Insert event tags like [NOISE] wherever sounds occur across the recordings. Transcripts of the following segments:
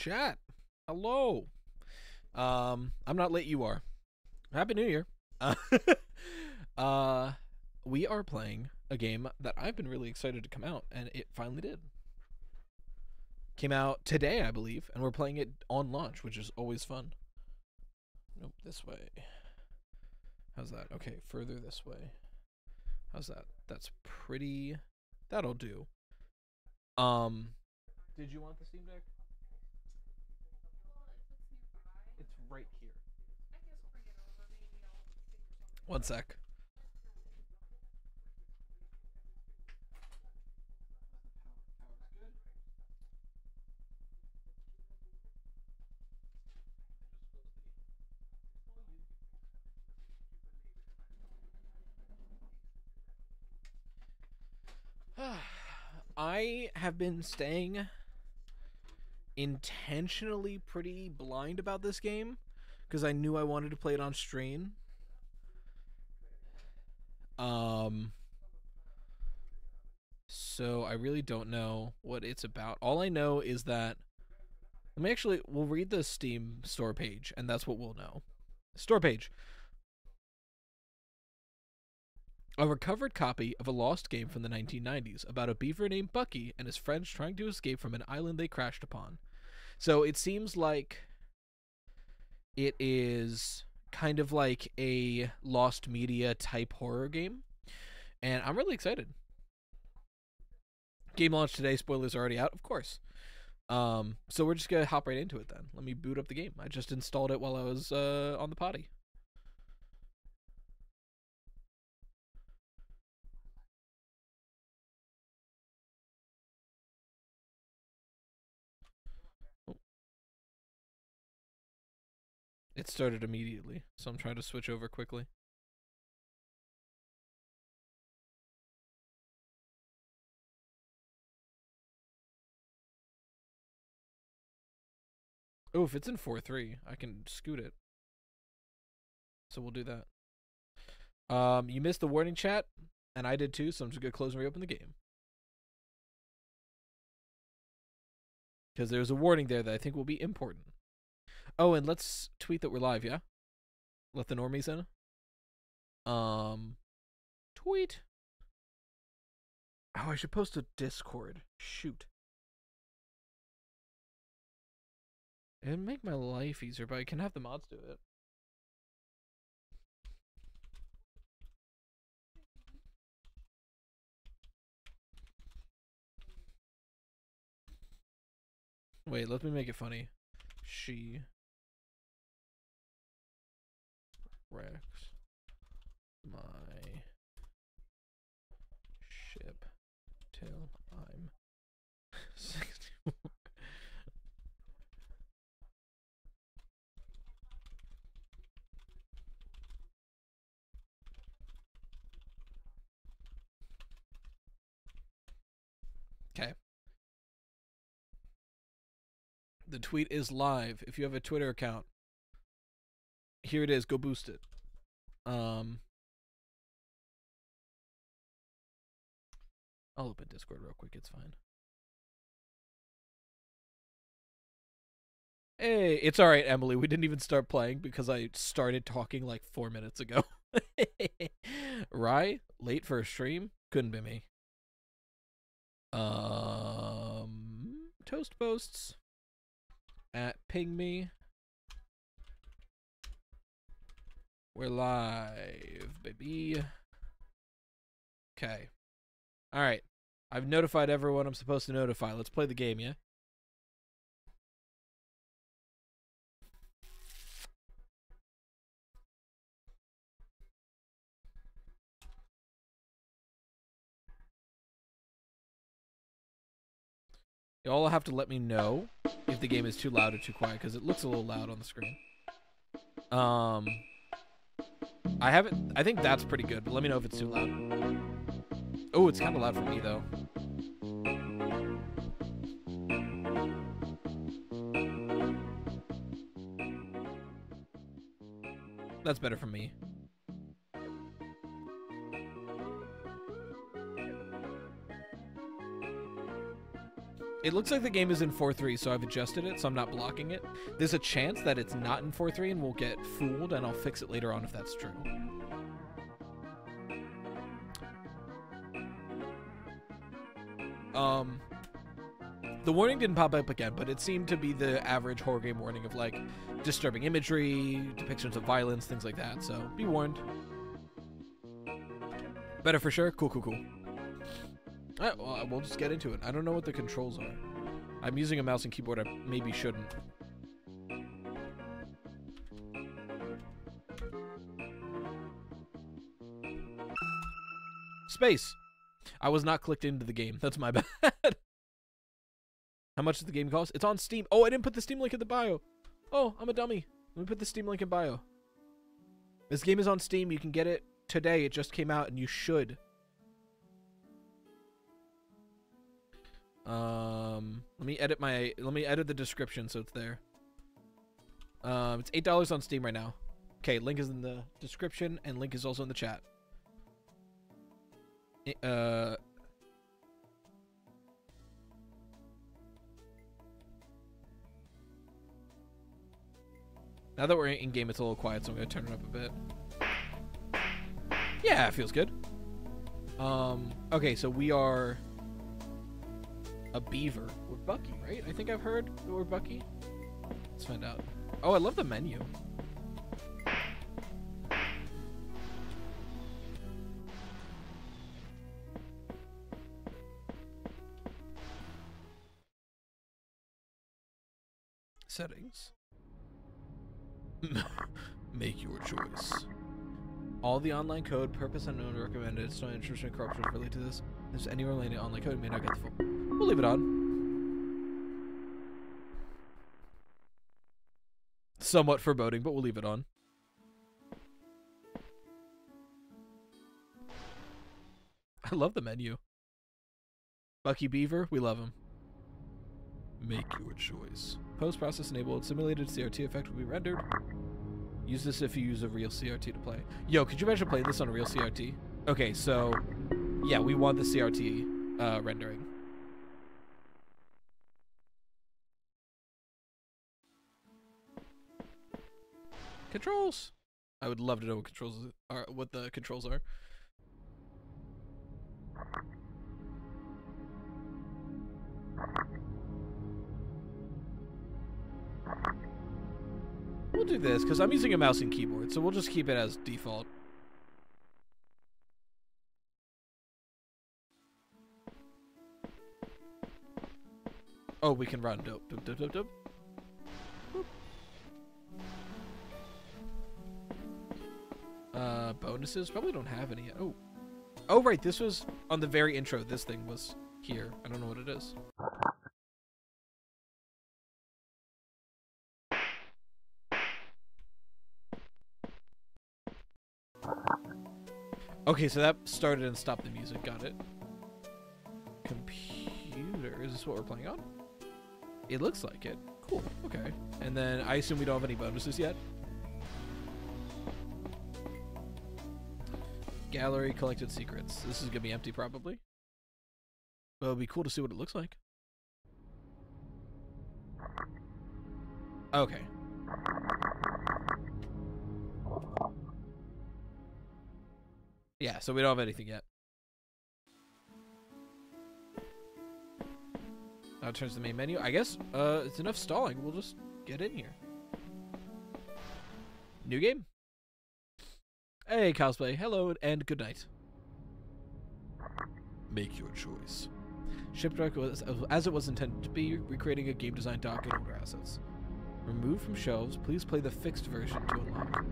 Chat. Hello. Um, I'm not late. You are. Happy New Year. Uh, [LAUGHS] uh, we are playing a game that I've been really excited to come out, and it finally did. Came out today, I believe, and we're playing it on launch, which is always fun. Nope, this way. How's that? Okay, further this way. How's that? That's pretty. That'll do. Um, did you want the Steam Deck? Right here. One sec. [SIGHS] I have been staying intentionally pretty blind about this game because I knew I wanted to play it on stream. Um so I really don't know what it's about. All I know is that let me actually we'll read the Steam store page and that's what we'll know. Store page. A recovered copy of a lost game from the 1990s about a beaver named Bucky and his friends trying to escape from an island they crashed upon. So it seems like it is kind of like a lost media type horror game. And I'm really excited. Game launched today, spoilers already out, of course. Um, so we're just gonna hop right into it then. Let me boot up the game. I just installed it while I was uh, on the potty. It started immediately, so I'm trying to switch over quickly. Oh, if it's in 4-3, I can scoot it. So we'll do that. Um, you missed the warning chat, and I did too, so I'm just going to close and reopen the game. Because there's a warning there that I think will be important. Oh, and let's tweet that we're live, yeah? Let the normies in. Um, tweet. Oh, I should post a Discord. Shoot. It'd make my life easier, but I can have the mods do it. Wait, let me make it funny. She wrecks my ship till I'm [LAUGHS] 61. Okay. The tweet is live. If you have a Twitter account, here it is. Go boost it. Um, I'll open Discord real quick. It's fine. Hey, it's all right, Emily. We didn't even start playing because I started talking like four minutes ago. [LAUGHS] Rye, late for a stream? Couldn't be me. Um, toast posts at ping me. We're live, baby. Okay. All right. I've notified everyone I'm supposed to notify. Let's play the game, yeah? Y'all have to let me know if the game is too loud or too quiet because it looks a little loud on the screen. Um, I haven't. I think that's pretty good, but let me know if it's too loud. Oh, it's kind of loud for me though. That's better for me. It looks like the game is in 4-3, so I've adjusted it, so I'm not blocking it. There's a chance that it's not in 4-3 and we'll get fooled, and I'll fix it later on if that's true. Um, the warning didn't pop up again, but it seemed to be the average horror game warning of like disturbing imagery, depictions of violence, things like that. So be warned. Better for sure. Cool, cool, cool. Alright, well, we'll just get into it. I don't know what the controls are. I'm using a mouse and keyboard. I maybe shouldn't. Space. I was not clicked into the game. [LAUGHS] That's my bad. How much does the game cost? It's on Steam. Oh, I didn't put the Steam link in the bio. Oh, I'm a dummy. Let me put the Steam link in bio. This game is on Steam. You can get it today. It just came out, and you should. Um, let me edit my. Let me edit the description so it's there. Um, it's eight dollars on Steam right now. Okay, link is in the description, and link is also in the chat. Uh. Now that we're in game, it's a little quiet, so I'm gonna turn it up a bit. Yeah, it feels good. Um, okay, so we are a beaver. We're Bucky, right? I think I've heard we're Bucky. Let's find out. Oh, I love the menu. Settings. [LAUGHS] Make your choice. All the online code, purpose unknown, recommended. It's not interest in corruption related to this. If there's any related online code, you may not get the full. We'll leave it on. Somewhat foreboding, but we'll leave it on. I love the menu. Bucky Beaver, we love him. Make your choice. Post-process enabled, simulated CRT effect will be rendered. Use this if you use a real CRT to play. Yo, could you imagine playing this on a real CRT? Okay, so, yeah, we want the CRT uh, rendering. Controls. I would love to know what controls are. What the controls are. We'll do this because I'm using a mouse and keyboard, so we'll just keep it as default. Oh, we can run. Dope, dope, dope, dope, dope. Uh, bonuses? Probably don't have any yet. Oh. Oh, right. This was on the very intro. This thing was here. I don't know what it is. Okay, so that started and stopped the music. Got it. Computer. Is this what we're playing on? It looks like it. Cool. Okay. And then I assume we don't have any bonuses yet. Gallery collected secrets. This is gonna be empty probably. But it'll be cool to see what it looks like. Okay. Yeah, so we don't have anything yet. Now it turns to the main menu. I guess uh, it's enough stalling. We'll just get in here. New game. Hey, cosplay. Hello and good night. Make your choice. Shipwreck was as it was intended to be, recreating a game design doc and older assets. Removed from shelves, please play the fixed version to unlock.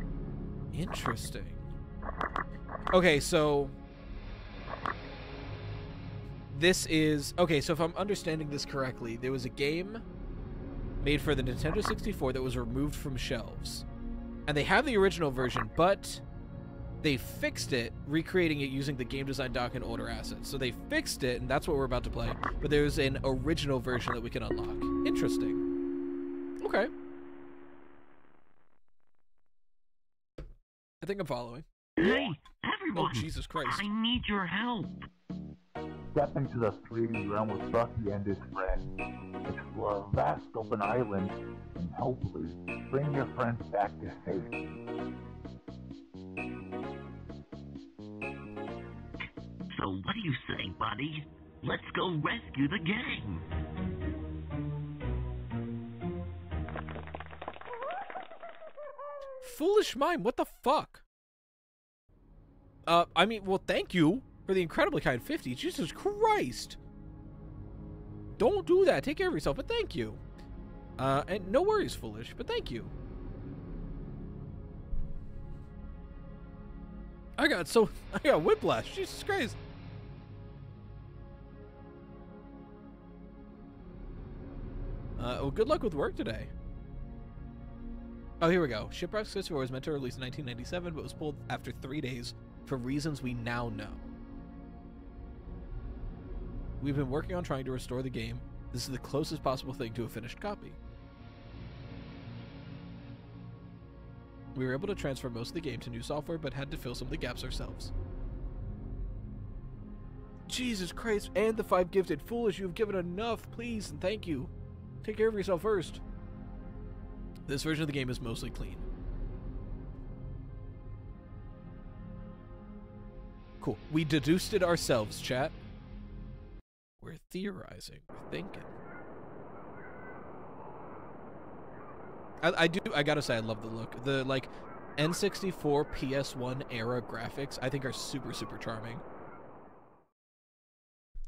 Interesting. Okay, so this is okay. So if I'm understanding this correctly, there was a game made for the Nintendo 64 that was removed from shelves, and they have the original version, but they fixed it, recreating it using the game design doc and older assets. So they fixed it, and that's what we're about to play. But there's an original version that we can unlock. Interesting. Okay. I think I'm following. Hey, oh, everyone! Oh, Jesus Christ. I need your help. step into the 3D realm with Bucky and his friends. Explore a vast open island and hopefully bring your friends back to safety. So what do you say, buddy? Let's go rescue the gang. Foolish mime, what the fuck? Uh, I mean, well, thank you for the incredibly kind 50. Jesus Christ. Don't do that. Take care of yourself, but thank you. Uh, and no worries, Foolish, but thank you. I got so, [LAUGHS] I got whiplash. Jesus Christ. Uh, well, good luck with work today. Oh, here we go. Shipwrecked 64 was meant to release in 1997, but was pulled after three days for reasons we now know. We've been working on trying to restore the game. This is the closest possible thing to a finished copy. We were able to transfer most of the game to new software, but had to fill some of the gaps ourselves. Jesus Christ, and the five gifted foolish, you've given enough, please, and thank you. Take care of yourself first. This version of the game is mostly clean. Cool. We deduced it ourselves, chat. We're theorizing. We're thinking. I, I do. I gotta say, I love the look. The like N64 PS1 era graphics. I think are super super charming.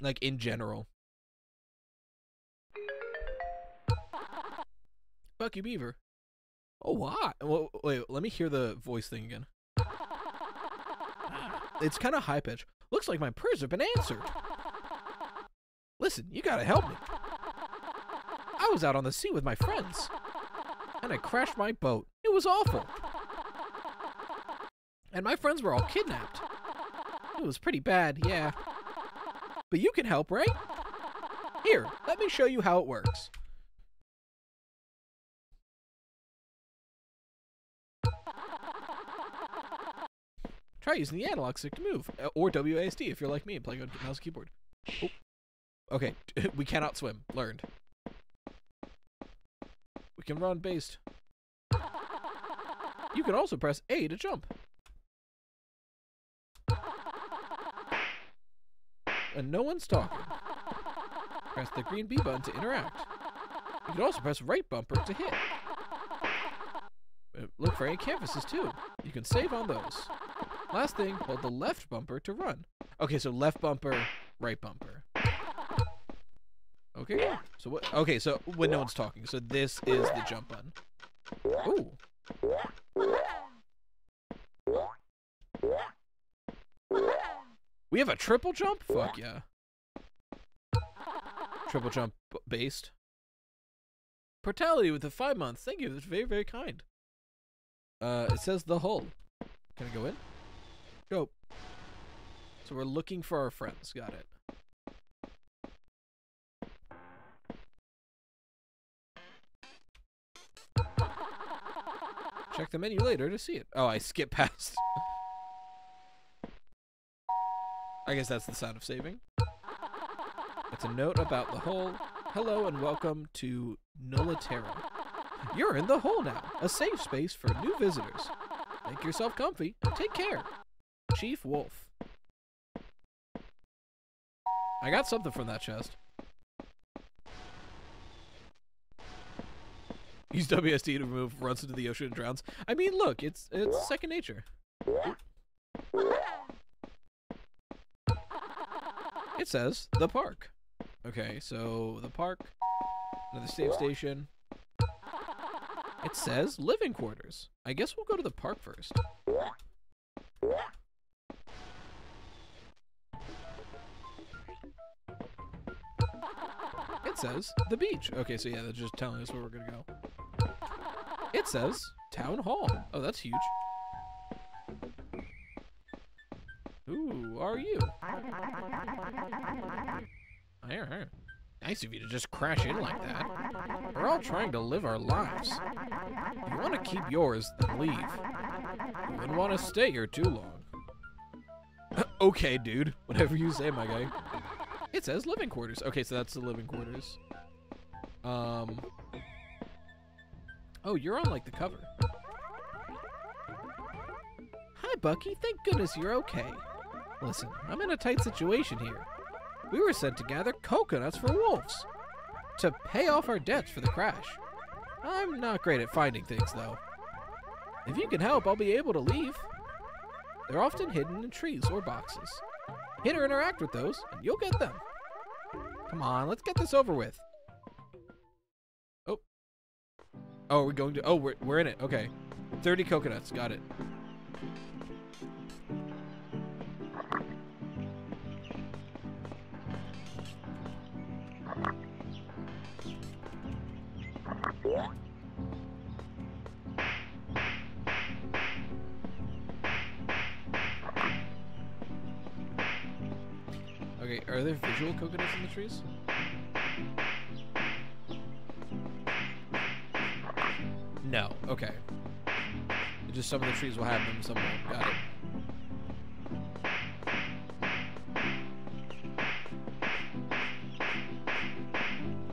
Like in general. Bucky Beaver. Oh, what? Wait, let me hear the voice thing again. It's kind of high pitched. Looks like my prayers have been answered. Listen, you gotta help me. I was out on the sea with my friends, and I crashed my boat. It was awful. And my friends were all kidnapped. It was pretty bad, yeah. But you can help, right? Here, let me show you how it works. Try using the analog stick to move, uh, or WASD if you're like me and playing on mouse keyboard. Oh. Okay, [LAUGHS] we cannot swim. Learned. We can run based. You can also press A to jump. And no one's talking. Press the green B button to interact. You can also press right bumper to hit. Uh, Look for any canvases too. You can save on those. Last thing, hold the left bumper to run. Okay, so left bumper, right bumper. Okay, yeah. so what? Okay, so when no one's talking, so this is the jump button. Ooh. We have a triple jump? Fuck yeah. Triple jump based. Portality with the five months. Thank you. That's very, very kind. Uh, it says the hole. Can I go in? Go. So we're looking for our friends. Got it. Check the menu later to see it. Oh, I skipped past. I guess that's the sound of saving. It's a note about the hole. Hello and welcome to Nulliterra. You're in the hole now, a safe space for new visitors. Make yourself comfy take care. Chief Wolf. I got something from that chest. Use WSD to remove, runs into the ocean and drowns. I mean, look, it's it's second nature. It says the park. Okay, so the park, another save station. It says living quarters. I guess we'll go to the park first. Says the beach. Okay, so yeah, that's just telling us where we're gonna go. It says town hall. Oh, that's huge. Who are you? Nice of you to just crash in like that. We're all trying to live our lives. If you want to keep yours, then leave. You wouldn't want to stay here too long. [LAUGHS] okay, dude. Whatever you say, my guy. It says living quarters. Okay, so that's the living quarters. Um. Oh, you're on like the cover. Hi, Bucky. Thank goodness you're okay. Listen, I'm in a tight situation here. We were sent to gather coconuts for wolves to pay off our debts for the crash. I'm not great at finding things, though. If you can help, I'll be able to leave. They're often hidden in trees or boxes. Hit or interact with those, and you'll get them. Come on, let's get this over with. Oh. Oh, are we going to... Oh, we're, we're in it. Okay. 30 coconuts. Got it. Okay, are there visual coconuts in the trees? No. Okay. Just some of the trees will have them, some won't. Got it.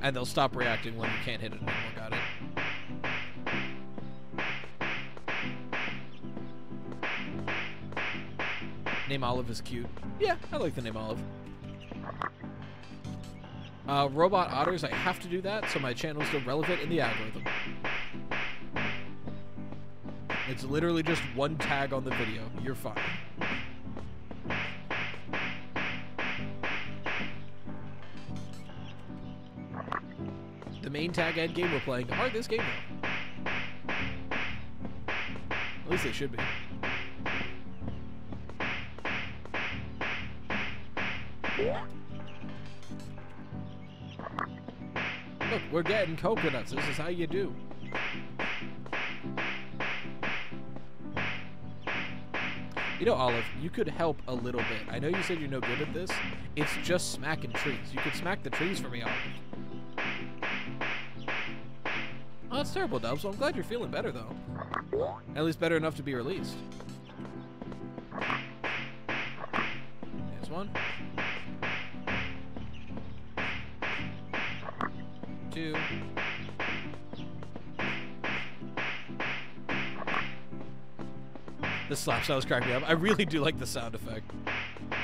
And they'll stop reacting when you can't hit it anymore. Got it. Name Olive is cute. Yeah, I like the name Olive. Uh, robot otters, I have to do that so my channel's still relevant in the algorithm. It's literally just one tag on the video. You're fine. The main tag and game we're playing are this game. At least they should be. We're getting coconuts. This is how you do. You know, Olive, you could help a little bit. I know you said you're no good at this. It's just smacking trees. You could smack the trees for me, Olive. Oh, that's terrible, Dubs. Well, I'm glad you're feeling better, though. At least better enough to be released. Slap sounds crack me up. I really do like the sound effect.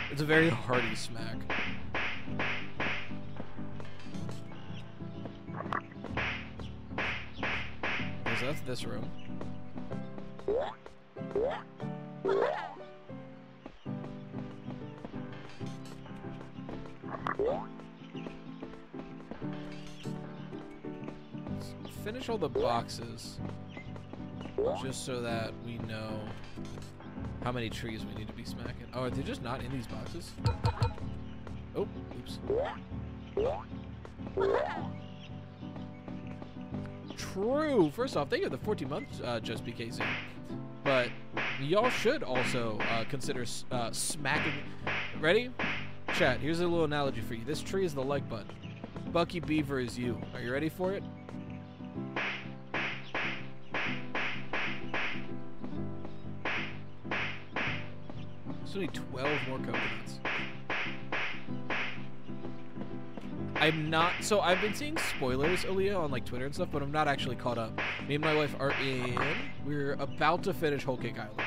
It's a very hearty smack. So that's this room. Let's finish all the boxes just so that we know how many trees we need to be smacking. Oh, are they just not in these boxes? Oh, oops. True. First off, thank you for the 14 months, uh, just BKZ. But y'all should also uh, consider uh, smacking. Ready? Chat, here's a little analogy for you. This tree is the like button. Bucky Beaver is you. Are you ready for it? Only 12 more coconuts. I'm not. So I've been seeing spoilers, Aaliyah, on like Twitter and stuff, but I'm not actually caught up. Me and my wife are in. We're about to finish Whole Cake Island.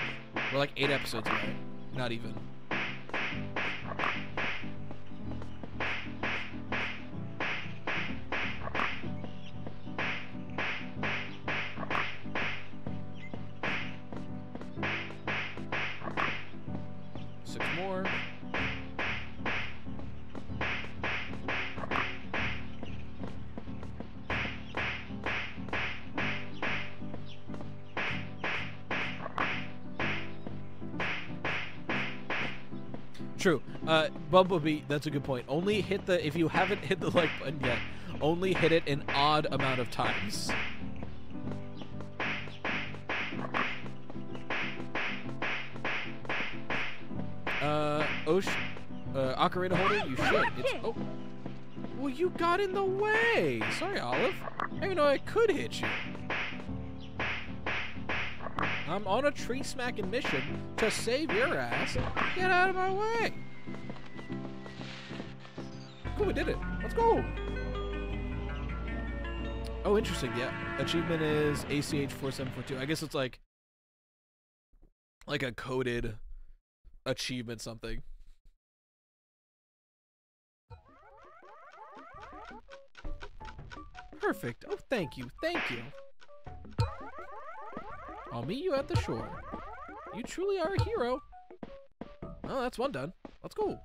We're like eight episodes away. Not even. Bumblebee, that's a good point. Only hit the, if you haven't hit the like button yet, only hit it an odd amount of times. Uh, Osh, uh, Ocarina Holder, you should. It's, oh. Well, you got in the way. Sorry, Olive. I didn't even know I could hit you. I'm on a tree smacking mission to save your ass. Get out of my way. Go. Oh, interesting. Yeah. Achievement is ACH 4742. I guess it's like like a coded achievement something. Perfect. Oh, thank you. Thank you. I'll meet you at the shore. You truly are a hero. Oh, that's one done. Let's go.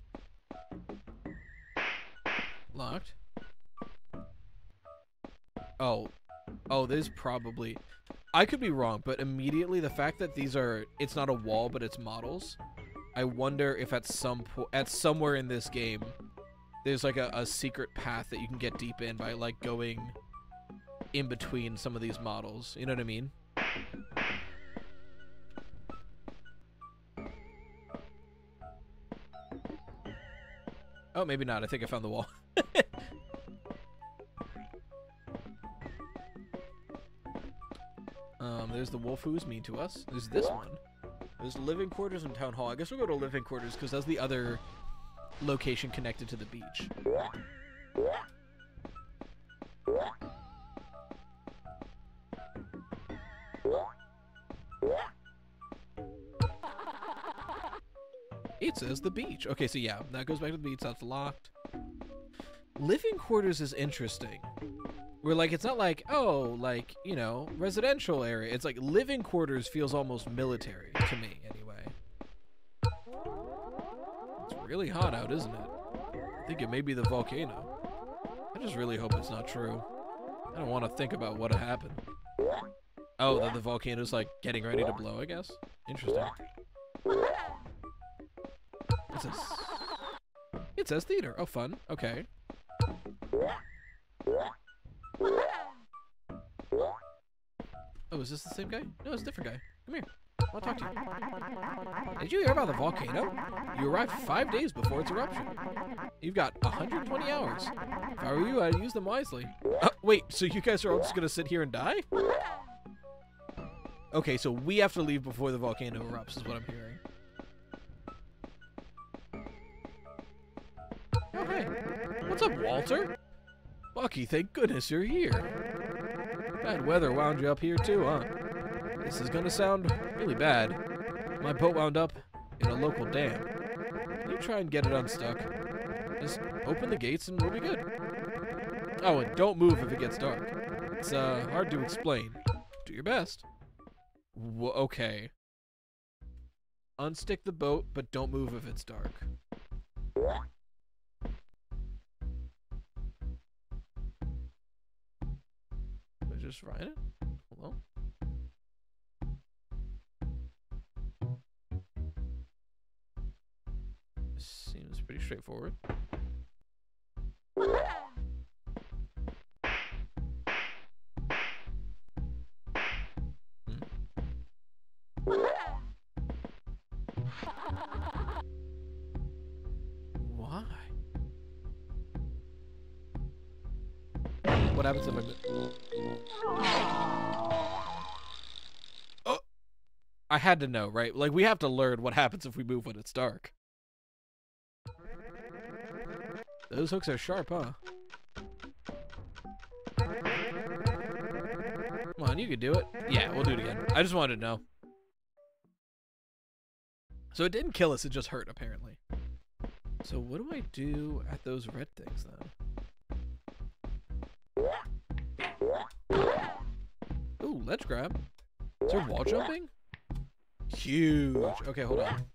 Locked. Oh. Oh, there's probably... I could be wrong, but immediately the fact that these are... It's not a wall, but it's models. I wonder if at some po at somewhere in this game, there's like a, a secret path that you can get deep in by like going in between some of these models. You know what I mean? Oh, maybe not. I think I found the wall. [LAUGHS] [LAUGHS] um, there's the wolf who's mean to us. There's this one. There's living quarters and town hall. I guess we'll go to living quarters because that's the other location connected to the beach. It says the beach. Okay, so yeah, that goes back to the beach. That's locked. Living quarters is interesting. We're like, it's not like, oh, like, you know, residential area. It's like living quarters feels almost military to me, anyway. It's really hot out, isn't it? I think it may be the volcano. I just really hope it's not true. I don't want to think about what happened. Oh, that the volcano's like getting ready to blow, I guess. Interesting. It says theater. Oh, fun. Okay. Is this the same guy? No, it's a different guy. Come here. I want to talk to you. Did you hear about the volcano? You arrived five days before its eruption. You've got 120 hours. If I were you, I'd use them wisely. Uh, wait, so you guys are all just going to sit here and die? Okay, so we have to leave before the volcano erupts, is what I'm hearing. Hey. What's up, Walter? Bucky, thank goodness you're here. Bad weather wound you up here too, huh? This is gonna sound really bad. My boat wound up in a local dam. You try and get it unstuck. Just open the gates and we'll be good. Oh, and don't move if it gets dark. It's uh, hard to explain. Do your best. Wh- okay. Unstick the boat, but don't move if it's dark. Just write it? Oh, Hello? Seems pretty straightforward. [LAUGHS] had to know, right? Like, we have to learn what happens if we move when it's dark. Those hooks are sharp, huh? Come on, you can do it. Yeah, we'll do it again. I just wanted to know. So it didn't kill us, it just hurt, apparently. So what do I do at those red things, then? Ooh, let's grab. Is there wall jumping? Huge. Okay, hold on.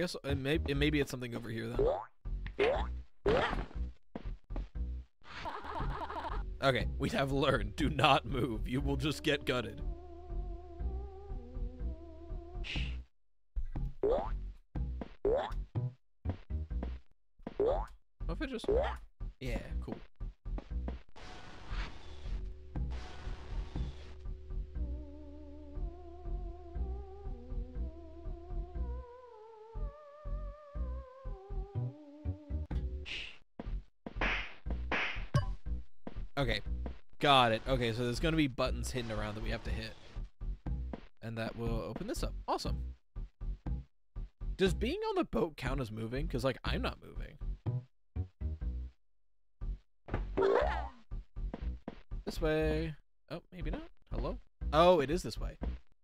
Guess it may it maybe it's something over here then. Okay, we have learned. Do not move. You will just get gutted. Got it. Okay, so there's gonna be buttons hidden around that we have to hit. And that will open this up. Awesome. Does being on the boat count as moving? Because, like, I'm not moving. This way. Oh, maybe not. Hello? Oh, it is this way.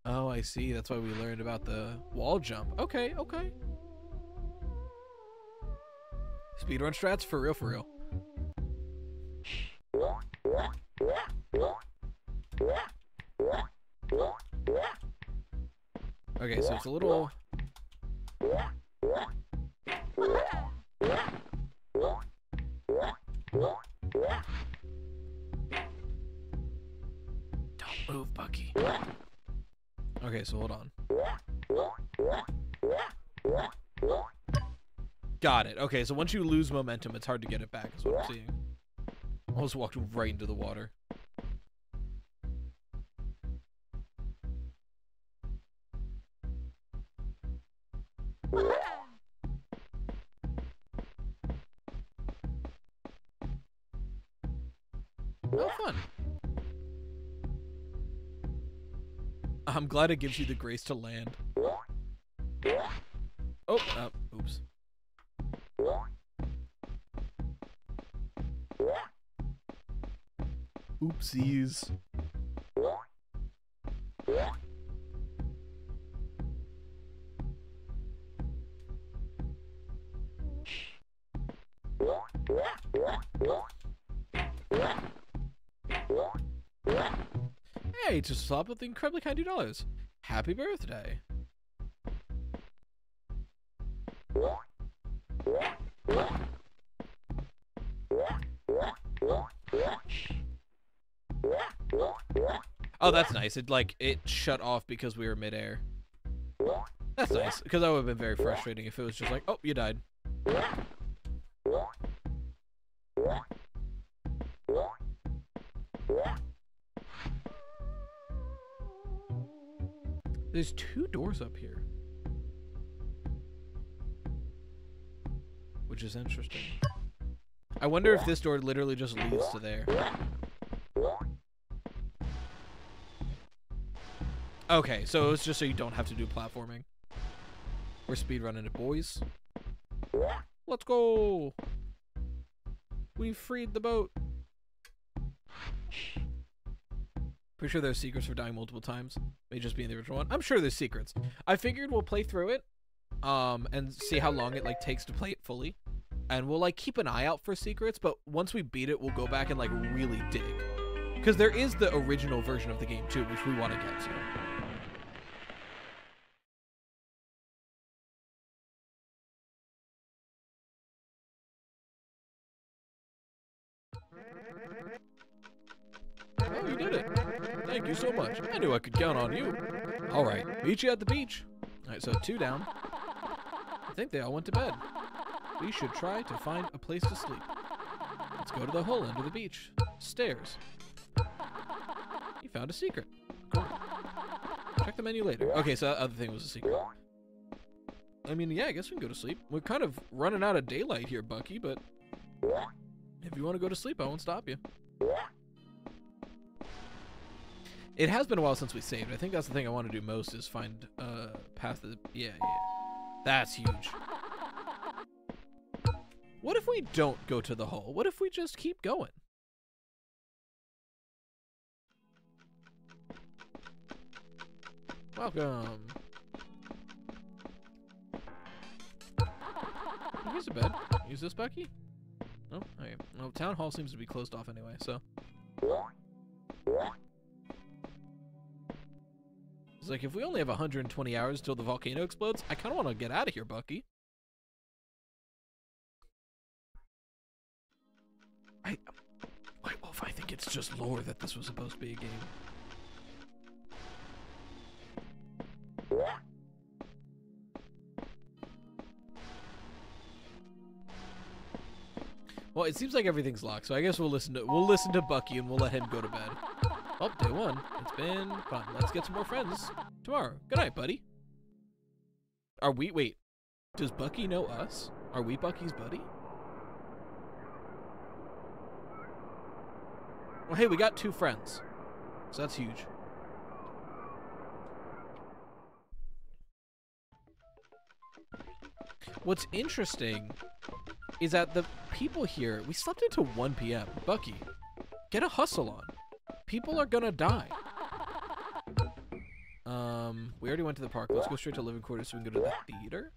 Oh, I see. That's why we learned about the wall jump. Okay, okay. Speedrun strats? For real, for real. A little... Don't move, Bucky. Okay, so hold on. Got it. Okay, so once you lose momentum, it's hard to get it back, is what I'm seeing. Almost walked right into the water. It gives you the grace to land. Oh, oh oops. Oopsies. Just with the incredibly kind two dollars. Happy birthday. Oh, that's nice. It like it shut off because we were midair. That's nice because that would have been very frustrating if it was just like, oh, you died. There's two doors up here. Which is interesting. I wonder if this door literally just leads to there. Okay, so it's just so you don't have to do platforming. We're speedrunning it, boys. Let's go! We freed the boat! Pretty sure there's secrets for dying multiple times. May just be in the original one. I'm sure there's secrets. I figured we'll play through it, um, and see how long it like takes to play it fully, and we'll like keep an eye out for secrets. But once we beat it, we'll go back and like really dig, because there is the original version of the game too, which we want to get to. You at the beach. All right, so two down. I think they all went to bed. We should try to find a place to sleep. Let's go to the hole under the beach. Stairs. You found a secret. Cool. Check the menu later. Okay, so that other thing was a secret. I mean, yeah, I guess we can go to sleep. We're kind of running out of daylight here, Bucky, but if you want to go to sleep, I won't stop you. It has been a while since we saved. I think that's the thing I want to do most is find uh past the yeah, yeah. That's huge. What if we don't go to the hole? What if we just keep going? Welcome. Here's a bed. Use this, Bucky? Oh, okay. Well, town hall seems to be closed off anyway, so. It's like, if we only have 120 hours till the volcano explodes, I kind of want to get out of here, Bucky. I, Wolf, I think it's just lore that this was supposed to be a game. Well, it seems like everything's locked, so I guess we'll listen to we'll listen to Bucky and we'll let him go to bed. [LAUGHS] Oh, day one. It's been fun. Let's get some more friends tomorrow. Good night, buddy. Are we wait? Does Bucky know us? Are we Bucky's buddy? Well, hey, we got two friends, so that's huge. What's interesting is that the people here, we slept until 1 p.m. Bucky, get a hustle on. People are gonna die. Um, we already went to the park. Let's go straight to living quarters so we can go to the theater.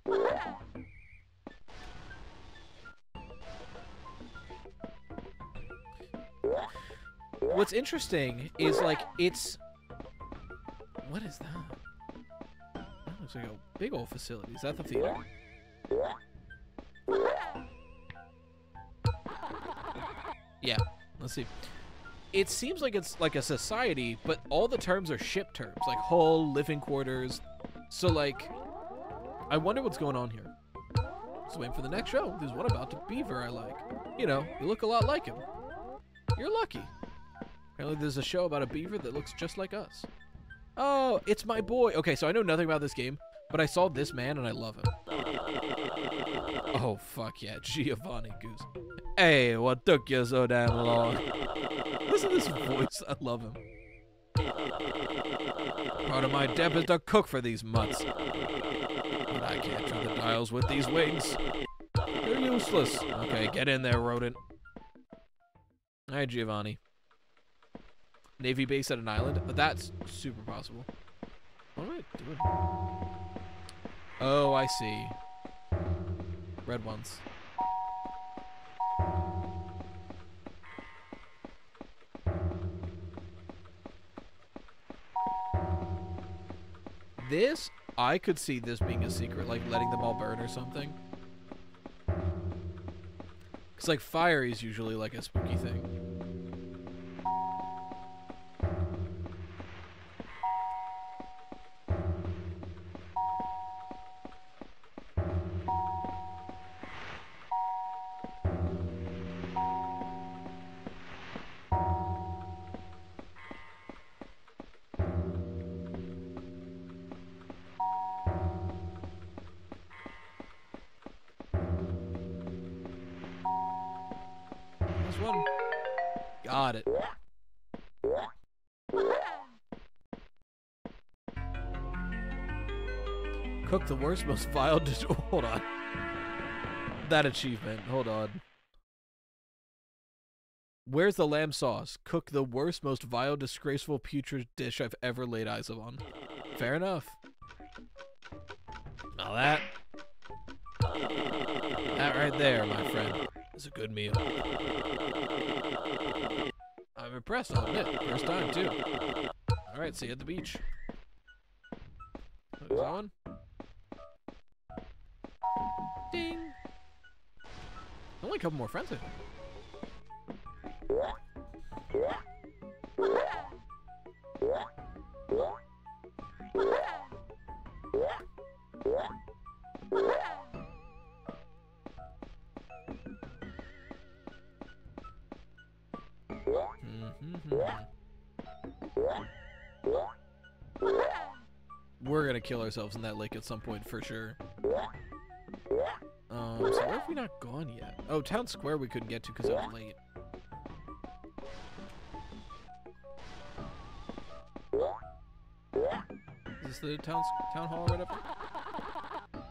What's interesting is like it's what is that? That looks like a big old facility. Is that the theater? Yeah, let's see. It seems like it's like a society, but all the terms are ship terms, like hull, living quarters. So like, I wonder what's going on here. Just waiting for the next show. There's one about the beaver I like. You know, you look a lot like him. You're lucky. Apparently there's a show about a beaver that looks just like us. Oh, it's my boy. Okay, so I know nothing about this game, but I saw this man and I love him. Oh, fuck yeah. Giovanni Goose. Hey, what took you so damn long? Listen to this voice. I love him. Part of my debt is to cook for these mutts. But I can't turn the dials with these wings. They're useless. Okay, get in there, rodent. Hi, Giovanni. Navy base at an island? But that's super possible. What am I doing? Oh, I see. Red ones. This, I could see this being a secret, like letting them all burn or something. Because, like, fire is usually, like, a spooky thing. Worst, most vile. [LAUGHS] Hold on. That achievement. Hold on. Where's the lamb sauce? Cook the worst, most vile, disgraceful, putrid dish I've ever laid eyes on. Fair enough. Now that. That right there, my friend, is a good meal. I'm impressed, I'll admit. First time, too. Alright, see you at the beach. What is a couple more friends, think. Mhm. We're gonna kill ourselves in that lake at some point for sure. Um, where have we not gone yet? Oh, Town Square we couldn't get to because was late. Is this the town town hall or whatever?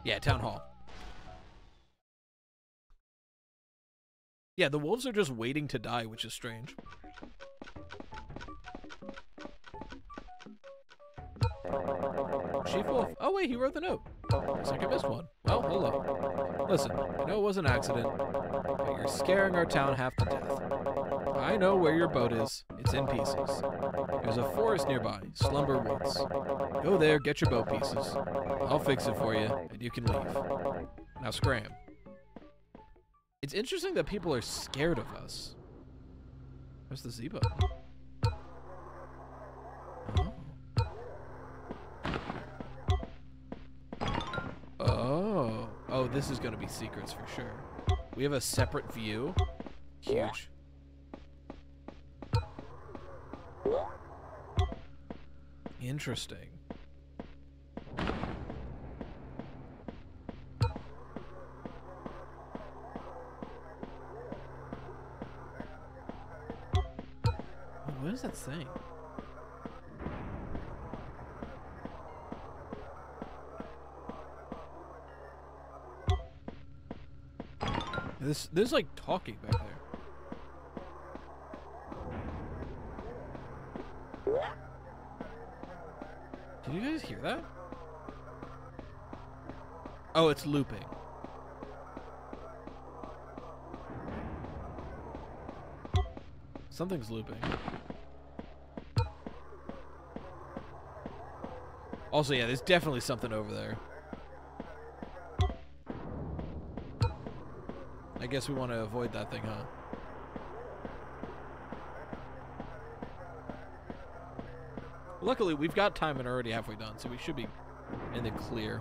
Yeah, town hall. Yeah, the wolves are just waiting to die, which is strange. Chief Wolf. Oh wait, he wrote the note. Looks like I missed one. Oh, well, hello. Listen, I know it was an accident, but you're scaring our town half to death. I know where your boat is. It's in pieces. There's a forest nearby, Slumber Woods. Go there, get your boat pieces. I'll fix it for you, and you can leave. Now scram. It's interesting that people are scared of us. Where's the Z button? This is going to be secrets for sure. We have a separate view. Huge. Interesting. What is that saying? This there's like talking back there. Did you guys hear that? Oh, it's looping. Something's looping. Also, yeah, there's definitely something over there. Guess we want to avoid that thing, huh? Luckily, we've got time and already halfway done, so we should be in the clear.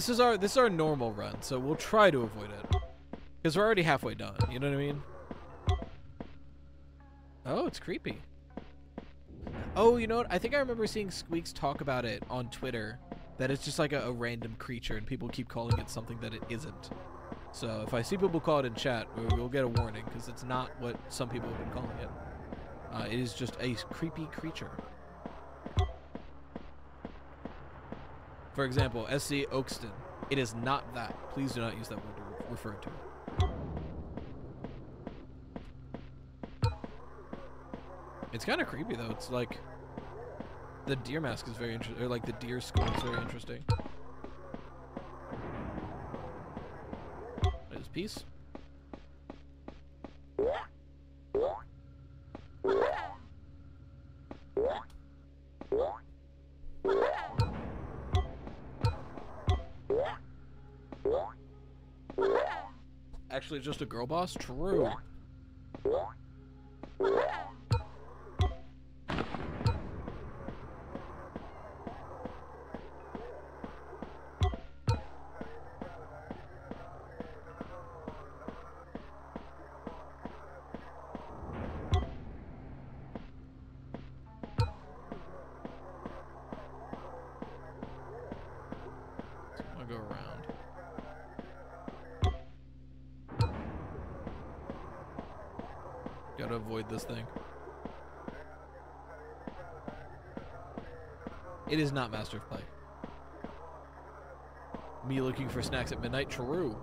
This is our this is our normal run, so we'll try to avoid it. Because we're already halfway done, you know what I mean? Oh, it's creepy. Oh, you know what? I think I remember seeing Squeaks talk about it on Twitter. That it's just like a, a random creature and people keep calling it something that it isn't. So if I see people call it in chat, we'll, get a warning because it's not what some people have been calling it. Uh, it is just a creepy creature. For example, SC Oakston. It is not that. Please do not use that word to refer to it. It's kind of creepy though. It's like the deer mask is very interesting, or like the deer skull is very interesting. Is peace? Actually, just a girl boss? True. Is not Master of Play. Me looking for snacks at midnight? True.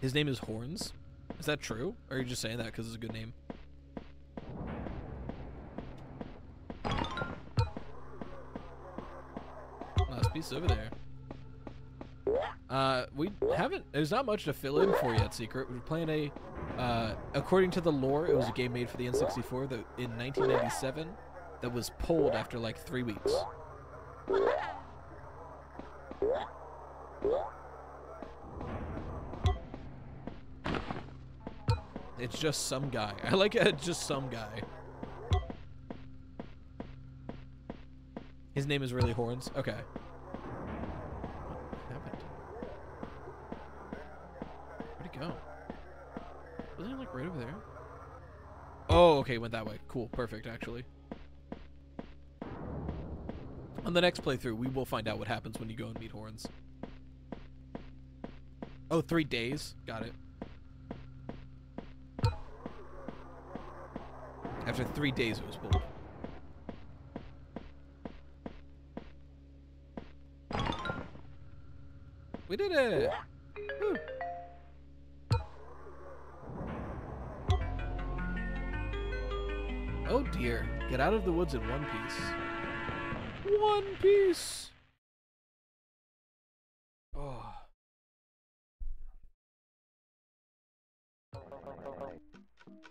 His name is Horns? Is that true? Or are you just saying that because it's a good name? Over there. Uh, we haven't. There's not much to fill in for yet. Secret. We're playing a. Uh, according to the lore, it was a game made for the N64 that in 1997 that was pulled after like three weeks. It's just some guy. [LAUGHS] I like it. Just some guy. His name is really Horns. Okay. Okay, went that way. Cool, perfect, actually. On the next playthrough, we will find out what happens when you go and meet Horns. Oh, three days. Got it. After three days, it was pulled. We did it! Year. Get out of the woods in one piece. One piece. Oh.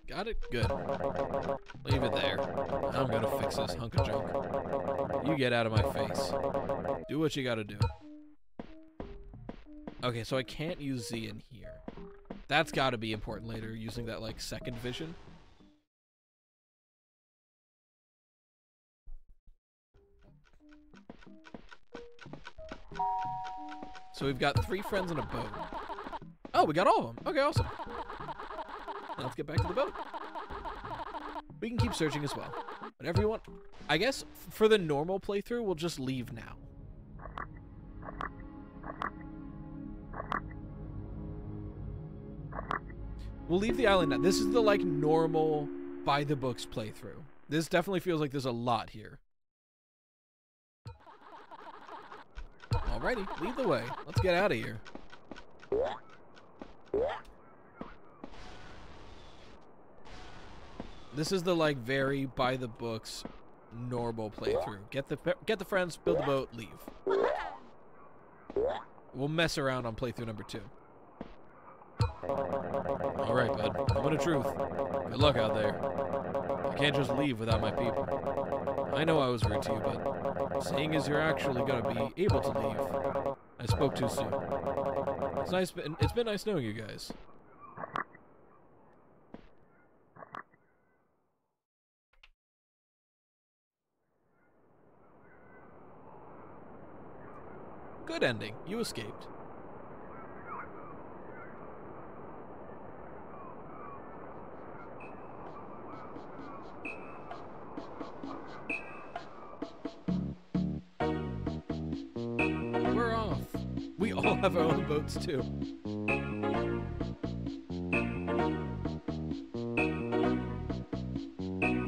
Got it? Good. Leave it there. I'm gonna fix this hunk of junk. You get out of my face. Do what you gotta do. Okay, so I can't use Z in here. That's gotta be important later, using that, like, second vision. So we've got three friends in a boat. Oh, we got all of them. Okay, awesome. Now let's get back to the boat. We can keep searching as well. Whatever you want. I guess for the normal playthrough, we'll just leave now. We'll leave the island now. This is the like normal by the books playthrough. This definitely feels like there's a lot here. Alrighty, lead the way. Let's get out of here. This is the like very by the books normal playthrough. Get the get the friends, build the boat, leave. We'll mess around on playthrough number two. All right, bud. Moment of truth. Good luck out there. I can't just leave without my people. I know I was rude to you, but seeing as you're actually gonna be able to leave, I spoke too soon. It's nice. It's been nice knowing you guys. Good ending. You escaped. Boats too.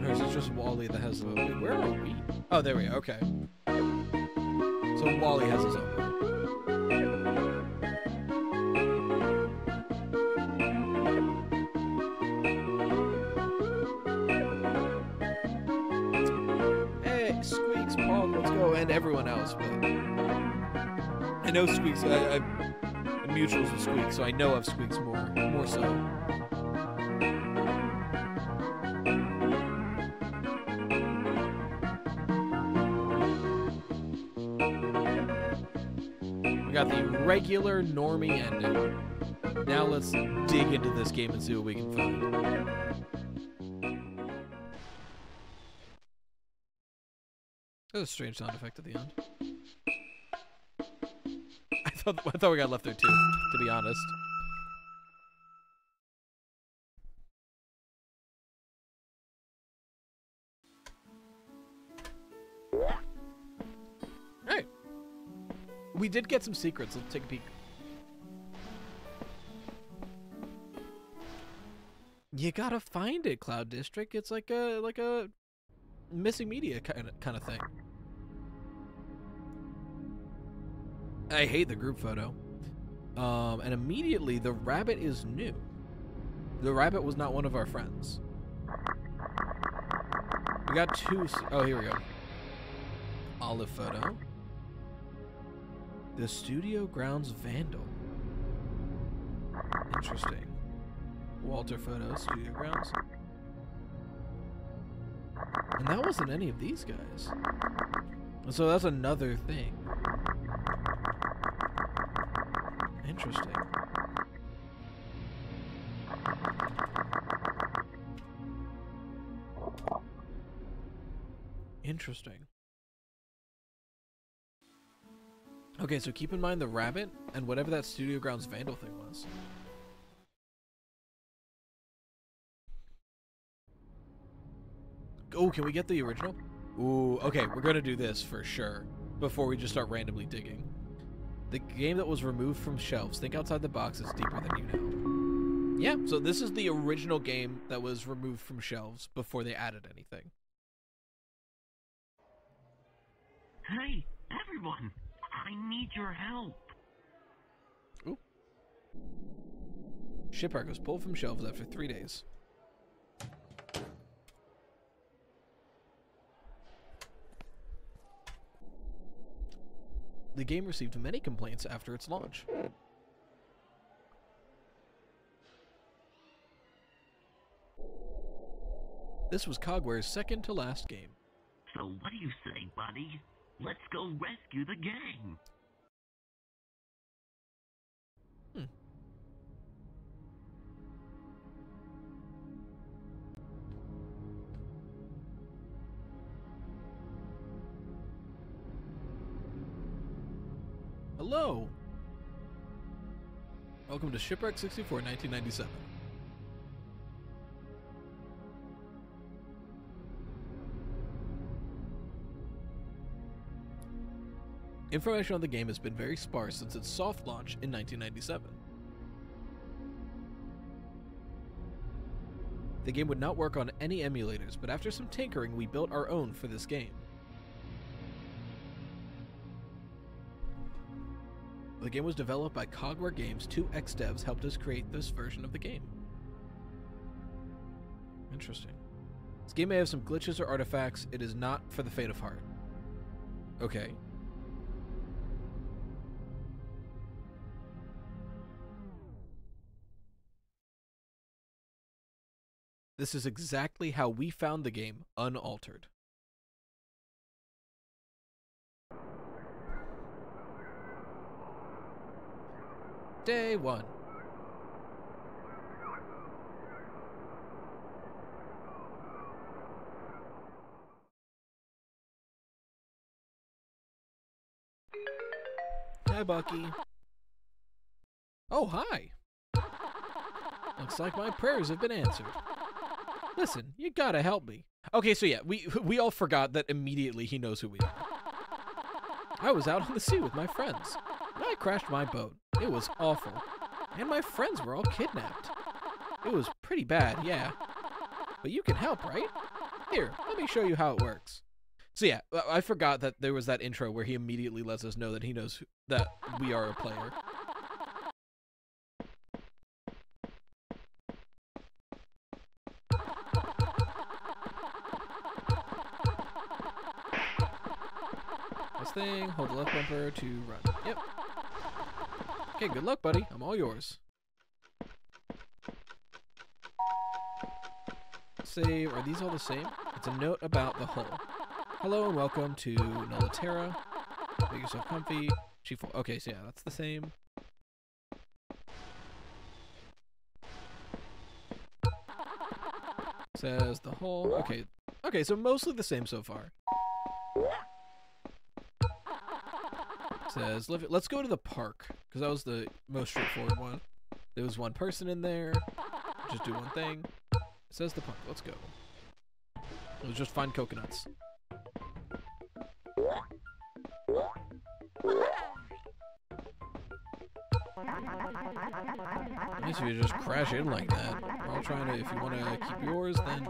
Or is it just Wally that has the? Where are we? Oh, there we are. Okay. So Wally has his own. Hey, Squeaks, Paul, let's go, and everyone else. But I know Squeaks. I, I, mutuals with Squeaks, so I know of Squeaks more, more so. We got the regular normie ending. Now let's dig into this game and see what we can find. That was a strange sound effect at the end. I thought I thought we got left there too, to be honest. Hey. We did get some secrets. Let's take a peek. You gotta find it, Cloud District. It's like a like a missing media kind of kind of thing. I hate the group photo. Um, and immediately the rabbit is new. The rabbit was not one of our friends. We got two. Oh, here we go. Olive photo. The studio grounds vandal. Interesting. Walter photo, studio grounds. And that wasn't any of these guys. So that's another thing. Interesting. Interesting. Okay, so keep in mind the rabbit and whatever that Studio Grounds Vandal thing was. Oh, can we get the original? Ooh, okay, we're gonna do this for sure before we just start randomly digging. The game that was removed from shelves. Think outside the box. It's deeper than you know. Yeah, so this is the original game that was removed from shelves before they added anything. Hey, everyone! I need your help. Shipwreck was pulled from shelves after three days. The game received many complaints after its launch. This was Cogware's second to last game. So what do you say, buddy? Let's go rescue the gang. Hello! Welcome to Shipwrecked 64 1997. Information on the game has been very sparse since its soft launch in 1997. The game would not work on any emulators, but after some tinkering, we built our own for this game. The game was developed by Cogware Games. Two ex devs helped us create this version of the game. Interesting. This game may have some glitches or artifacts. It is not for the faint of heart. Okay. This is exactly how we found the game unaltered. Day one. Hi, Bucky. Oh, hi. Looks like my prayers have been answered. Listen, you gotta help me. Okay, so yeah, we [LAUGHS] we all forgot that immediately he knows who we are. I was out on the sea with my friends. I crashed my boat. It was awful. And my friends were all kidnapped. It was pretty bad, yeah. But you can help, right? Here, let me show you how it works. So yeah, I forgot that there was that intro where he immediately lets us know that he knows that we are a player. This thing, hold the left bumper to run. Yep. Okay, good luck, buddy. I'm all yours. Save. Are these all the same? It's a note about the hull. Hello and welcome to Nulliterra. Make yourself comfy. Chief. Okay, so yeah, that's the same. Says the hull. Okay. Okay, so mostly the same so far. Says, let's go to the park, because that was the most straightforward one. There was one person in there. Just do one thing. It says the park. Let's go. Let's just find coconuts. Nice if you just crash in like that. We're all trying to, if you want to keep yours, then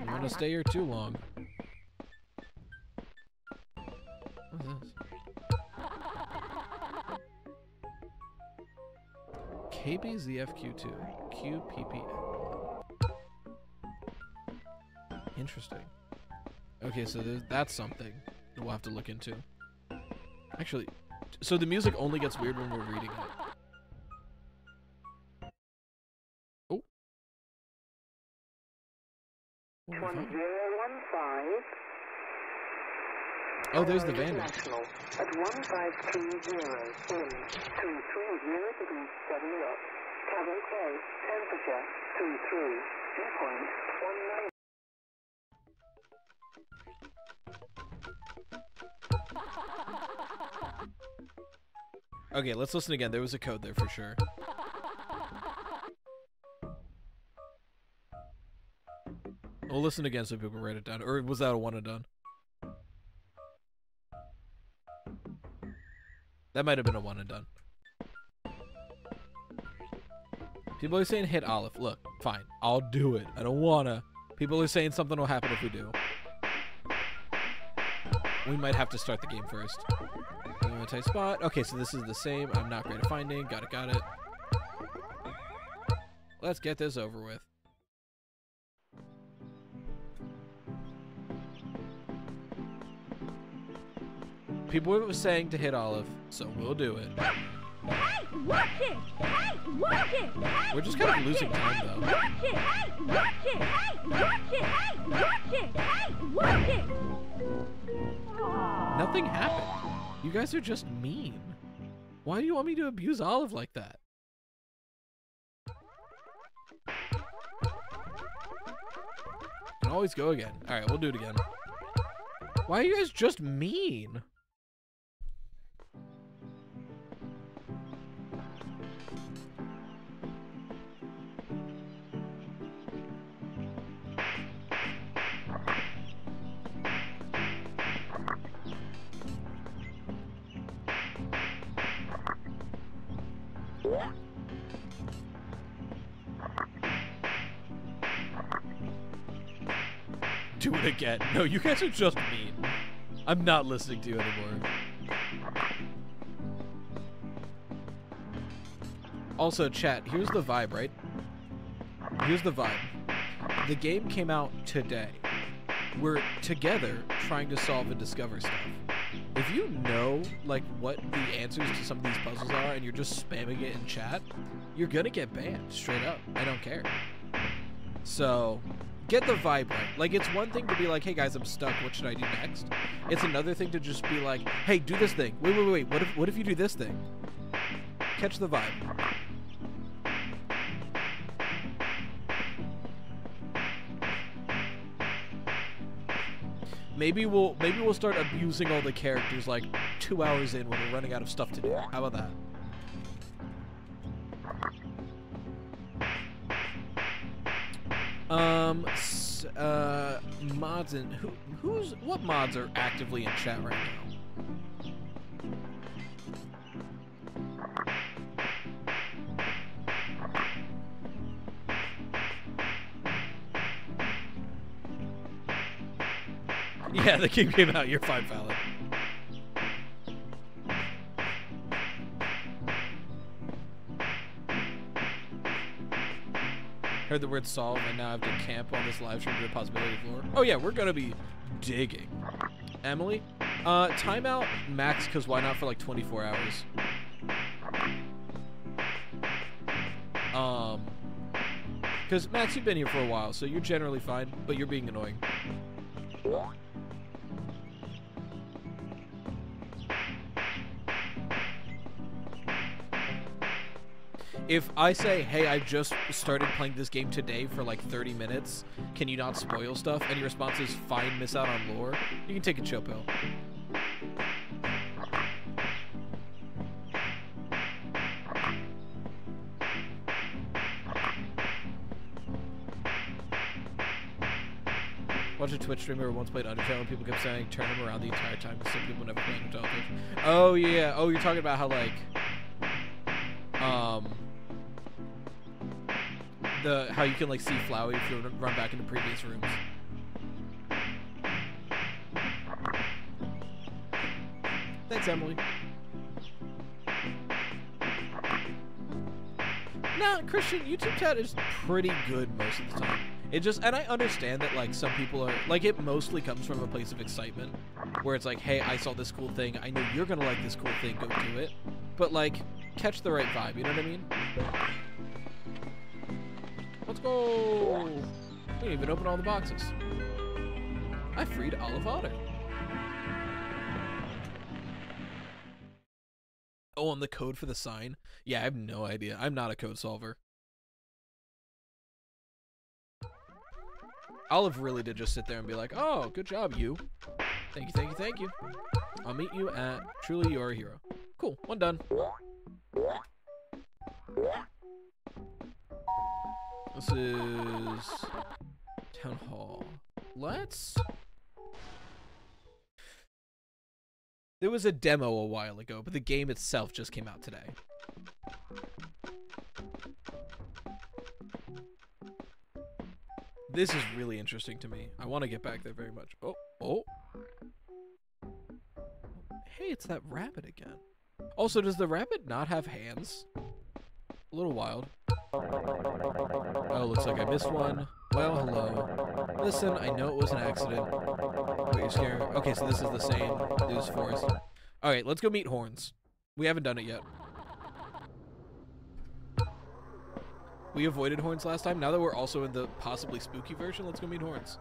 you want to stay here too long. KBZFQ2, QPPN1. Interesting. Okay, so that's something that we'll have to look into. Actually, so the music only gets weird when we're reading it. Oh. What have we found? 1015 Oh, there's the. International at 1530 in 230 degrees 7 knots. Cabin close. Temperature 23. Dew point 19. Okay, let's listen again. There was a code there for sure. We'll listen again so people write it down. Or was that a one and done? That might have been a one and done. People are saying hit Olive. Look, fine. I'll do it. I don't wanna. People are saying something will happen if we do. We might have to start the game first. Tight spot. Okay, so this is the same. I'm not great at finding. Got it, got it. Let's get this over with. People were saying to hit Olive, so we'll do it. Hey, watch it! Hey, watch it! Hey, We're just kind of losing time, though. Watch it! Hey, watch it! Hey, watch it! Hey, watch it! Hey, watch it! Nothing happened. You guys are just mean. Why do you want me to abuse Olive like that? Can always go again. All right, we'll do it again. Why are you guys just mean? Again. No, you guys are just mean. I'm not listening to you anymore. Also, chat, here's the vibe, right? Here's the vibe. The game came out today. We're together trying to solve and discover stuff. If you know like what the answers to some of these puzzles are and you're just spamming it in chat, you're gonna get banned straight up. I don't care. So get the vibe right. Like it's one thing to be like, hey guys, I'm stuck, what should I do next? It's another thing to just be like, hey, do this thing. Wait, wait, wait, what if what if you do this thing? Catch the vibe. Maybe we'll maybe we'll start abusing all the characters like two hours in when we're running out of stuff to do. How about that? Um, uh, mods and who who's what mods are actively in chat right now? [LAUGHS] Yeah, the game came out. You're fine, Fallon. Heard the word solve, and now I have to camp on this live stream to the possibility of. Oh yeah, we're gonna be digging. Emily, uh, timeout max, cause why not for like 24 hours? Um, cause Max, you've been here for a while, so you're generally fine, but you're being annoying. If I say, hey, I just started playing this game today for like 30 minutes, can you not spoil stuff? And your response is, fine, miss out on lore, you can take a chill pill. Watch a Twitch streamer once played Undertale and people kept saying turn him around the entire time because some people never played Undertale. Oh yeah. Oh, you're talking about how like um the how you can like see Flowey if you run back into previous rooms. Thanks, Emily. Nah, Christian, YouTube chat is pretty good most of the time. It just, and I understand that like some people are, like it mostly comes from a place of excitement, where it's like, hey, I saw this cool thing, I know you're gonna like this cool thing, go do it. But like, catch the right vibe, you know what I mean? Let's go! We didn't even open all the boxes. I freed Olive Otter. Oh, and the code for the sign? Yeah, I have no idea. I'm not a code solver. Olive really did just sit there and be like, oh, good job, you. Thank you, thank you, thank you. I'll meet you at Truly You're a Hero. Cool, one done. This is Town Hall. Let's. There was a demo a while ago, but the game itself just came out today. This is really interesting to me. I want to get back there very much. Oh, oh. Hey, it's that rabbit again. Also, does the rabbit not have hands? A little wild. Oh, looks like I missed one. Well, hello. Listen, I know it was an accident. But you're scared. Okay, so this is the same. News forest. All right, let's go meet Horns. We haven't done it yet. We avoided Horns last time. Now that we're also in the possibly spooky version, let's go meet Horns.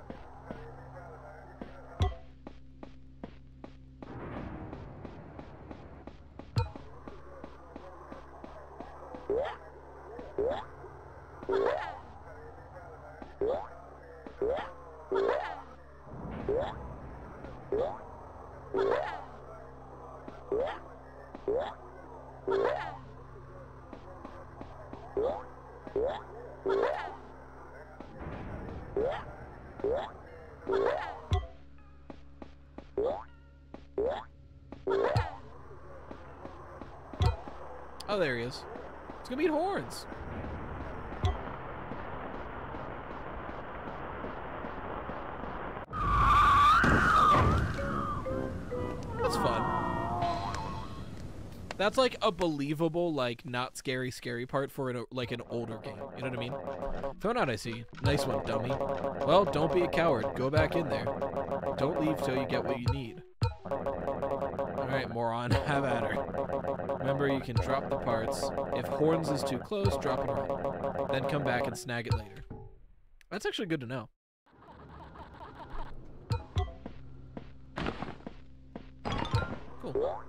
That's like a believable, like not scary, scary part for an like an older game. You know what I mean? Phone out, I see. Nice one, dummy. Well, don't be a coward. Go back in there. Don't leave till you get what you need. All right, moron. [LAUGHS] Have at her. Remember, you can drop the parts. If Horns is too close, drop it around. Then come back and snag it later. That's actually good to know. Cool.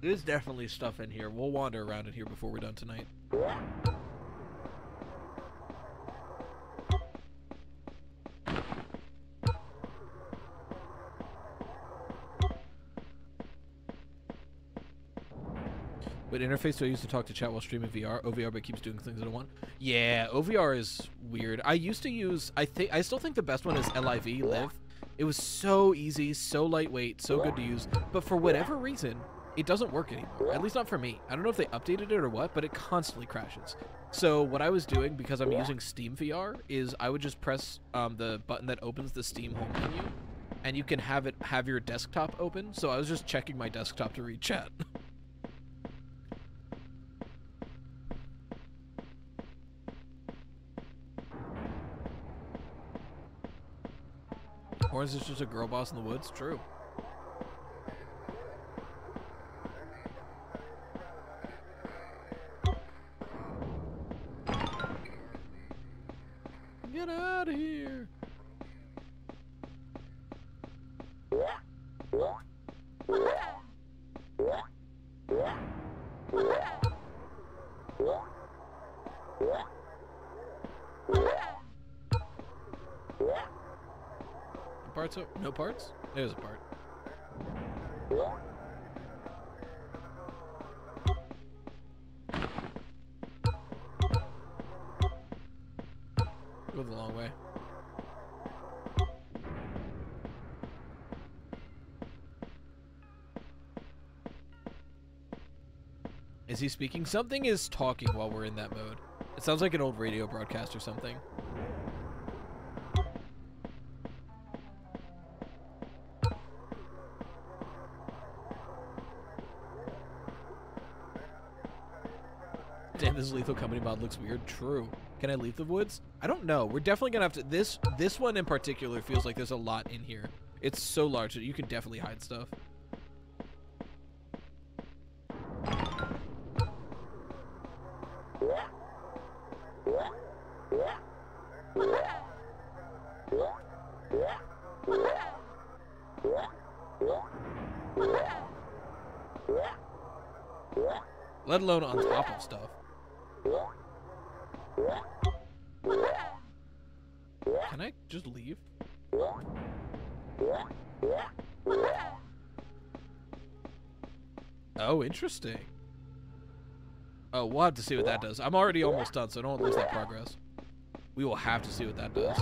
There's definitely stuff in here. We'll wander around in here before we're done tonight. What interface do I use to talk to chat while streaming VR? OVR, but keeps doing things I want. Yeah, OVR is weird. I used to use. I think. I still think the best one is LIV Live. It was so easy, so lightweight, so good to use. But for whatever reason, it doesn't work anymore. At least not for me. I don't know if they updated it or what, but it constantly crashes. So what I was doing because I'm using Steam VR is I would just press um, the button that opens the Steam home menu, and you can have it have your desktop open. So I was just checking my desktop to read chat. [LAUGHS] Horns is just a girl boss in the woods. True. Out of here. Parts? No parts? There's a part. Speaking? Something is talking while we're in that mode. It sounds like an old radio broadcast or something. Damn, this Lethal Company mod looks weird. True. Can I leave the woods? I don't know. We're definitely gonna have to. This this one in particular feels like there's a lot in here. It's so large that you can definitely hide stuff. Alone on top of stuff. Can I just leave? Oh, interesting. Oh, we'll have to see what that does. I'm already almost done, so don't lose that progress. We will have to see what that does.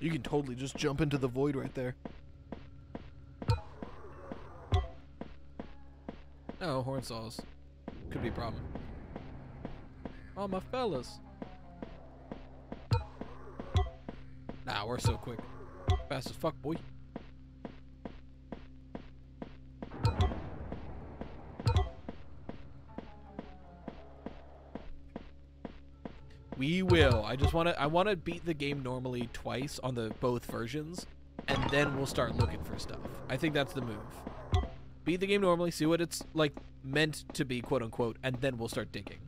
You can totally just jump into the void right there. Horn saws. Could be a problem. Oh, my fellas. Nah, we're so quick. Fast as fuck, boy. We will. I just want to. I want to beat the game normally twice on the both versions, and then we'll start looking for stuff. I think that's the move. Beat the game normally, see what it's like meant to be, quote unquote, and then we'll start digging.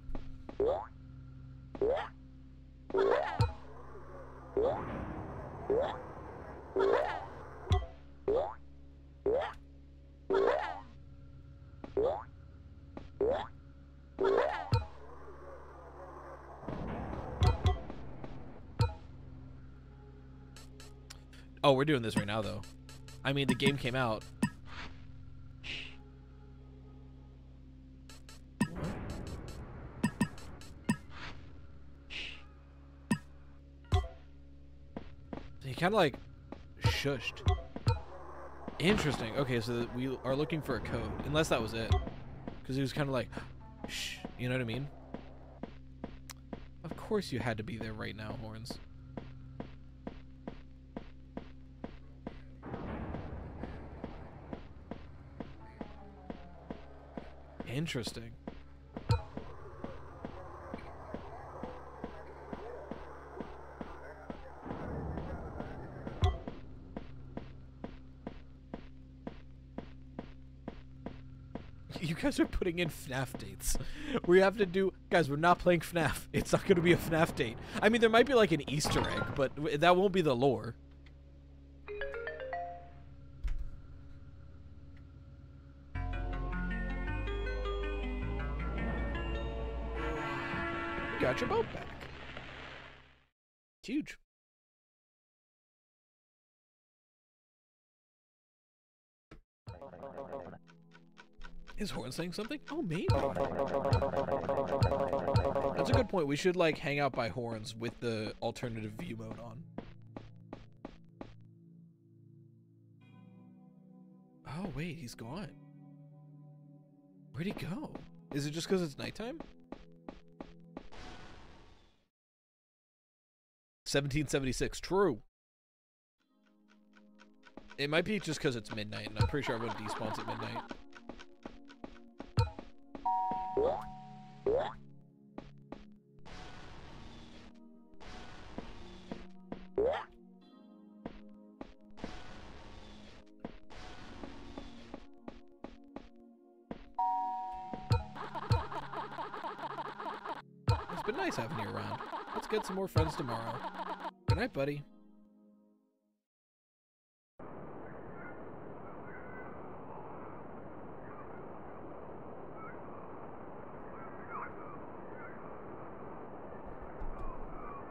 Oh, we're doing this right now, though. I mean, the game came out. Kind of like shushed. Interesting. Okay, so we are looking for a code, unless that was it, because he was kind of like, shh. You know what I mean? Of course, you had to be there right now, horns. Interesting. Guys are putting in FNAF dates. We have to do, guys. We're not playing FNAF. It's not going to be a FNAF date. I mean, there might be like an Easter egg, but that won't be the lore. Is Horn saying something? Oh, maybe. That's a good point. We should like hang out by Horns with the alternative view mode on. Oh wait, he's gone. Where'd he go? Is it just because it's nighttime? 1776. True. It might be just because it's midnight, and I'm pretty sure everyone despawns at midnight. It's been nice having you around. Let's get some more friends tomorrow. Good night, buddy.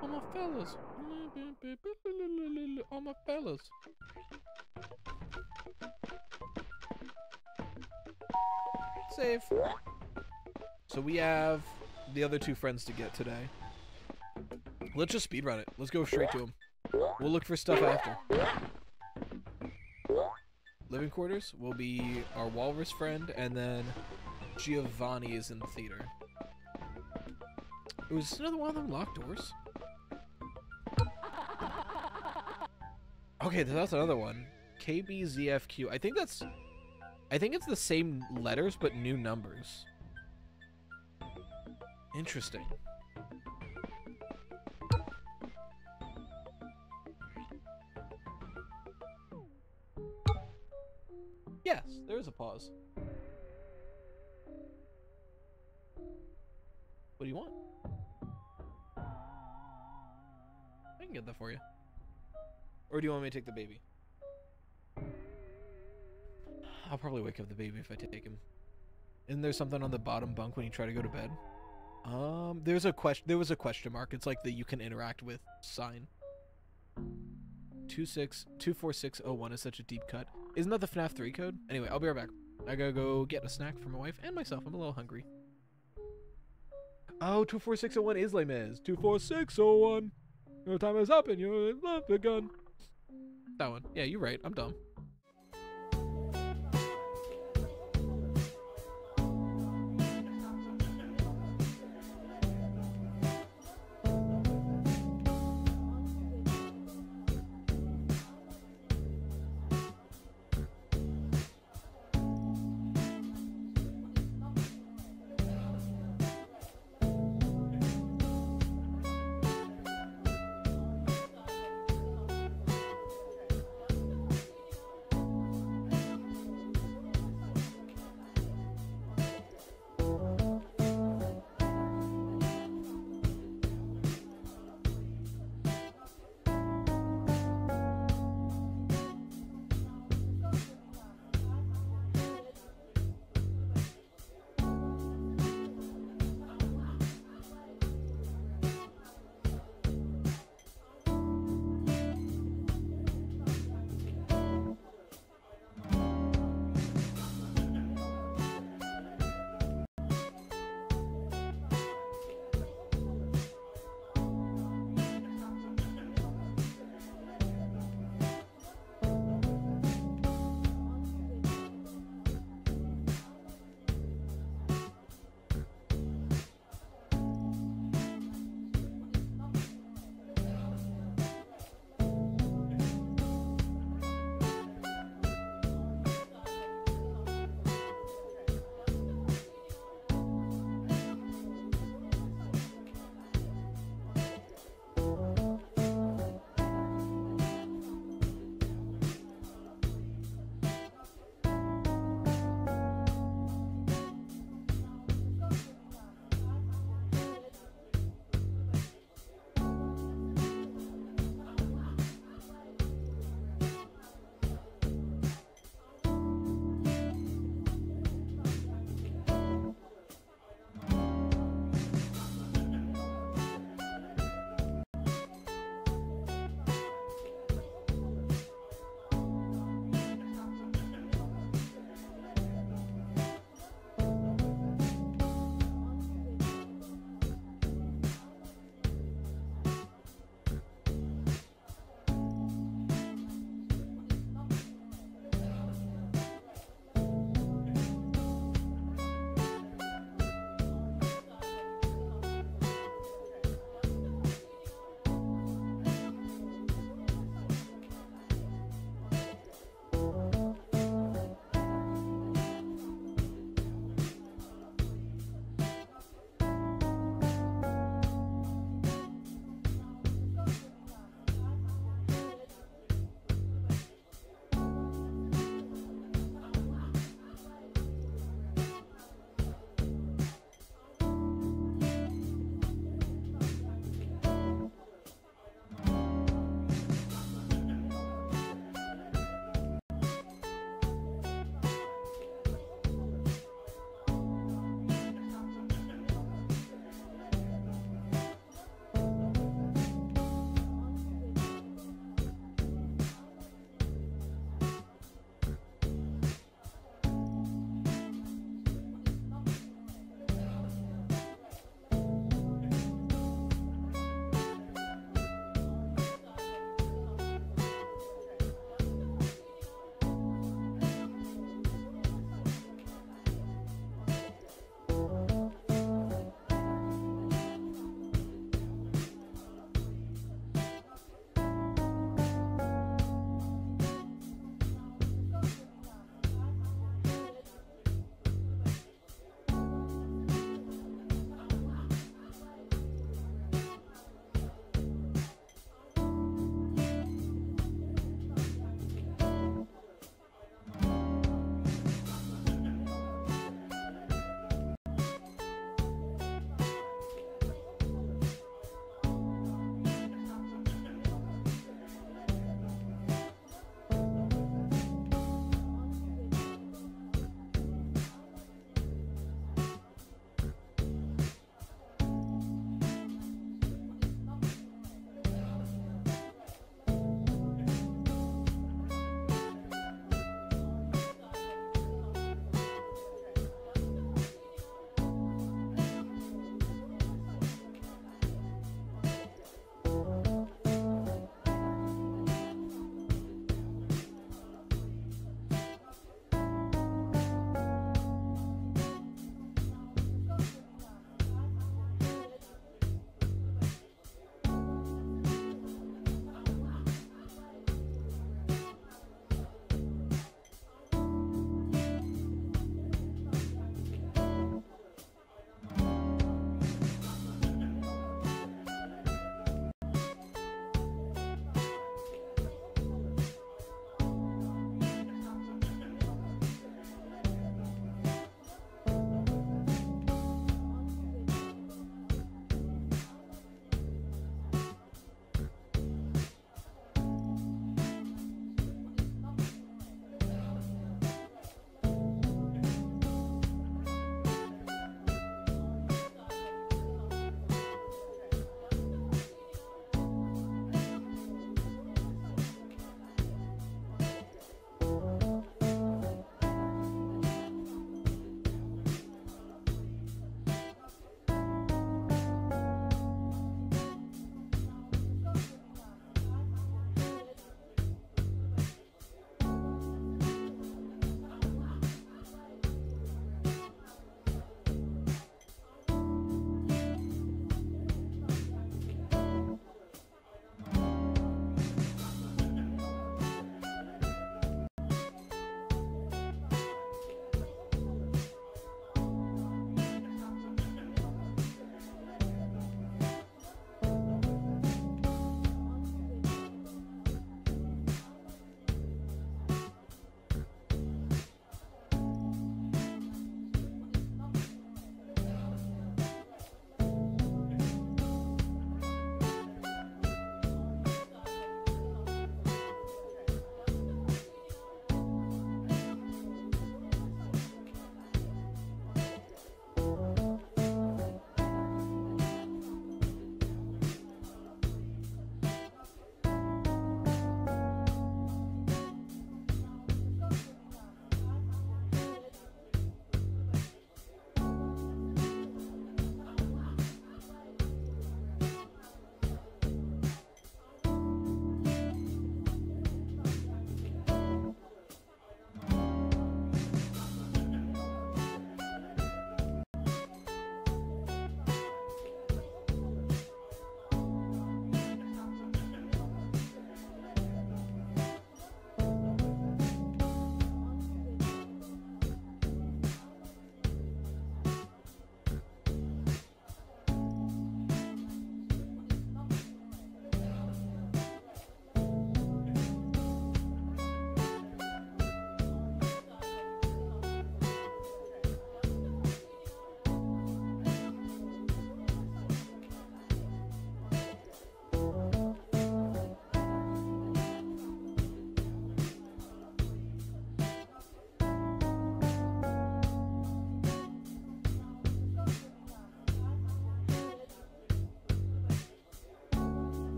All my fellas. All my fellas. Save. So we have the other two friends to get today. Let's just speedrun it. Let's go straight to them. We'll look for stuff after. Living quarters will be our walrus friend, and then Giovanni is in the theater. It was this another one of them locked doors? Okay, that's another one. KBZFQ. I think that's. I think it's the same letters but new numbers. Interesting. Yes, there is a pause. What do you want? I can get that for you. Or do you want me to take the baby? I'll probably wake up the baby if I take him. Isn't there something on the bottom bunk when you try to go to bed? Um, there's a question. There was a question mark. It's like the you can interact with sign. Two six two four six oh one is such a deep cut. Isn't that the FNAF three code? Anyway, I'll be right back. I gotta go get a snack for my wife and myself. I'm a little hungry. Oh, 24601 is Les Mis. 24601. Your time is up and your love begun. That one. Yeah, you're right. I'm dumb.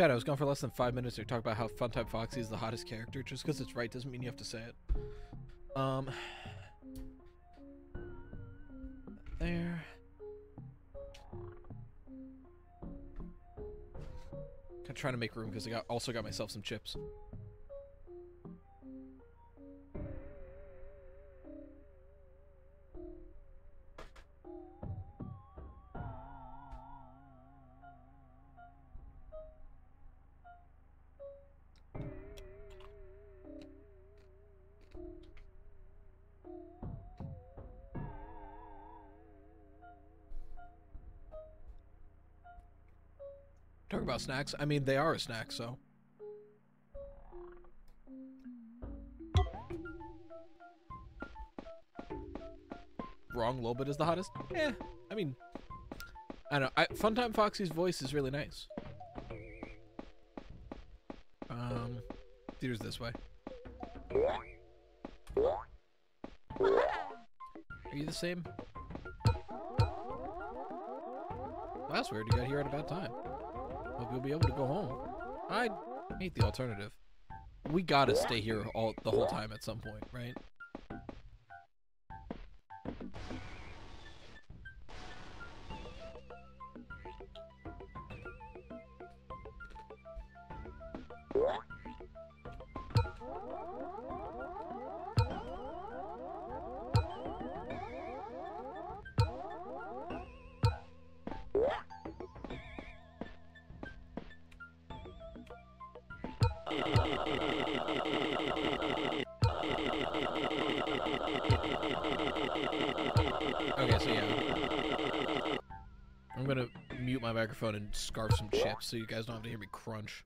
Chad, I was gone for less than five minutes to talk about how Funtime Foxy is the hottest character. Just because it's right doesn't mean you have to say it. Um. There. I'm trying to make room because I got also got myself some chips. About snacks. I mean, they are a snack, so. Wrong, Lolbit is the hottest? Eh, I mean, I don't know. I, Funtime Foxy's voice is really nice. Um, theater's this way. Are you the same? Well, that's weird. You got here at a bad time. Hope you'll be able to go home. I hate the alternative. We gotta stay here all the whole time at some point, right? Microphone and scarf some chips so you guys don't have to hear me crunch.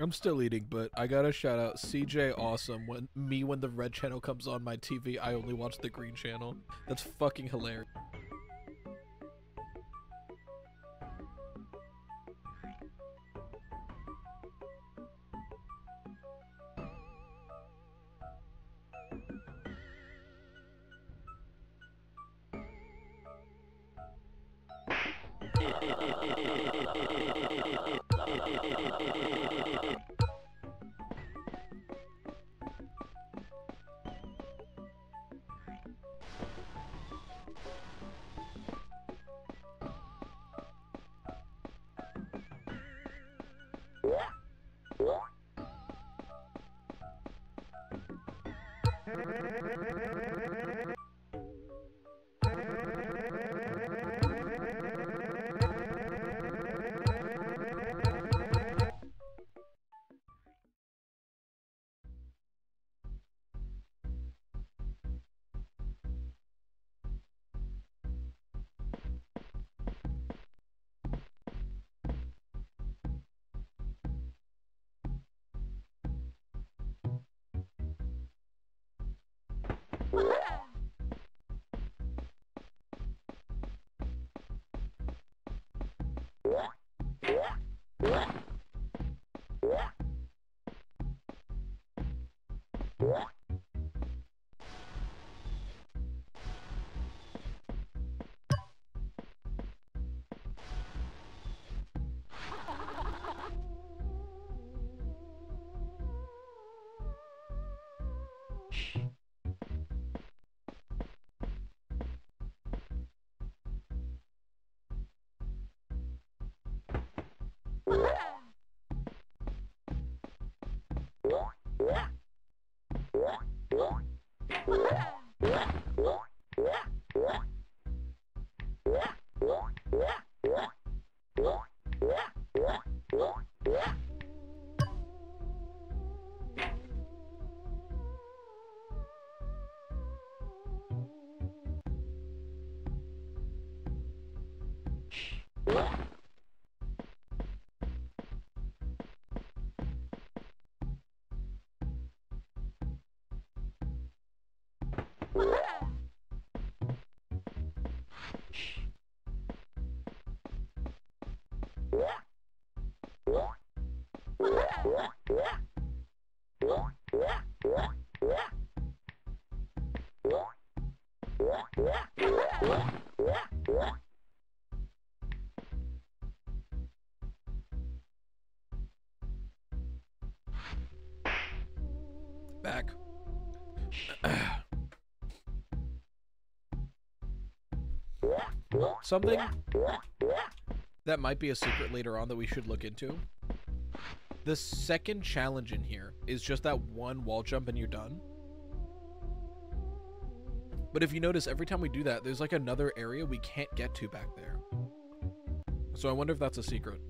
I'm still eating, but I gotta shout out CJ Awesome when me when the red channel comes on my TV, I only watch the green channel. That's fucking hilarious. Back. Something that might be a secret later on that we should look into. The second challenge in here is just that one wall jump and you're done. But if you notice, every time we do that, there's like another area we can't get to back there. So I wonder if that's a secret.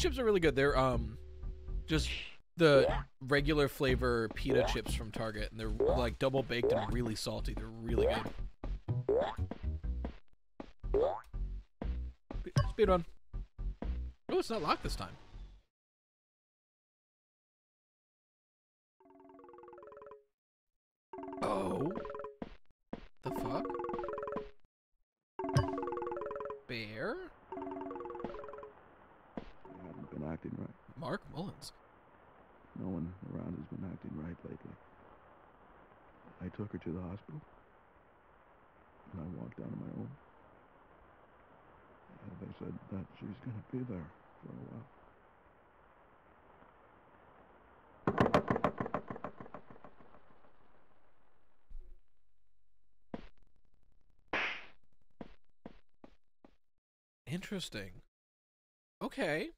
Chips are really good. They're um just the regular flavor pita chips from Target, and they're like double baked and really salty. They're really good. Spe- Speed run. Oh, it's not locked this time. Hospital. And I walked down on my own. And they said that she's going to be there for a while. Interesting. Okay.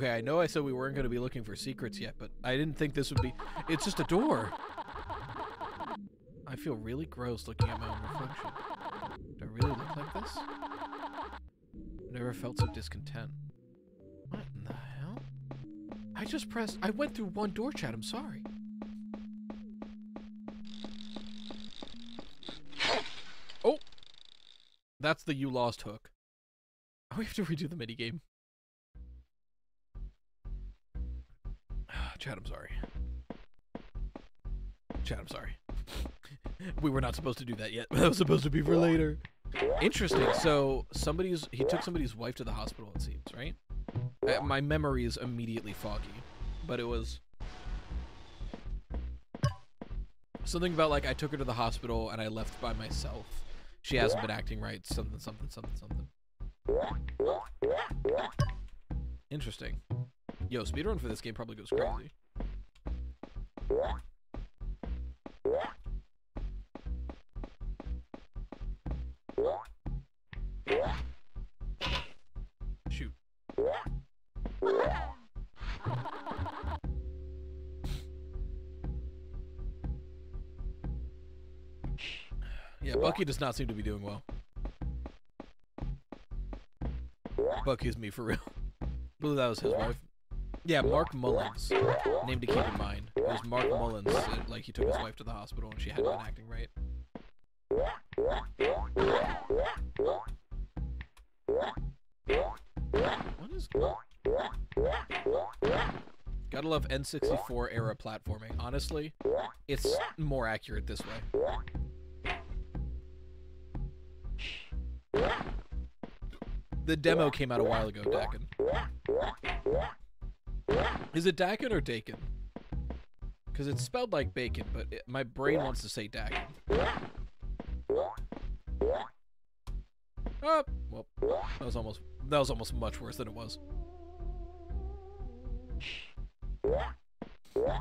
Okay, I know I said we weren't going to be looking for secrets yet, but I didn't think this would be. It's just a door. I feel really gross looking at my own reflection. Do I really look like this? Never felt so discontent. What in the hell? I just pressed. I went through one door chat. I'm sorry. Oh! That's the you lost hook. Oh, we have to redo the minigame. Chad, I'm sorry. Chad, I'm sorry. [LAUGHS] we were not supposed to do that yet. [LAUGHS] That was supposed to be for later. Interesting. So somebody's he took somebody's wife to the hospital. It seems right. Uh, my memory is immediately foggy, but it was something about like I took her to the hospital and I left by myself. She hasn't been acting right. Something, something, something, something. Interesting. Yo, speedrun for this game probably goes crazy. Shoot. Yeah, Bucky does not seem to be doing well. Bucky's me for real. [LAUGHS] I believe that was his wife. Yeah, Mark Mullins. Name to keep in mind. It was Mark Mullins. uh, Like he took his wife to the hospital and she hadn't been acting right. What is? Gotta love N64 era platforming. Honestly, it's more accurate this way. The demo came out a while ago, Dakin. Is it Dakin or Dakin? Because it's spelled like bacon, but it, my brain wants to say Dakin. Oh, well, that was almost that was almost much worse than it was.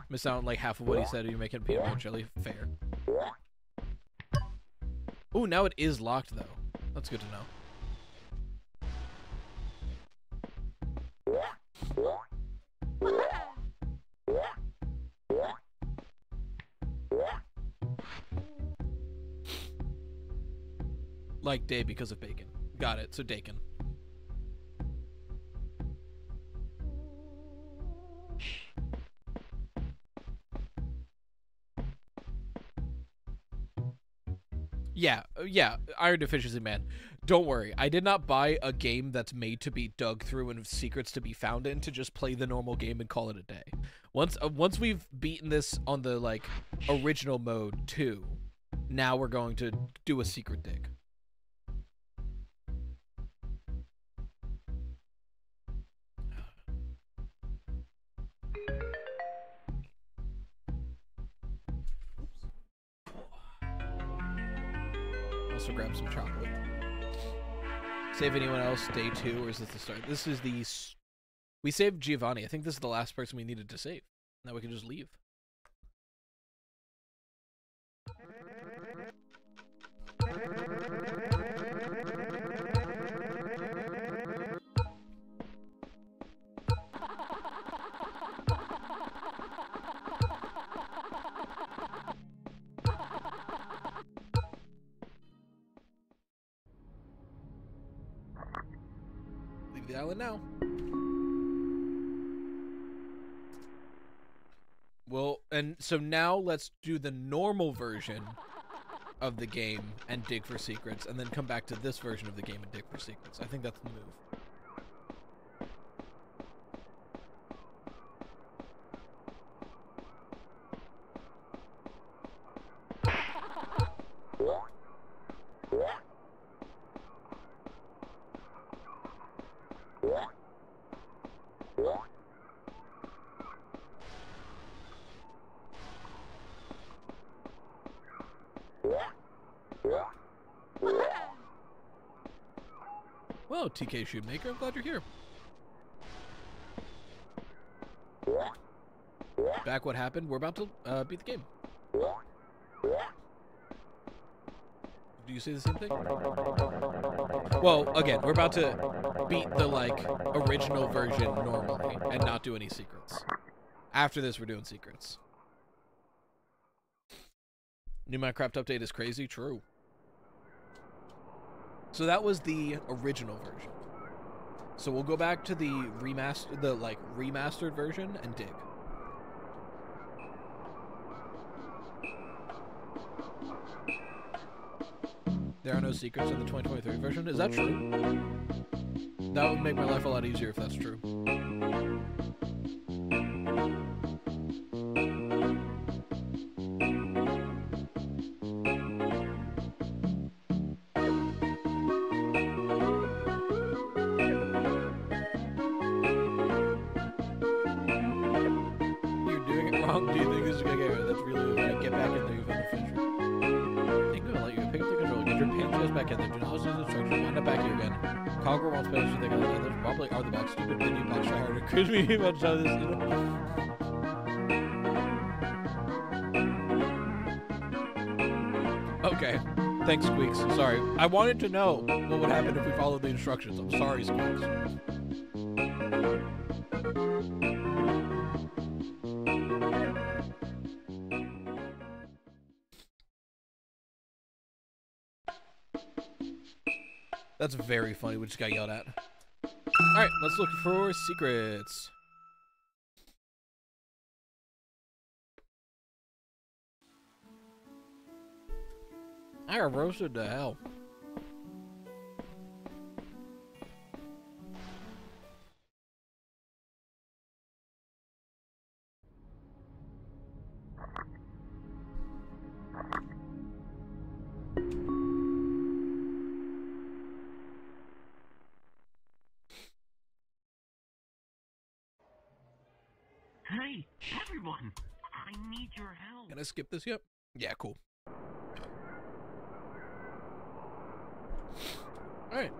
Missed out like half of what he said. You're making peanut butter jelly. Fair. Oh, now it is locked though. That's good to know. Like day because of bacon. Got it. So Dakin. Yeah, uh, yeah, Iron Deficiency Man. Don't worry, I did not buy a game that's made to be dug through and secrets to be found in to just play the normal game and call it a day. Once uh, once we've beaten this on the like original mode too, now we're going to do a secret dig. Save anyone else day two, or is this the start? This is the. We saved Giovanni. I think this is the last person we needed to save. Now we can just. Leave and so now let's do the normal version of the game and dig for secrets, and then come back to this version of the game and dig for secrets. I think that's the move. Well, TK Shoemaker, I'm glad you're here. Back what happened, we're about to uh, beat the game. Do you say the same thing? Well, again, we're about to beat the, like, original version normally and not do any secrets. After this, we're doing secrets. New Minecraft update is crazy? True. So that was the original version. So we'll go back to the remaster, the like remastered version, and dig. There are no secrets in the 2023 version. Is that true? That would make my life a lot easier if that's true. [LAUGHS] Okay. Thanks, Squeaks. Sorry. I wanted to know what would happen if we followed the instructions. I'm sorry, Squeaks. That's very funny. We just got yelled at. All right, let's look for secrets. I got roasted to hell. Hey, everyone! I need your help. Can I skip this yet? Yeah, cool. Alright.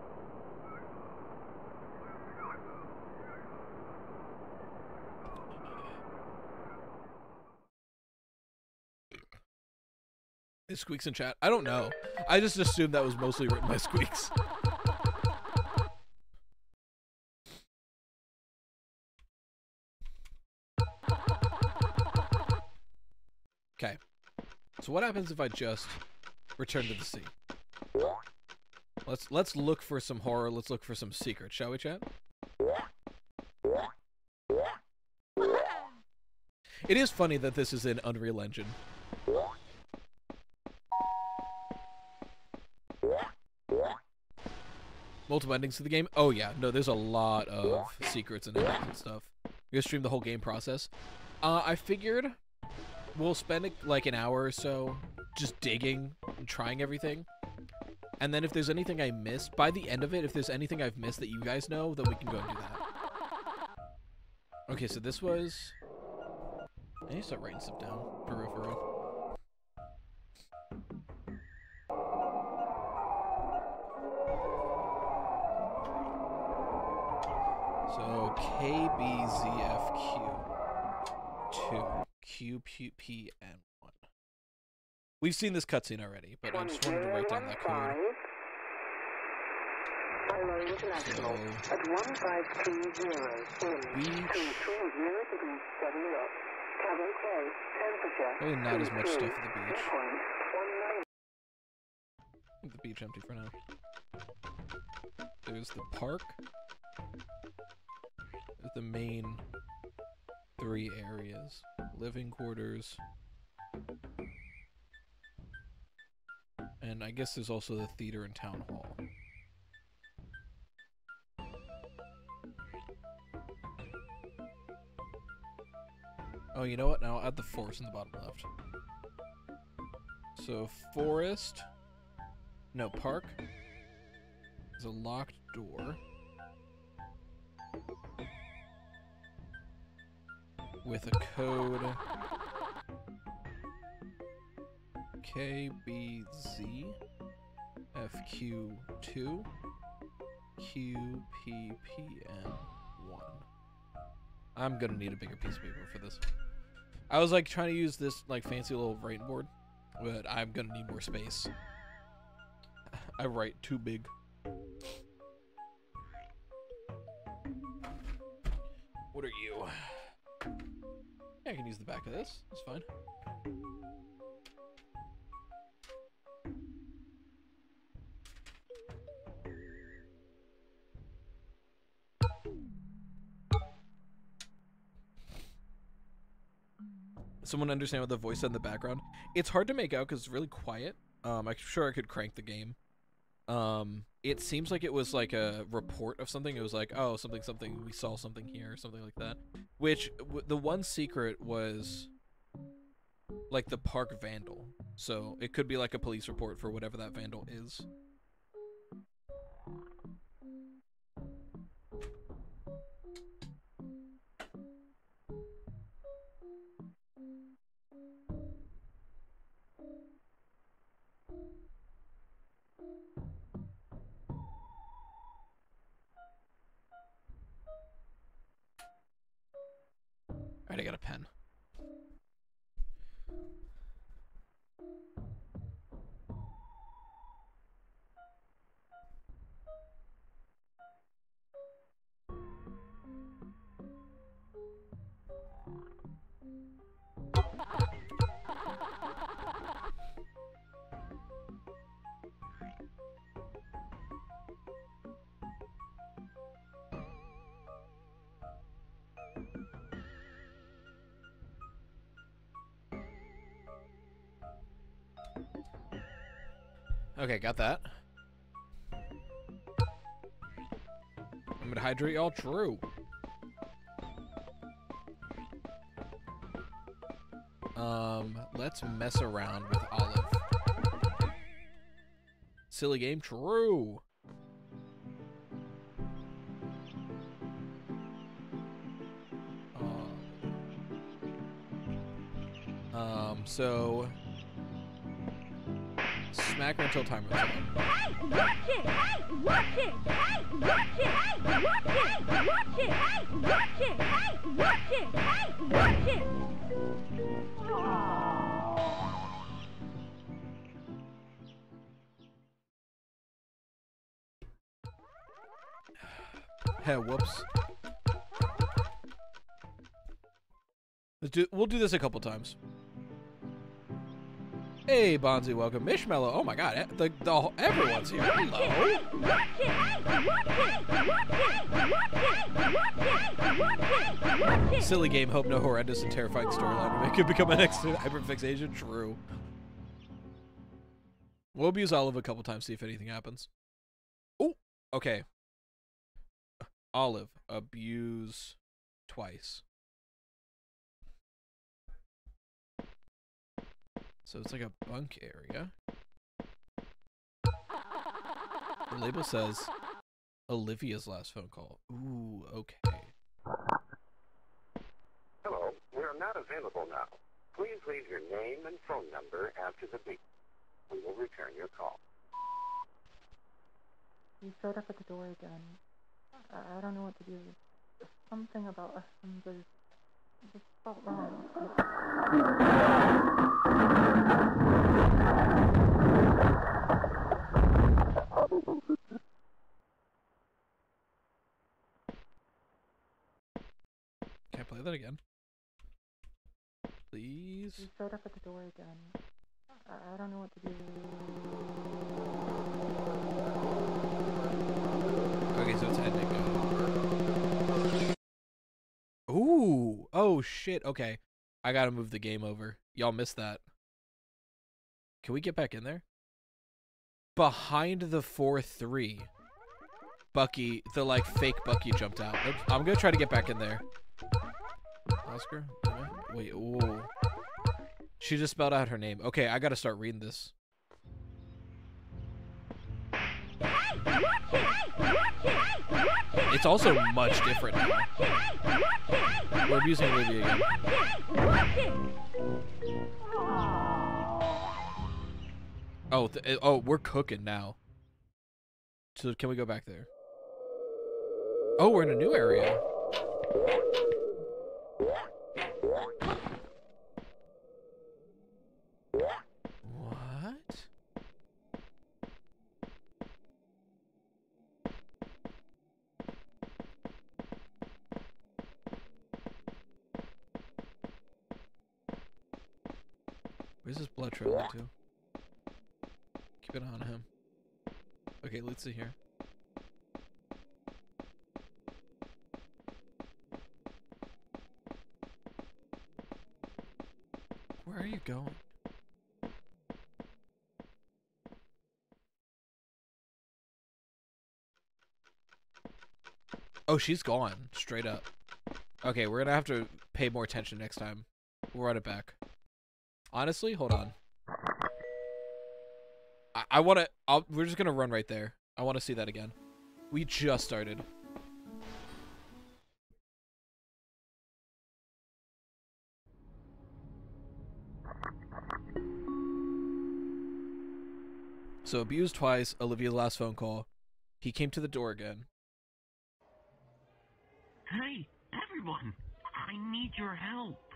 Is Squeaks in chat? I don't know. I just assumed that was mostly written by [LAUGHS] Squeaks. Okay. So what happens if I just return to the sea? Let's let's look for some horror. Let's look for some secrets, shall we, chat? It is funny that this is in Unreal Engine. Multiple endings to the game? Oh yeah, no, there's a lot of secrets and stuff. You're gonna stream the whole game process. Uh, I figured we'll spend like an hour or so just digging and trying everything. And then if there's anything I missed, by the end of it, if there's anything I've missed that you guys know, then we can go and do that. Okay, so this was... I need to start writing stuff down. For real, for real. So KBZFQ two QPPN. We've seen this cutscene already, but I just wanted to write down that code. Hello International So- at 1530 in Beach. 230 degrees 7 up. Cabin close. Temperature. Really not as much stuff 23. at the beach. Point 19. Leave the beach empty for now. There's the park. There's the main three areas. Living quarters. And I guess there's also the theater and town hall. Oh, you know what? Now I'll add the forest in the bottom left. So, forest. No, park. There's a locked door. With a code KBZ FQ2 QPPN1. I'm gonna need a bigger piece of paper for this. I was like trying to use this like fancy little writing board, but I'm gonna need more space. I write too big. What are you? Yeah, I can use the back of this. It's fine. Someone understand what the voice in the background? It's hard to make out because it's really quiet. Um, I'm sure I could crank the game. Um, it seems like it was like a report of something. It was like, oh, something, something. We saw something here, something like that. Which the one secret was like the park vandal. So it could be like a police report for whatever that vandal is. Okay, got that. I'm gonna hydrate y'all. True. Um, let's mess around with Olive. Silly game. True. Um, um, so smack her until time runs out. Hey, watch it! Hey, watch it! Hey, watch it! Hey, watch it! Hey! Watch it! Hey, watch it! Hey, watch it! Hey, watch it! Hey, whoops. Let's do, we'll do this a couple times. Hey, Bonzi, welcome. Mishmello. Oh my God, the the everyone's here. Hello. Silly game. Hope no horrendous and terrifying storyline it become an extra hyperfixation. True. We'll abuse Olive a couple times, see if anything happens. Oh, okay. Olive, abuse twice. So it's like a bunk area. The label says Olivia's last phone call. Ooh, okay. Hello, we are not available now. Please leave your name and phone number after the beep. We will return your call. You showed up at the door again. I, I don't know what to do. Something about us and there's just felt wrong. Can I play that again? Please? You showed up at the door again. I, I don't know what to do. Okay, so it's ending. Ooh. Oh shit. Okay. I gotta move the game over. Y'all missed that. Can we get back in there? Behind the 4-3. Bucky, the like fake Bucky jumped out. Oops, I'm gonna try to get back in there. Oscar? Wait, ooh. She just spelled out her name. Okay, I gotta start reading this. It's also much different. We're abusing Olivia again. Oh, th- eh, oh, we're cooking now. So can we go back there? Oh, we're in a new area. What? Where's this blood trail to? Keep an eye on him. Okay, let's see here. Where are you going? Oh, she's gone. Straight up. Okay, we're gonna have to pay more attention next time. We'll run it back. Honestly, hold on. I, I want to. We're just gonna run right there. I want to see that again. We just started. So abused twice. Olivia's last phone call. He came to the door again. Hey, everyone! I need your help.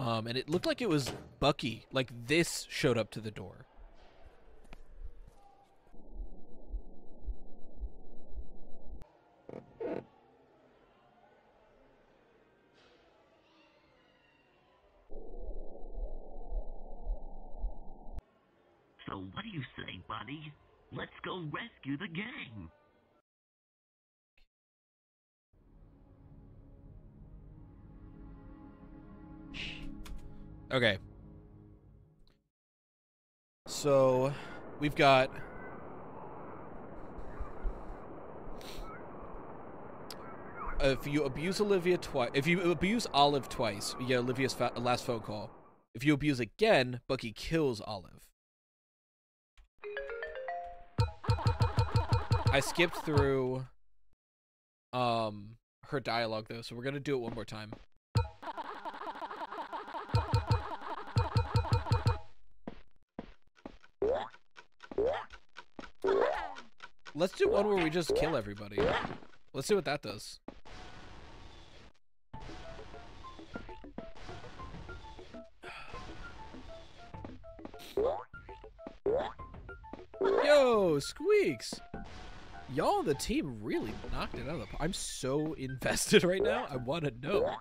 Um, and it looked like it was Bucky. Like this showed up to the door. So what do you say, buddy? Let's go rescue the gang. Okay. So, we've got if you abuse Olivia twice, if you abuse Olive twice, you get Olivia's last phone call. If you abuse again, Bucky kills Olive. I skipped through um her dialogue though, so we're gonna do it one more time. Let's do one where we just kill everybody. Let's see what that does. Yo, Squeaks! Y'all the team really knocked it out of the park. I'm so [LAUGHS] invested right now. I want to know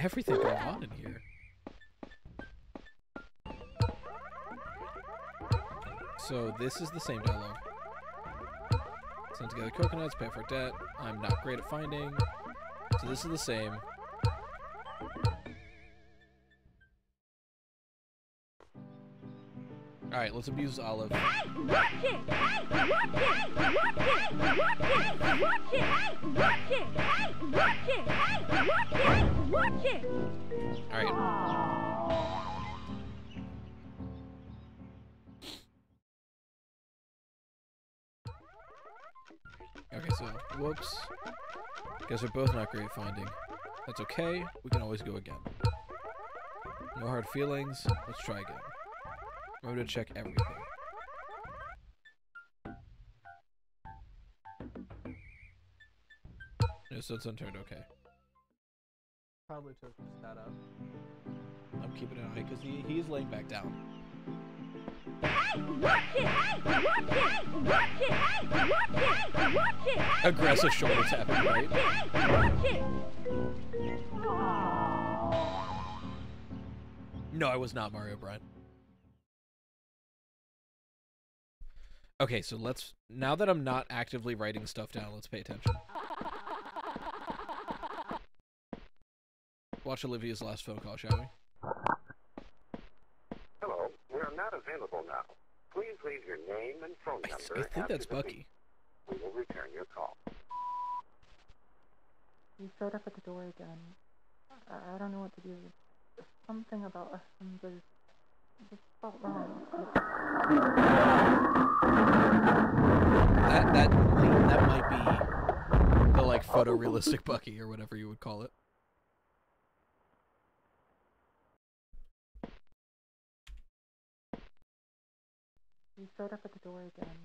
everything going on in here. So this is the same dialogue. Send together coconuts, pay for debt. I'm not great at finding. So this is the same. Alright, let's abuse Olive. Hey, watch it! Hey, watch it! Watch it! Watch! Watch it! Hey, watch it! Hey, watch it! Hey, watch it! Watch it! Alright. Okay, so, whoops. Guess we're both not great at finding. That's okay, we can always go again. No hard feelings, let's try again. Remember to check everything. No stones unturned, okay. Probably took that up. I'm keeping an eye because he, he's laying back down. Aggressive shoulder tapping, right? No, I was not Mario Bryan. Okay, so let's now that I'm not actively writing stuff down, let's pay attention. Watch Olivia's last phone call, shall we? Hello, we are not available now. Please leave your name and phone number I think that's Bucky. beep. We will return your call. He showed up at the door again. I, I don't know what to do. There's something about him just, just felt wrong. That that that might be the like photorealistic Bucky or whatever you would call it. Showed up at the door again.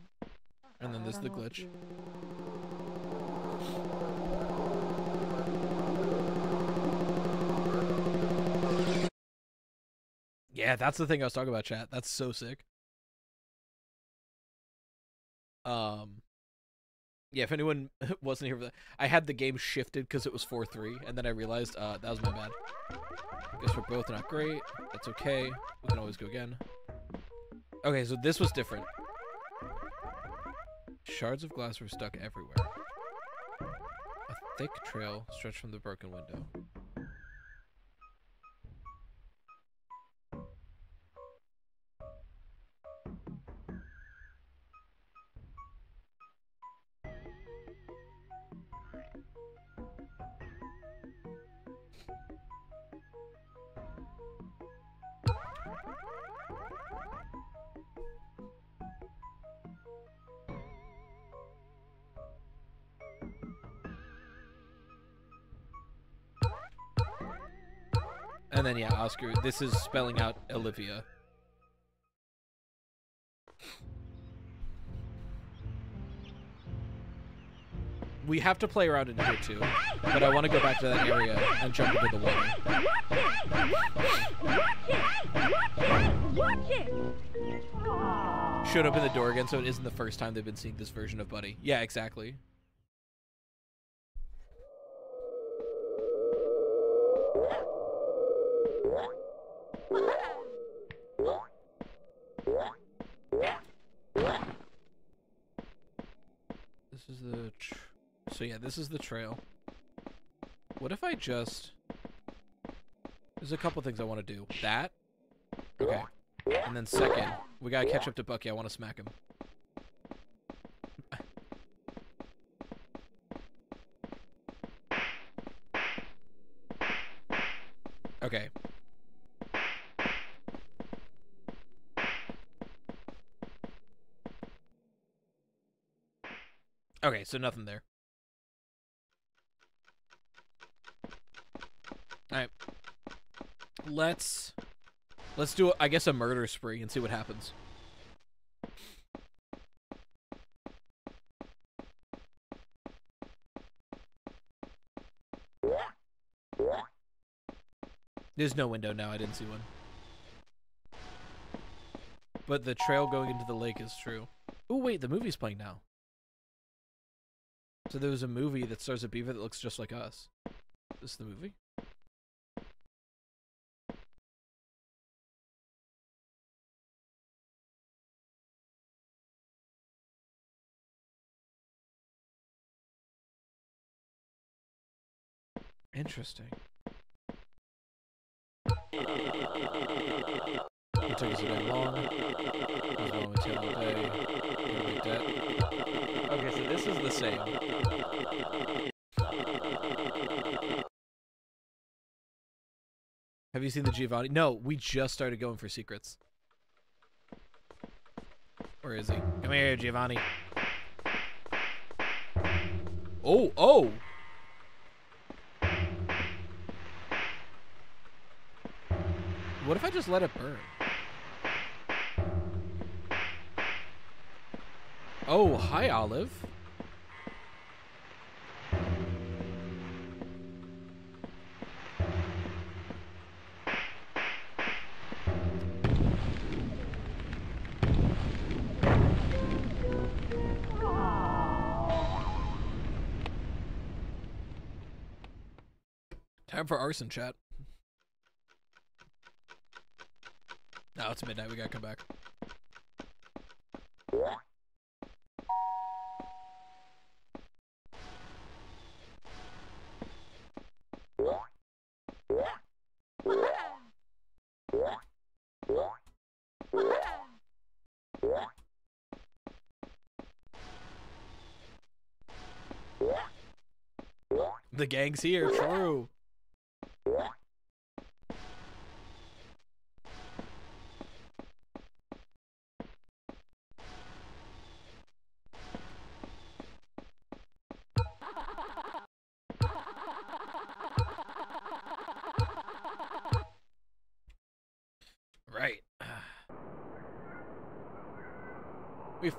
And then I there's the know what to glitch. Yeah, that's the thing I was talking about, chat. That's so sick. Um, yeah, if anyone [LAUGHS] wasn't here for that, I had the game shifted because it was 4-3, and then I realized uh, that was my bad. Guess we're both not great. That's okay. We can always go again. Okay, so this was different. Shards of glass were stuck everywhere. A thick trail stretched from the broken window. Then yeah, Oscar. This is spelling out Olivia. We have to play around in here too, but I want to go back to that area and jump into the water. It! Should open the door again, so it isn't the first time they've been seeing this version of Buddy. Yeah, exactly. This is the... so yeah, this is the trail. What if I just... There's a couple things I want to do. That. Okay. And then second, we gotta catch up to Bucky. I want to smack him. okay. Okay, so nothing there. Alright. Let's let's do I guess a murder spree and see what happens. There's no window now, I didn't see one. But the trail going into the lake is true. Oh wait, the movie's playing now. So there was a movie that stars a beaver that looks just like us. This is the movie? Interesting. It took us a long. It was day. Okay, so this is the same. Have you seen the Giovanni? No, we just started going for secrets. Where is he? Come here, Giovanni. Oh, oh! What if I just let it burn? Oh, hi, Olive. Time for arson chat. No, it's midnight. We gotta come back. The gang's here. True.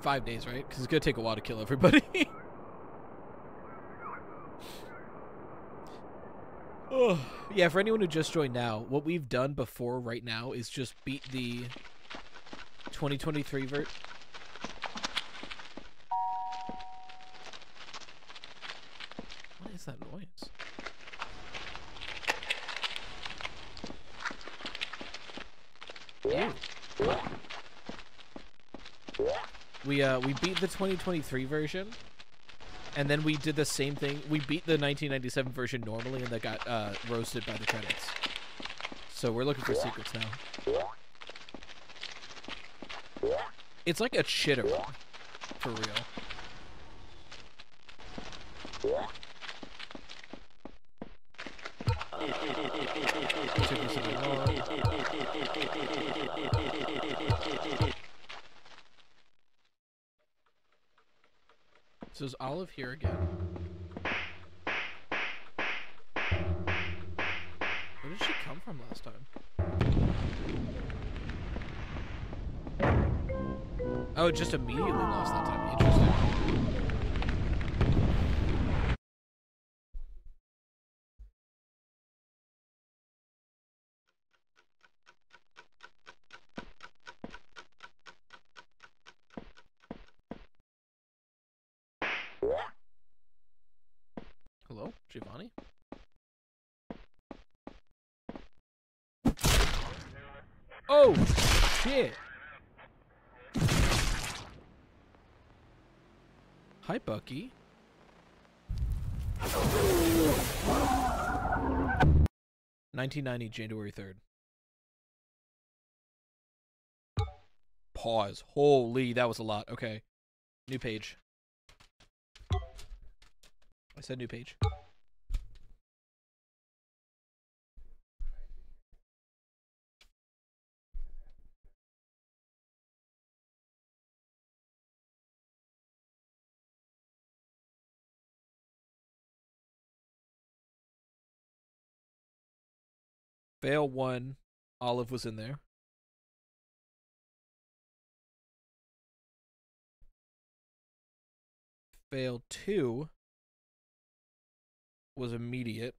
Five days, right? Because it's gonna take a while to kill everybody. [LAUGHS] oh, yeah. For anyone who just joined now, what we've done before right now is just beat the 2023 vert. What is that noise? Ew. We uh we beat the 2023 version, and then we did the same thing. We beat the 1997 version normally, and that got uh, roasted by the credits. So we're looking for secrets now. It's like a chitter, for real. Took us a bit long. So is Olive here again? Where did she come from last time? Oh, just immediately lost that time. Interesting. Hello, Giovanni? Oh, shit. Nineteen ninety, January third. Pause. Holy, that was a lot. Okay. New page. I said new page. Fail one. Olive was in there. Fail two was immediate.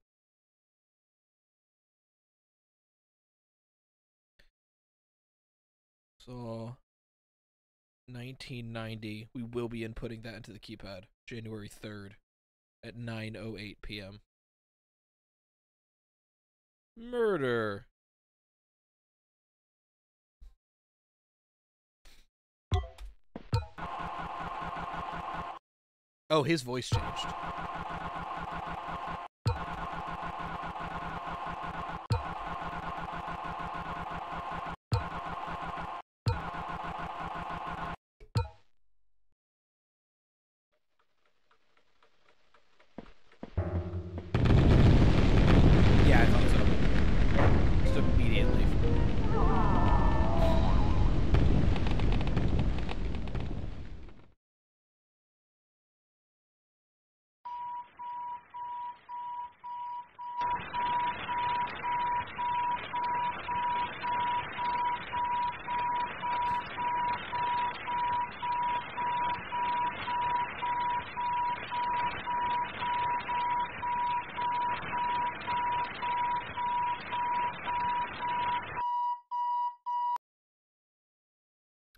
So 1990, we will be inputting that into the keypad January 3rd at 9:08 p.m. Murder. Oh, his voice changed.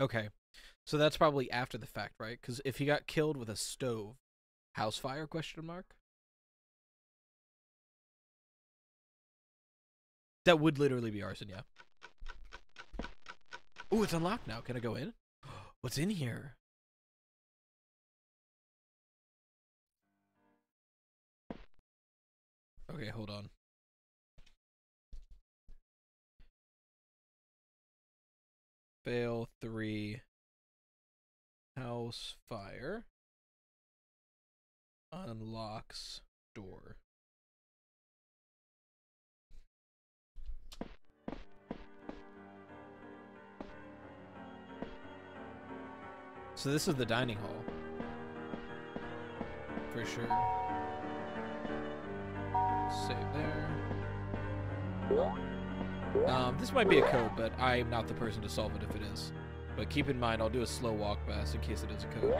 Okay. So that's probably after the fact, right? Because if he got killed with a stove, house fire? Question mark. That would literally be arson, yeah. Oh, it's unlocked now. Can I go in? [GASPS] What's in here? Okay, hold on. Fail three. House fire. Unlocks door. So this is the dining hall. For sure. Save there. Um, this might be a code, but I'm not the person to solve it if it is. But keep in mind, I'll do a slow walk past in case it is a code.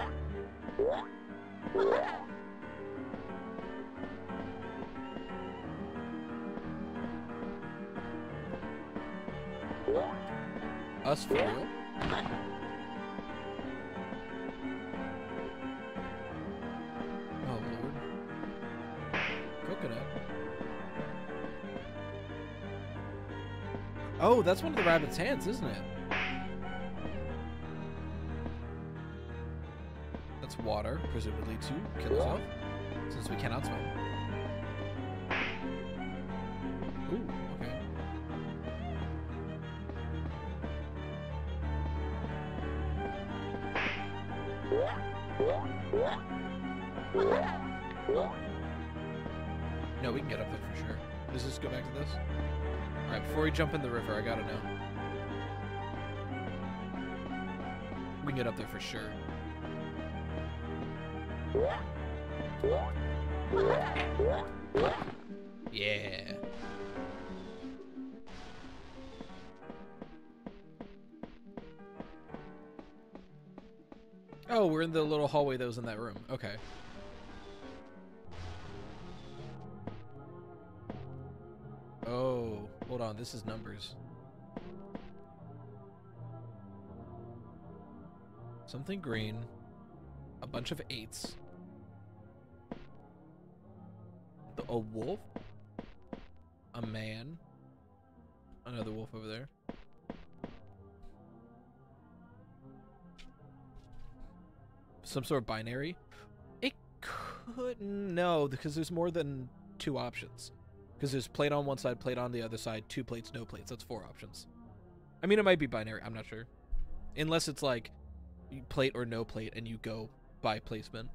Us for real? Oh lord. Coconut. Oh, that's one of the rabbit's hands, isn't it? That's water, presumably to kill us off, since we cannot swim. Jump in the river, I gotta know. We can get up there for sure. Yeah. Oh, we're in the little hallway that was in that room. Okay. Hold on. This is numbers. Something green. A bunch of eights. The, a wolf. A man. Another wolf over there. Some sort of binary. It could no, because there's more than two options. Because there's plate on one side, plate on the other side, two plates, no plates. That's four options. I mean, it might be binary. I'm not sure, unless it's like plate or no plate, and you go by placement.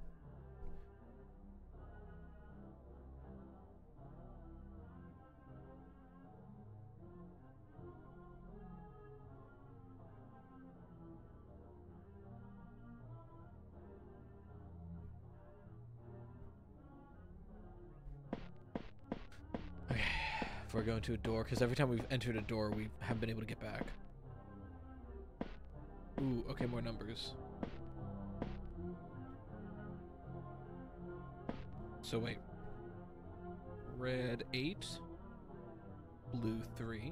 Before going to a door, because every time we've entered a door, we haven't been able to get back. Ooh, okay, more numbers. So wait. Red 8, blue 3.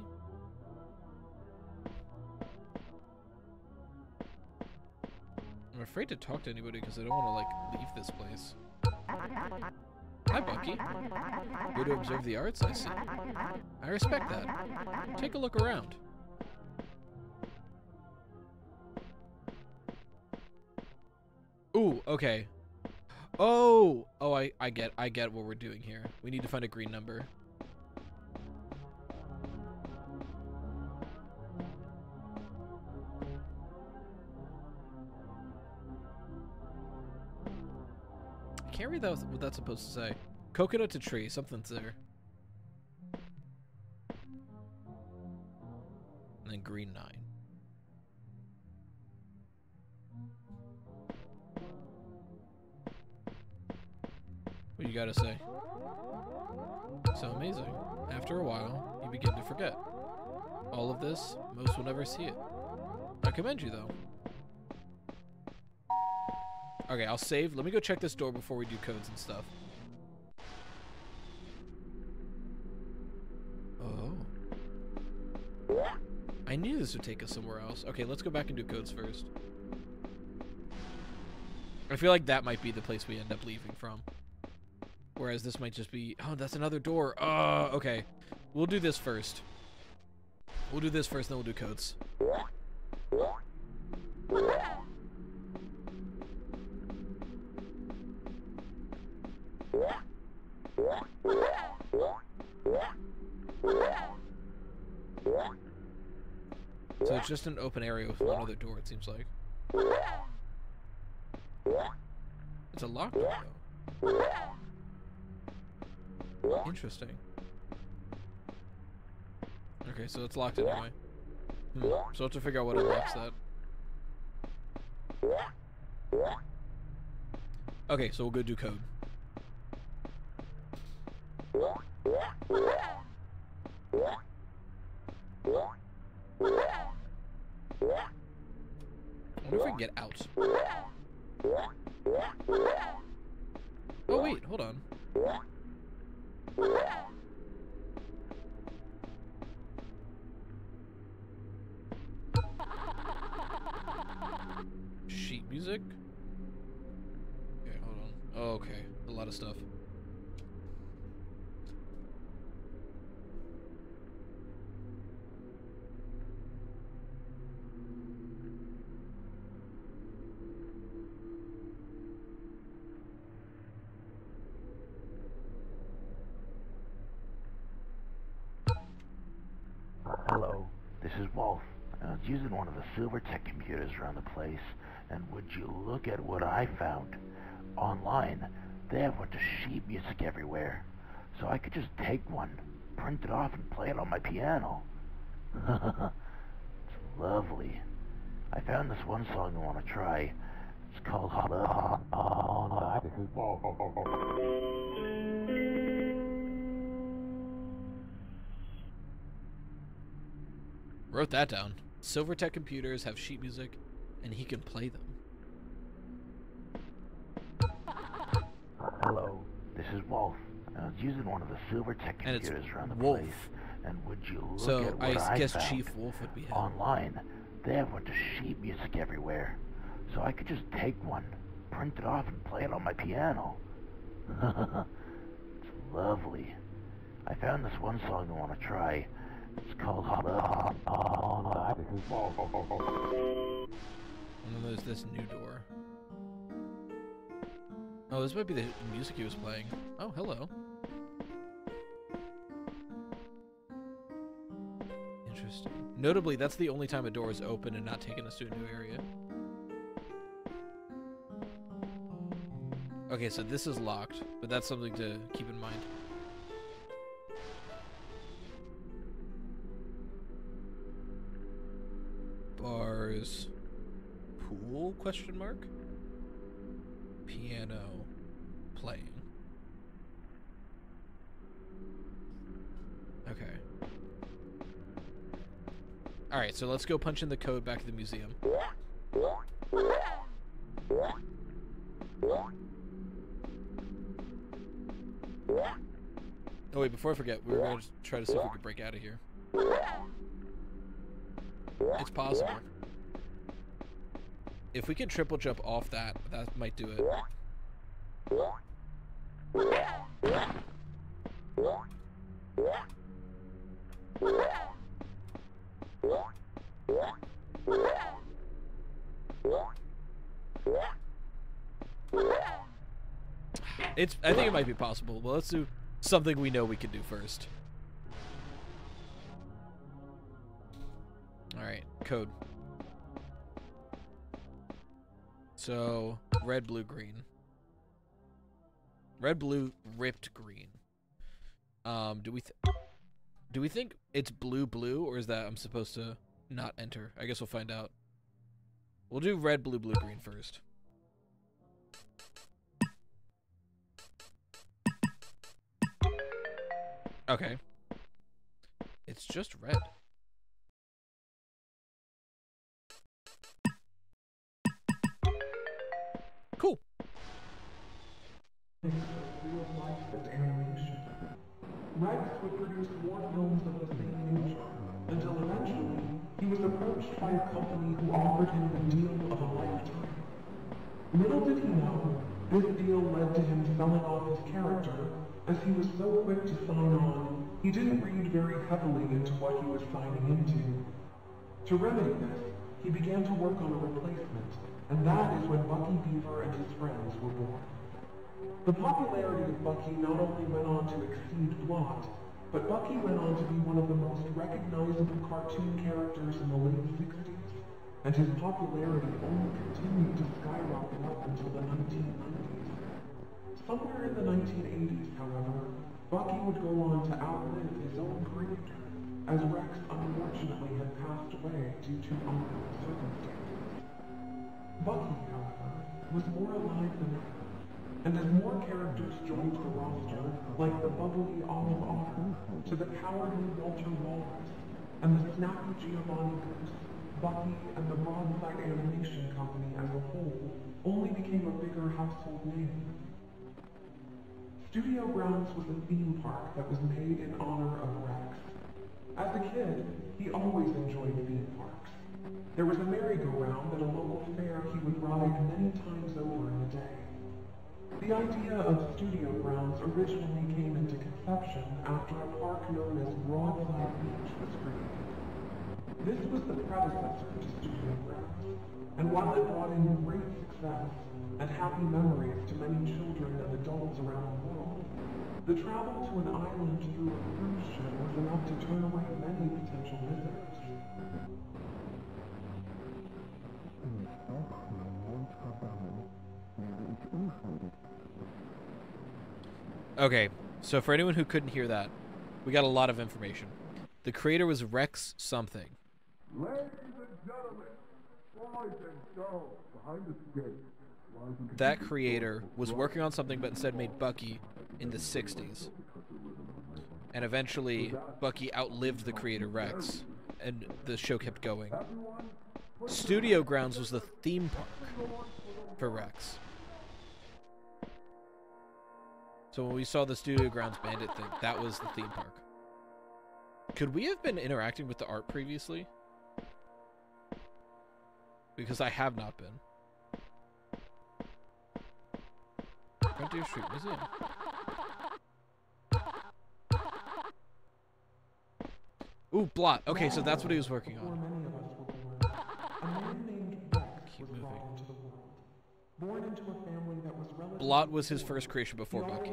I'm afraid to talk to anybody because I don't want to, like, leave this place. Hi, Bunky. Here to observe the arts, I see. I respect that. Take a look around. Ooh, okay. Oh, oh, I, I get, I get what we're doing here. We need to find a green number. Read that, what that's supposed to say. Coconut to tree, something's there. And then green nine. What you gotta say? So amazing. After a while, you begin to forget. All of this, most will never see it. I commend you, though. Okay, I'll save. Let me go check this door before we do codes and stuff. Oh. I knew this would take us somewhere else. Okay, let's go back and do codes first. I feel like that might be the place we end up leaving from. Whereas this might just be... Oh, that's another door. Oh, okay. We'll do this first. We'll do this first, then we'll do codes. It's just an open area with one other door, it seems like. It's a locked door, though. Interesting. Okay, so it's locked anyway. Hmm. So I have to figure out what unlocks that. Okay, so we'll go do code. Out. Is Wolf. I was using one of the Silvertech computers around the place, and would you look at what I found? Online, they have a bunch of sheet music everywhere, so I could just take one, print it off, and play it on my piano. [LAUGHS] it's lovely. I found this one song I want to try. It's called [LAUGHS] This is Wolf. Wrote that down. Silvertech computers have sheet music, and he can play them. Hello, this is Wolf. I was using one of the Silvertech computers around the Wolf. place, and would you look So at I what I, guess found? Chief Wolf would be him. Online, they have a bunch of sheet music everywhere, so I could just take one, print it off, and play it on my piano. [LAUGHS] it's lovely. I found this one song I want to try. And then there's this new door. Oh, this might be the music he was playing. Oh, hello. Interesting. Notably, that's the only time a door is open and not taking us to a new area. Okay, so this is locked, but that's something to keep in mind. Bars. Pool? Question mark. Piano. Playing. Okay. Alright, so let's go punch in the code back at the museum. Oh wait, before I forget, we were going to try to see if we could break out of here. It's possible. If we can triple jump off that, that might do it. It's. I think it might be possible. Well, let's do something we know we can do first. All right, code. So red, blue, green. Red, blue, ripped green. Um, do we do we think it's blue, blue, or is that I'm supposed to not enter? I guess we'll find out. We'll do red, blue, blue, green first. Okay. It's just red. Rex would produce more films of the same nature, until eventually he was approached by a company who offered him the deal of a lifetime. Little did he know, this deal led to him selling off his character, as he was so quick to sign on, he didn't read very heavily into what he was signing into. To remedy this, he began to work on a replacement, and that is when Bucky Beaver and his friends were born. The popularity of Bucky not only went on to exceed Blot, but Bucky went on to be one of the most recognizable cartoon characters in the late 60s, and his popularity only continued to skyrocket up until the 1990s. Somewhere in the 1980s, however, Bucky would go on to outlive his own creator, as Rex unfortunately had passed away due to unknown circumstances. Bucky, however, was more alive than ever, and as more characters joined the roster, like the bubbly Olive Otter, to the cowardly Walter Walrus, and the snappy Giovanni Goose, Bucky and the Broadside Animation Company as a whole only became a bigger household name. Studio Grounds was a theme park that was made in honor of Rex. As a kid, he always enjoyed theme parks. There was a merry-go-round at a local fair he would ride many times over in a day. The idea of Studio Grounds originally came into conception after a park known as Broadside Beach was created. This was the predecessor to Studio Grounds, and while it brought in great success and happy memories to many children and adults around the world, the travel to an island through a cruise ship was enough to turn away many potential visitors. Okay, so for anyone who couldn't hear that, we got a lot of information. The creator was Rex something. Ladies and gentlemen, boys and girls, behind the gate. That creator was working on something but instead made Bucky in the 60s. And eventually, Bucky outlived the creator Rex, and the show kept going. Studio Grounds was the theme park for Rex. So when we saw the Studio Grounds Bandit thing, that was the theme park. Could we have been interacting with the art previously? Because I have not been. Frontier Street Museum. Ooh, blot. Okay, so that's what he was working on. Keep moving. Blot was his first creation before Bucky.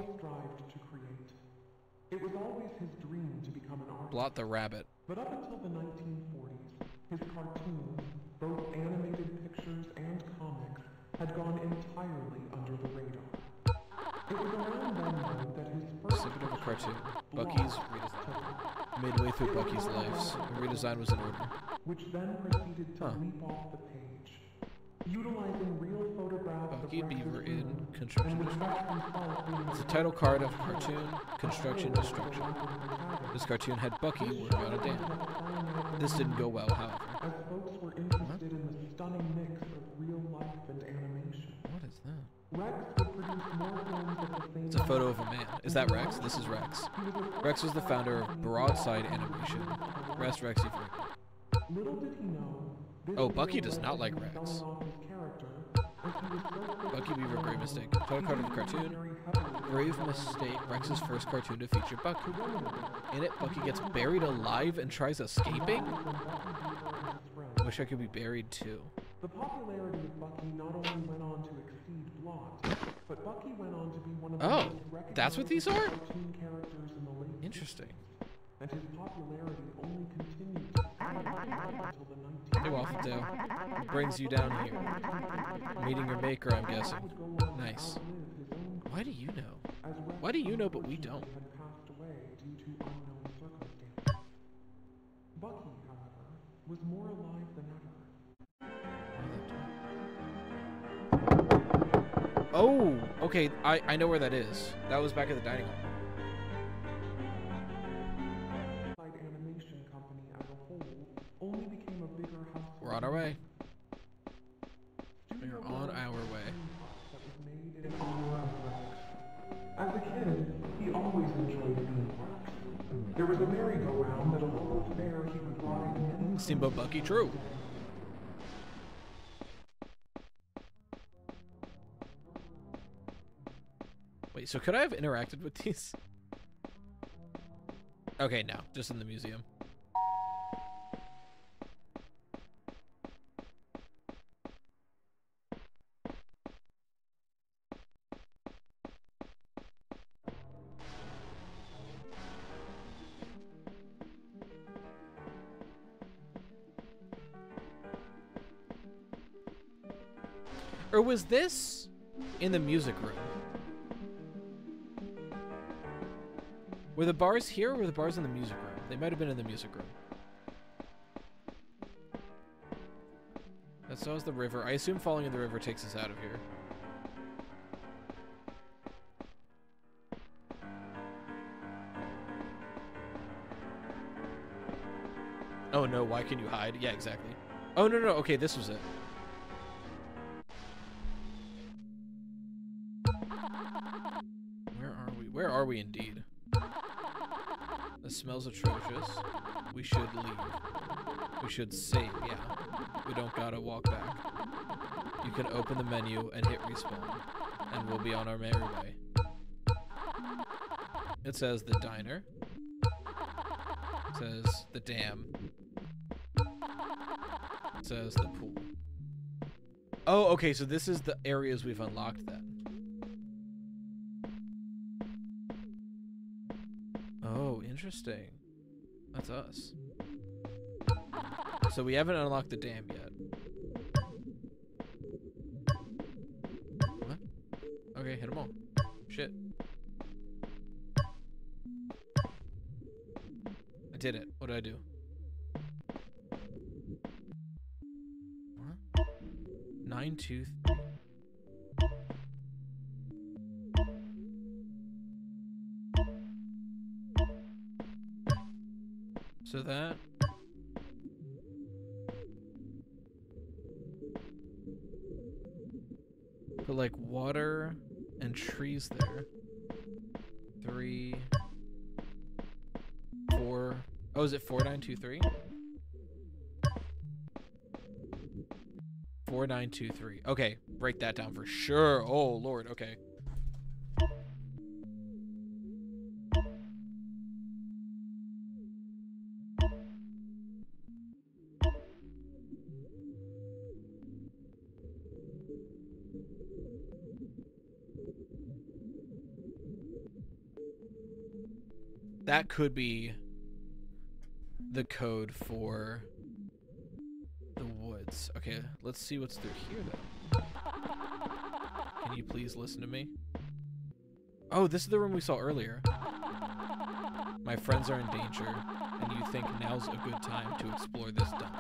It was always his dream to become an artist. Blot the rabbit. But up until the 1940s, his cartoons, both animated pictures and comics, had gone entirely under the radar. It was around then, that his first Snippet of a cartoon. Bucky's redesign. Midway through Bucky's life, a redesign was in order. which then proceeded to Huh. leap off the page. Utilizing real photographs Bucky Beaver in Construction and Destruction. Rex himself being It's a the title card of cartoon Construction as well as Destruction. This cartoon had Bucky working on a dam. ended up playing out This didn't go well, however. As folks were interested in the stunning mix of real life and animation. What is that? Rex would produce more films of the same It's a photo of a man. Is that Rex? This is Rex. he was a Rex was the founder of Broadside Animation. Rest Rexy for Little did he know, Oh, Bucky does not like Rex. selling off his character, as he was so Bucky Beaver, Grave mistake. Title he card of didn't cartoon. rely very heavily Grave mistake. Rex's first cartoon to feature Bucky. To remedy this, In it, Bucky gets buried alive and tries escaping? when Bucky Beaver and his friends Wish I could be buried too. The popularity of Bucky not only went on to exceed Blot, but Bucky went on to be one of the Oh, most that's what these are? cartoon characters in the late Interesting. and his popularity only continued to [LAUGHS] until the 1980s. Hey, Waffle Tail. What brings you down here? Meeting your maker, I'm guessing. Nice. Why do you know? Why do you know but we don't? Bucky, however, was more alive than ever. Oh, okay. I, I know where that is. That was back at the dining hall. We're on our way. We're on our way. that was made in honor of Rex. As a kid, he always enjoyed theme parks. There was a merry-go-round at a local fair he would ride many Steamboat Bucky, true. Wait, so could I have interacted with these? Okay, no, just in the museum. Or was this in the music room? Were the bars here or were the bars in the music room? They might have been in the music room. That so is the river. I assume falling in the river takes us out of here. Oh no, why can you hide? Yeah, exactly. Oh no, no, okay, this was it. We? Indeed? The smells atrocious. We should leave. We should save, yeah. We don't gotta walk back. You can open the menu and hit respawn, and we'll be on our merry way. It says the diner. It says the dam. It says the pool. Oh, okay, so this is the areas we've unlocked then. Oh, interesting. That's us. So we haven't unlocked the dam yet. What? Okay, hit them all. Shit. I did it. What did I do? What? Nine two So that put like water and trees there. Three, four. Oh, is it four nine two three? Four nine two three. Okay, break that down for sure. Oh lord. Okay. Could be the code for the woods. Okay, let's see what's through here then. Can you please listen to me? Oh, this is the room we saw earlier. My friends are in danger, and you think now's a good time to explore this dump.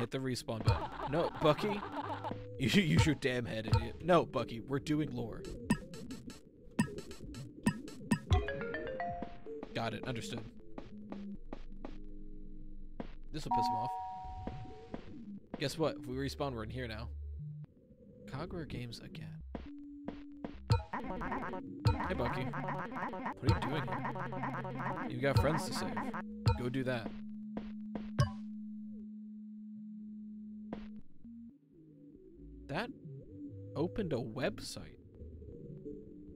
Hit the respawn button. No, Bucky. [LAUGHS] You use your damn head, idiot. No, Bucky, we're doing lore. Got it. Understood. This will piss him off. Guess what? If we respawn, we're in here now. Kagura Games again. Hey, Bucky. What are you doing here? You've got friends to save. Go do that. That opened a website.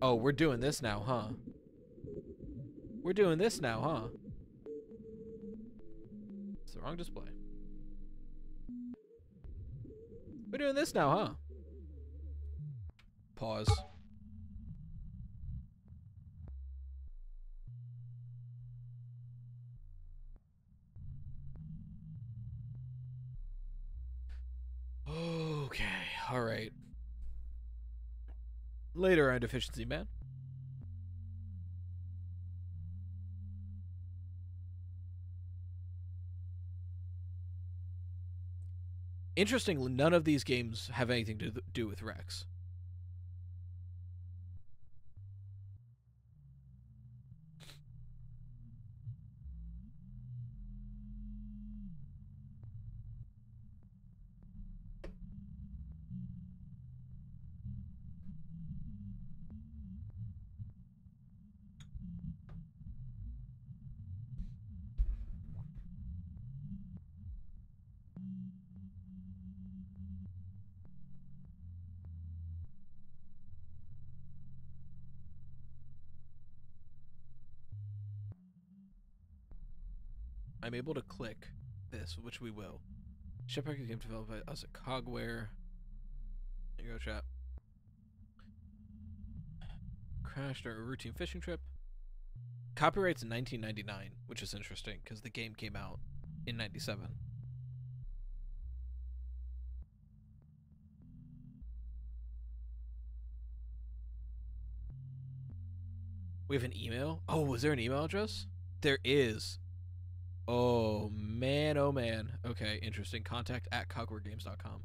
Oh, we're doing this now, huh? We're doing this now, huh? It's the wrong display. We're doing this now, huh? Pause. Okay, alright. Later on Deficiency Man. Interestingly, none of these games have anything to do with Rex. I'm able to click this, which we will. A game developed by us at Cogware. There you go, chat. Crashed our routine fishing trip. Copyright's 1999, which is interesting because the game came out in 97. We have an email? Oh, was there an email address? There is. Oh man, oh man. Okay, interesting. Contact at cogwaregames.com.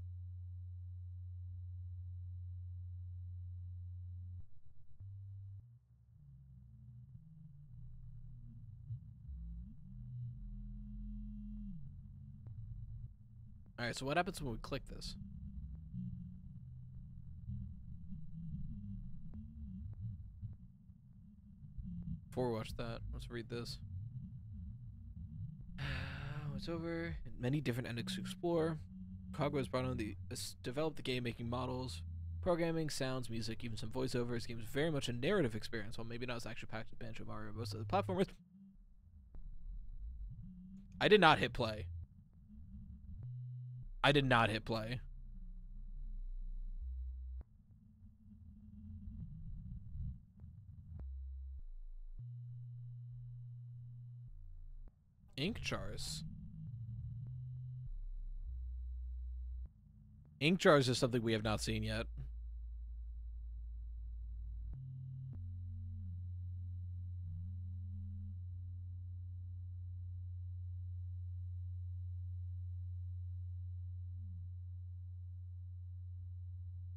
Alright, so what happens when we click this? Before we watch that, let's read this. Over. Many different endings to explore. Cogware has brought on the uh, has developed the game, making models, programming, sounds, music, even some voiceovers. Game is very much a narrative experience, while maybe not as action packed as Banjo Mario. Most of the platformers. I did not hit play. I did not hit play. Ink jars. Ink jars is something we have not seen yet.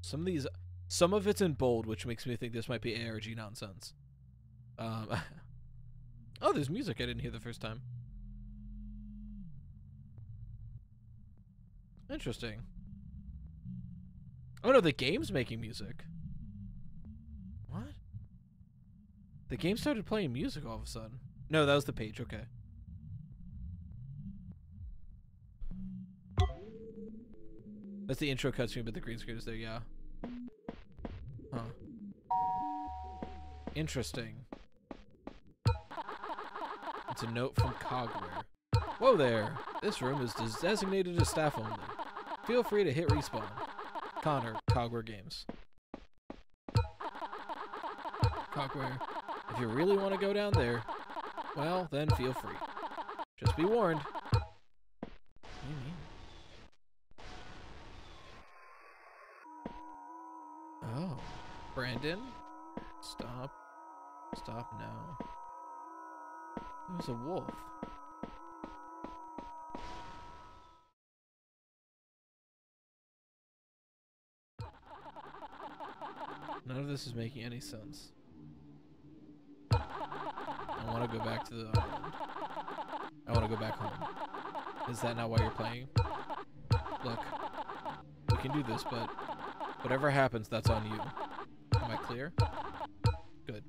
Some of these, some of it's in bold, which makes me think this might be ARG nonsense. Um, [LAUGHS] oh, there's music I didn't hear the first time. Interesting. Oh no, the game's making music. What? The game started playing music all of a sudden. No, that was the page, okay. That's the intro cutscene, but the green screen is there, yeah. Huh. Interesting. It's a note from Cogware. Whoa there! This room is designated as staff only. Feel free to hit respawn. Connor, Cogware Games. Cogware, if you really want to go down there, Well, then feel free. Just be warned. Oh. Brandon? Stop. Stop now. There's a wolf. None of this is making any sense. I want to go back to the island. I want to go back home. Is that not why you're playing? Look, we can do this, but whatever happens, that's on you. Am I clear? Good.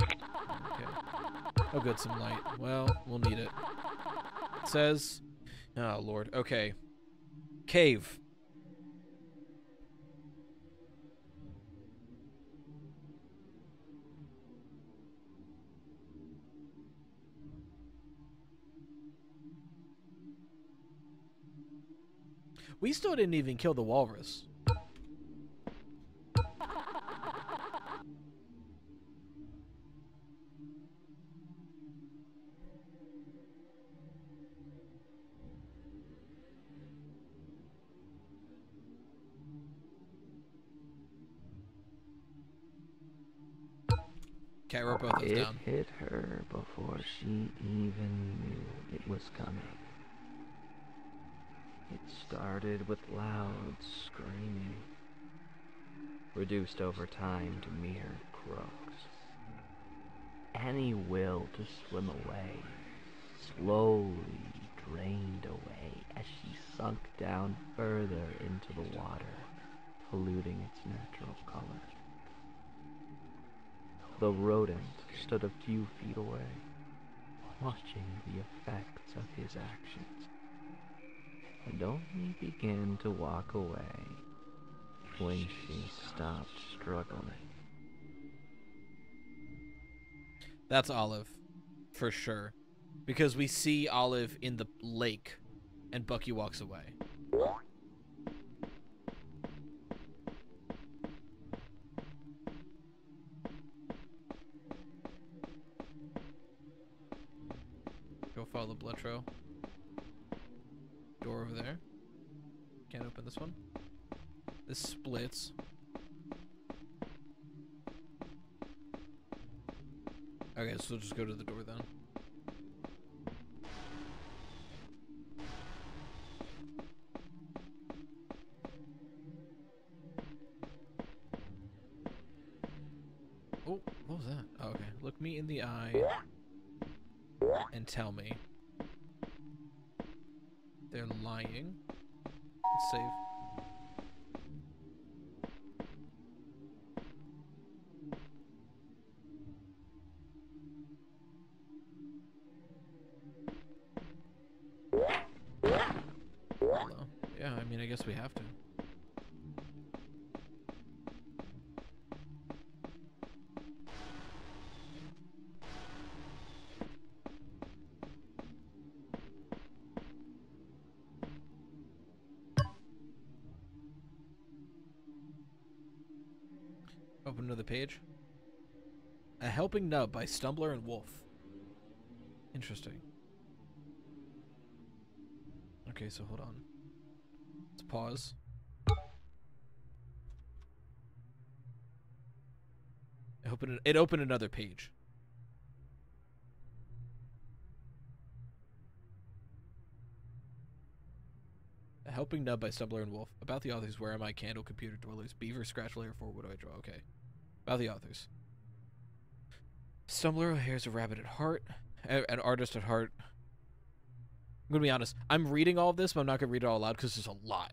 Okay. Oh, good, some light. Well, we'll need it. It says, oh lord. Okay. Cave. We still didn't even kill the walrus. It down. hit her before she even knew it was coming. It started with loud screaming, reduced over time to mere croaks. Any will to swim away slowly drained away as she sunk down further into the water, polluting its natural color. The rodent stood a few feet away, watching the effects of his actions, and only began to walk away when she stopped struggling. That's Olive, for sure. Because we see Olive in the lake, and Bucky walks away. The blood trail. Door over there. Can't open this one. This splits. Okay, so we'll just go to the door then. Oh, what was that? Oh, okay. Look me in the eye and tell me. They're Helping Nub by Stumbler and Wolf. Interesting. Okay, so hold on. Let's pause. It opened, it opened another page. A Helping Nub by Stumbler and Wolf. About the authors, Where Am I, Candle, Computer Dwellers, Beaver, Scratch Layer 4, What Do I Draw? Okay. About the authors. Stumbler O'Hare's a rabbit at heart, an artist at heart. I'm gonna be honest. I'm reading all of this, but I'm not gonna read it all aloud because there's a lot.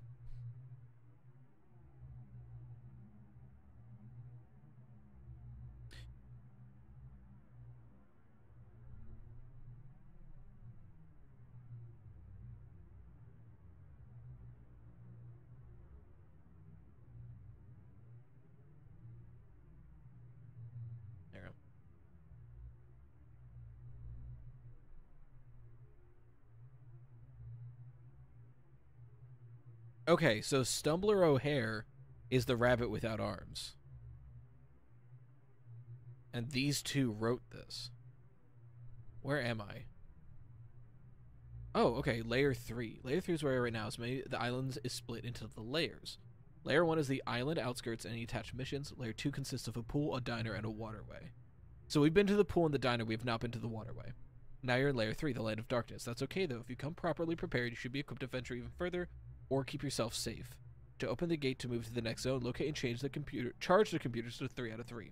Okay, so Stumbler O'Hare is the rabbit without arms. And these two wrote this. Where am I? Oh, okay. Layer three. Layer three is where I am right now. So maybe the islands is split into the layers. Layer one is the island outskirts and any attached missions. Layer two consists of a pool, a diner, and a waterway. So we've been to the pool and the diner. We have not been to the waterway. Now you're in layer three, the land of darkness. That's okay though. If you come properly prepared, you should be equipped to venture even further, or keep yourself safe. To open the gate to move to the next zone, locate and change the computer. Charge the computers to three out of three.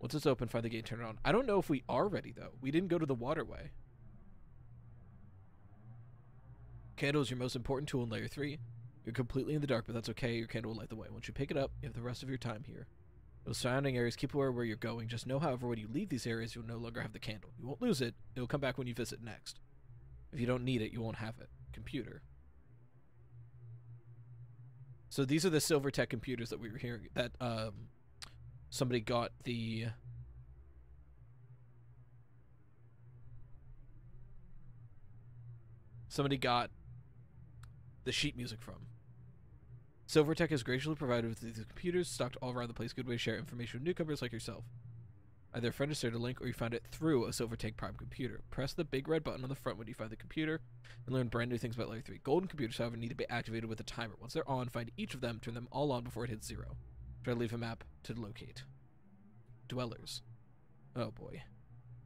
Once it's open, find the gate, turn it on. I don't know if we are ready though. We didn't go to the waterway. Candle is your most important tool in layer 3. You're completely in the dark, but that's okay. Your candle will light the way. Once you pick it up, you have the rest of your time here. Those surrounding areas, keep aware where you're going. Just know, however, when you leave these areas, you'll no longer have the candle. You won't lose it. It will come back when you visit next. If you don't need it, you won't have it. Computer. So these are the Silvertech computers that we were hearing that um somebody got the somebody got the sheet music from. Silvertech has graciously provided with these computers stocked all around the place. Good way to share information with newcomers like yourself. Either a friend has shared a link or you found it through a Silvertech Prime computer. Press the big red button on the front when you find the computer and learn brand new things about Layer 3. Golden computers, however, need to be activated with a timer. Once they're on, find each of them, turn them all on before it hits zero. Try to leave a map to locate. Dwellers. Oh boy.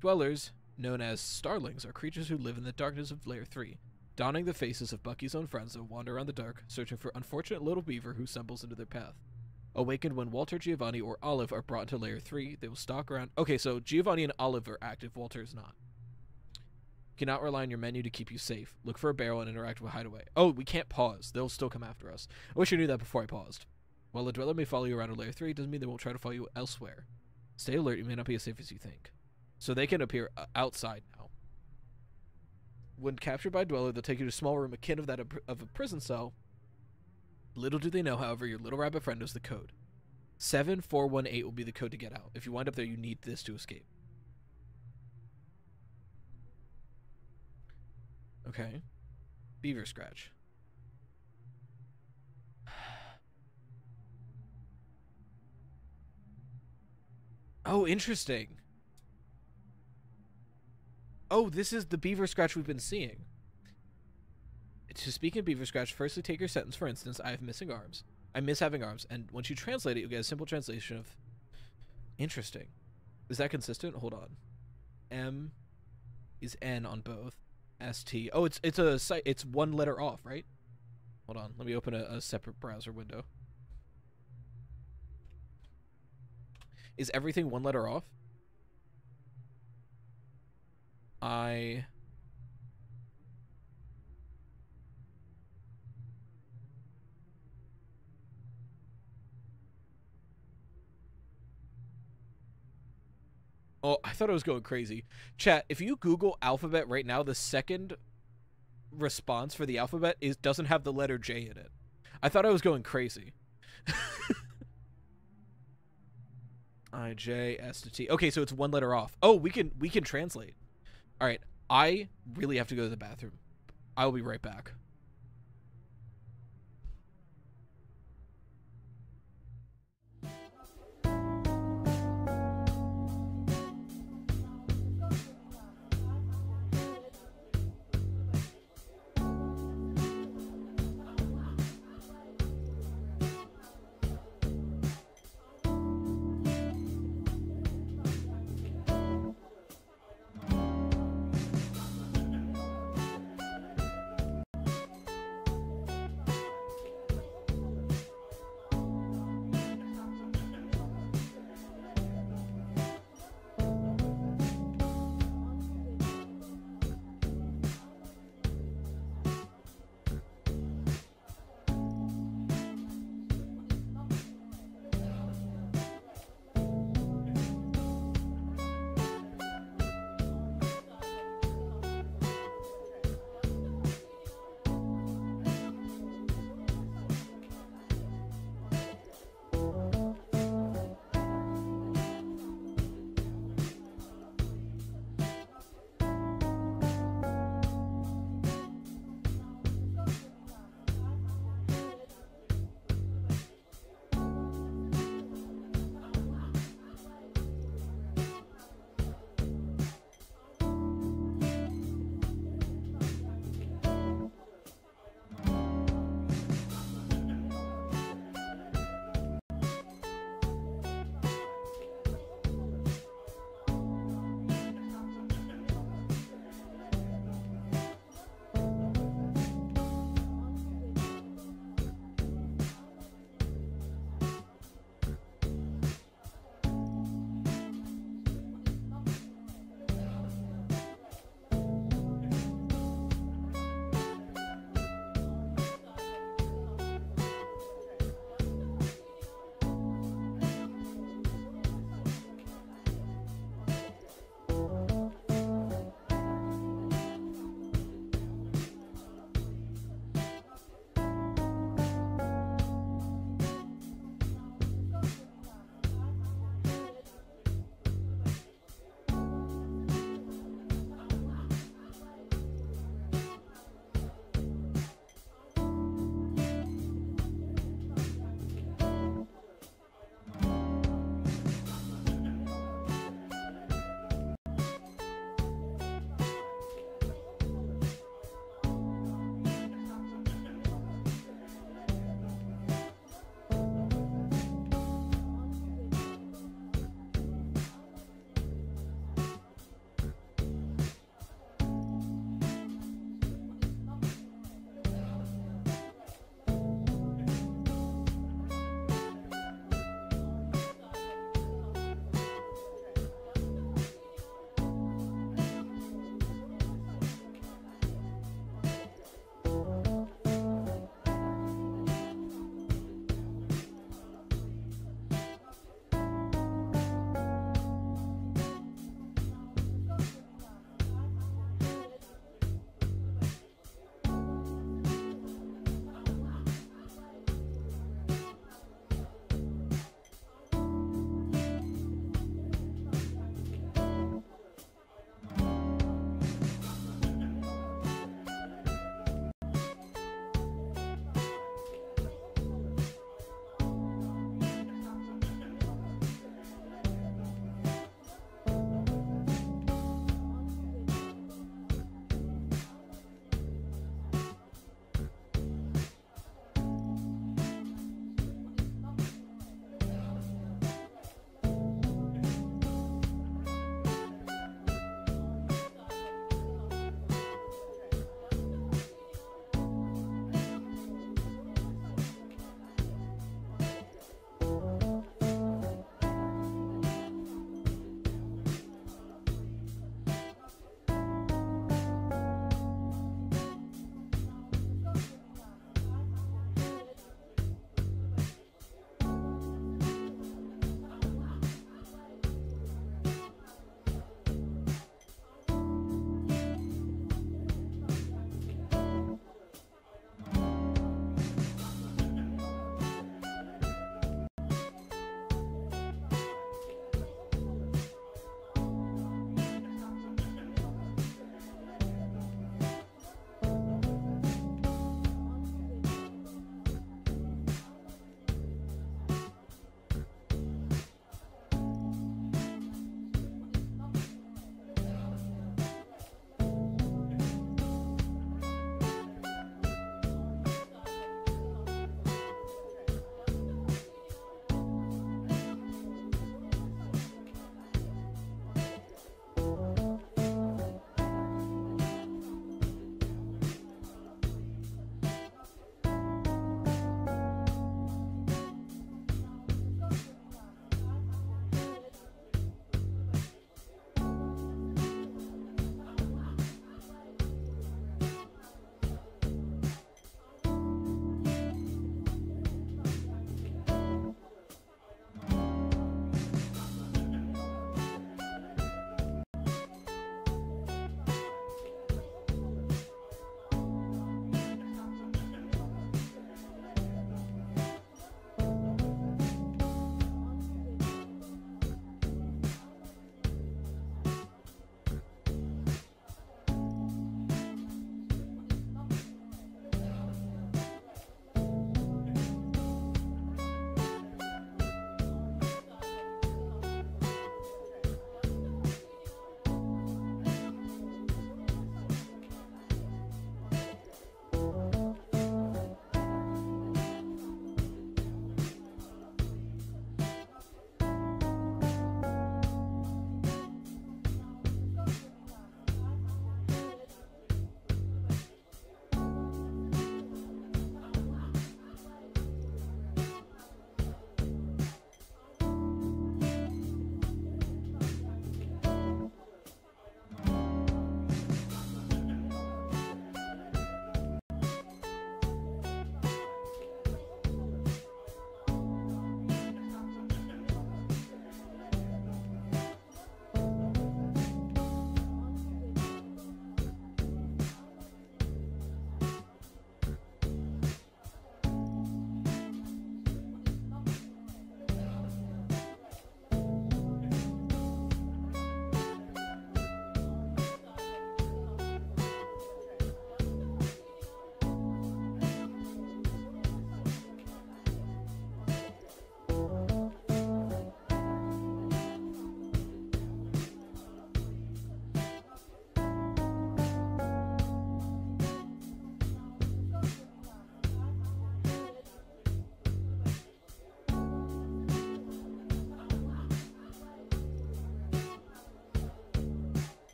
Dwellers, known as starlings, are creatures who live in the darkness of Layer 3. Donning the faces of Bucky's own friends, they'll wander around the dark, searching for unfortunate little beaver who stumbles into their path. Awakened when Walter, Giovanni, or Olive are brought into Layer 3, they will stalk around. Okay, so Giovanni and Olive are active, Walter is not. Cannot rely on your menu to keep you safe. Look for a barrel and interact with Hideaway. Oh, we can't pause. They'll still come after us. I wish I knew that before I paused. While a dweller may follow you around in Layer 3, doesn't mean they won't try to follow you elsewhere. Stay alert, you may not be as safe as you think. So they can appear uh, outside now. When captured by dweller, they'll take you to a small room akin of that of a prison cell. Little do they know, however, your little rabbit friend knows the code. 7418 will be the code to get out. If you wind up there, you need this to escape. Okay. Beaver scratch. [SIGHS] Oh, interesting. Oh, this is the beaver scratch we've been seeing. To speak in beaver scratch, firstly take your sentence. For instance, I have missing arms. I miss having arms. And once you translate it, you get a simple translation of. Interesting. Is that consistent? Hold on. M is N on both. S T. Oh, it's it's a site. It's one letter off, right? Hold on. Let me open a, a separate browser window. Is everything one letter off? I Oh, I thought I was going crazy. Chat, if you Google alphabet right now, the second response for the alphabet is doesn't have the letter J in it. I thought I was going crazy. [LAUGHS] I J S to T. Okay, so it's one letter off. Oh, we can we can translate. All right, I really have to go to the bathroom. I will be right back.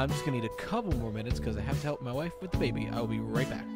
I'm just gonna need a couple more minutes because I have to help my wife with the baby. I will be right back.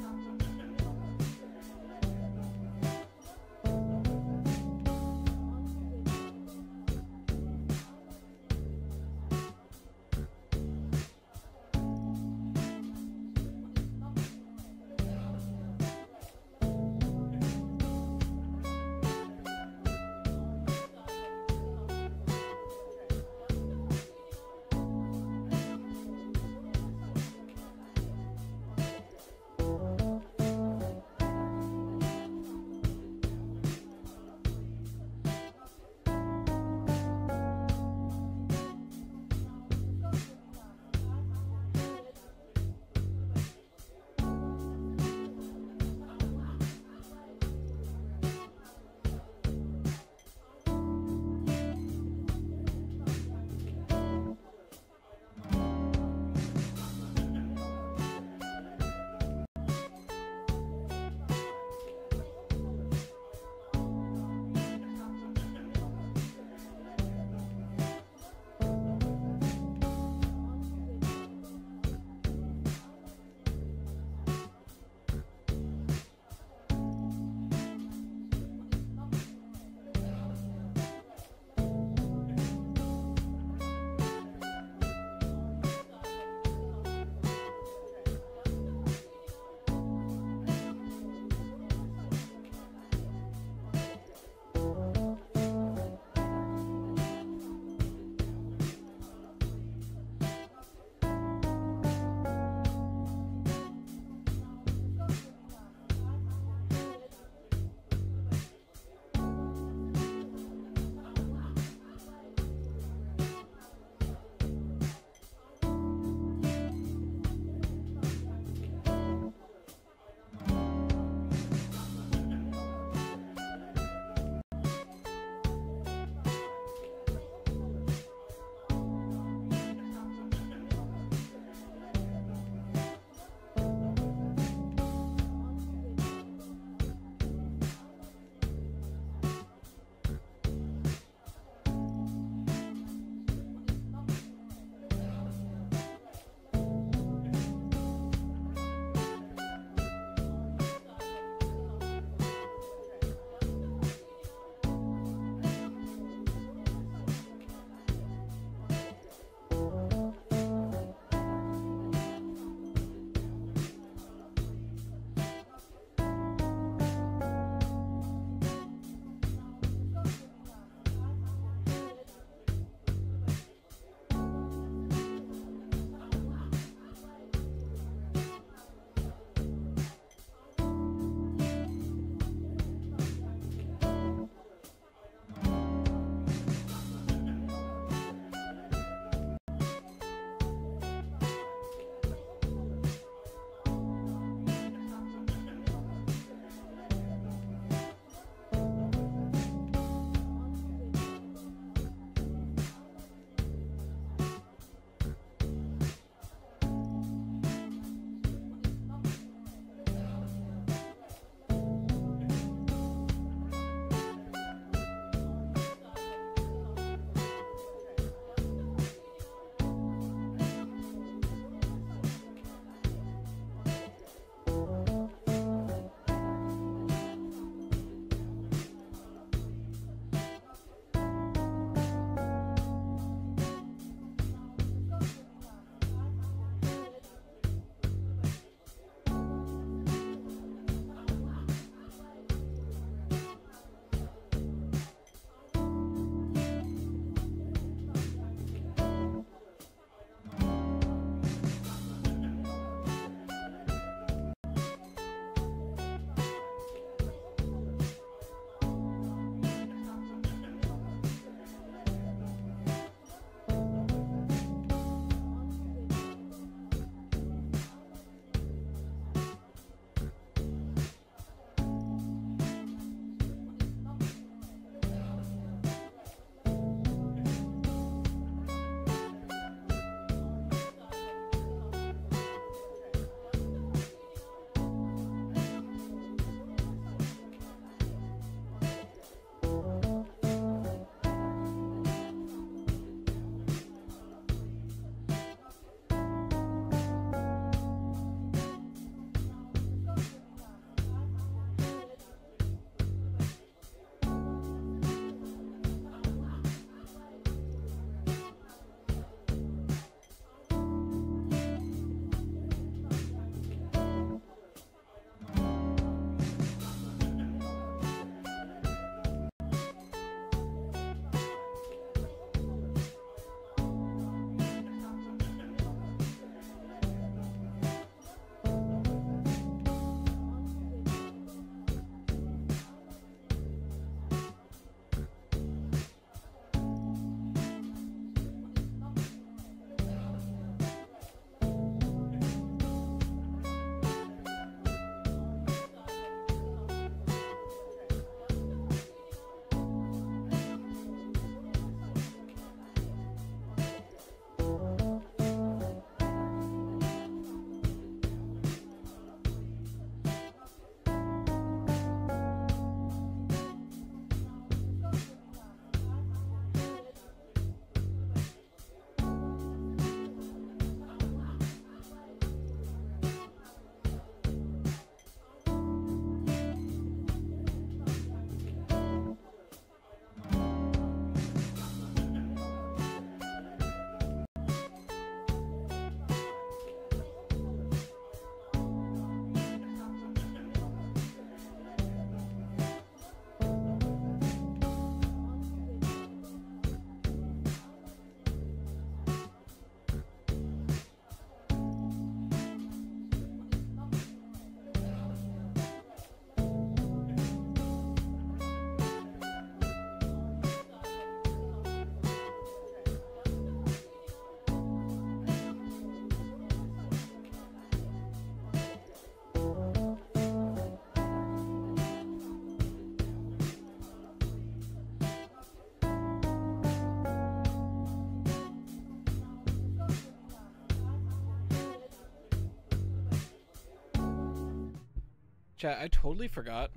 Chat, I totally forgot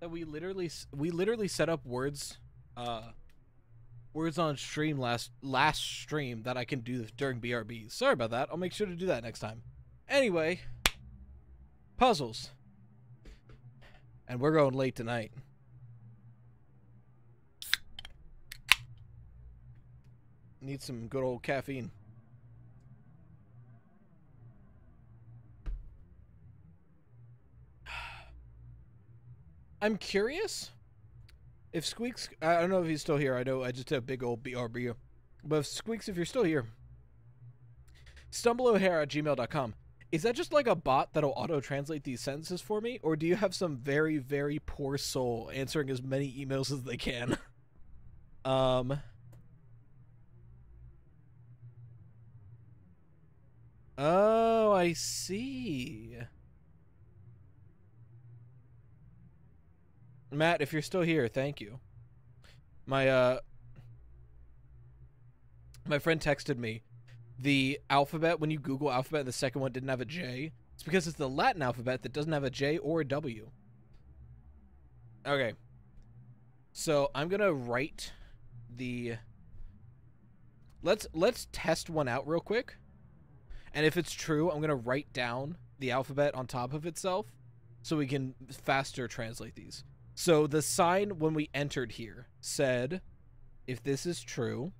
that we literally we literally set up words uh words on stream last last stream that I can do during BRB. Sorry about that. I'll make sure to do that next time. Anyway, puzzles. And we're going late tonight. Need some good old caffeine. I'm curious if Squeaks. I don't know if he's still here. I know I just a big old BRB. But if Squeaks, if you're still here, stumbleohare at gmail.com. Is that just like a bot that'll auto translate these sentences for me? Or do you have some very, very poor soul answering as many emails as they can? [LAUGHS] um. Oh, I see. Matt, if you're still here, thank you. My uh my friend texted me the alphabet when you Google alphabet the second one didn't have a J. It's because it's the Latin alphabet that doesn't have a J or a W. Okay. So I'm gonna write the let's let's test one out real quick. And if it's true, I'm gonna write down the alphabet on top of itself so we can faster translate these. So the sign when we entered here said, if this is true,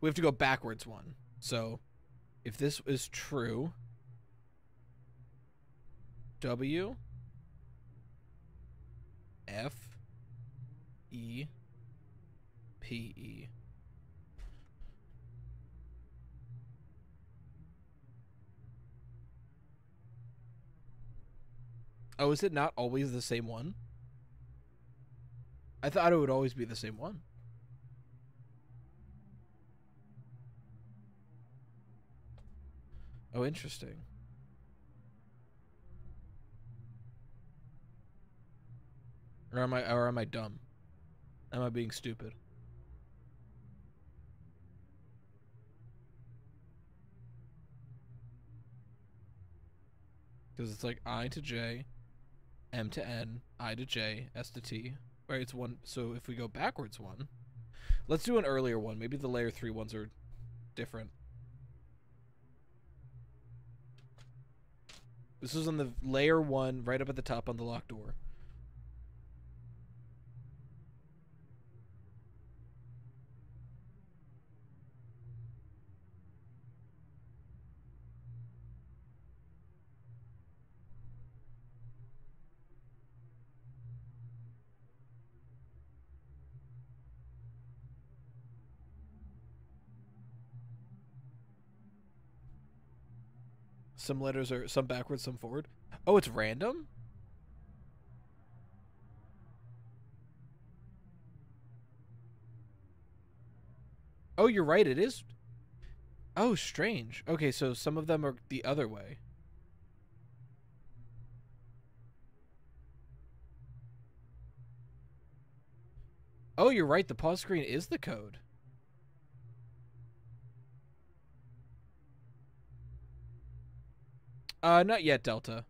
we have to go backwards one. So if this is true, W F E P E. Oh, is it not always the same one? I thought it would always be the same one. Oh, interesting. Or am I or am I dumb? Am I being stupid? Because it's like I to J, M to N, I to J, S to T. Right, it's one. So if we go backwards one, let's do an earlier one. Maybe the layer three ones are different. This was on the layer one, right up at the top on the locked door. Some letters are some backwards, some forward. Oh, it's random? Oh, you're right, it is. Oh, strange. Okay, so some of them are the other way. Oh, you're right, the pause screen is the code. Uh, not yet, Delta.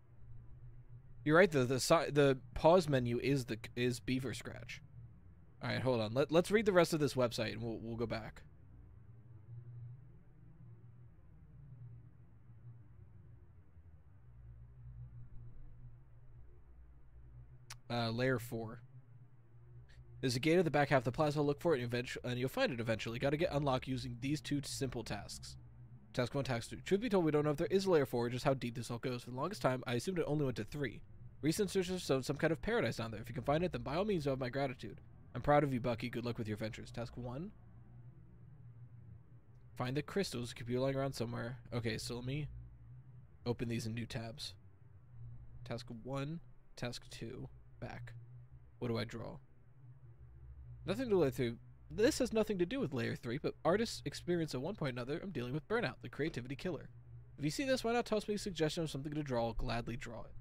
You're right. The the the pause menu is the is Beaver Scratch. All right, hold on. Let Let's read the rest of this website, and we'll we'll go back. Uh, layer four. There's a gate at the back half of the plaza. Look for it, and, and you'll find it eventually. Got to get unlocked using these two simple tasks. Task 1, Task 2. Truth be told, we don't know if there is a layer 4 or just how deep this all goes. For the longest time, I assumed it only went to 3. Recent searches have showed some kind of paradise down there. If you can find it, then by all means, you have my gratitude. I'm proud of you, Bucky. Good luck with your ventures. Task 1. Find the crystals. Could be lying around somewhere. Okay, so let me open these in new tabs. Task 1, Task 2, back. What do I draw? Nothing to let through. This has nothing to do with Layer 3, but artists experience at one point or another I'm dealing with burnout, the creativity killer. If you see this, why not toss me a suggestion of something to draw? I'll gladly draw it.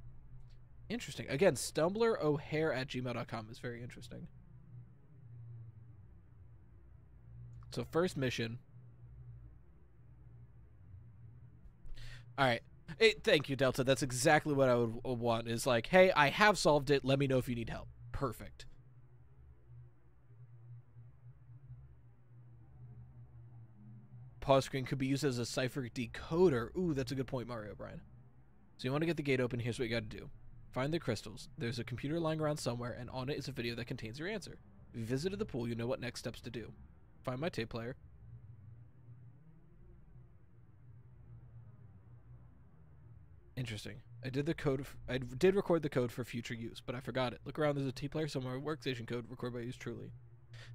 Interesting. Again, stumblerohare at gmail.com is very interesting. So first mission. All right. Hey, thank you, Delta. That's exactly what I would want is like, hey, I have solved it. Let me know if you need help. Perfect. Pause screen could be used as a cipher decoder. Ooh, that's a good point, Mario Brian. So you want to get the gate open. Here's what you got to do. Find the crystals. There's a computer lying around somewhere, and on it is a video that contains your answer. If you visited the pool, you know what next steps to do. Find my tape player. Interesting. I did the code. I did record the code for future use, but I forgot it. Look around. There's a tape player somewhere. Workstation code. Record by use truly.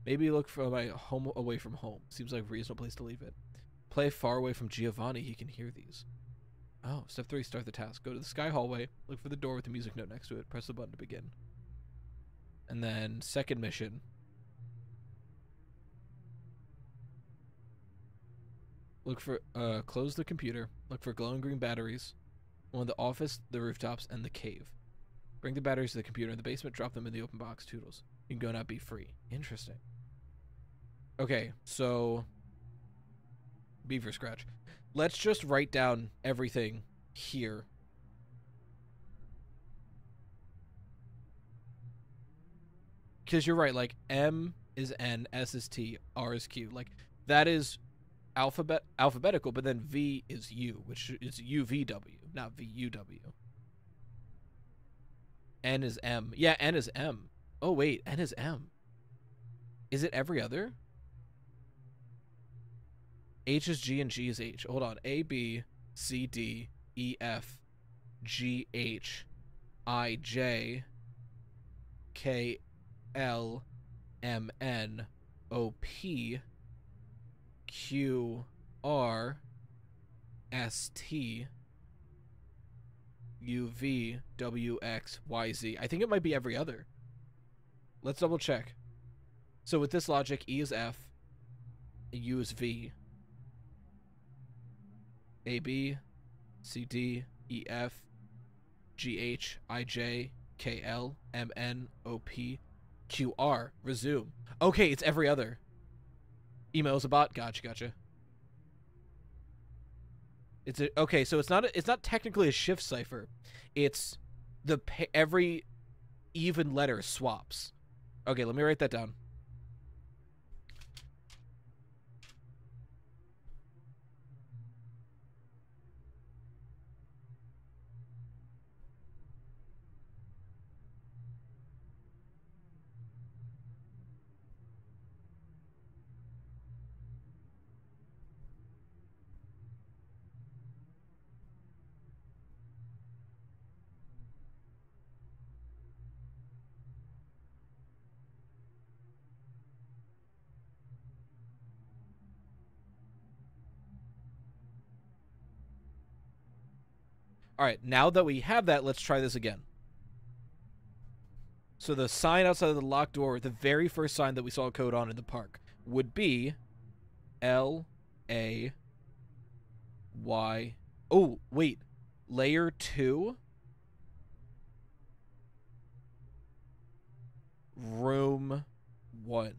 Maybe look for my home away from home. Seems like a reasonable place to leave it. Play far away from Giovanni. He can hear these. Oh, step three. Start the task. Go to the sky hallway. Look for the door with the music note next to it. Press the button to begin. And then second mission. Look for uh close the computer. Look for glowing green batteries. One of the office, the rooftops, and the cave. Bring the batteries to the computer in the basement, drop them in the open box, toodles. You can go now be free. Interesting. Okay, so Beaver Scratch. Let's just write down everything here. Because you're right, like M is N, S is T, R is Q. Like that is alphabet alphabetical, but then V is U, which is UVW, not VUW. N is M. Yeah, N is M. Oh wait, N is M. Is it every other? H is G and G is H. Hold on. A B C D E F G H I J K L M N O P Q R S T U V W X Y Z. I think it might be every other. Let's double check. So with this logic, E is F, U is V, A B, C D, E F, G H, I J, K L, M N, O P, Q R. Resume. Okay, it's every other. Email's a bot. Gotcha, gotcha. It's a, okay, so it's not a, it's not technically a shift cipher. It's the every even letter swaps. Okay, let me write that down. All right, now that we have that, let's try this again. So the sign outside of the locked door, the very first sign that we saw a code on in the park, would be L A Y. Oh, wait. Layer 2 room 1.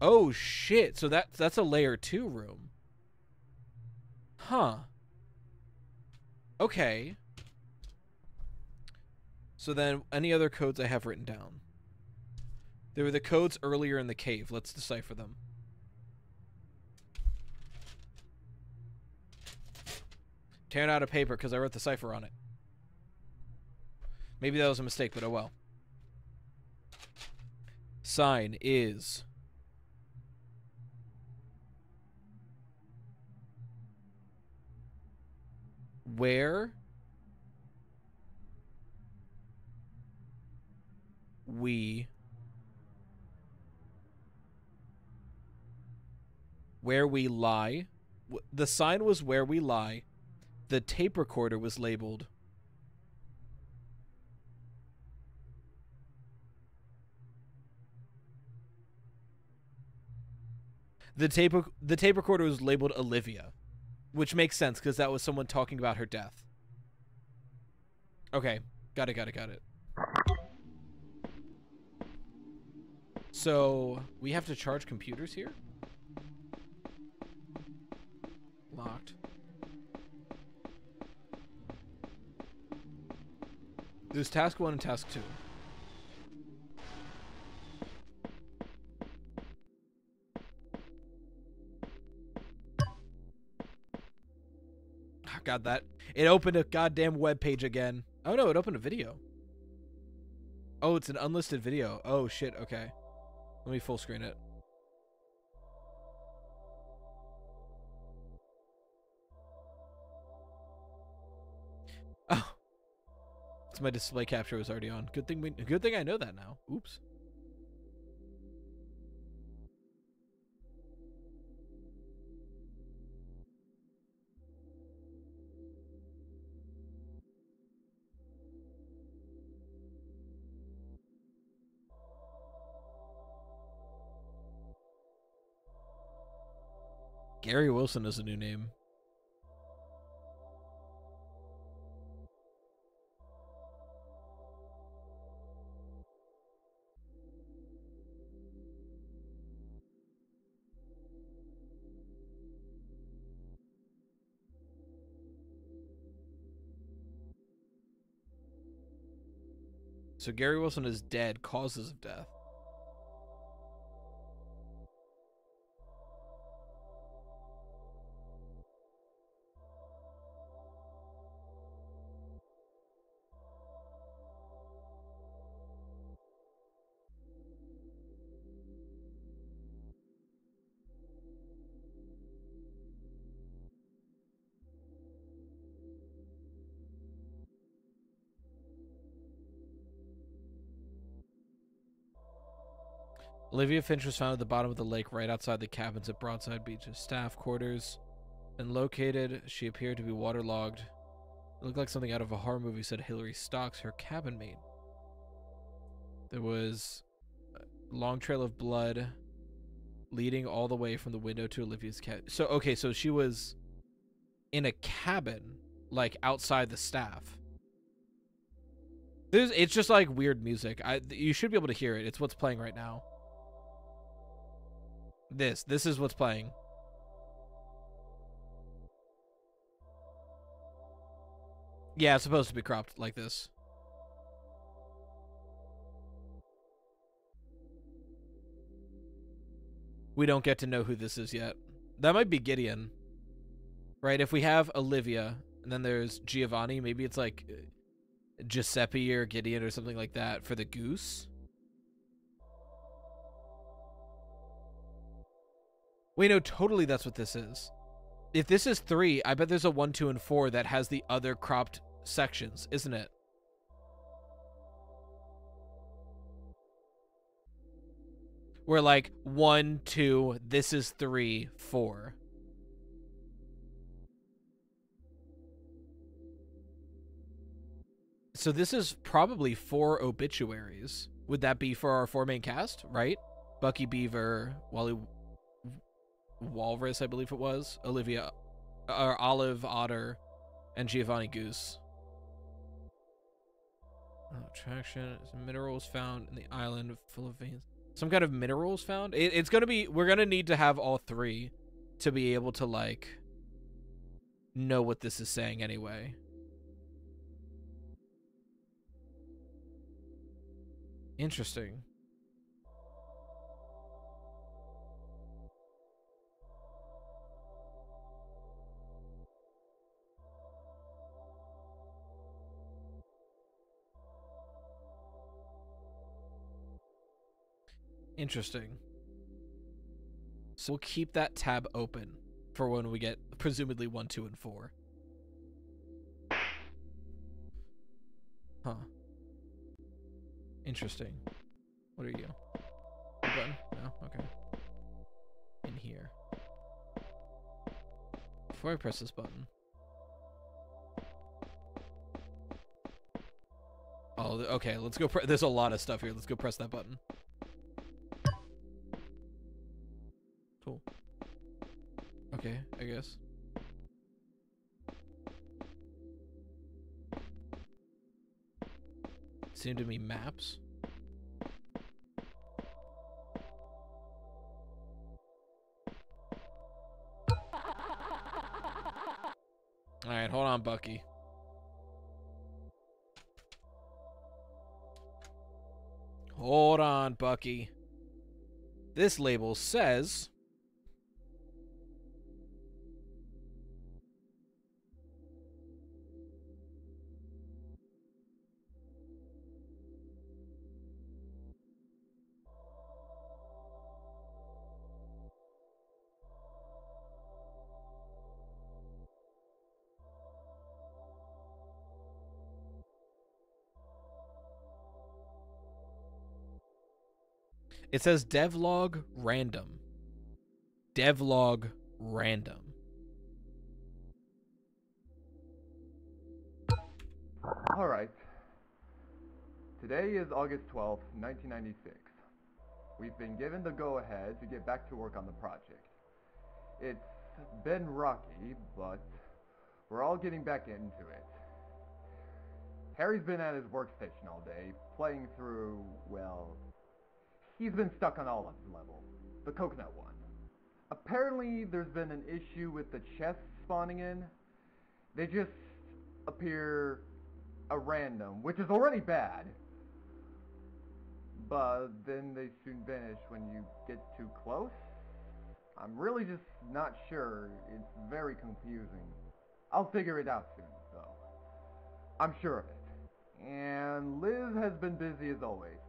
Oh shit. So that that's a layer 2 room. Huh. Okay. So then, any other codes I have written down? There were the codes earlier in the cave. Let's decipher them. Tearing out a paper because I wrote the cipher on it. Maybe that was a mistake, but oh well. Sign is where? We where we lie. The sign was where we lie. The tape recorder was labeled the tape the tape recorder was labeled Olivia which makes sense because that was someone talking about her death. Okay, got it, got it, got it. So, we have to charge computers here? Locked. There's task one and task two. God, that it opened a goddamn web page again. Oh no, it opened a video. Oh, it's an unlisted video. Oh shit. Okay, let me full screen it. Oh, it's my display capture was already on. Good thing we. Good thing I know that now. Oops. Gary Wilson is a new name. So Gary Wilson is dead. Causes of death. Olivia Finch was found at the bottom of the lake right outside the cabins at Broadside Beach's staff quarters. And located, she appeared to be waterlogged. It looked like something out of a horror movie, said Hillary Stocks, her cabin mate. There was a long trail of blood leading all the way from the window to Olivia's cabin. So, okay, so she was in a cabin, like outside the staff. There's, it's just like weird music. I, you should be able to hear it. It's what's playing right now. This. This is what's playing. Yeah, it's supposed to be cropped like this. We don't get to know who this is yet. That might be Gideon. Right? If we have Olivia, and then there's Giovanni, maybe it's like uh, Giuseppe or Gideon or something like that for the goose. Wait, no, totally that's what this is. If this is three, I bet there's a one, two, and four that has the other cropped sections, isn't it? We're like one, two, this is three, four. So this is probably four obituaries. Would that be for our four main cast, right? Bucky Beaver, Wally Walrus, I believe it was, Olivia, or Olive Otter, and Giovanni Goose. Oh, attraction minerals found in the island full of veins. Some kind of minerals found. It, it's gonna be. We're gonna need to have all three to be able to like know what this is saying anyway. Interesting. Interesting. So we'll keep that tab open for when we get presumably 1, 2, and 4. Huh. Interesting. What are you? Button? No? Okay. In here. Before I press this button. Oh, okay, let's go. There's a lot of stuff here. Let's go press that button. Okay, I guess. Seem to be maps. Alright, hold on, Bucky. Hold on, Bucky. This label says It says devlog random. Devlog random. All right. Today is August 12th, 1996. We've been given the go-ahead to get back to work on the project. It's been rocky, but we're all getting back into it. Harry's been at his workstation all day, playing through, well, he's been stuck on Olive's levels. the coconut one. Apparently, there's been an issue with the chests spawning in. They just appear a random, which is already bad. But then they soon vanish when you get too close. I'm really just not sure. It's very confusing. I'll figure it out soon, though. I'm sure of it. And Liz has been busy as always.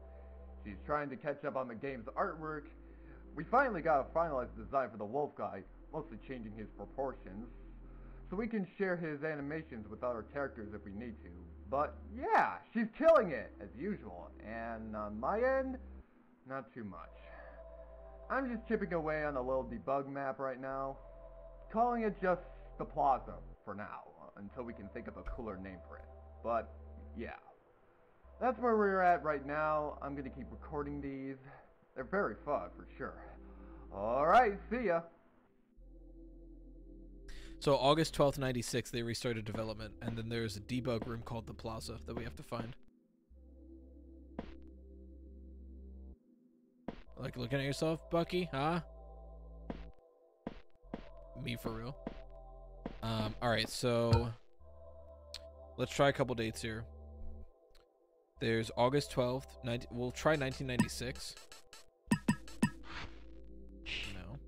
She's trying to catch up on the game's artwork. We finally got a finalized design for the wolf guy, mostly changing his proportions, so we can share his animations with other characters if we need to. But yeah, she's killing it, as usual, and on my end, not too much. I'm just chipping away on a little debug map right now, calling it just the plaza for now, until we can think of a cooler name for it. But yeah, that's where we're at right now. I'm gonna keep recording these. They're very fun for sure. Alright, see ya. So August 12th, 96, they restarted development, and then there's a debug room called the Plaza that we have to find. Like looking at yourself, Bucky, huh? Me for real. Um, alright, so let's try a couple dates here. There's August 12th, 19, we'll try 1996. No.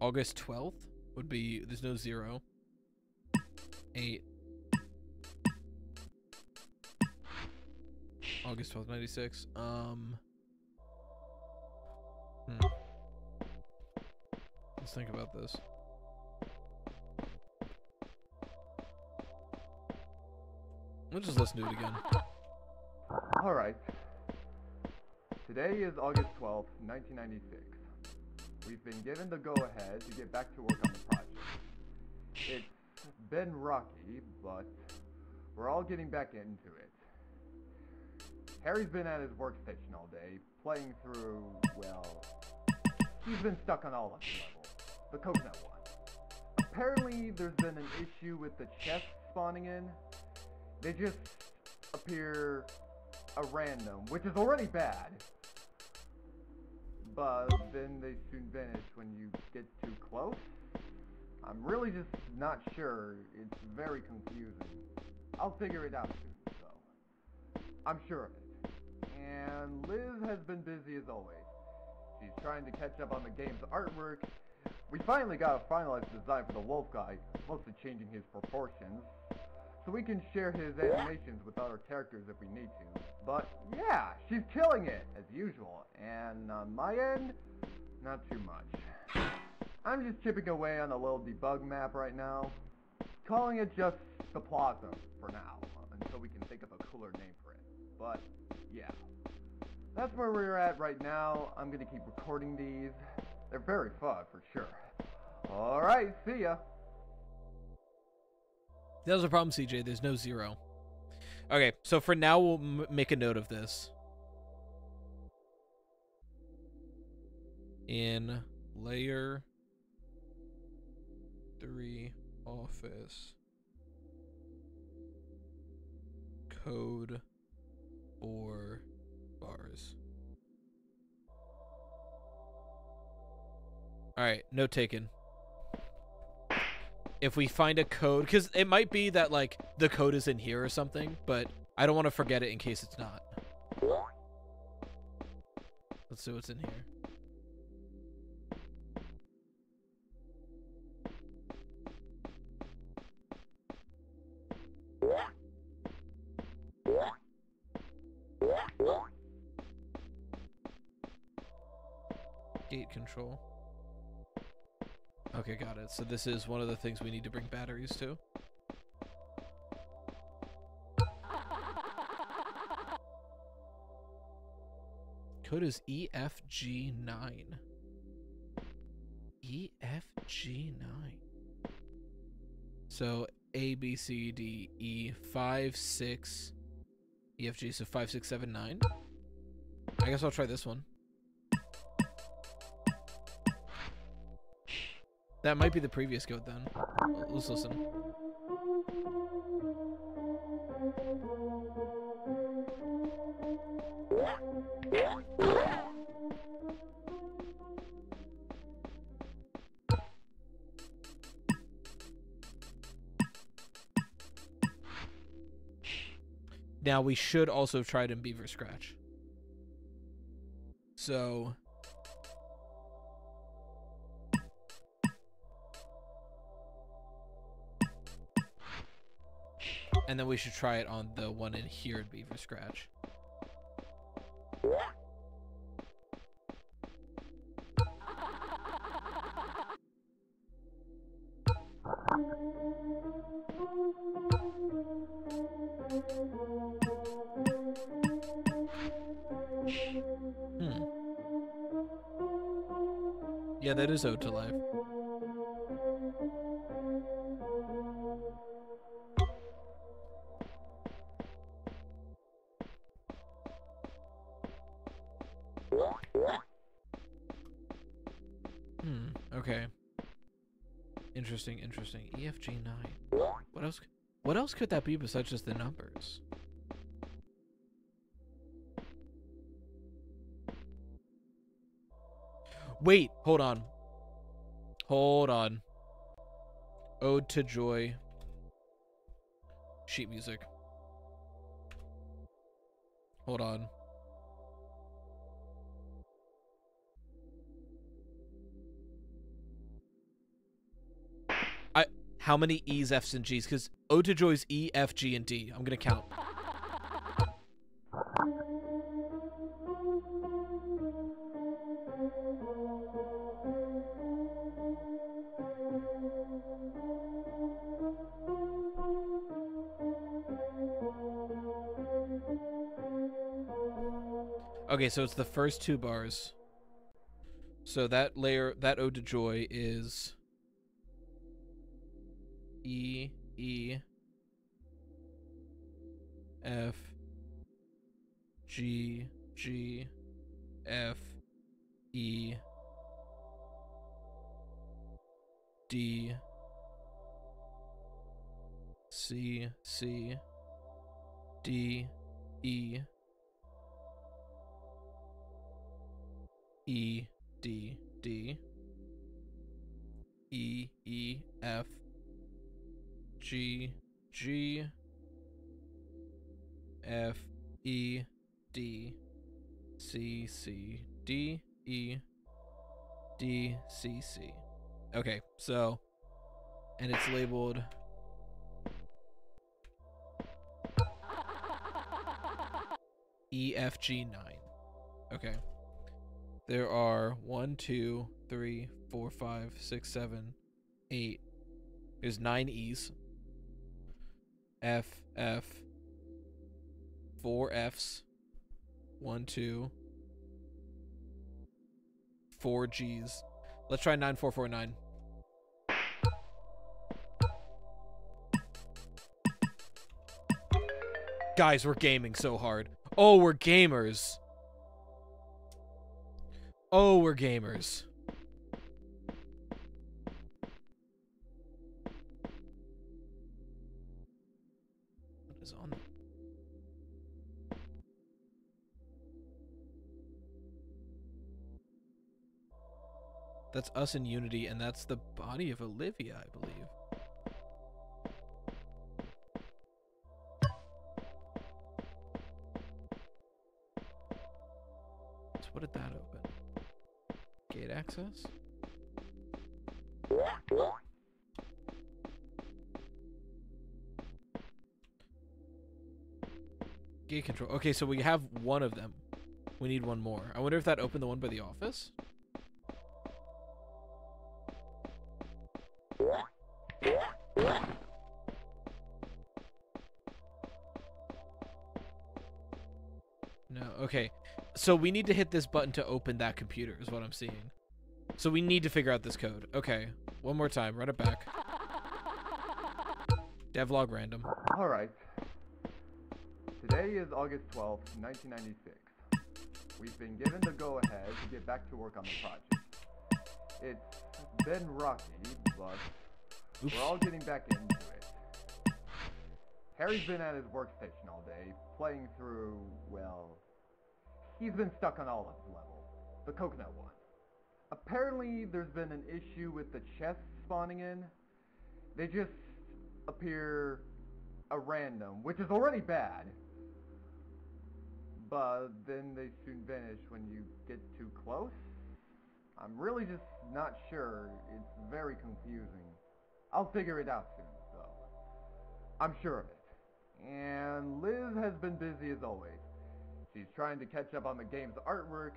August 12th would be, there's no zero. Eight. August 12th, 96. Um. Hmm. Let's think about this. We'll just listen to it again. Alright. Today is August 12th, 1996. We've been given the go-ahead to get back to work on the project. It's been rocky, but we're all getting back into it. Harry's been at his workstation all day, playing through, well, he's been stuck on Olive's level, the coconut one. Apparently, there's been an issue with the chests spawning in. They just appear a random, which is already bad. But then they soon vanish when you get too close. I'm really just not sure. It's very confusing. I'll figure it out soon, though. I'm sure of it. And Liz has been busy as always. She's trying to catch up on the game's artwork. We finally got a finalized design for the wolf guy, mostly changing his proportions, so we can share his animations with other characters if we need to. But yeah, she's killing it, as usual, and on my end, not too much. I'm just chipping away on a little debug map right now, calling it just the plaza for now, until we can think of a cooler name for it. But yeah, that's where we're at right now. I'm gonna keep recording these. They're very fun for sure. Alright, see ya. That was a problem, CJ. There's no zero. Okay, so for now, we'll m- make a note of this. In layer 3 office code or bars. All right, note taken if we find a code because it might be that like the code is in here or something but i don't want to forget it in case it's not Let's see what's in here. So this is one of the things we need to bring batteries to. Code is E EFG9. E EFG9. So A, B, C, D, E, 5, 6, EFG, so 5, 6, 7, 9. I guess I'll try this one. That might be the previous code then. Let's listen. Now we should also have tried in Beaver Scratch. So And then we should try it on the one in here in Beaver Scratch. Hmm. Yeah, that is Ode to Life. Interesting. Interesting. EFG nine. What else? What else could that be besides just the numbers? Wait. Hold on. Hold on. Ode to Joy. Sheet music. Hold on. How many E's, F's, and G's? Because Ode to Joy's E, F, G, and D. I'm gonna count. Okay, so it's the first two bars. So that layer, that Ode to Joy is E, E, F, G, G, F, E, D, C, C, D, E, E, D, D, E, E, F, G, G, F, E, D, C, C, D, E, D, C, C. Okay, so, and it's labeled EFG9. Okay. There are one, two, three, four, five, six, seven, eight. There's nine E's. F, F. Four F's. One, two. Four G's. Let's try 9449. Guys, we're gaming so hard. Oh, we're gamers. Oh, we're gamers. That's us in Unity, and that's the body of Olivia, I believe. So What did that open? Gate access? Gate control. Okay, so we have one of them. We need one more. I wonder if that opened the one by the office? Okay. So we need to hit this button to open that computer is what I'm seeing. So we need to figure out this code. Okay. One more time. Run it back. Devlog random. Alright. Today is August 12th, 1996. We've been given the go-ahead to get back to work on the project. It's been rocky, but we're all getting back into it. Harry's been at his workstation all day, playing through, well, he's been stuck on Olive's level, the coconut one. Apparently, there's been an issue with the chests spawning in. They just appear a random, which is already bad. But then they soon vanish when you get too close. I'm really just not sure. It's very confusing. I'll figure it out soon, though. I'm sure of it. And Liz has been busy as always. She's trying to catch up on the game's artwork.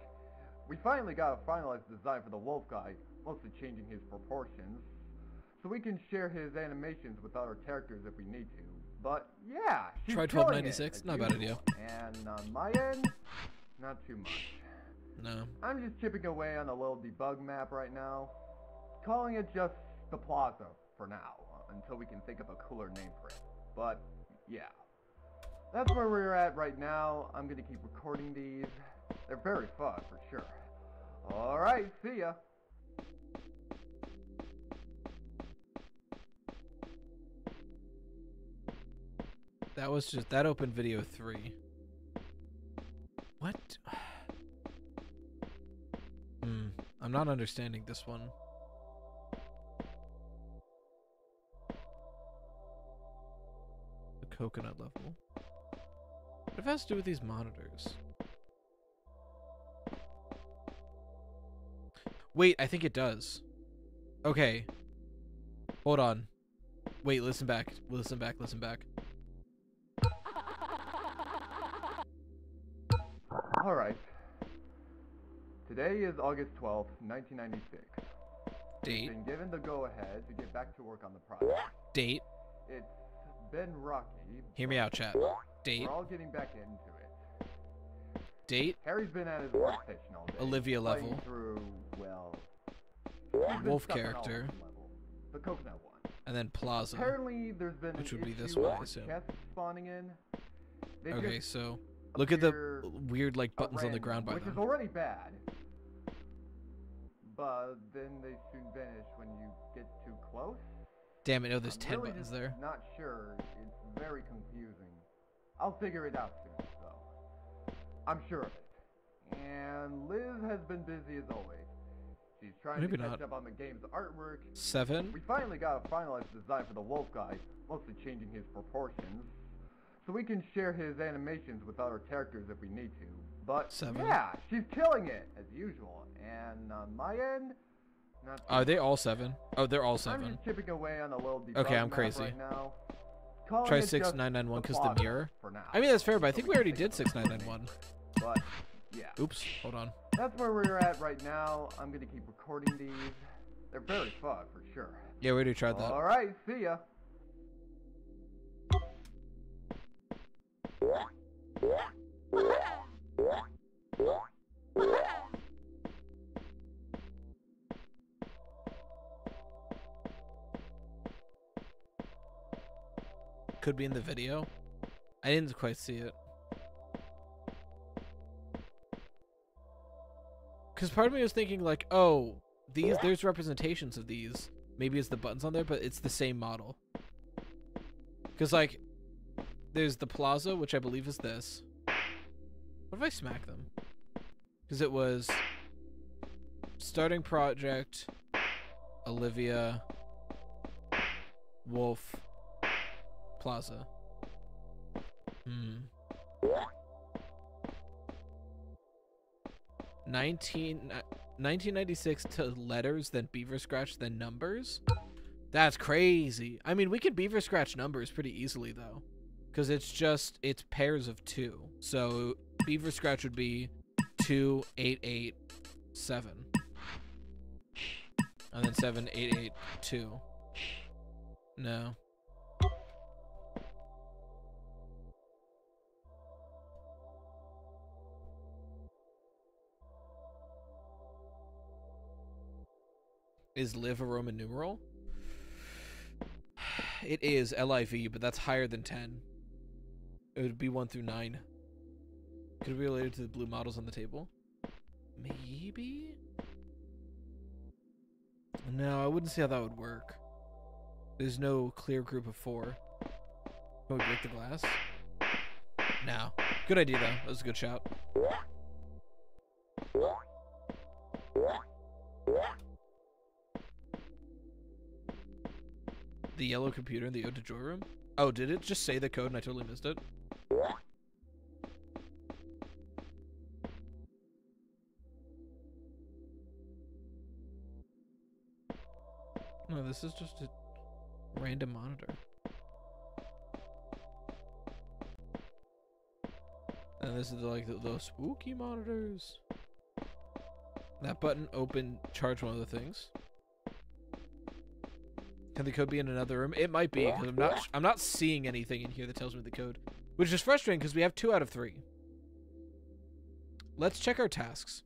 We finally got a finalized design for the wolf guy, mostly changing his proportions, so we can share his animations with other characters if we need to. But yeah, she's Try 1296, it, not a bad usual. And on my end, not too much. No. I'm just chipping away on a little debug map right now, calling it just the plaza for now, until we can think of a cooler name for it. But yeah, that's where we're at right now. I'm gonna keep recording these. They're very fun for sure. All right, see ya. That was just that opened video three. What? [SIGHS] Hmm. I'm not understanding this one. The coconut level. What if it has to do with these monitors? Wait, I think it does. Okay. Hold on. Wait, listen back. Listen back, listen back. All right. Today is August 12th, 1996. Date. Been given the go-ahead to get back to work on the project. Date. It's been rocky. Hear me out, chat. Date. We're all getting back into it. Date. Harry's been at his workstation all day. Olivia level. Through, well, Wolf character. Level, the coconut one. And then Plaza. Apparently, there's been Which would be this one, I assume. spawning in. They Okay, so look at the weird like buttons on the ground by which them. is already bad. But then they soon vanish when you get too close. Damn it! No, there's I'm ten really buttons there. Not sure. It's very confusing. I'll figure it out soon, though. I'm sure of it. And Liz has been busy as always. She's trying Maybe to catch not. up on the game's artwork. Seven. We finally got a finalized design for the wolf guy, mostly changing his proportions, so we can share his animations with other characters if we need to. But Seven. yeah, she's killing it as usual. And on my end, not Are they all seven? Oh, they're all seven. I'm chipping away on a little Okay, I'm crazy. right now. Calling Try it six just nine nine one the because the mirror. for now. I mean that's fair, but I think we already did of a six cool nine nine name one. for it. But yeah, Oops. Hold on. that's where we're at right now. I'm gonna keep recording these. They're very fun for sure. Yeah, we already tried that. All right, see ya. Could be in the video. I didn't quite see it. Cause part of me was thinking like, oh, these there's representations of these. Maybe it's the buttons on there, but it's the same model. Cause like, there's the plaza, which I believe is this. What if I smack them? Cause it was starting project, Olivia, Wolf, Plaza. Hmm. 19, uh, 1996 to letters, then Beaver Scratch, then numbers. That's crazy. I mean, we can Beaver Scratch numbers pretty easily though, because it's just it's pairs of two. So Beaver Scratch would be two eight eight seven, and then seven eight eight two. No. Is live a Roman numeral? It is LIV, but that's higher than 10. It would be 1 through 9. Could it be related to the blue models on the table? Maybe? No, I wouldn't see how that would work. There's no clear group of four. Can we break the glass? No. Good idea, though. That was a good shout. The yellow computer in the Ode to Joy room? Oh, did it just say the code and I totally missed it? No, this is just a random monitor. And this is like the, those spooky monitors. That button open charge one of the things. Can the code be in another room? It might be because I'm not I'm not seeing anything in here that tells me the code, which is frustrating because we have two out of three. Let's check our tasks.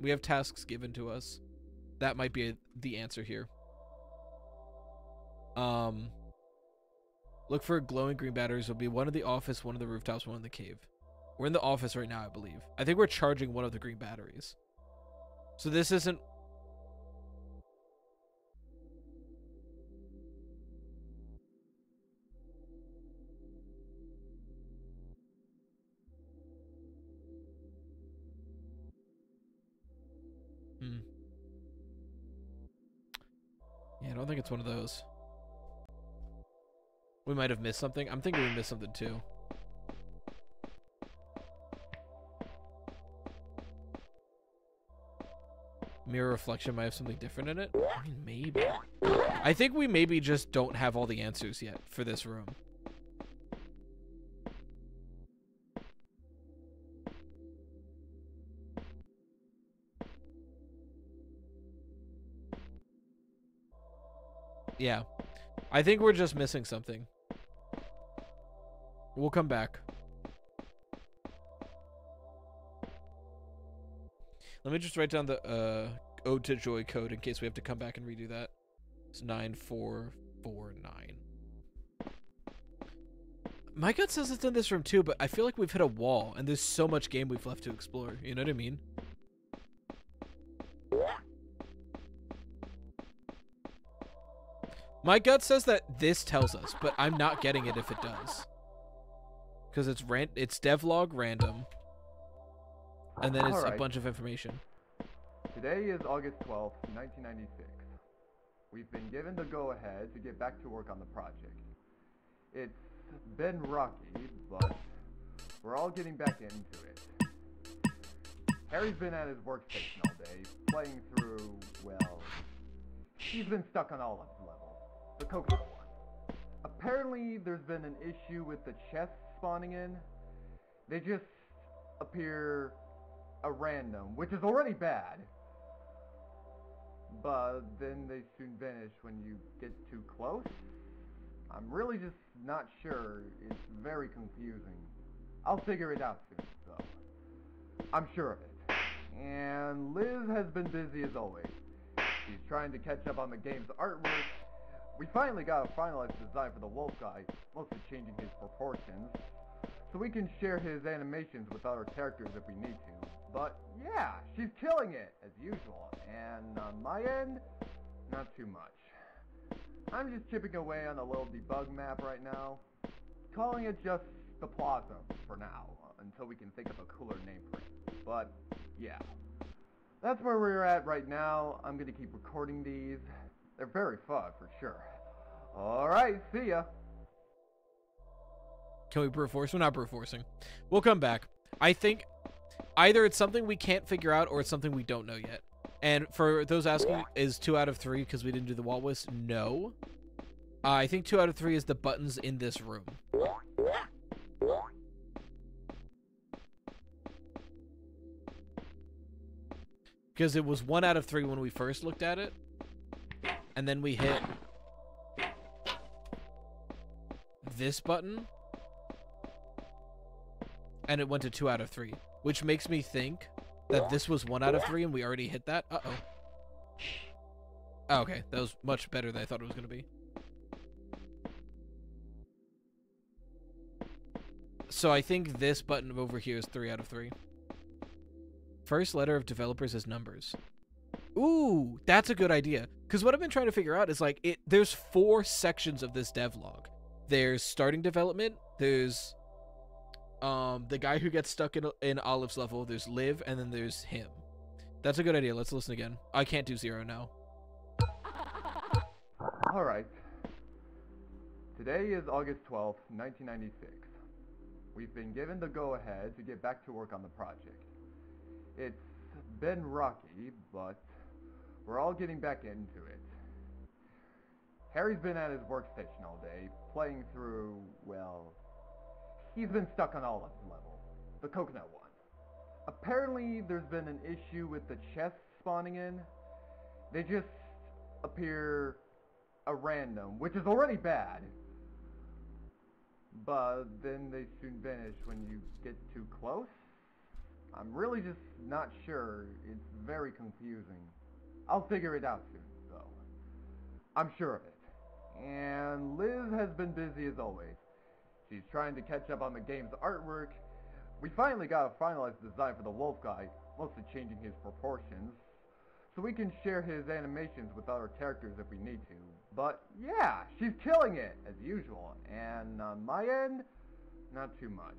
We have tasks given to us. That might be the answer here. Um, look for glowing green batteries. Will be one in the office, one in the rooftops, one in the cave. We're in the office right now, I believe. I think we're charging one of the green batteries. So this isn't it's one of those. We might have missed something. I'm thinking we missed something too. Mirror reflection might have something different in it. I mean, maybe. I think we maybe just don't have all the answers yet for this room. Yeah. I think we're just missing something. We'll come back. Let me just write down the uh, Ode to Joy code in case we have to come back and redo that. It's 9449. My gut says it's in this room too, but I feel like we've hit a wall and there's so much game we've left to explore. You know what I mean? My gut says that this tells us, but I'm not getting it if it does. Because it's ran it's devlog random. And then it's a bunch of information. Today is August 12th, 1996. We've been given the go-ahead to get back to work on the project. It's been rocky, but we're all getting back into it. Harry's been at his workstation all day, playing through, well, he's been stuck on Olive levels. The coconut one. Apparently, there's been an issue with the chests spawning in. They just appear a random, which is already bad. But then they soon vanish when you get too close. I'm really just not sure. It's very confusing. I'll figure it out soon, though. I'm sure of it. And Liz has been busy as always. She's trying to catch up on the game's artwork. We finally got a finalized design for the wolf guy, mostly changing his proportions, so we can share his animations with other characters if we need to. But yeah, she's killing it, as usual. And on my end, not too much. I'm just chipping away on a little debug map right now, calling it just the Plaza for now, until we can think of a cooler name for it. But yeah, that's where we're at right now. I'm gonna keep recording these. They're very fun for sure. Alright, see ya. Can we brute force? We're not brute forcing. We'll come back. I think either it's something we can't figure out or it's something we don't know yet. And for those asking, is two out of three because we didn't do the wall whisk? No. Uh, I think two out of three is the buttons in this room. Because it was one out of three when we first looked at it. And then we hit this button. And it went to two out of three. Which makes me think that this was one out of three and we already hit that. Uh-oh. Oh, okay. That was much better than I thought it was going to be. So I think this button over here is three out of three. First letter of developers is numbers. Ooh, that's a good idea. Because what I've been trying to figure out is like it. There's four sections of this devlog. There's starting development. There's um the guy who gets stuck in in Olive's level. There's live, and then there's him. That's a good idea. Let's listen again. I can't do zero now. Alright. Today is August 12th, 1996. We've been given the go-ahead to get back to work on the project. It's been rocky, but we're all getting back into it. Harry's been at his workstation all day, playing through, well, he's been stuck on Olive's level, the coconut one. Apparently, there's been an issue with the chests spawning in. They just appear a random, which is already bad. But then they soon vanish when you get too close. I'm really just not sure. It's very confusing. I'll figure it out soon, though. I'm sure of it. And Liz has been busy as always. She's trying to catch up on the game's artwork. We finally got a finalized design for the wolf guy, mostly changing his proportions, so we can share his animations with other characters if we need to. But yeah, she's killing it, as usual. And on my end, not too much.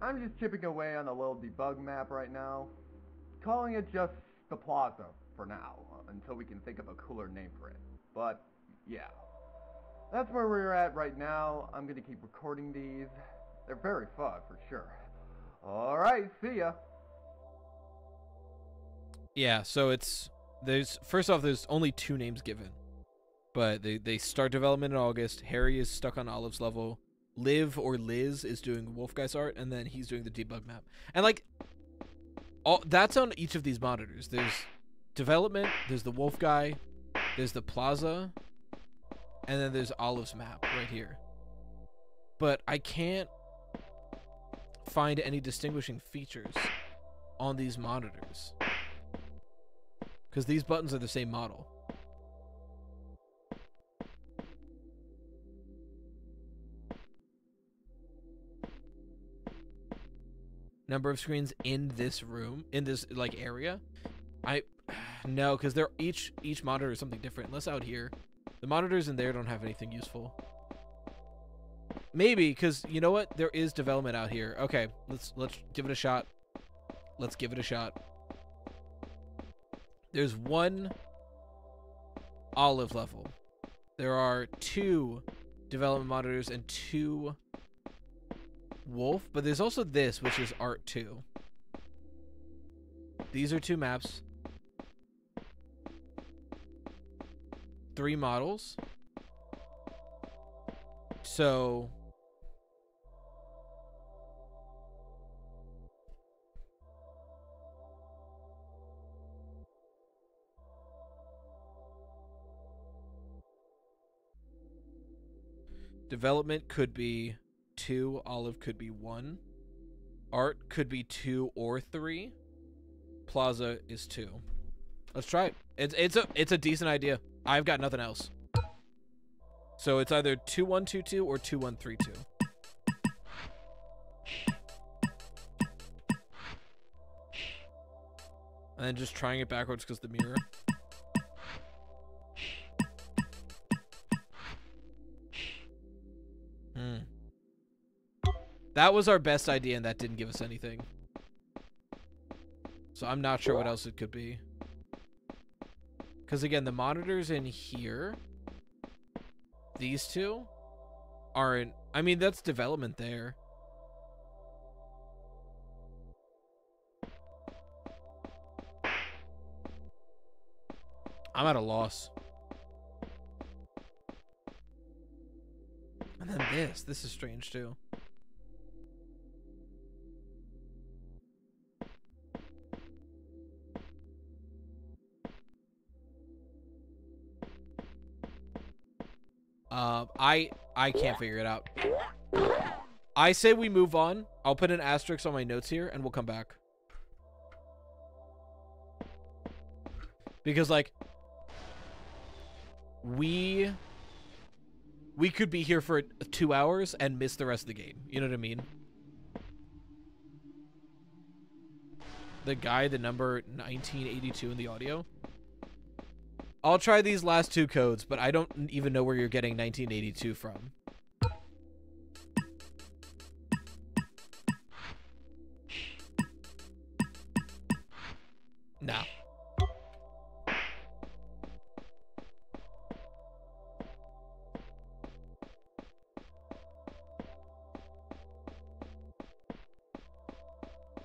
I'm just chipping away on a little debug map right now, calling it just the plaza for now, until we can think of a cooler name for it. But yeah, that's where we're at right now. I'm gonna keep recording these. They're very fun for sure. Alright, see ya. Yeah, so it's there's first off there's only two names given. But they they start development in August. Harry is stuck on Olive's level. Liv or Liz is doing Wolf Guy's art and then he's doing the debug map. And like all that's on each of these monitors. There's development, there's the Wolf Guy, there's the Plaza, and then there's Olive's map right here. But I can't find any distinguishing features on these monitors. Because these buttons are the same model. Number of screens in this room, in this like area, I no, because they're each each monitor is something different. Unless out here, the monitors in there don't have anything useful. Maybe because you know what, there is development out here. Okay, let's let's give it a shot. Let's give it a shot. There's one olive level. There are two development monitors and two wolf, but there's also this, which is art 2. These are two maps. Three models. So Development could be two. Olive could be one. Art could be two or three. Plaza is two. Let's try it. It's it's a it's a decent idea. I've got nothing else. So it's either two one two two or two one three two. And then just trying it backwards because the mirror. Hmm. That was our best idea and that didn't give us anything. So I'm not sure what else it could be. Because again, the monitors in here, these two, aren't... I mean, that's development there. I'm at a loss. And then this. This is strange, too. Uh, I I can't figure it out. I say we move on. I'll put an asterisk on my notes here, and we'll come back. Because like we we could be here for two hours and miss the rest of the game. You know what I mean? The guy, the number 1982 in the audio. I'll try these last two codes, but I don't even know where you're getting 1982 from. No.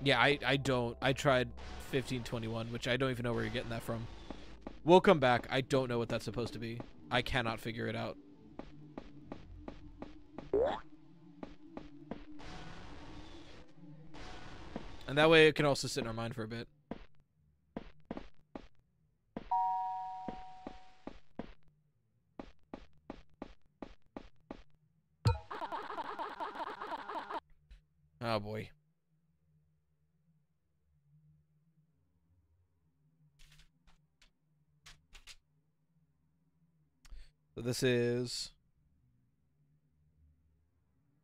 Yeah, I, I don't. I tried 1521, which I don't even know where you're getting that from. We'll come back. I don't know what that's supposed to be. I cannot figure it out. And that way it can also sit in our mind for a bit. Oh boy. This is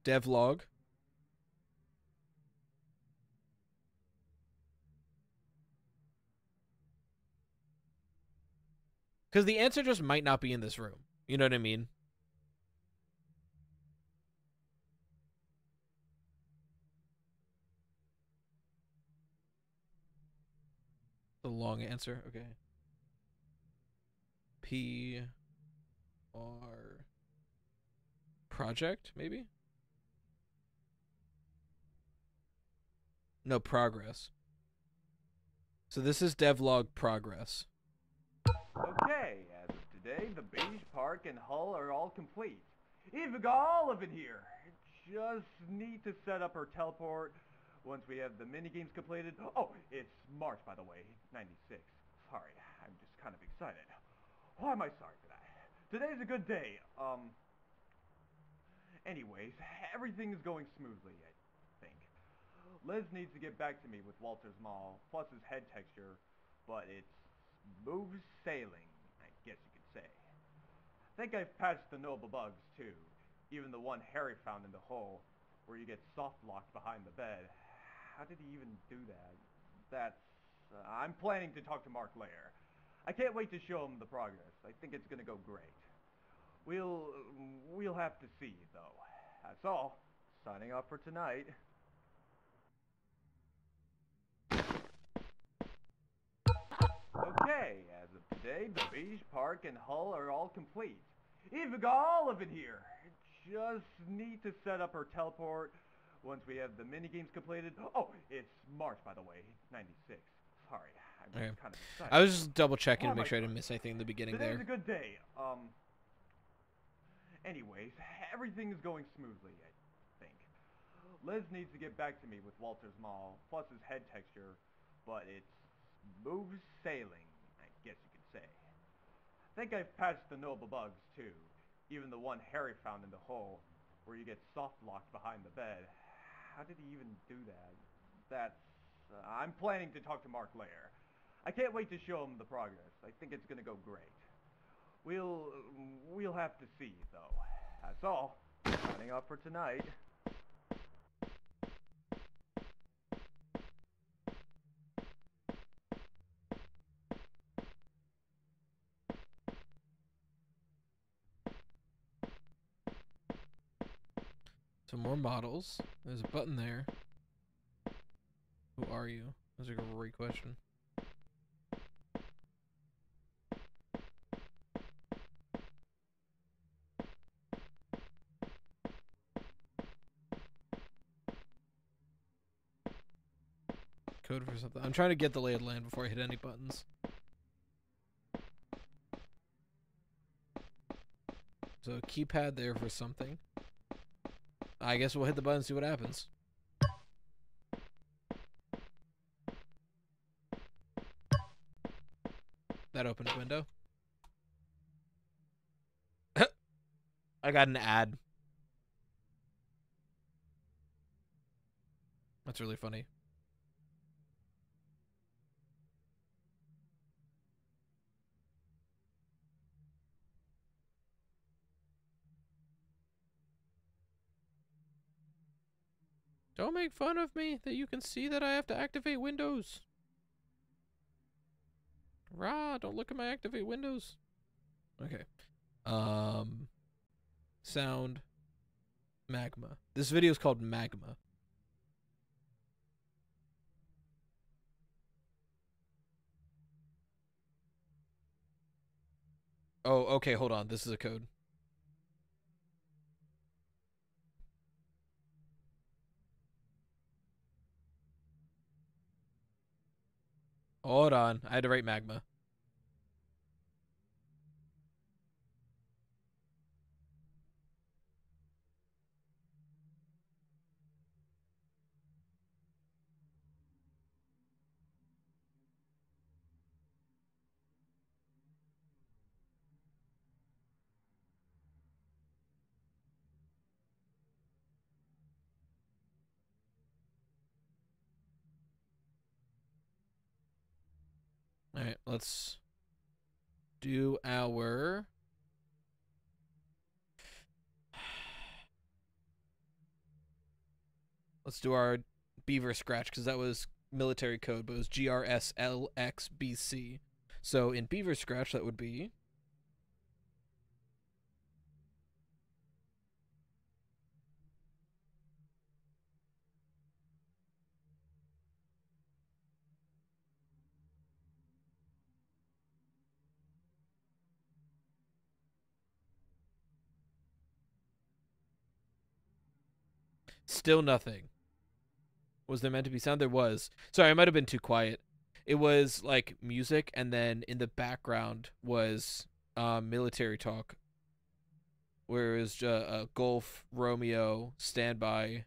devlog. Because the answer just might not be in this room. You know what I mean? The long answer. Okay. P R project maybe? No progress. So this is devlog progress. Okay, as of today, the beige park and hull are all complete. Even got Olive in here. Just need to set up her teleport once we have the mini games completed. Oh, it's March, by the way, 96. Sorry, I'm just kind of excited. Why am I sorry? Today's a good day. Um. Anyways, everything is going smoothly, I think. Liz needs to get back to me with Walter's Mall, plus his head texture, but it's smooth sailing, I guess you could say. I think I've patched the noble bugs too, even the one Harry found in the hole, where you get soft locked behind the bed. How did he even do that? That's. Uh, I'm planning to talk to Mark later. I can't wait to show him the progress. I think it's gonna go great. We'll we'll have to see though. That's all. Signing off for tonight. Okay, as of today, the beach, park and hull are all complete. Even got all of it here. Just need to set up her teleport once we have the mini games completed. Oh, it's March, by the way, 96. Sorry, I'm Okay. kind of excited. I was just double checking to make I sure I didn't miss anything in the beginning Today's there. a good day. Um. Anyways, everything is going smoothly, I think. Liz needs to get back to me with Walter's Mall, plus his head texture, but it's smooth sailing, I guess you could say. I think I've patched the noble bugs too, even the one Harry found in the hole, where you get soft locked behind the bed. How did he even do that? That's. Uh, I'm planning to talk to Mark later. I can't wait to show him the progress. I think it's gonna go great. We'll we'll have to see though. That's all. Signing off for tonight. Some more models. There's a button there. Who are you? That's a great question. Code for something. I'm trying to get the lay of the land before I hit any buttons. So keypad there for something. I guess we'll hit the button and see what happens. That opened a window. [COUGHS] I got an ad. That's really funny. Don't make fun of me that you can see that I have to activate Windows. Rah, don't look at my activate Windows. Okay. Um sound magma. This video is called Magma. Oh, okay, hold on. This is a code. Hold on. I had to write magma. All right, let's do our [SIGHS] Let's do our beaver scratch because that was military code, but it was GRSLXBC. So in beaver scratch, that would be Still nothing. Was there meant to be sound? There was. Sorry, I might have been too quiet. It was like music, and then in the background was um, military talk. Where it was uh, uh, Golf, Romeo, Standby,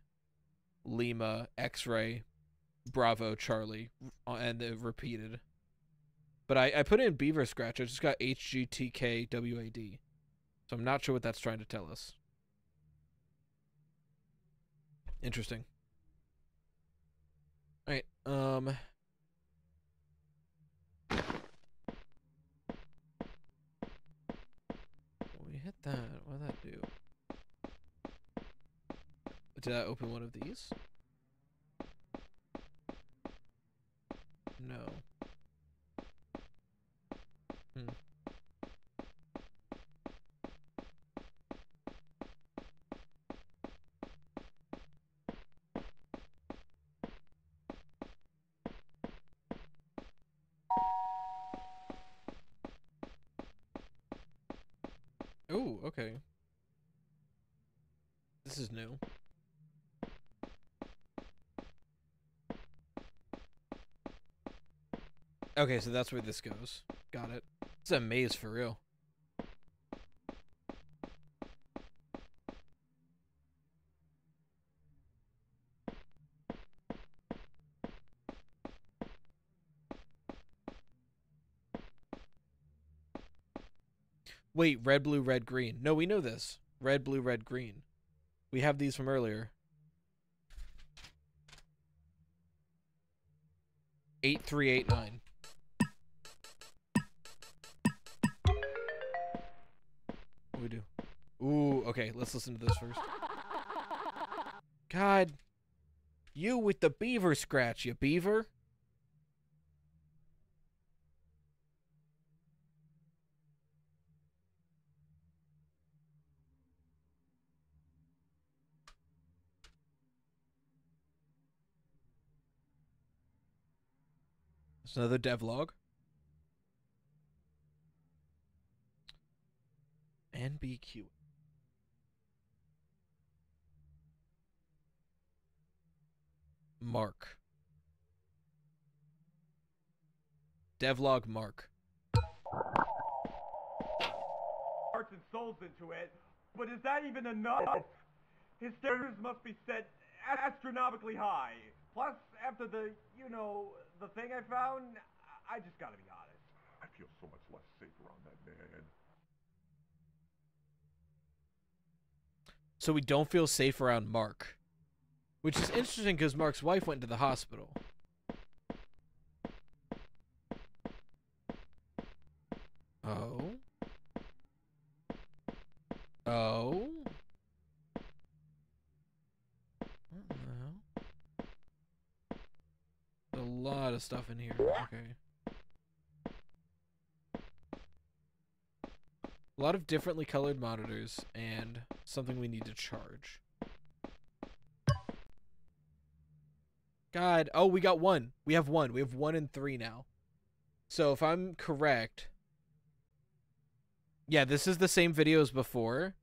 Lima, X Ray, Bravo, Charlie, uh, and it repeated. But I, I put in Beaver Scratch. I just got HGTKWAD. So I'm not sure what that's trying to tell us. Interesting. All right. Um. We hit that. What did that do? Did that open one of these? No. Hmm. Oh, okay. This is new. Okay, so that's where this goes. Got it. It's a maze for real. Wait, red, blue, red, green. No, we know this. Red, blue, red, green. We have these from earlier. Eight, three, eight, nine. What do we do? Ooh, okay, let's listen to this first. God. You with the beaver scratch, you beaver. It's another devlog. NBQ. Mark. Devlog Mark. hearts and souls into it, but is that even enough? His standards must be set astronomically high. Plus, after the, you know, the thing I found, I just gotta be honest. I feel so much less safe around that man. So we don't feel safe around Mark. Which is interesting because Mark's wife went to the hospital. Oh. Oh. What the hell? A lot of stuff in here. Okay. A lot of differently colored monitors and something we need to charge. God. Oh, we got one. We have one. We have one and three now. So if I'm correct, yeah, this is the same video as before,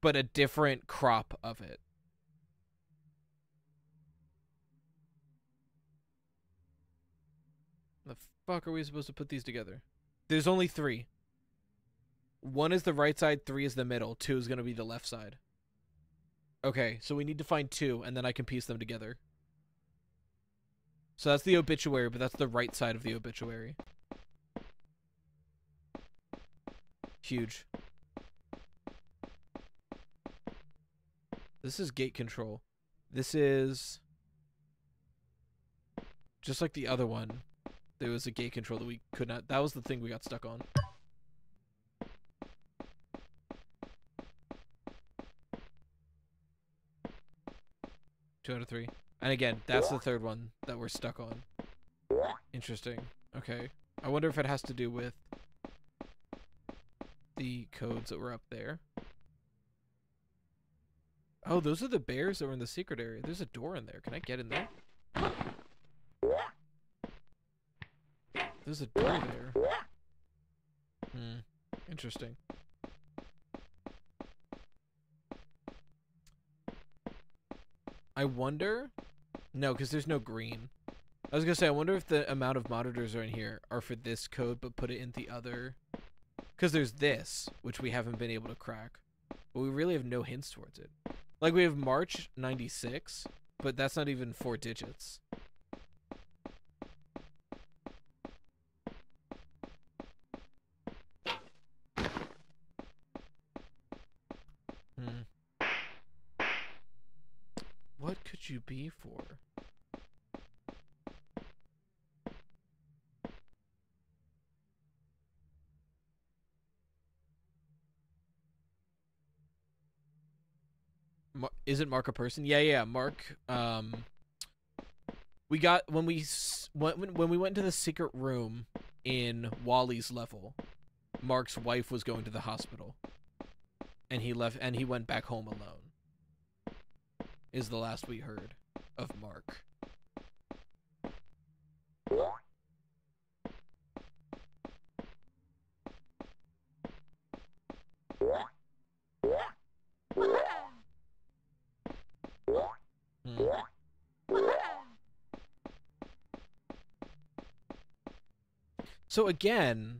but a different crop of it. Fuck are we supposed to put these together? There's only three. One is the right side, three is the middle, two is going to be the left side. Okay, so we need to find two, and then I can piece them together. So that's the obituary, but that's the right side of the obituary. Huge. This is gate control. This is just like the other one. There was a gate control that we could not. That was the thing we got stuck on. Two out of three. And again, that's the third one that we're stuck on. Interesting. Okay. I wonder if it has to do with the codes that were up there. Oh, those are the bears that were in the secret area. There's a door in there. Can I get in there? There's a door there. Hmm. Interesting. I wonder... No, because there's no green. I was going to say, I wonder if the amount of monitors are in here are for this code, but put it in the other... Because there's this, which we haven't been able to crack. But we really have no hints towards it. Like, we have March 96, but that's not even four digits. Hmm. What could you be for? Mar- is it Mark a person? Yeah, yeah, Mark. Um, we got when we when when we went to the secret room in Wally's level. Mark's wife was going to the hospital, and he left, and he went back home alone. Is the last we heard of Mark. Hmm. So again,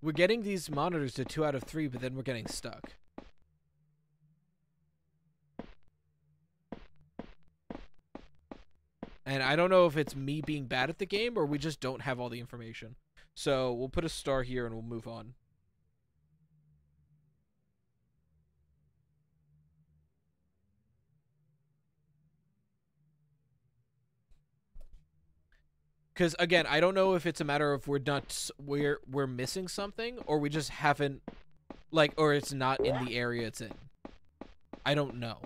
we're getting these monitors to two out of three, but then we're getting stuck. And I don't know if it's me being bad at the game or we just don't have all the information. So we'll put a star here and we'll move on. Because again, I don't know if it's a matter of we're not we're we're missing something or we just haven't like or it's not in the area it's in. I don't know.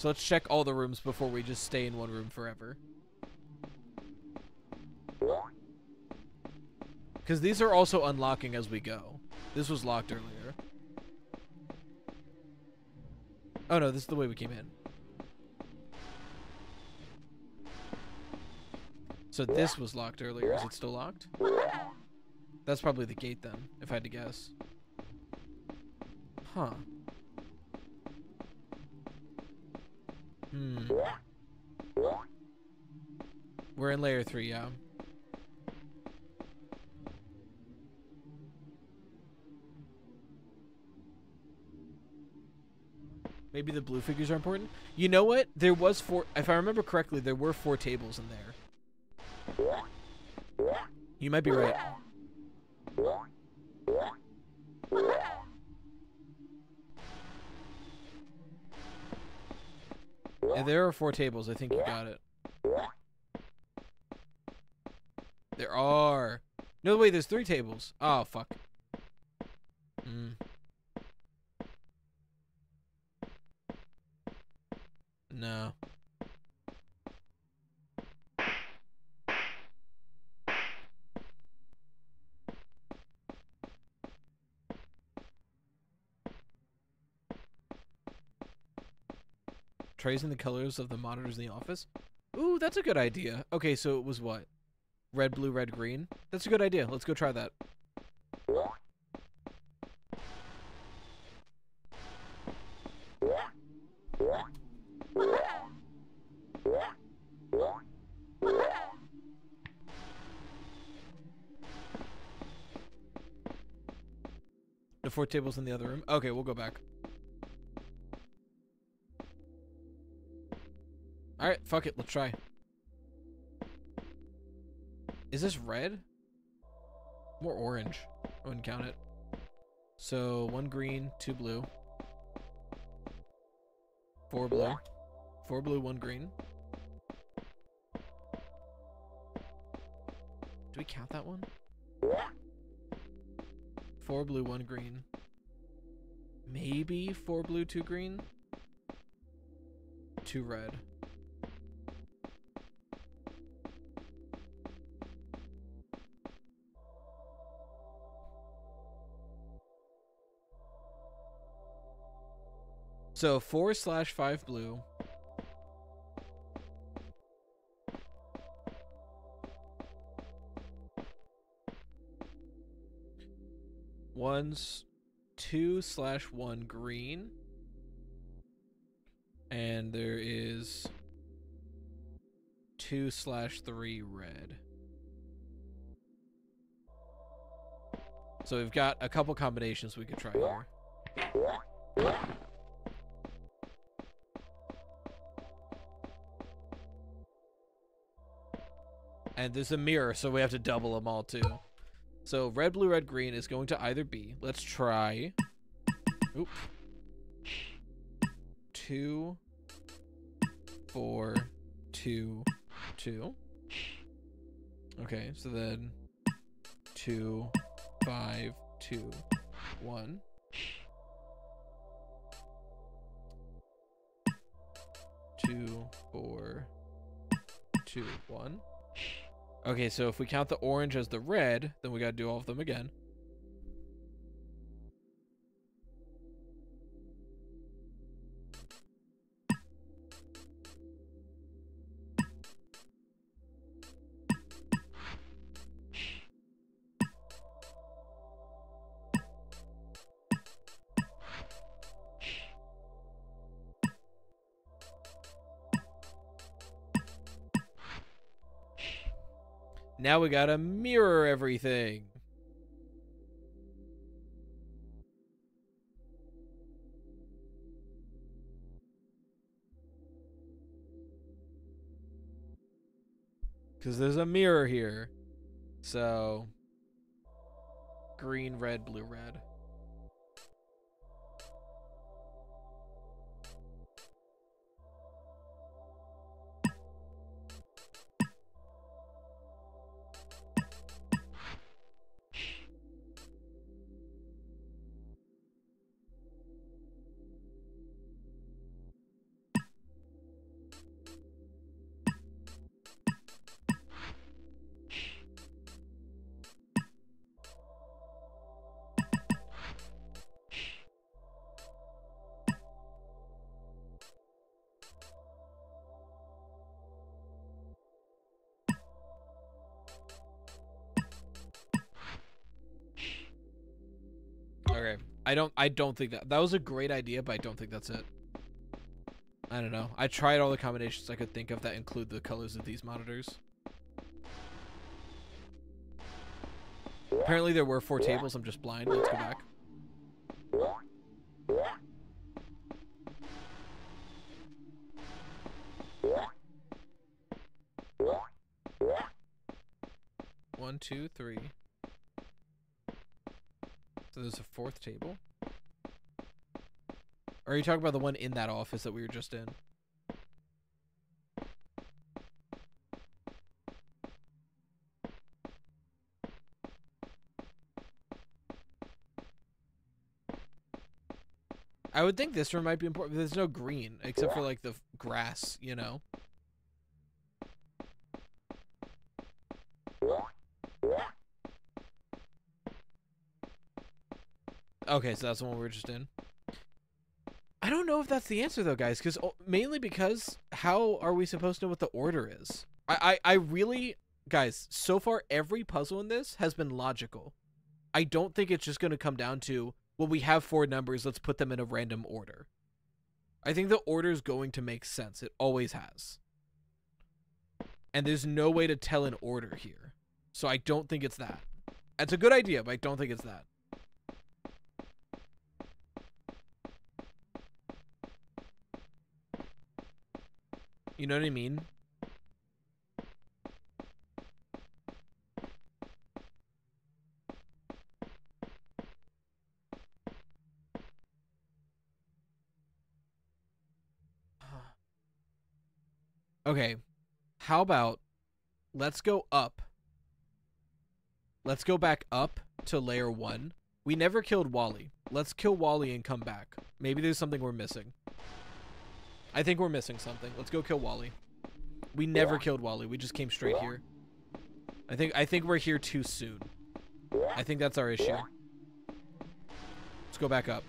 So let's check all the rooms before we just stay in one room forever. Because these are also unlocking as we go. This was locked earlier. Oh no, this is the way we came in. So this was locked earlier. Is it still locked? That's probably the gate then, if I had to guess. Huh. Hmm. We're in layer three, yeah. Maybe the blue figures are important. You know what? There was four, if I remember correctly, there were four tables in there. You might be right. Yeah, there are four tables. I think you got it. There are. No, wait, there's three tables. Oh, fuck. Mm. No. Tracing the colors of the monitors in the office? Ooh, that's a good idea. Okay, so it was what? Red, blue, red, green? That's a good idea. Let's go try that. The four tables in the other room? Okay, we'll go back. Alright, fuck it, let's try. Is this red? More orange. I wouldn't count it. So, one green, two blue. Four blue. Four blue, one green. Do we count that one? Four blue, one green. Maybe four blue, two green? Two red. So four slash five blue. One's two slash one green. And there is two slash three red. So we've got a couple combinations we could try here. And there's a mirror, so we have to double them all too. So red, blue, red, green is going to either be. Let's try. Oop. Two, four, two, two. Okay, so then two, five, two, one. Two, four, two, one. Okay, so if we count the orange as the red, then we gotta do all of them again. Now we gotta mirror everything. Because there's a mirror here. So, green, red, blue, red. I don't I don't think that that was a great idea, but I don't think that's it. I don't know. I tried all the combinations I could think of that include the colors of these monitors. Apparently there were four tables, I'm just blind. Let's go back. One, two, three. There's a fourth table. Or are you talking about the one in that office that we were just in? I would think this room might be important. There's no green except for like the grass, you know. Okay, so that's the one we are just in. I don't know if that's the answer though, guys, because oh, mainly because how are we supposed to know what the order is? I, I I really, guys, so far every puzzle in this has been logical. I don't think it's just going to come down to well, we have four numbers, let's put them in a random order. I think the order is going to make sense. It always has. And there's no way to tell an order here. So I don't think it's that. It's a good idea, but I don't think it's that. You know what I mean? Okay. How about let's go up. Let's go back up to layer 1. We never killed Wally. Let's kill Wally and come back. Maybe there's something we're missing. I think we're missing something. Let's go kill Wally. We never killed Wally. We just came straight here. I think I think we're here too soon. I think that's our issue. Let's go back up.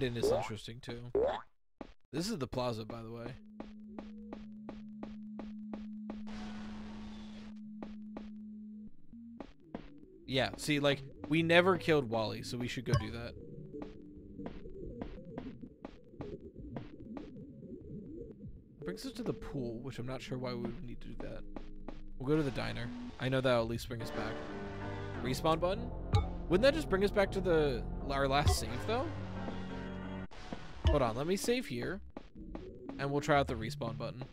Brandon is interesting too. This is the plaza, by the way. Yeah, see, like, we never killed Wally, so we should go do that. Brings us to the pool, which I'm not sure why we would need to do that. We'll go to the diner. I know that'll at least bring us back. Respawn button? Wouldn't that just bring us back to the our last save, though? Hold on, let me save here. And we'll try out the respawn button.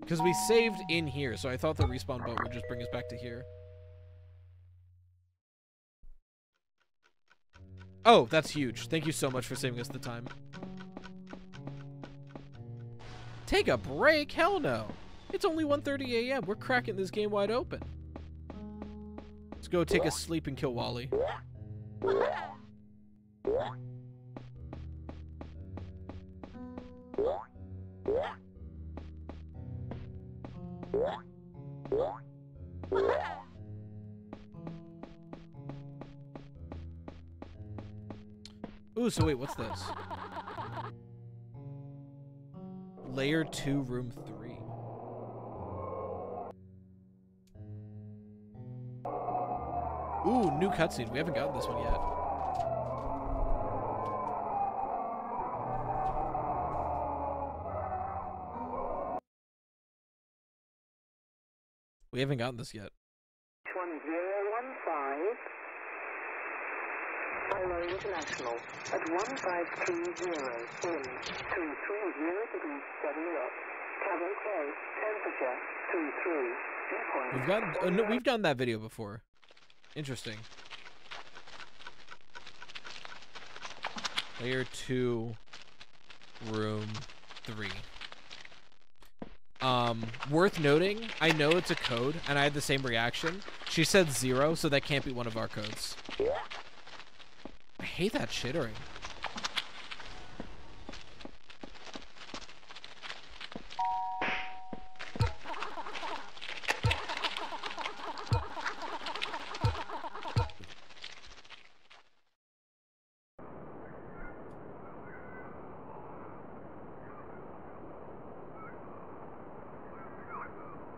Because we saved in here, so I thought the respawn button would just bring us back to here. Oh, that's huge. Thank you so much for saving us the time. Take a break? Hell no. It's only 1.30 a.m. We're cracking this game wide open. Let's go take a sleep and kill Wally. Ooh, so wait, what's this? Layer 2, room 3. Ooh, new cutscene. We haven't gotten this one yet. We haven't gotten this yet. Hello International. At 1520 in 230 degrees 70 up. Cabin close. Temperature 23. We've gotten oh, no, we've done that video before. Interesting. Layer 2 room 3. Um, worth noting, I know it's a code, and I had the same reaction. She said zero, so that can't be one of our codes hate that chittering.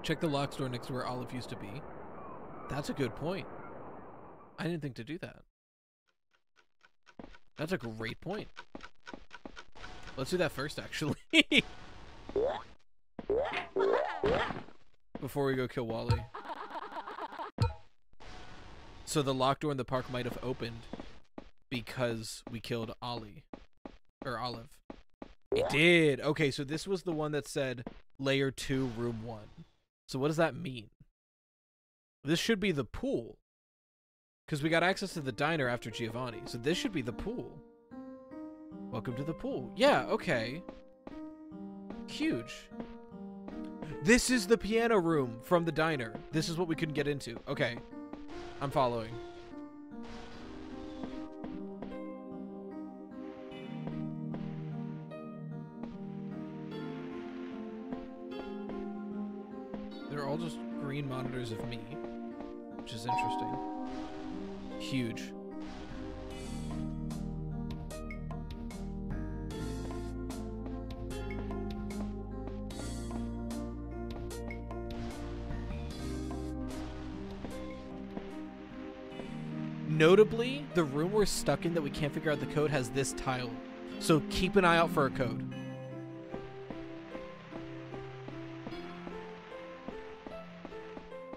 Check the lock store next to where Olive used to be. That's a good point. I didn't think to do that. That's a great point. Let's do that first, actually. [LAUGHS] Before we go kill Wally. So the locked door in the park might have opened because we killed Ollie. Or Olive. It did. Okay, so this was the one that said layer 2, room 1. So what does that mean? This should be the pool. Because we got access to the diner after Giovanni. So this should be the pool. Welcome to the pool. Yeah, okay. Huge. This is the piano room from the diner. This is what we couldn't get into. Okay. I'm following. They're all just green monitors of me, which is interesting. Huge. Notably, the room we're stuck in that we can't figure out the code has this tile. So keep an eye out for a code.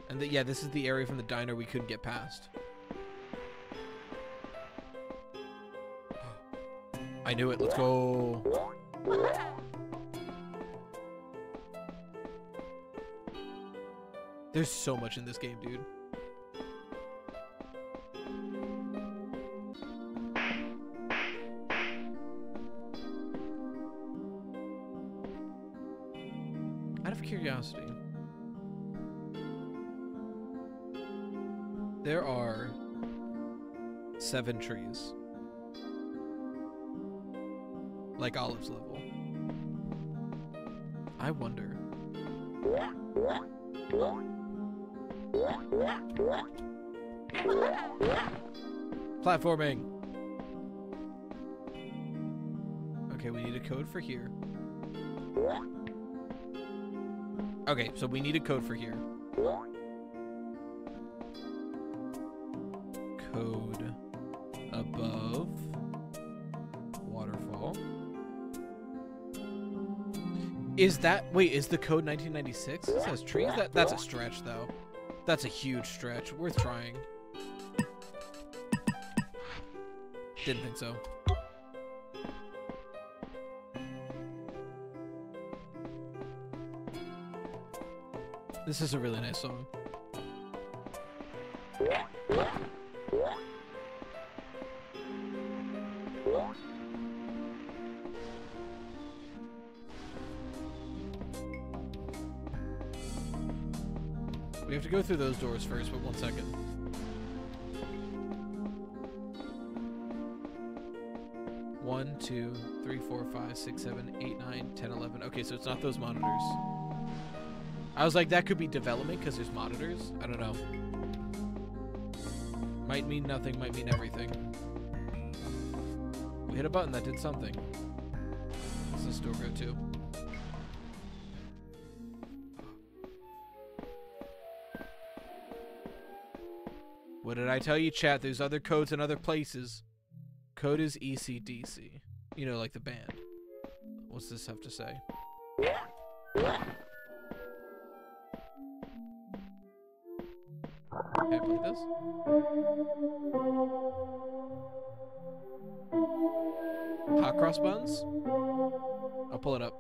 And the, yeah, this is the area from the diner we couldn't get past. I knew it. Let's go. There's so much in this game, dude. Out of curiosity, there are seven trees. Like Olive's level. I wonder. Platforming. Okay, we need a code for here. Okay, so we need a code for here. Is that wait? Is the code 1996? It says trees. That that's a stretch though. That's a huge stretch. Worth trying. Didn't think so. This is a really nice song. Through those doors first, but one second. One, two, three, four, five, six, seven, eight, nine, ten, eleven. Okay, so it's not those monitors. I was like, that could be development because there's monitors. I don't know. Might mean nothing, might mean everything. We hit a button that did something. What's this door go to? Did I tell you, chat? There's other codes in other places. Code is ECDC. You know, like the band. What's this have to say? Can I play this? Hot cross buns? I'll pull it up.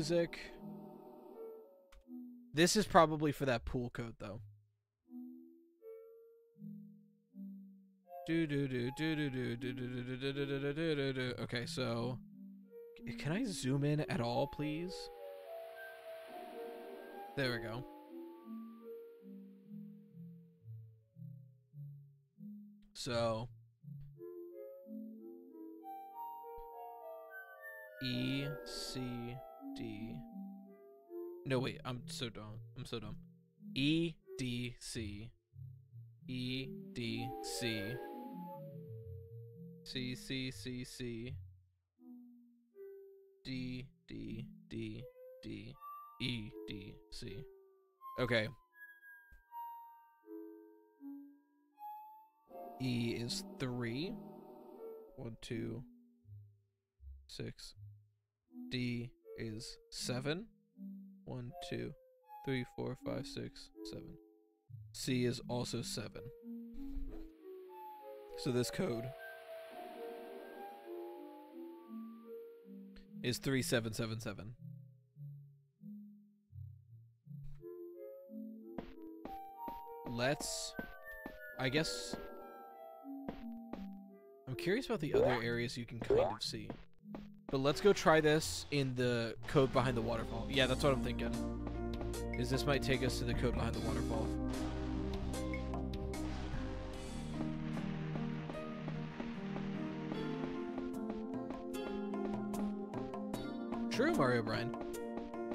Music. This is probably for that pool code though. Okay, so can I zoom in at all, please? There we go. So E C D. No wait, I'm so dumb. I'm so dumb. E D C E D C C C C C D D D D E D C. Okay. E is three. One, two, six. D is seven. One, two, three, four, five, six, seven. C is also seven. So this code is 3777. Let's I guess I'm curious about the other areas you can kind of see. But let's go try this in the code behind the waterfall. Yeah, that's what I'm thinking. Is this might take us to the code behind the waterfall. True, Mario Brian.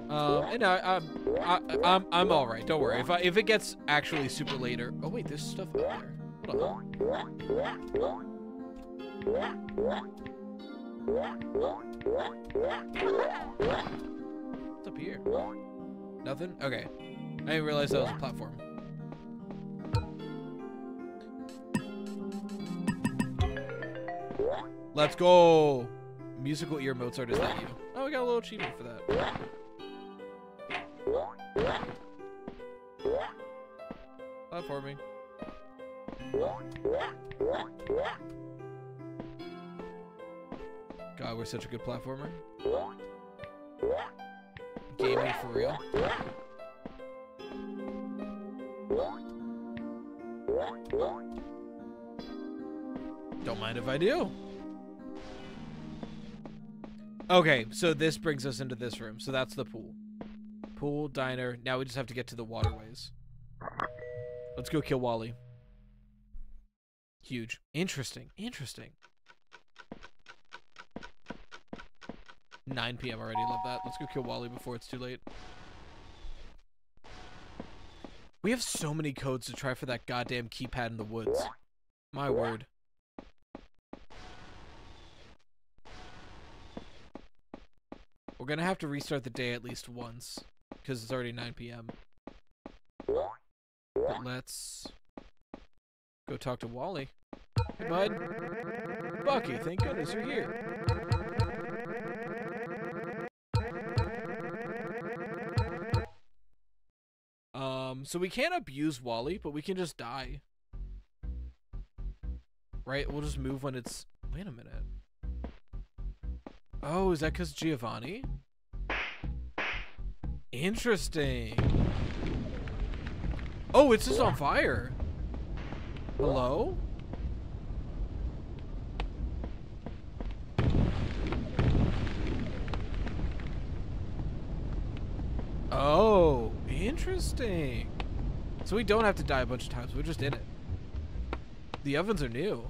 Um, and I, I'm, I, I'm, I'm all right. Don't worry. If I, if it gets actually super later. Oh wait, there's stuff up there. Hold on. What's up here? Nothing? Okay. I didn't realize that was a platform. Let's go! Musical ear Mozart, is that you? Oh, we got a little achievement for that. Platforming. God, we're such a good platformer. Gaming for real. Don't mind if I do. Okay, so this brings us into this room. So that's the pool. Pool, diner. Now we just have to get to the waterways. Let's go kill Wally. Huge. Interesting. Interesting. 9 p.m. already. Love that. Let's go kill Wally before it's too late. We have so many codes to try for that goddamn keypad in the woods. My word. We're gonna have to restart the day at least once. Because it's already 9 p.m. But let's go talk to Wally. Hey, bud. Bucky, thank goodness you're here. So we can't abuse Wally, but we can just die. Right? We'll just move when it's... Wait a minute. Oh, is that because Giovanni? Interesting. Oh, it's just on fire. Hello? Oh, interesting. So we don't have to die a bunch of times. We're just in it. The ovens are new.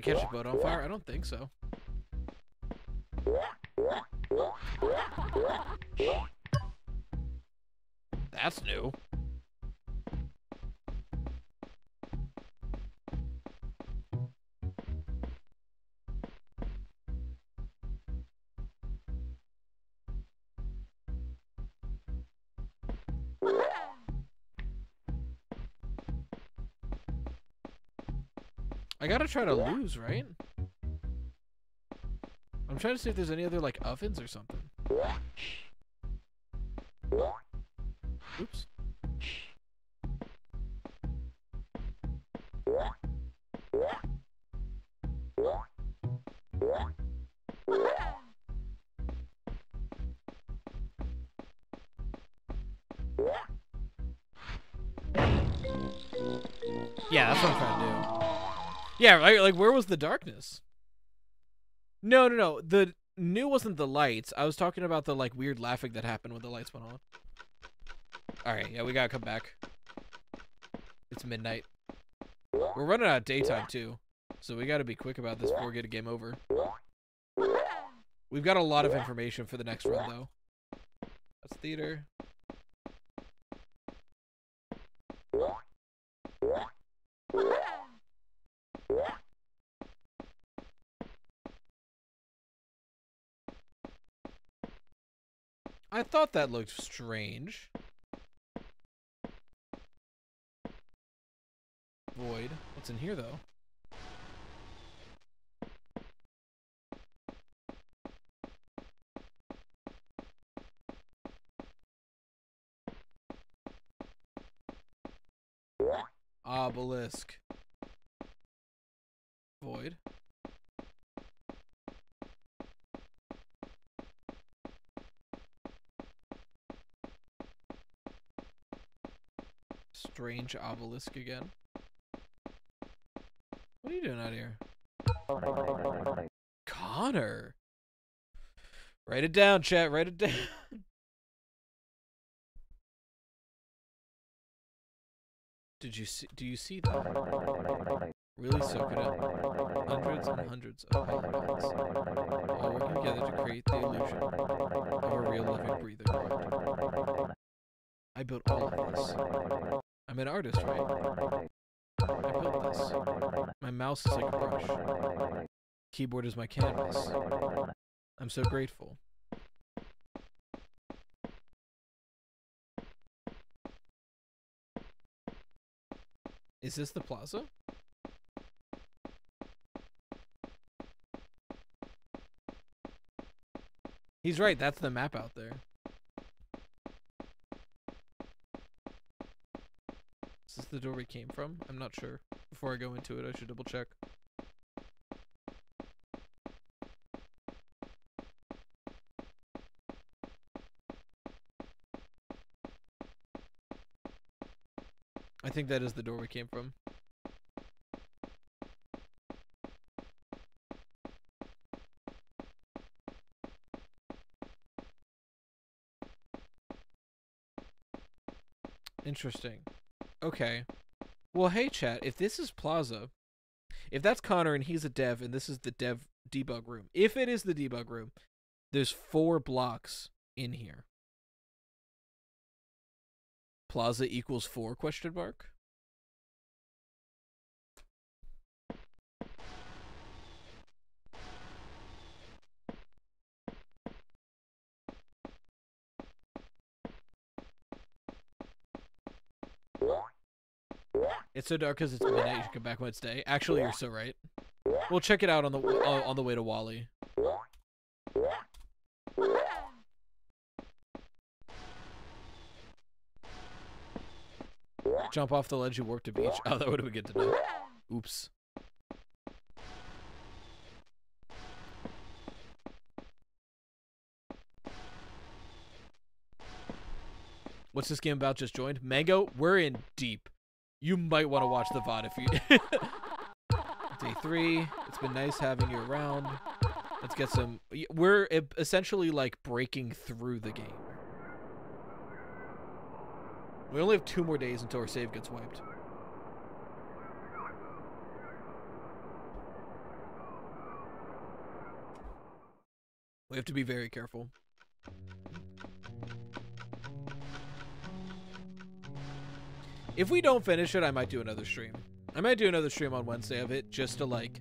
Can I catch a boat on fire? I don't think so. I gotta try to lose, right? I'm trying to see if there's any other like ovens or something. Oops. Yeah, like, where was the darkness? No, no, no. The new wasn't the lights. I was talking about the like weird laughing that happened when the lights went on. All right, yeah, we gotta come back. It's midnight. We're running out of daytime too, so we gotta be quick about this before we get a game over. We've got a lot of information for the next run though. That's theater. I thought that looked strange. Void. What's in here though? Obelisk. Void. Strange obelisk again. What are you doing out here? Connor. Write it down, chat. Write it [LAUGHS] down. Did you see? Do you see that? Really soak it in. Hundreds and hundreds of elements, all working together to create the illusion of a real living, breathing world. I built all of this. I'm an artist, right? I built this. My mouse is like a brush. Keyboard is my canvas. I'm so grateful. Is this the plaza? He's right, that's the map out there. Is this the door we came from? I'm not sure. Before I go into it, I should double check. I think that is the door we came from. Interesting. Okay. Well, hey, chat. If this is Plaza, if that's Connor and he's a dev and this is the dev debug room, if it is the debug room, there's four blocks in here. Plaza equals four question mark. It's so dark because it's midnight. You should come back when it's day. Actually, you're so right. We'll check it out on the uh, on the way to Wally. Jump off the ledge you warp to beach. Oh, that would have been good to know. Oops. What's this game about? Just joined. Mango, we're in deep. You might want to watch the VOD if you. [LAUGHS] Day three. It's been nice having you around. Let's get some. We're essentially like breaking through the game. We only have two more days until our save gets wiped. We have to be very careful. If we don't finish it, I might do another stream. I might do another stream on Wednesday of it just to like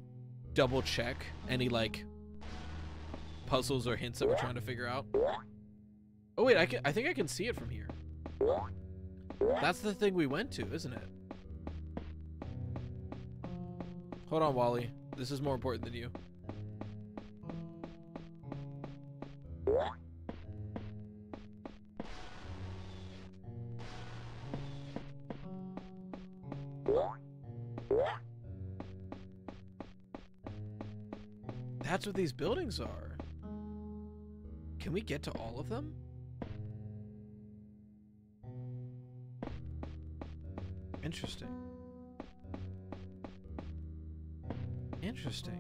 double check any like puzzles or hints that we're trying to figure out. Oh wait, I can I think I can see it from here. That's the thing we went to, isn't it? Hold on, Wally. This is more important than you. That's what these buildings are. Can we get to all of them? Interesting. Interesting.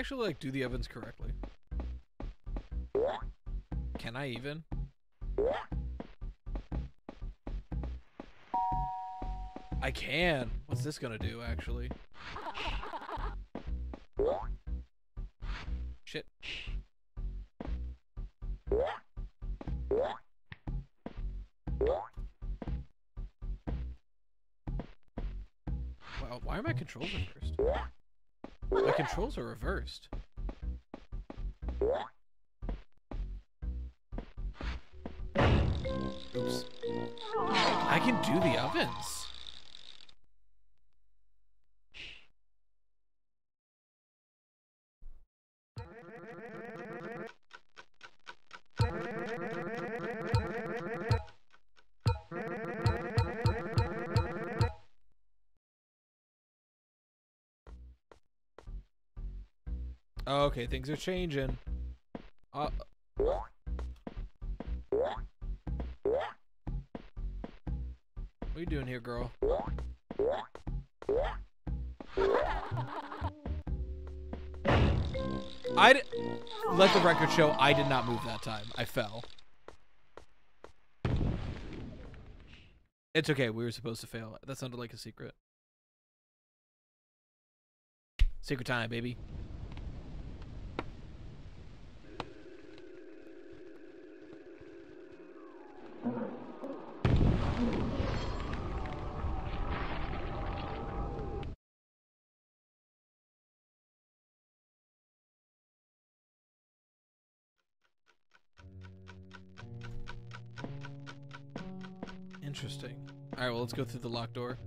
Actually like do the ovens correctly? Can I even? I can. What's this gonna do actually? Shit. Wow, why are my controls Controls are reversed. Oops. I can do the ovens. Okay, things are changing. Uh, what are you doing here, girl? I let the record show I did not move that time. I fell. It's okay. We were supposed to fail. That sounded like a secret. Secret time, baby. Go through the locked door.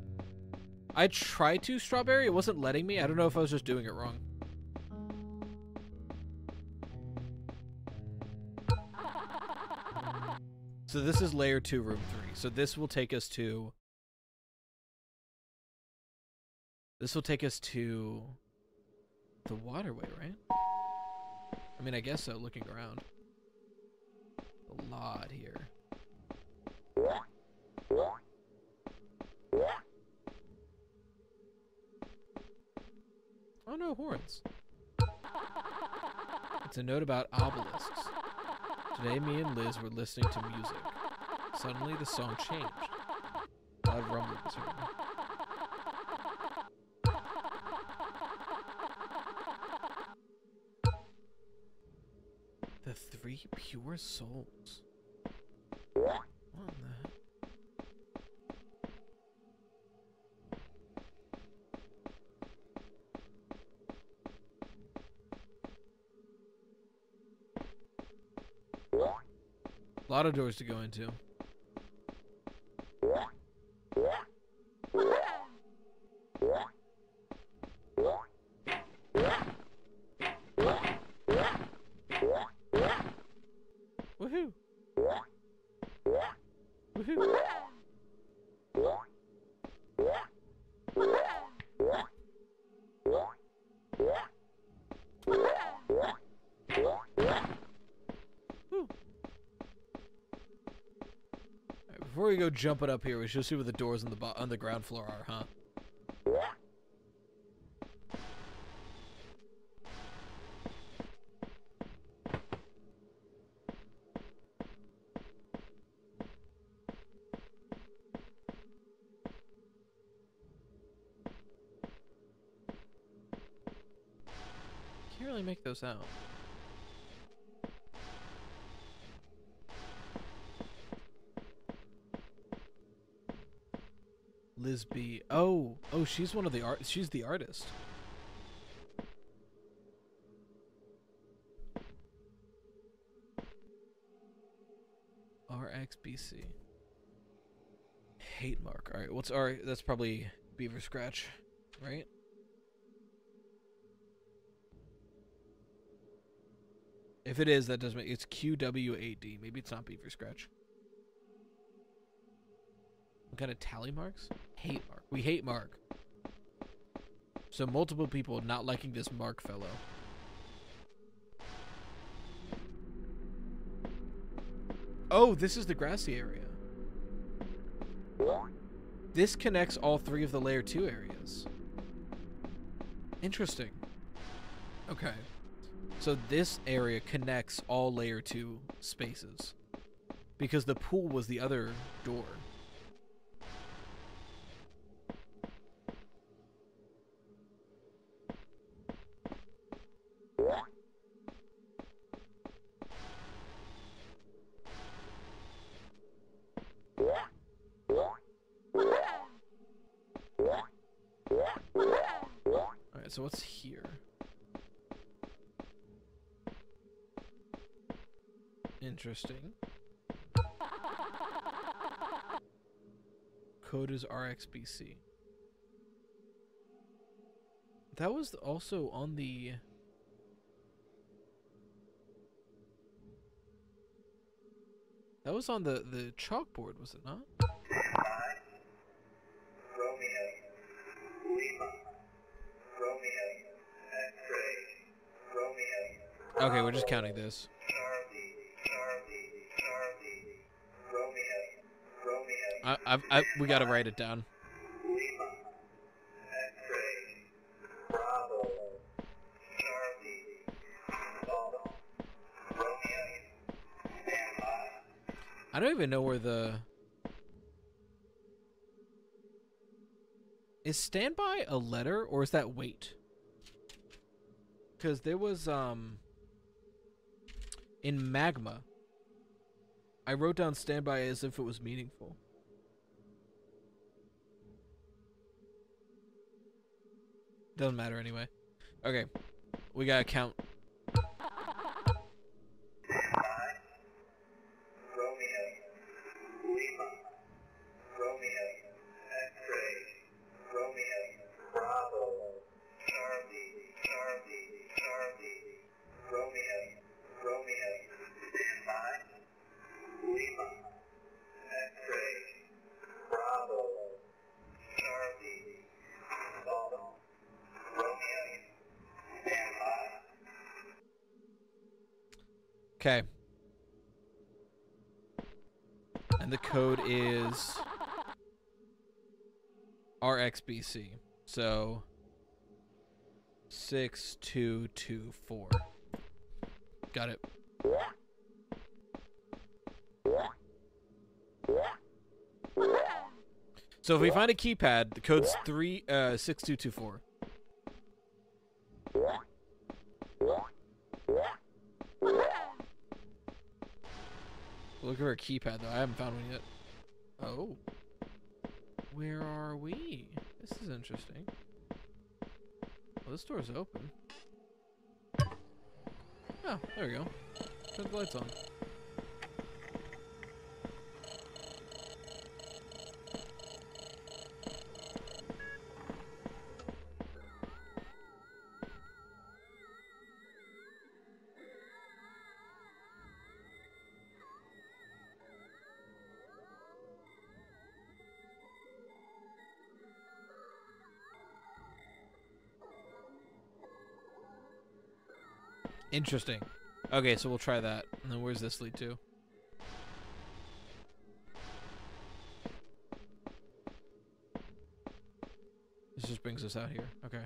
I tried to strawberry. It wasn't letting me. I don't know if I was just doing it wrong. So this is layer 2, room 3. So this will take us to... This will take us to the waterway, right? I mean, I guess so, looking around. A lot here. Oh no, horns. It's a note about obelisks. Today me and Liz were listening to music. Suddenly the song changed. Loud heard. The three pure souls. What in the heck? A lot of doors to go into. before we go jumping up here, we should see what the doors on the on the ground floor are, huh? Can't really make those out. Liz B. Oh, oh, she's one of the art. She's the artist. RXBC. Hate mark. All right, what's R? That's probably Beaver Scratch, right? If it is, that does make it's QW8D. Maybe it's not Beaver Scratch. What kind of tally marks? Hate mark. We hate Mark. So multiple people not liking this Mark fellow. Oh, this is the grassy area. This connects all three of the layer 2 areas. Interesting. Okay. So this area connects all layer 2 spaces. Because the pool was the other door. Alright, so what's here? Interesting. Code is RXBC. That was also on the That was on the the chalkboard, was it not? Okay, we're just counting this. I, I, I, we gotta write it down. I don't even know where the is standby a letter or is that wait? Because there was um in magma. I wrote down standby as if it was meaningful. Doesn't matter anyway. Okay. We gotta count. Okay. And the code is RXBC. So 6224. Got it. So if we find a keypad, the code's 3 uh 6224. Look at our keypad though. I haven't found one yet. Oh. Where are we? This is interesting. Well, this door's open. Oh, there we go. Turn the lights on. Interesting. Okay, so we'll try that. And then where's this lead to? This just brings us out here. Okay.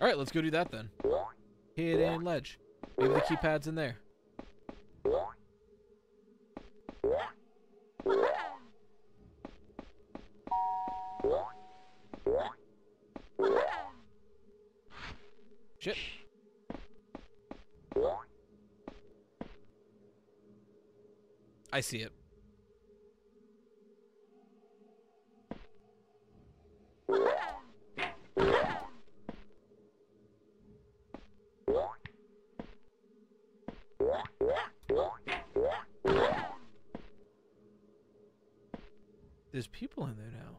Alright, let's go do that then. Hidden ledge. Maybe the keypad's in there. Shit. I see it. There's people in there now.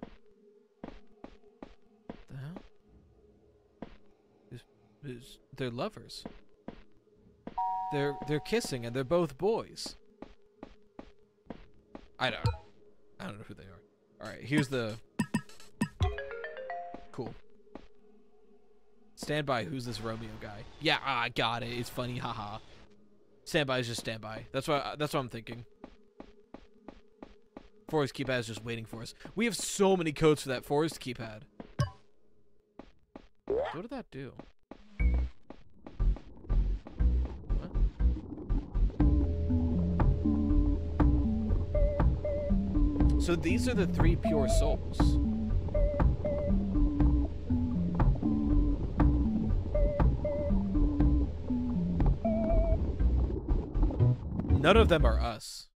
What the hell? There's, there's, they're lovers. They're they're kissing and they're both boys. I don't I don't know who they are. Alright, here's the Cool. Standby. who's this Romeo guy? Yeah, ah, I got it. It's funny, haha. Standby is just standby. That's what that's what I'm thinking. Forest keypad is just waiting for us. We have so many codes for that forest keypad. What did that do? So these are the three pure souls. None of them are us.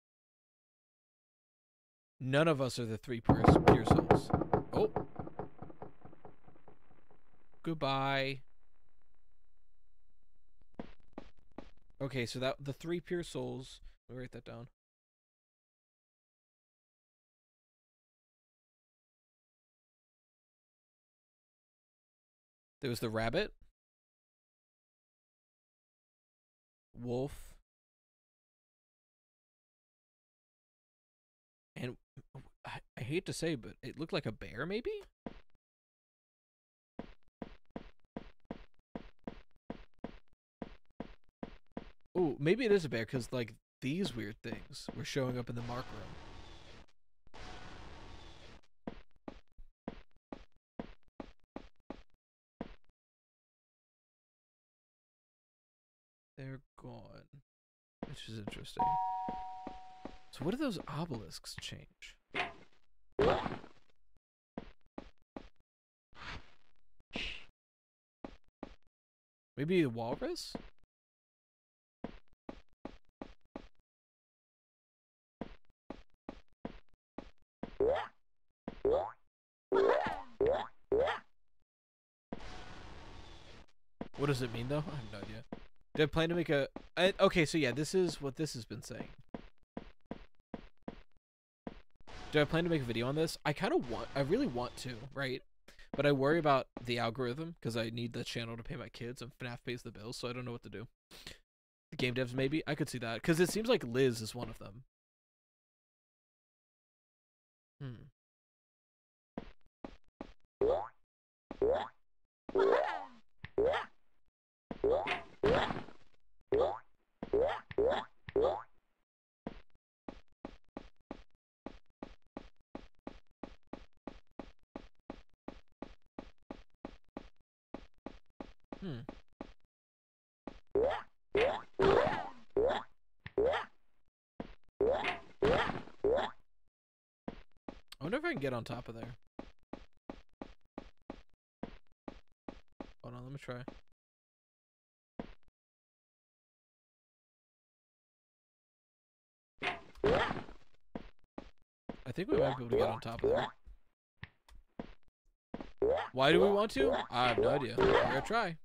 None of us are the three pure, pure souls. Oh. Goodbye. Okay, so that the three pure souls. Let me write that down. There was the rabbit, wolf, and I, I hate to say, but it looked like a bear, maybe. Oh, maybe it is a bear because like these weird things were showing up in the mark room. They're gone, which is interesting. So what do those obelisks change? Maybe a walrus? What does it mean though? I have no idea. Did I plan to make a... I, okay, so yeah, this is what this has been saying. Do I plan to make a video on this? I kind of want, I really want to, right? But I worry about the algorithm because I need the channel to pay my kids and FNAF pays the bills, so I don't know what to do. The game devs, maybe? I could see that because it seems like Liz is one of them. Hmm. Wonder if I can get on top of there. Hold on, let me try. I think we might be able to get on top of there. Why do we want to? I have no idea. We're gonna try.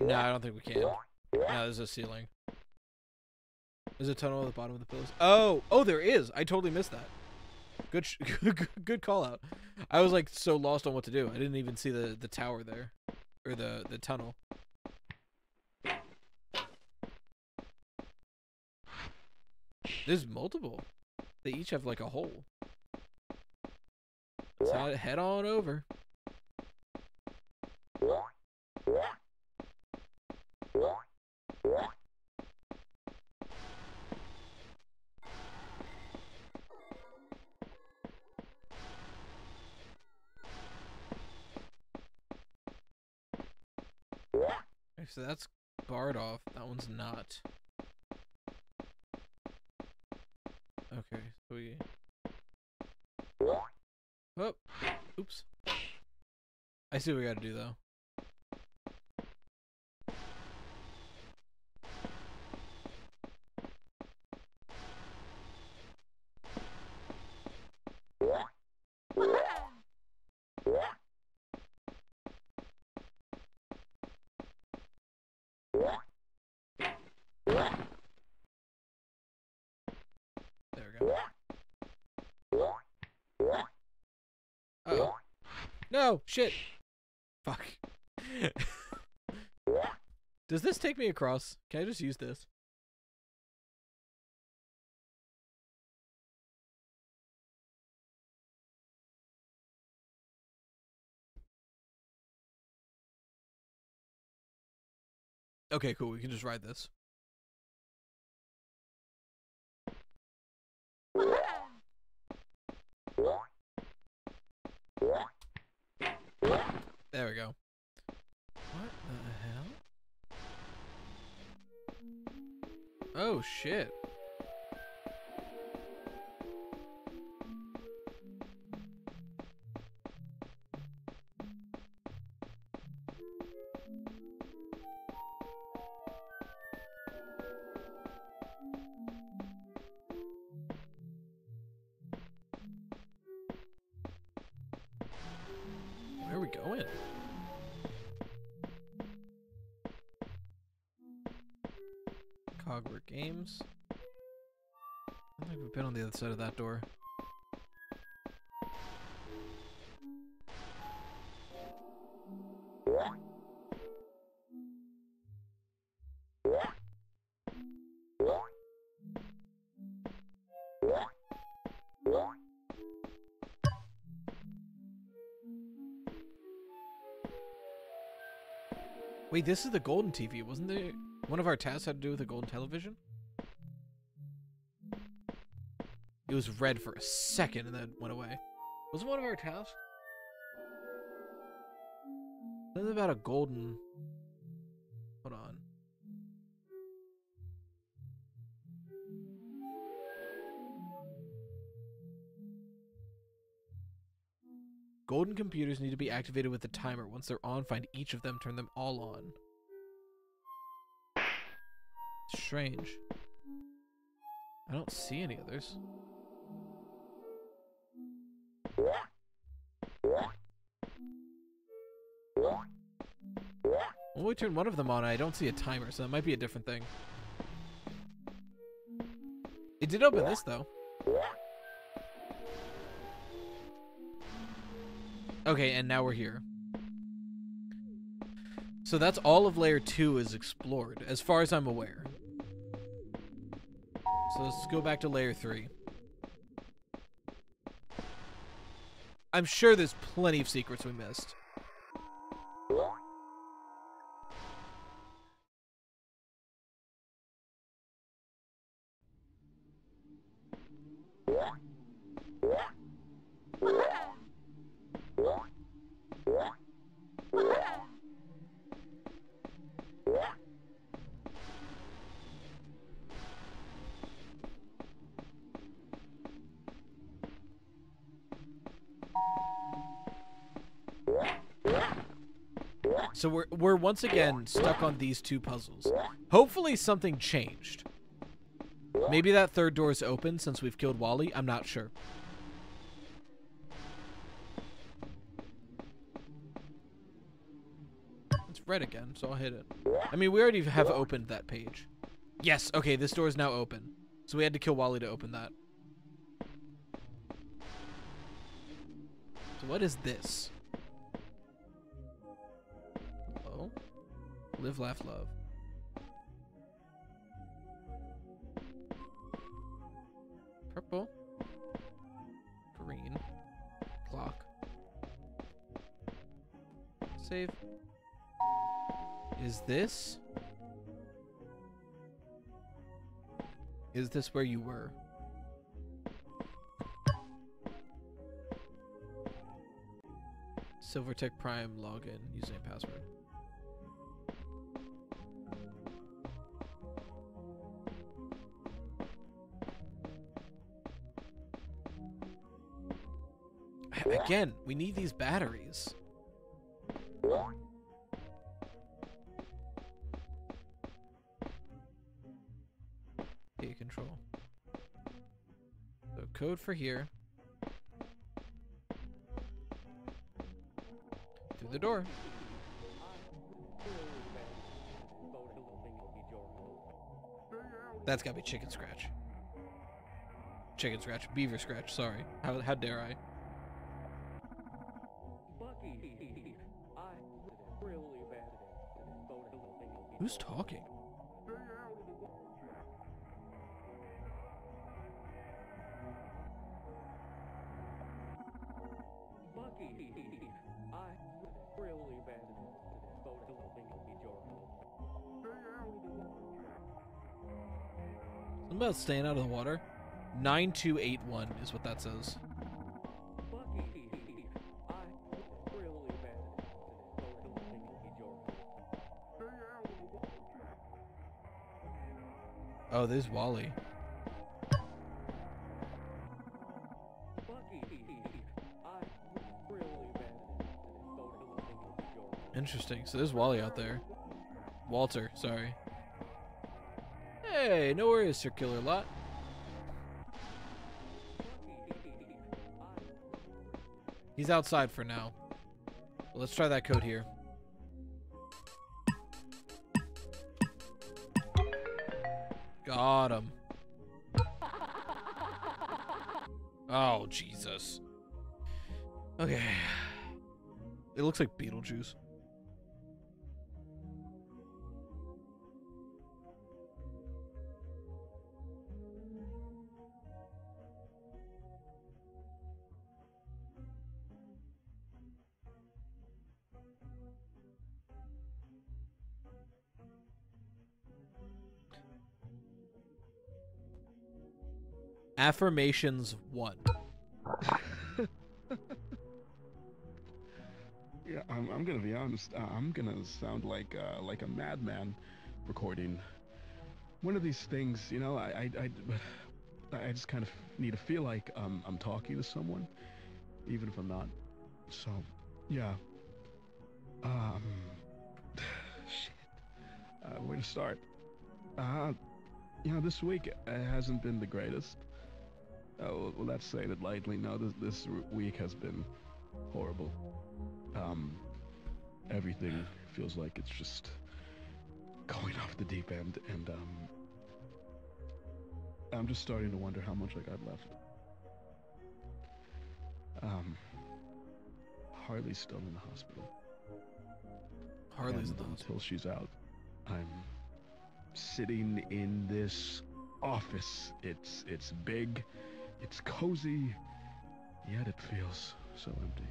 No, I don't think we can. No, there's a ceiling. There's a tunnel at the bottom of the pillars. Oh, oh, there is. I totally missed that. [LAUGHS] Good, good call out. I was like so lost on what to do. I didn't even see the the tower there, or the the tunnel. There's multiple. They each have like a hole. Let's head- on over. So that's barred off. That one's not. Okay, so we. Oh, oops. I see what we gotta do though. There we go. Uh-oh. No, shit. Fuck. Does this take me across? Can I just use this? Okay, cool. We can just ride this. There we go. What the hell? Oh shit. Side of that door. Wait, this is the golden TV. Wasn't there one of our tasks had to do with a golden television? It was red for a second and then went away. Was it one of our tasks? Something about a golden. Hold on. Golden computers need to be activated with a timer. Once they're on, find each of them, turn them all on. Strange. I don't see any others. We turn one of them on, I don't see a timer, so that might be a different thing. It did open this, though. Okay, and now we're here. So that's all of layer 2 is explored, as far as I'm aware. So let's go back to layer 3. I'm sure there's plenty of secrets we missed. So we're we're once again stuck on these two puzzles. Hopefully something changed. Maybe that third door is open since we've killed Wally. I'm not sure. It's red again, so I'll hit it. I mean, we already have opened that page. Yes, okay, this door is now open. So we had to kill Wally to open that. So what is this? Live, laugh, love. Purple. Green. Clock. Save. Is this? Is this where you were? Silvertech Prime login username password. Again, we need these batteries. A control. So code for here. Through the door. That's gotta be chicken scratch. Chicken scratch. Beaver scratch, sorry. How, how dare I? Who's talking? Something about staying out of the water. 9281 is what that says. Oh, there's Wally. Interesting. So there's Wally out there. Walter, sorry. Hey, no worries, Circular Lot. He's outside for now. Let's try that code here. Got him. Oh, Jesus. Okay. It looks like Beetlejuice. Affirmations 1. [LAUGHS] Yeah, I'm, I'm gonna be honest. Uh, I'm gonna sound like uh, like a madman recording one of these things. You know, I I, I, I just kind of need to feel like um, I'm talking to someone, even if I'm not. So, yeah. Um, [SIGHS] shit. Uh, where to start? Uh, you know, this week hasn't been the greatest. Uh, well, let's say it lightly. No, this this week has been horrible. Um, everything feels like it's just going off the deep end, and um, I'm just starting to wonder how much I got left. Um, Harley's still in the hospital. Harley's and until she's out, I'm sitting in this office. It's it's big, it's cozy, yet it feels so empty.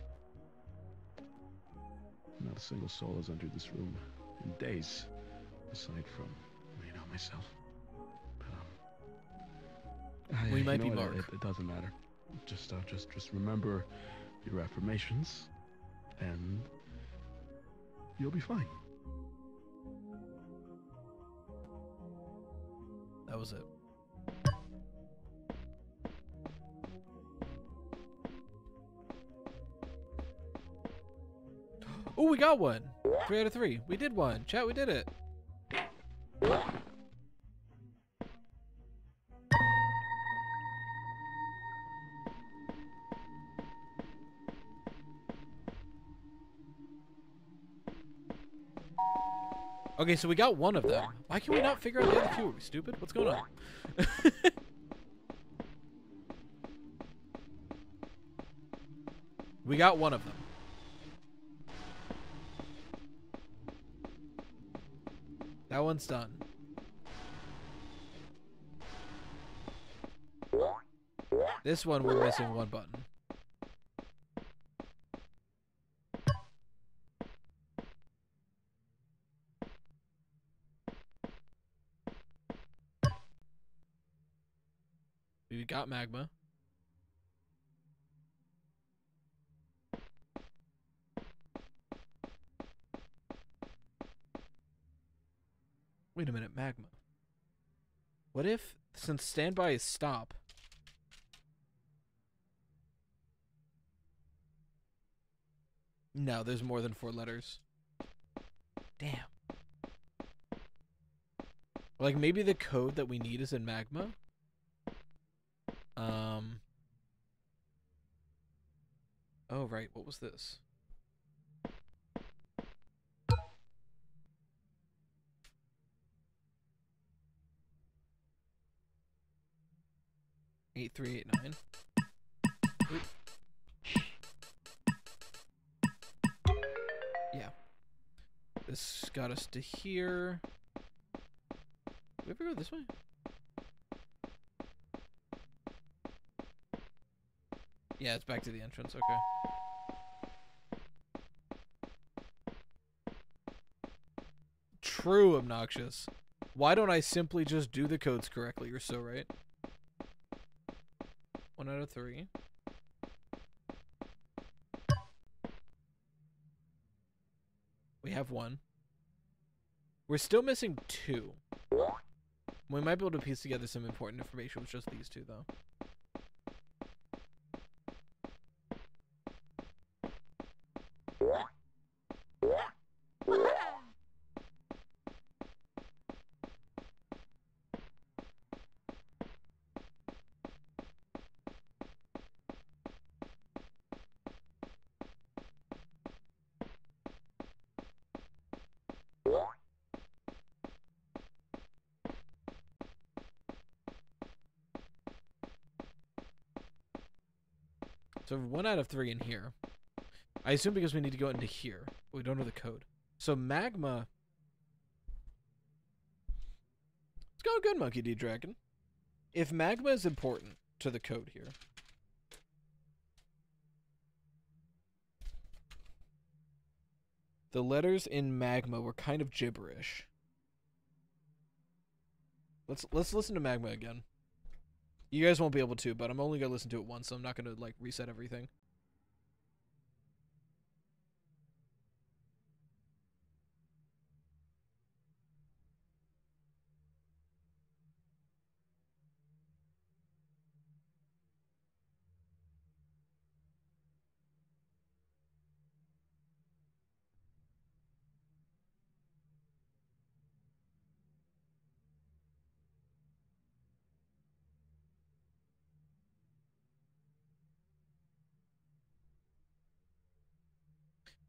Not a single soul has entered this room in days, aside from, you know, myself. But, um, We you might be Mark. It, it doesn't matter. Just, uh, just, just remember your affirmations, and you'll be fine. That was it. Oh, we got one. Three out of three. We did one. Chat, we did it. Okay, so we got one of them. Why can we not figure out the other two? Are we stupid? What's going on? [LAUGHS] we got one of them. That one's done. This one, we're missing one button. We got magma. Wait a minute, magma. What if, since standby is stop, No, there's more than four letters. Damn. Like maybe the code that we need is in magma. Um. Oh right, what was this? Eight three eight nine. Yeah. This got us to here. Did we ever go this way? Yeah, it's back to the entrance, okay. True obnoxious. Why don't I simply just do the codes correctly? You're so right. One out of three. We have one. We're still missing two. We might be able to piece together some important information with just these two, though. So one out of three in here. I assume because we need to go into here. We don't know the code. So magma. It's going good, Monkey D Dragon. If magma is important to the code here. The letters in magma were kind of gibberish. Let's let's listen to magma again. You guys won't be able to, but I'm only gonna listen to it once, so I'm not gonna like reset everything.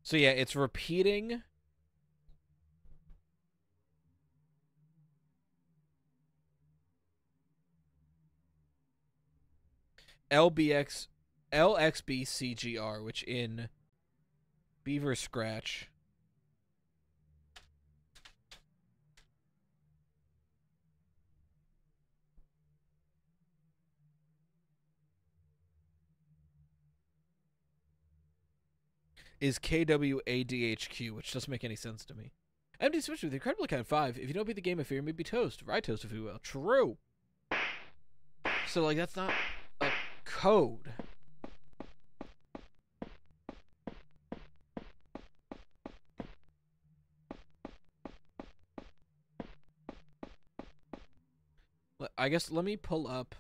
So yeah, it's repeating. LBX LXBCGR, which in Beaver Scratch is KWADHQ, which doesn't make any sense to me. MD Switch with Incredible Kind 5. If you don't beat the game of fear, maybe toast. Right toast, if you will. True. So, like, that's not a code. I guess let me pull up.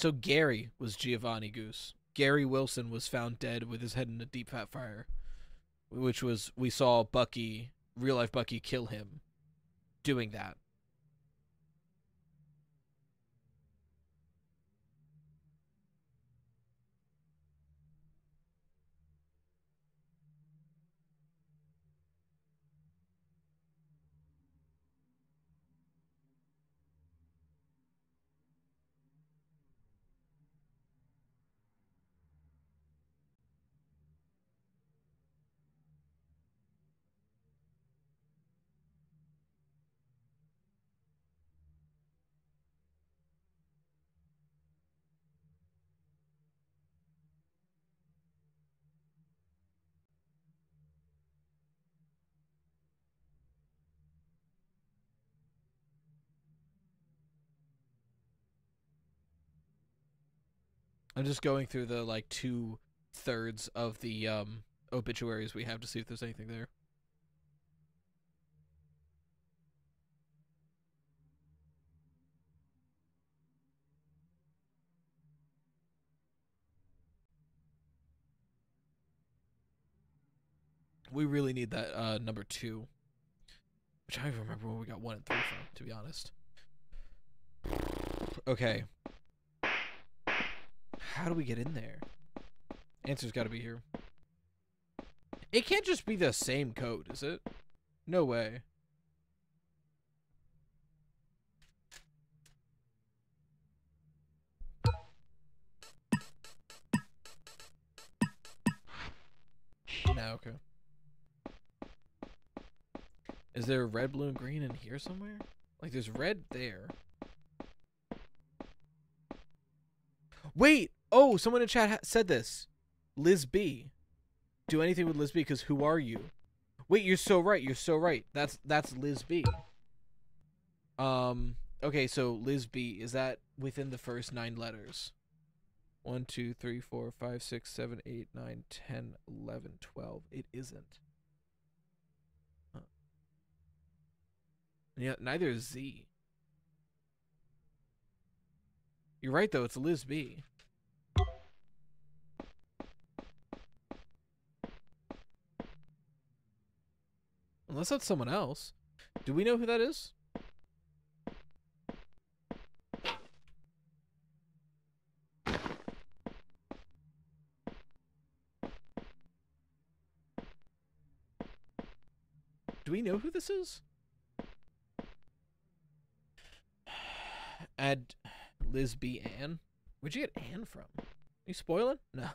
So Gary was Giovanni Goose. Gary Wilson was found dead with his head in a deep fat fire, which was we saw Bucky, real life Bucky, kill him, doing that. I'm just going through the like two thirds of the um obituaries we have to see if there's anything there. We really need that uh number two. Which I don't even remember where we got one and three from, to be honest. Okay. How do we get in there? Answer's got to be here. It can't just be the same code, is it? No way. No, okay. Is there red, blue, and green in here somewhere? Like, there's red there. Wait! Oh, someone in chat ha- said this. Liz B. Do anything with Liz B, because who are you? Wait, you're so right. You're so right. That's that's Liz B. Um. Okay, so Liz B is that within the first nine letters? One, two, three, four, five, six, seven, eight, nine, ten, eleven, twelve. It isn't. Huh. Yeah, neither is Z. You're right though. It's Liz B. Unless that's someone else. Do we know who that is? Do we know who this is? [SIGHS] Add Liz B. Ann. Where'd you get Ann from? Are you spoiling? No.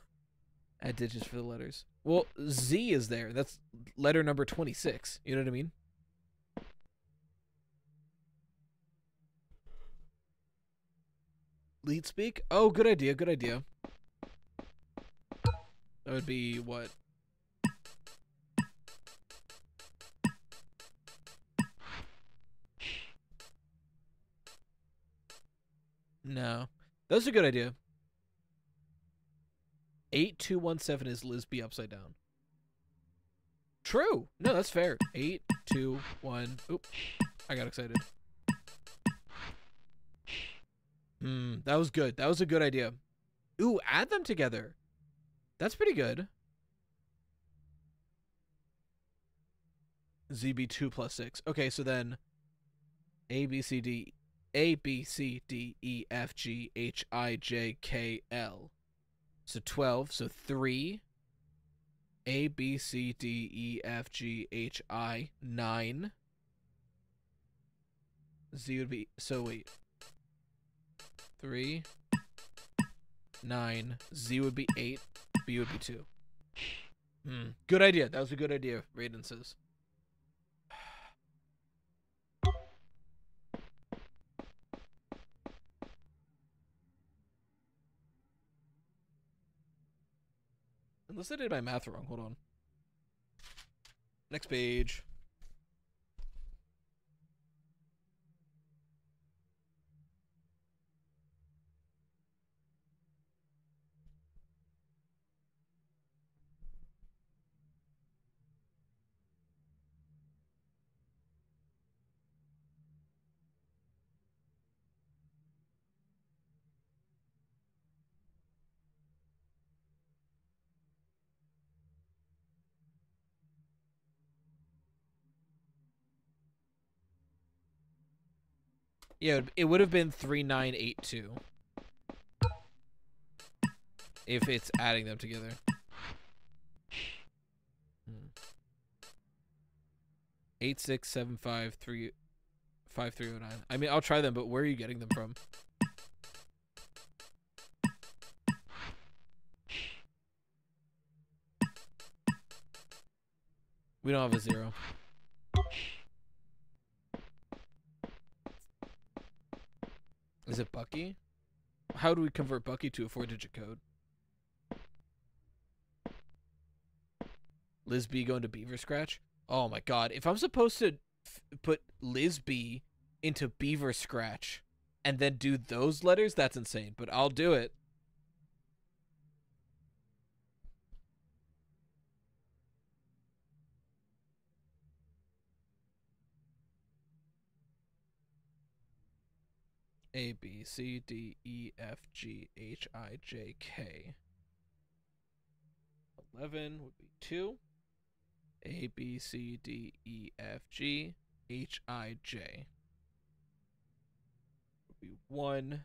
Add digits for the letters. Well, Z is there. That's letter number 26. You know what I mean? Leet speak? Oh, good idea. Good idea. That would be what? No. That's a good idea. 8217 is Liz B upside down. True. No, that's fair. [LAUGHS] Eight, two, one. Oop. I got excited. Hmm, that was good. That was a good idea. Ooh, add them together. That's pretty good. ZB2 plus 6. Okay, so then A, B, C, D, A, B, C, D, E, F, G, H, I, J, K, L. So 12. So 3. A, B, C, D, E, F, G, H, I. 9. Z would be. So wait. 3. 9. Z would be 8. B would be 2. Hmm. Good idea. That was a good idea, Raiden says. Unless I did my math wrong. Hold on. Next page. Yeah, it would have been 3982. If it's adding them together. Hmm. Eight six seven five three five three oh nine. I mean, I'll try them, but where are you getting them from? We don't have a zero. Is it Bucky? How do we convert Bucky to a four digit code? Liz B going to Beaver Scratch? Oh my god. If I'm supposed to put Liz B into Beaver Scratch and then do those letters, that's insane. But I'll do it. A B C D E F G H I J K. 11 would be 2. A B C D E F G H I J would be 1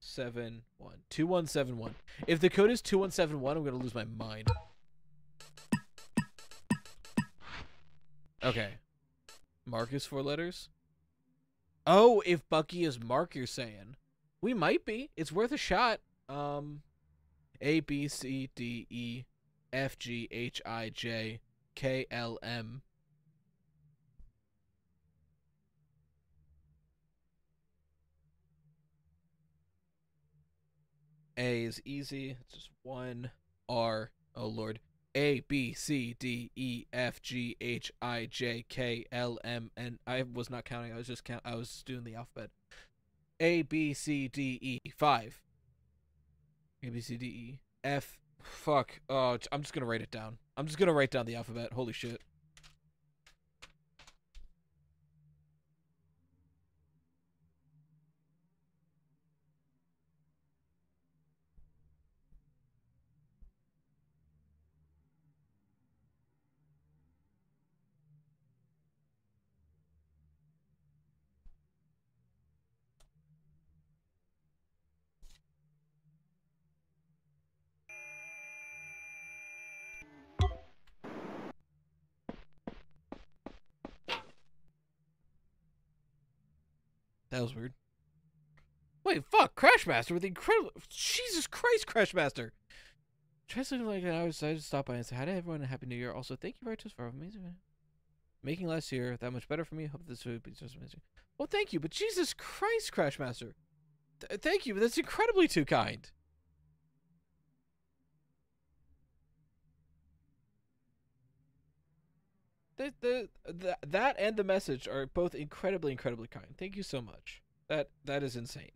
7 1 2171. If the code is 2171, I'm going to lose my mind. Okay. Mark is four letters. Oh, if Bucky is Mark, you're saying we might be. It's worth a shot. Um, A B C D E F G H I J K L M. A is easy. It's just one R. Oh Lord. A B C D E F G H I J K L M N. I was not counting. I was just count. I was just doing the alphabet. A B C D E five. A B C D E F. Fuck. Oh, I'm just gonna write it down. I'm just gonna write down the alphabet. Holy shit. That was weird. Wait, fuck, Crashmaster with incredible Jesus Christ, Crashmaster. Translated like I was I just stop by and say hi to everyone and happy new year. Also, thank you very much for amazing making last year that much better for me. Hope this would be just amazing. Well, thank you, but Jesus Christ, Crashmaster. Th- thank you, but that's incredibly too kind. The, the, that and the message are both incredibly, incredibly kind. Thank you so much. That that is insane.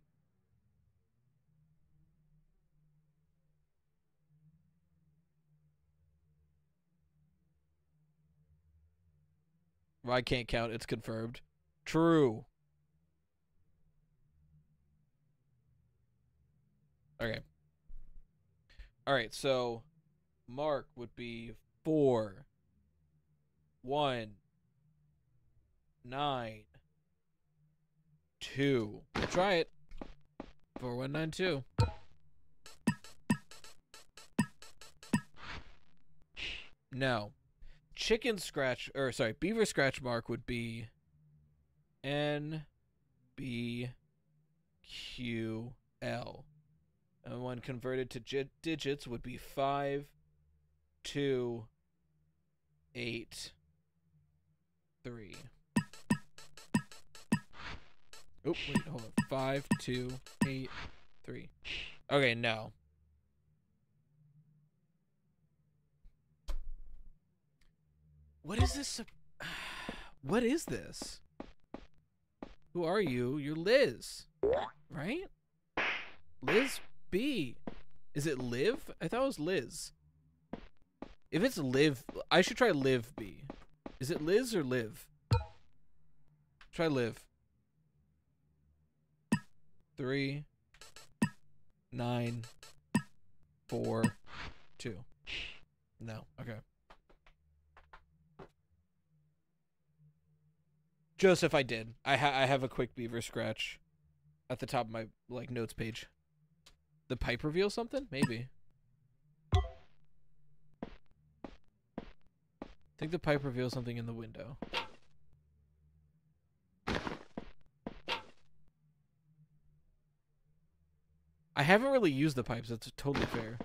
I can't count. It's confirmed. True. Okay. All right. So, Mark would be four, one, nine, two. Try it. Four one nine two. No. Chicken scratch or sorry, beaver scratch mark would be N B Q L. And when converted to digits would be five, two, eight, three. Oh, wait, hold on. Five, two, eight, three. Okay, no. What is this? [SIGHS] What is this? Who are you? You're Liz, right? Liz B. Is it Liv? I thought it was Liz. If it's Liv, I should try Liv B. Is it Liz or Liv? Try Liv. Three, nine, four, two. No. Okay. Joseph, I did. I ha- I have a quick beaver scratch at the top of my like notes page. The pipe reveal something? Maybe. I think the pipe reveals something in the window. I haven't really used the pipes. That's totally fair.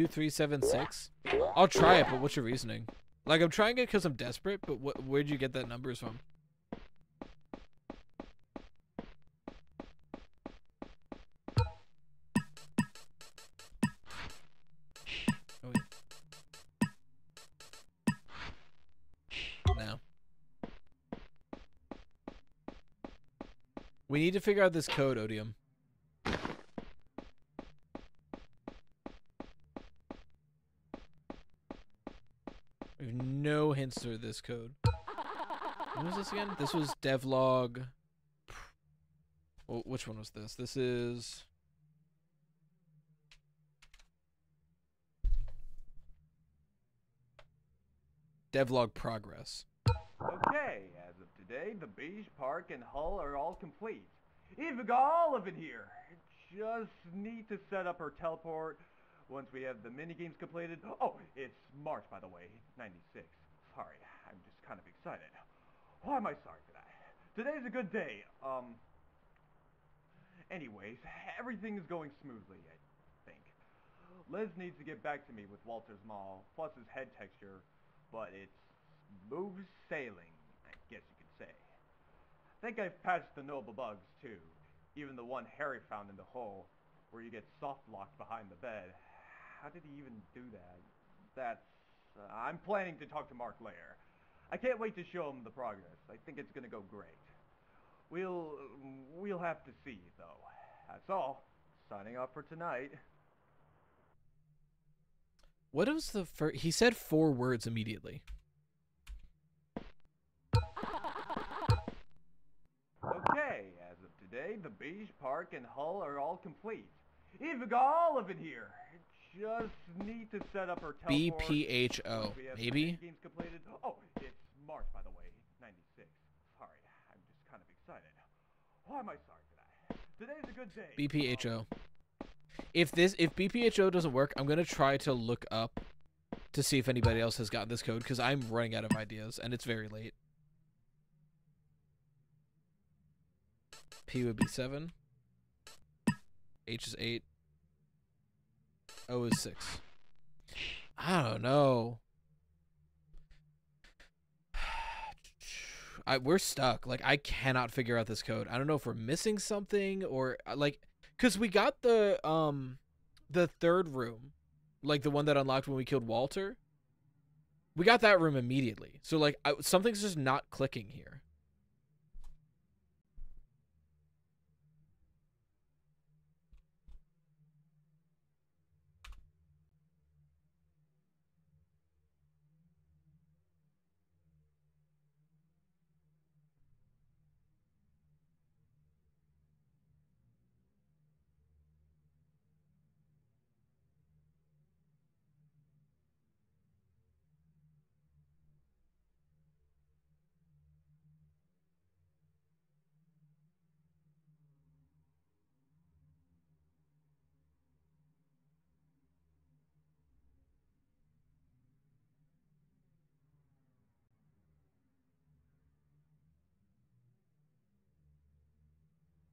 Two three seven six. I'll try it, but what's your reasoning? Like I'm trying it because I'm desperate, but wh- where'd you get that numbers from? Oh, We need to figure out this code, Odium. We have to this code. What was this again? This was devlog. Well, which one was this? This is. Devlog progress. Okay, as of today, the beach, park, and hull are all complete. Even got all of it here. Just need to set up her teleport once we have the mini games completed. Oh, it's March, by the way, 96. Sorry, I'm just kind of excited. Why am I sorry for that? Today's a good day. Um. Anyways, everything is going smoothly, I think. Liz needs to get back to me with Walter's Mall, plus his head texture, but it's smooth sailing, I guess you could say. I think I've patched the noble bugs too, even the one Harry found in the hole, where you get soft locked behind the bed. How did he even do that? That's. Uh, I'm planning to talk to Mark later. I can't wait to show him the progress. I think it's gonna go great. We'll we'll have to see though. That's all. Signing off for tonight. What was the first? He said four words immediately. Okay, as of today, the beach, park, and hull are all complete. Even got all of it here. Just need to set up her teleport. BPHO, once we have the maybe? Games completed. Oh, it's March, by the way, 96. Sorry, I'm just kind of excited. Why am I sorry for that? Today's a good day. BPHO. If this if BPHO doesn't work, I'm gonna try to look up to see if anybody else has gotten this code because I'm running out of ideas and it's very late. P would be seven. H is eight. O is six. I don't know. [SIGHS] I, we're stuck. Like I cannot figure out this code. I don't know if we're missing something or uh, like cuz we got the um the third room, like the one that unlocked when we killed Walter. We got that room immediately. So like I, something's just not clicking here.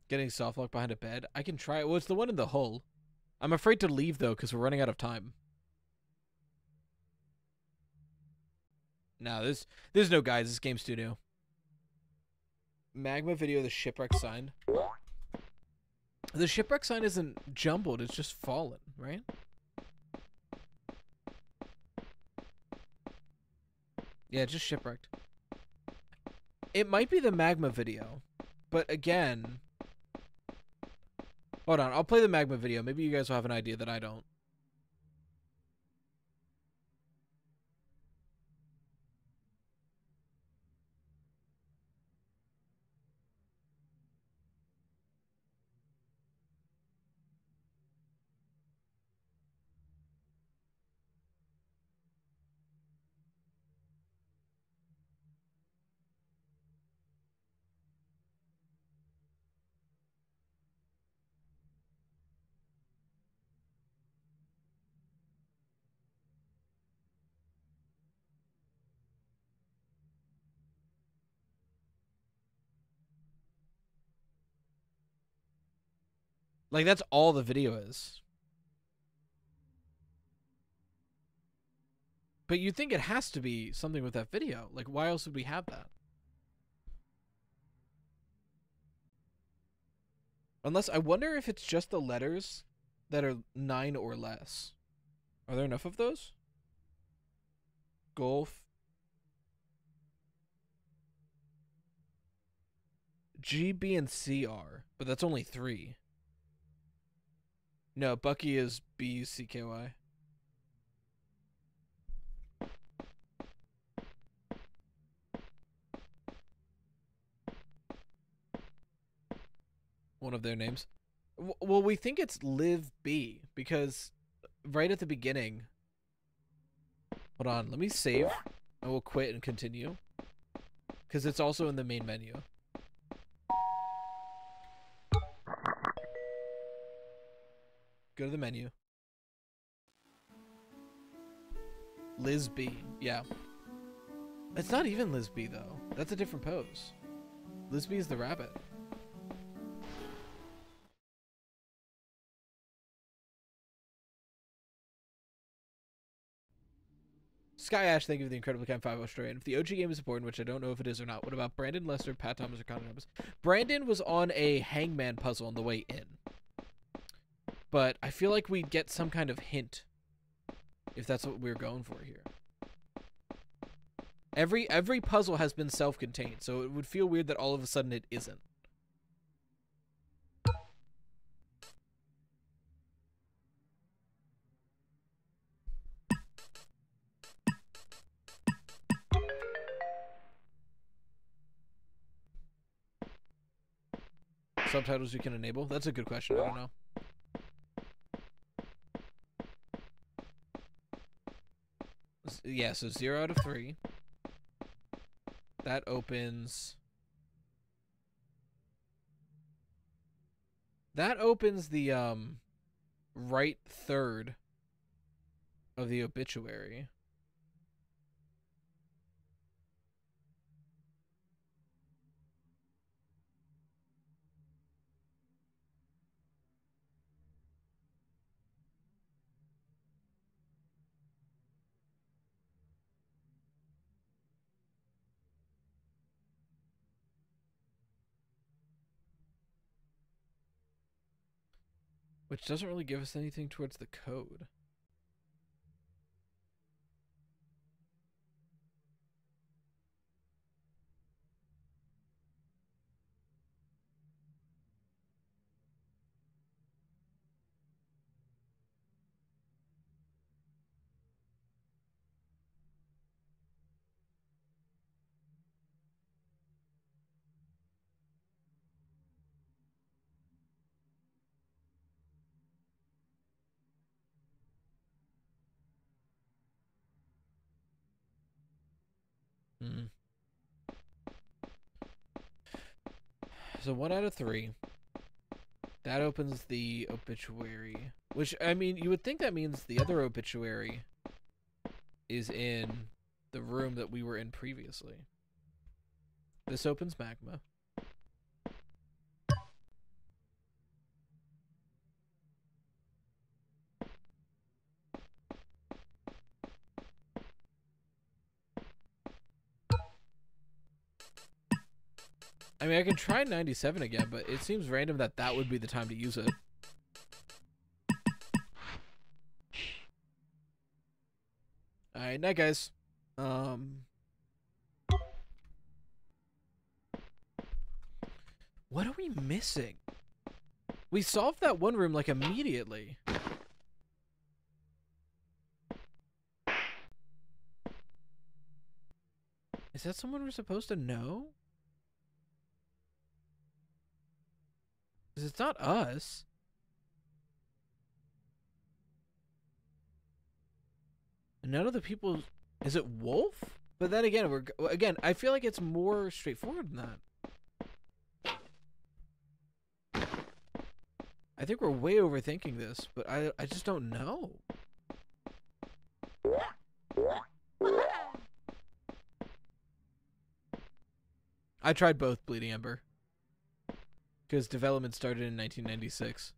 Getting soft lock behind a bed. I can try it. Well, it's the one in the hull. I'm afraid to leave though because we're running out of time. No, there's there's no guys. This game's too new. Magma video. The shipwreck sign. The shipwreck sign isn't jumbled. It's just fallen, right? Yeah, just shipwrecked. It might be the magma video, but again, hold on. I'll play the magma video. Maybe you guys will have an idea that I don't. Like that's all the video is. But you think it has to be something with that video. Like, why else would we have that? Unless I wonder if it's just the letters that are nine or less. Are there enough of those? Golf. G, B, and C are, but that's only three. No, Bucky is B U C K Y. One of their names. Well, we think it's Live B because right at the beginning. Hold on, let me save. I will quit and continue. Because it's also in the main menu. Go to the menu. Liz B. Yeah. It's not even Liz B though. That's a different pose. Liz B is the rabbit. Sky Ash, thank you for the incredible kind 5 Australian. If the OG game is important, which I don't know if it is or not, what about Brandon Lester, Pat Thomas, or Connor Thomas? Brandon was on a hangman puzzle on the way in. But I feel like we'd get some kind of hint if that's what we're going for here. Every every puzzle has been self-contained, so it would feel weird that all of a sudden it isn't. Subtitles you can enable? That's a good question. I don't know. Yeah, so zero out of three. That opens. That opens the um right third of the obituary. Which doesn't really give us anything towards the code. Mm. So one out of three. That opens the obituary. Which, I mean, you would think that means the other obituary is in the room that we were in previously. This opens magma. Mean, I can try 97 again, but it seems random that that would be the time to use it. Alright, night, guys. Um. What are we missing? We solved that one room like immediately. Is that someone we're supposed to know? Because it's not us. None of the people. Is it Wolf? But then again, we're again. I feel like it's more straightforward than that. I think we're way overthinking this, but I I just don't know. I tried both Bleeding Ember. Because development started in 1996.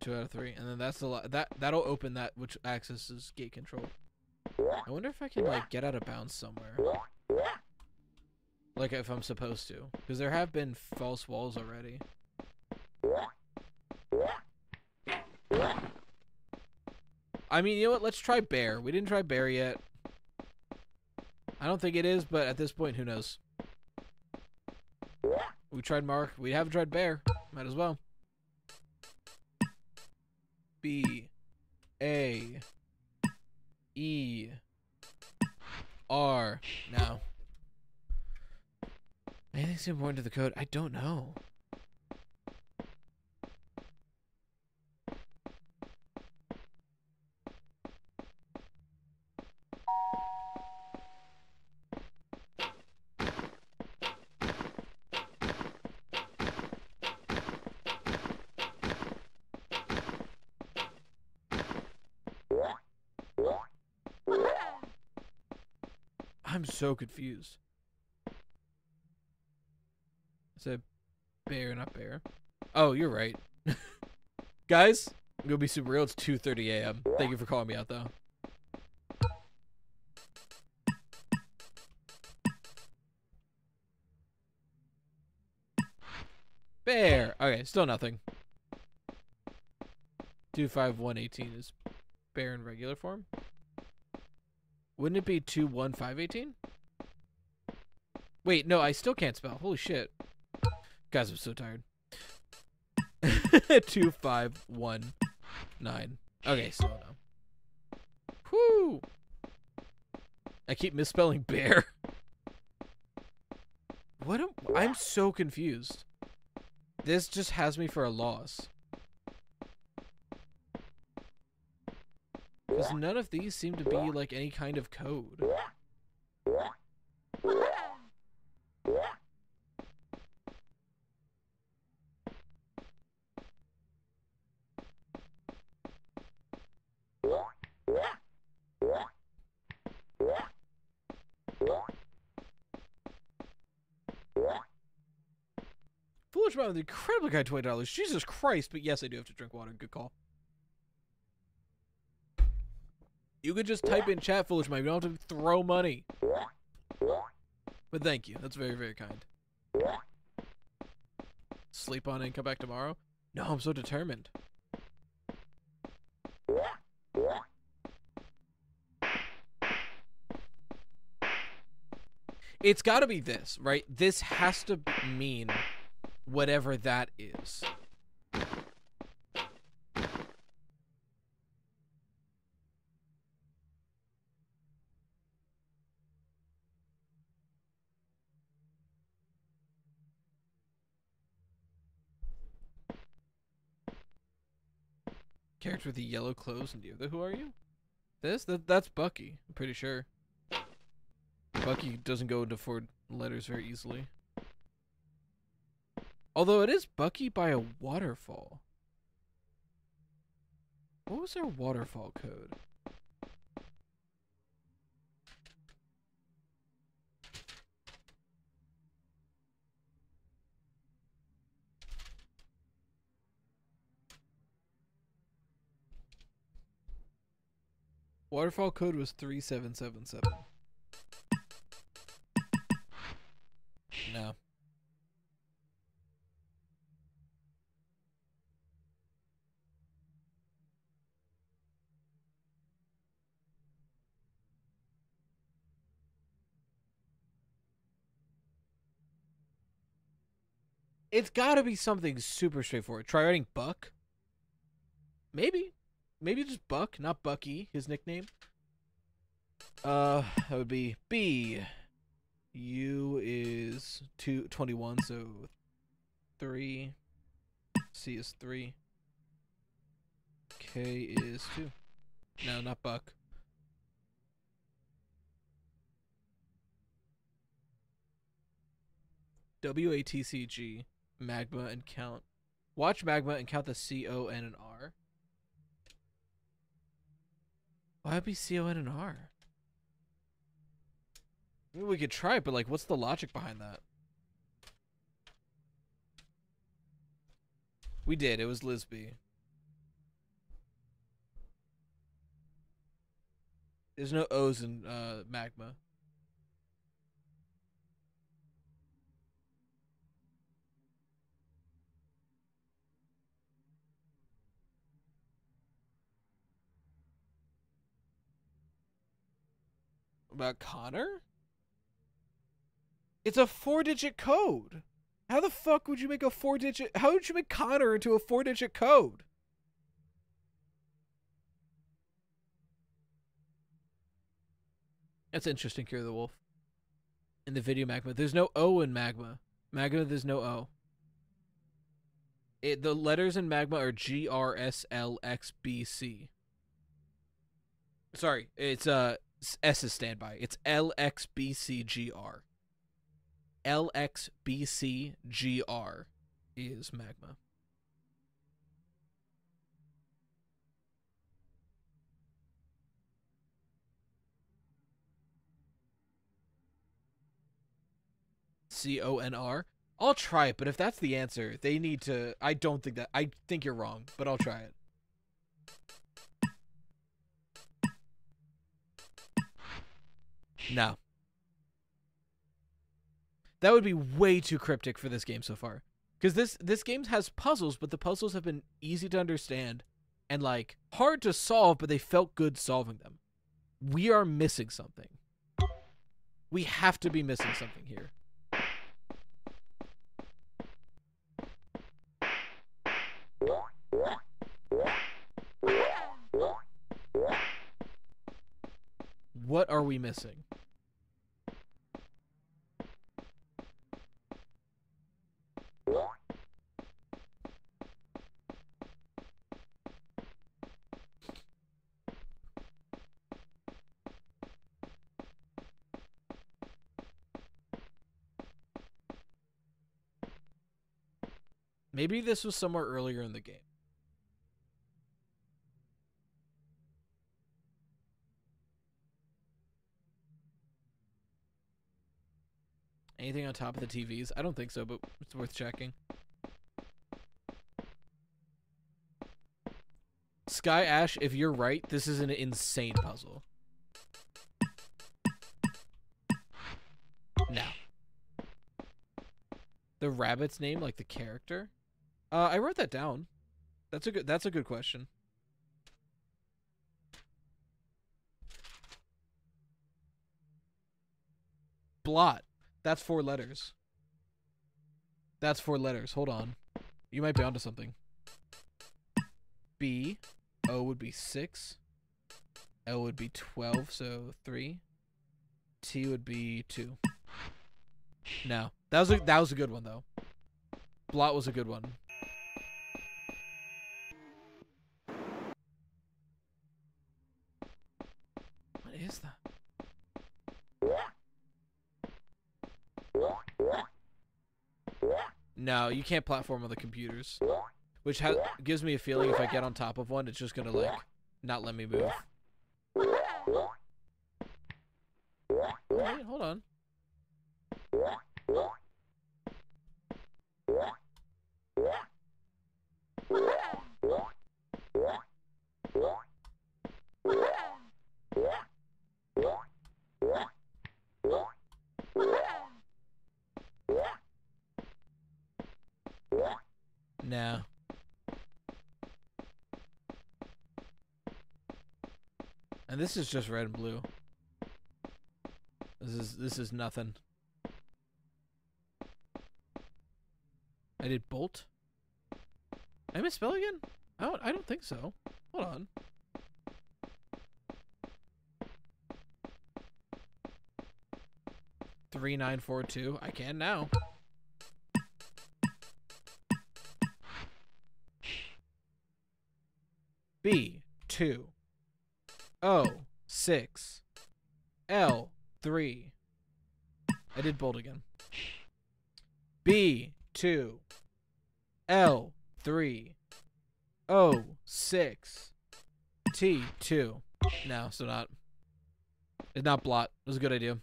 Two out of three, and then that's the la- that that'll open that which accesses gate control. I wonder if I can like get out of bounds somewhere. Like if I'm supposed to, because there have been false walls already. I mean, you know what? Let's try bear. We didn't try bear yet. I don't think it is, but at this point, who knows? We tried Mark. We haven't tried bear. Might as well. B A E R. Now, Anything's important to the code? I don't know. I'm so confused. It bear, not bear? Oh, you're right. [LAUGHS] Guys, gonna be super real. It's 2:30 a.m. Thank you for calling me out, though. Bear. Okay, still nothing. Two five one eighteen is bear in regular form. Wouldn't it be two one five eighteen? Wait, no, I still can't spell. Holy shit. Guys, I'm so tired. [LAUGHS] two five one nine. Okay, still no. Whoo! I keep misspelling bear. [LAUGHS] What am I'm so confused. This just has me for a loss. Because none of these seem to be like any kind of code. The incredibly kind twenty dollars. Jesus Christ! But yes, I do have to drink water. Good call. You could just type in chat, foolish man. You don't have to throw money. But thank you. That's very, very kind. Sleep on it and come back tomorrow? No, I'm so determined. It's got to be this, right? This has to mean whatever that is. Character with the yellow clothes and the who are you? This? That, that's Bucky, I'm pretty sure. Bucky doesn't go into four letters very easily. Although it is Bucky by a waterfall. What was our waterfall code? Waterfall code was 3777. It's got to be something super straightforward. Try writing Buck. Maybe. Maybe just Buck, not Bucky, his nickname. Uh, that would be B. U is two twenty one, so 3. C is 3. K is 2. No, not Buck. W A T C G, Magma and count. Watch Magma and count the C O N and R. Why would be C O N and R? I mean, we could try it, but like, what's the logic behind that? We did. It was Lisby. There's no O's in uh, magma. About Connor? It's a four digit code. How the fuck would you make a four digit how would you make Connor into a four digit code? That's interesting, Cure the Wolf. In the video magma. There's no O in magma. Magma there's no O. It the letters in magma are G R S L X B C. Sorry, it's uh s- is standby. It's L X B C G R. L X B C G R is magma. C O N R. I'll try it, but if that's the answer, they need to. I don't think that. I think you're wrong, but I'll try it. No. That would be way too cryptic for this game so far. Because this this game has puzzles, but the puzzles have been easy to understand and like hard to solve, but they felt good solving them. We are missing something. We have to be missing something here. What are we missing? Maybe this was somewhere earlier in the game. Anything on top of the TVs? I don't think so, but it's worth checking. Sky Ash, if you're right, this is an insane puzzle. Now. The rabbit's name, like the character? Uh, I wrote that down. That's a good that's a good question. Blot. That's four letters. That's four letters. Hold on. You might be onto something. B. O would be six. L would be twelve, so three. T would be two. No. That was a that was a good one though. Blot was a good one. What is that? No, you can't platform on the computers. Which gives me a feeling if I get on top of one, it's just gonna like not let me move. Wait, hold on. No. And this is just red and blue. This is this is nothing. I did bolt. I misspell again? I don't I don't think so. Hold on. Three nine four two. I can now. B two O six L three. I did bold again. B two L three O six T two. No, so not. It's not blot. It was a good idea.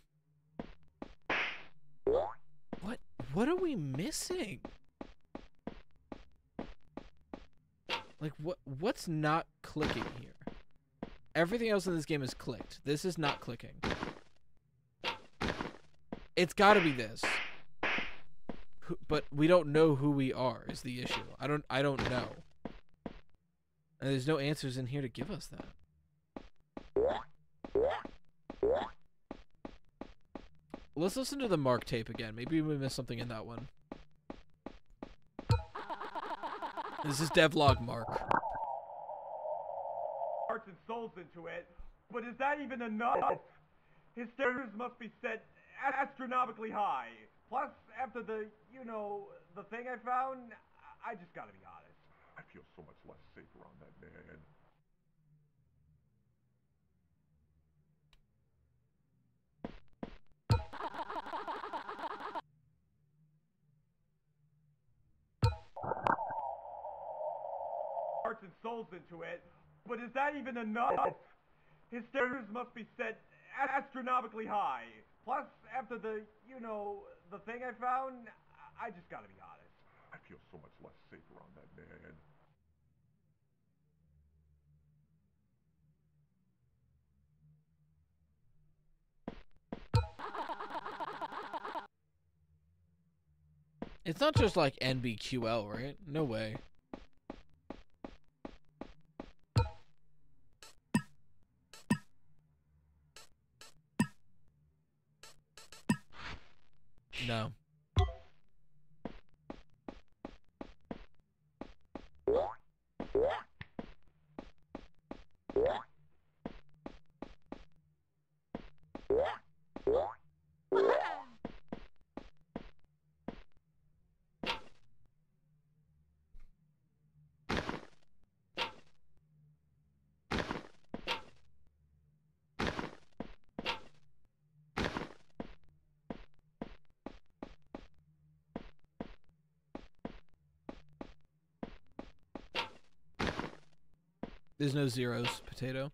What what are we missing? Like what what's not clicking here? Everything else in this game is clicked. This is not clicking. It's got to be this. But we don't know who we are is the issue. I don't I don't know. And there's no answers in here to give us that. Let's listen to the Mark tape again. Maybe we missed something in that one. This is devlog Mark. hearts and souls into it, but is that even enough? His standards must be set astronomically high. Plus, after the, you know, the thing I found, I just gotta be honest. I feel so much less safe around that man. Souls into it, but is that even enough? His standards must be set astronomically high. Plus, after the, you know, the thing I found, I just gotta be honest. I feel so much less safe around that man. It's not just like NBQL, right? No way. There's no zeros, potato.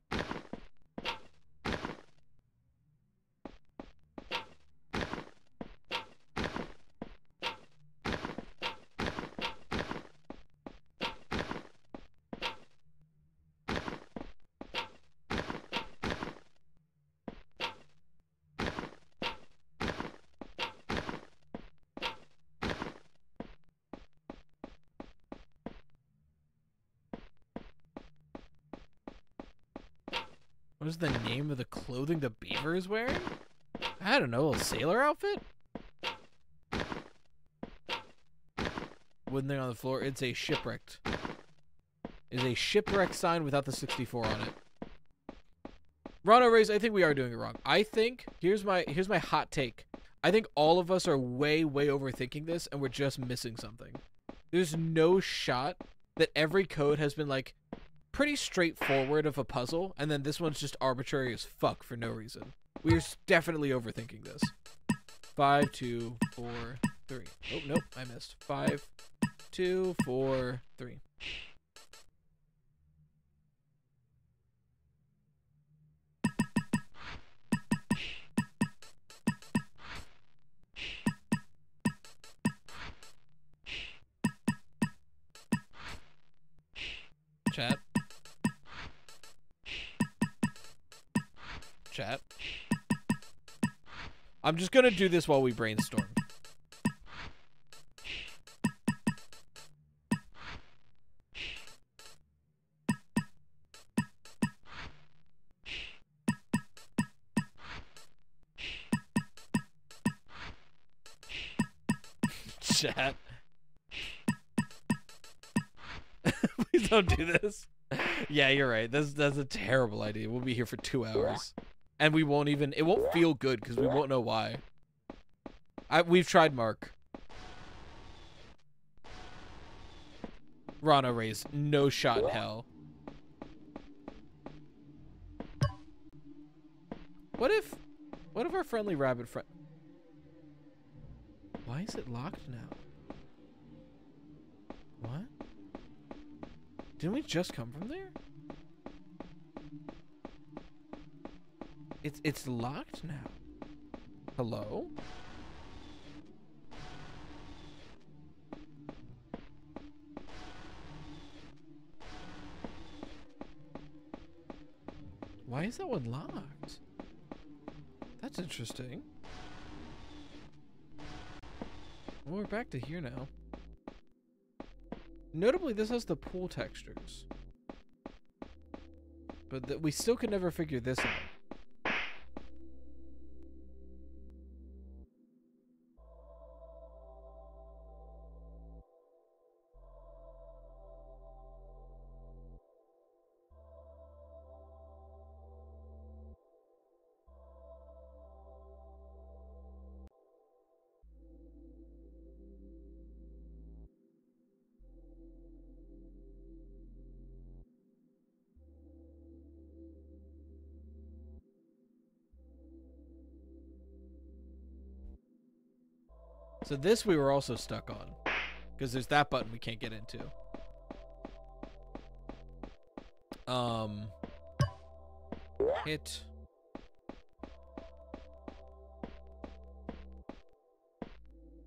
The name of the clothing the beaver is wearing? I don't know, a sailor outfit? Wooden thing on the floor. It's a shipwrecked. Is a shipwreck sign without the 64 on it. Rono Rays, I think we are doing it wrong. I think here's my here's my hot take. I think all of us are way way overthinking this, and we're just missing something. There's no shot that every code has been like pretty straightforward of a puzzle, and then this one's just arbitrary as fuck for no reason. We're definitely overthinking this. Five, two, four, three. Oh nope, I missed. Five, two, four, three. Just gonna do this while we brainstorm. Chat. [LAUGHS] Please don't do this. Yeah, you're right. That's that's a terrible idea. We'll be here for two hours, and we won't even. It won't feel good because we won't know why. I we've tried Mark. Rana raise no shot in hell. What if, what if our friendly rabbit friend? Why is it locked now? What? Didn't we just come from there? It's it's locked now. Hello? Why is that one locked? That's interesting. Well, we're back to here now. Notably, this has the pool textures. But we still could never figure this out. So this we were also stuck on. Because there's that button we can't get into. Um hit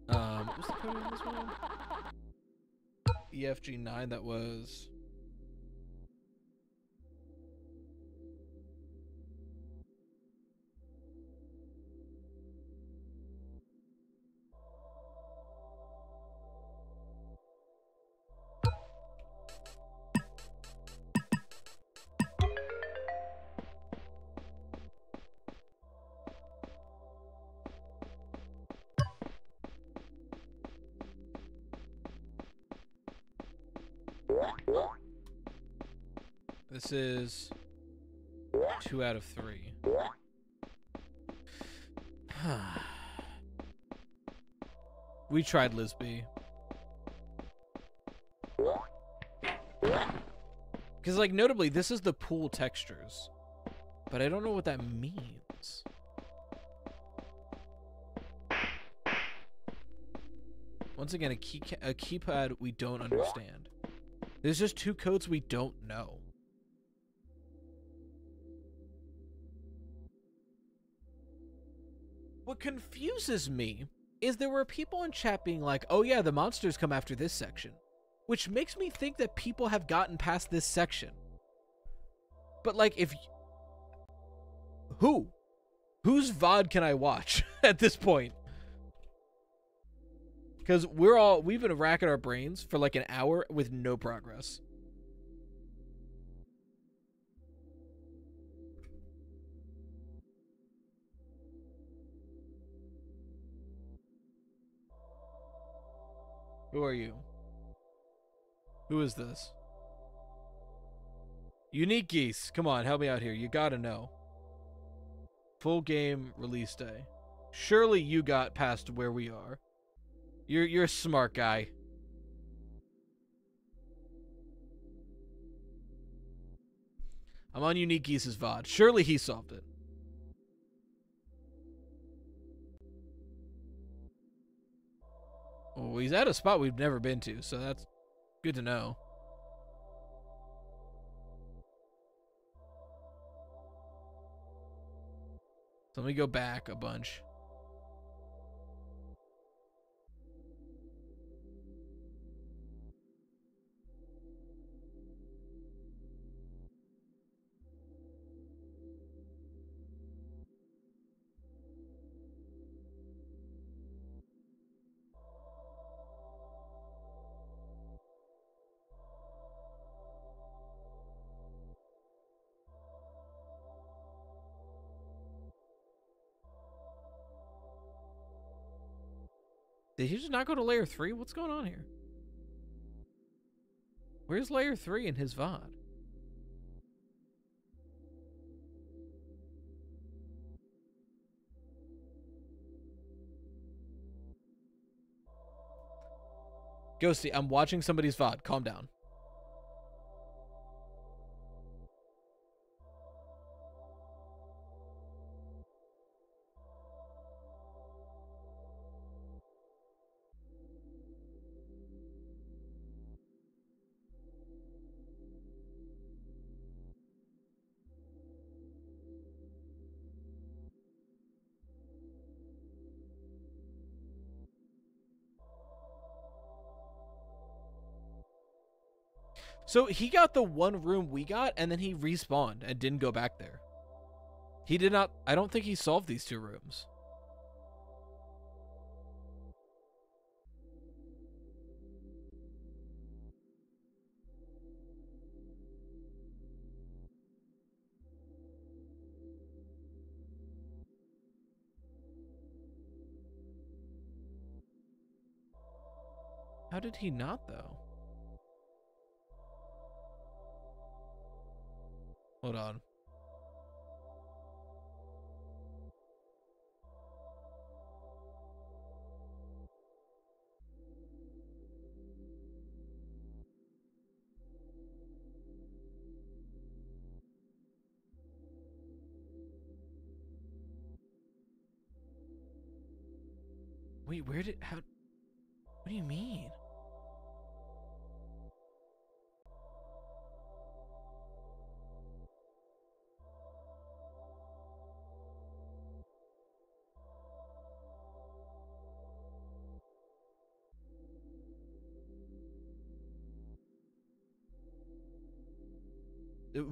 Um what's the code on this one? EFG nine that was This is two out of three. [SIGHS] we tried Lisby. Because, like, notably, this is the pool textures. But I don't know what that means. Once again, a, key a keypad we don't understand. There's just two codes we don't know. Confuses me is there were people in chat being like, oh yeah, the monsters come after this section. Which makes me think that people have gotten past this section. But like, if... Who? Whose VOD can I watch [LAUGHS] at this point? Because we're all, we've been racking our brains for like an hour with no progress. Who are you? Who is this? Unique Geese. Come on, help me out here. You gotta know. Full game release day. Surely you got past where we are. You're you're a smart guy. I'm on Unique Geese's VOD. Surely he solved it. Oh, he's at a spot we've never been to, so that's good to know. So let me go back a bunch. Did he just not go to layer 3? What's going on here? Where's layer 3 in his VOD? Ghosty, I'm watching somebody's VOD. Calm down. So he got the one room we got, and then he respawned and didn't go back there. He did not. I don't think he solved these two rooms. How did he not, though? Hold on. Wait, where did how? What do you mean?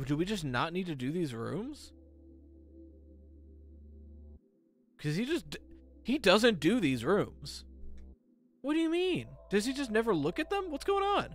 Do we just not need to do these rooms? Because he just... He doesn't do these rooms. What do you mean? Does he just never look at them? What's going on?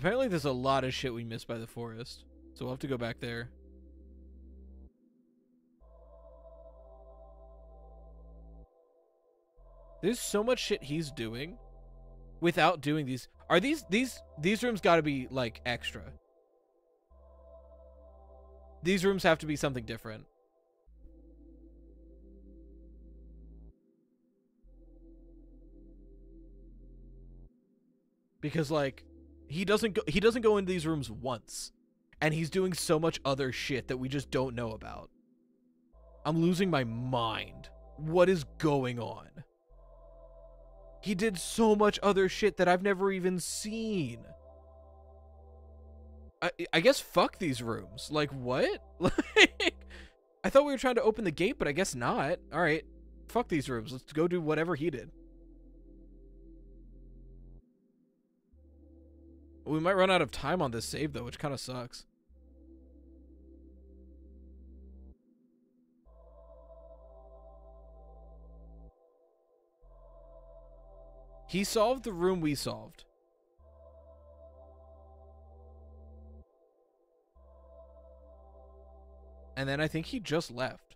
Apparently, there's a lot of shit we missed by the forest. So we'll have to go back there. There's so much shit he's doing without doing these. Are these these these rooms got to be like extra? These rooms have to be something different. Because like he doesn't go he doesn't go into these rooms once and he's doing so much other shit that we just don't know about. I'm losing my mind. What is going on? He did so much other shit that I've never even seen. I I guess fuck these rooms. Like what? [LAUGHS] Like I thought we were trying to open the gate, but I guess not. All right. Fuck these rooms. Let's go do whatever he did. We might run out of time on this save though, which kind of sucks. He solved the room we solved. And then I think he just left.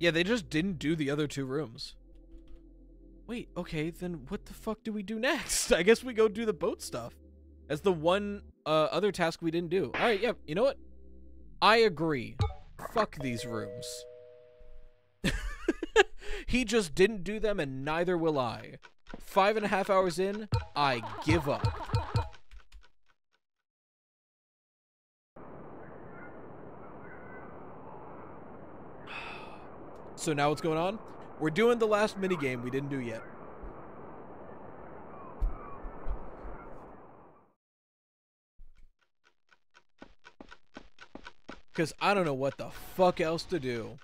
Yeah, they just didn't do the other two rooms. Wait, okay, then what the fuck do we do [LAUGHS] next? I guess we go do the boat stuff. That's the one uh, other task we didn't do. All right, yeah, you know what? I agree. Fuck these rooms. [LAUGHS] he just didn't do them, and neither will I. Five and a half hours in, I give up. So now what's going on? We're doing the last mini game we didn't do yet. Cause I don't know what the fuck else to do.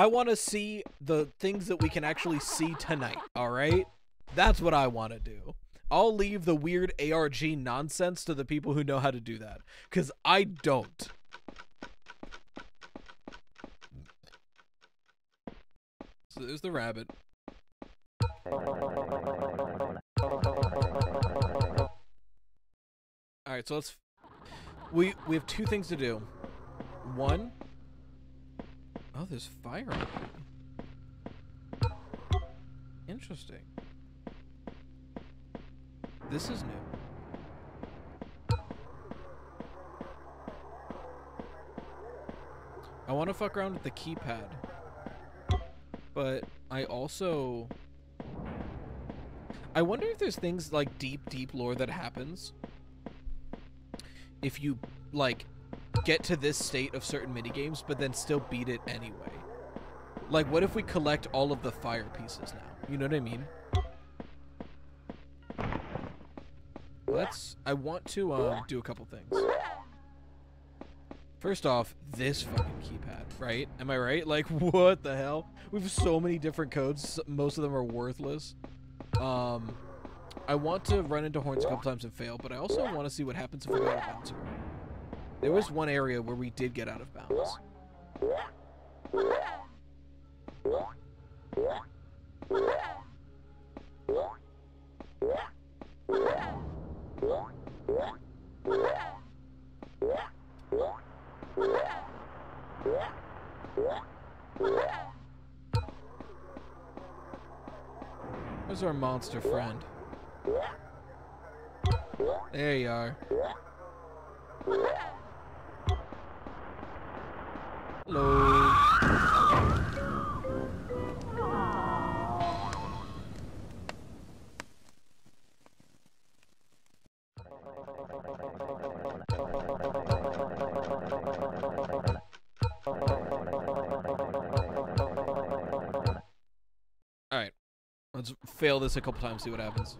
I want to see the things that we can actually see tonight. All right, that's what I want to do. I'll leave the weird ARG nonsense to the people who know how to do that, cause I don't. So there's the rabbit. All right, so let's. We we have two things to do. One. Oh, there's fire. Interesting. This is new. I want to fuck around with the keypad. But I also I wonder if there's things like deep deep lore that happens if you like get to this state of certain minigames but then still beat it anyway. Like what if we collect all of the fire pieces now? You know what I mean? Let's I want to um, do a couple things. First off, this fucking keypad, right? Am I right? Like, [LAUGHS] what the hell? We have so many different codes. Most of them are worthless. Um, I want to run into horns a couple times and fail, but I also want to see what happens if we go out of bounds. There was one area where we did get out of bounds. Where's our monster friend? There you are. Hello. Alright. Let's fail this a couple times, see what happens.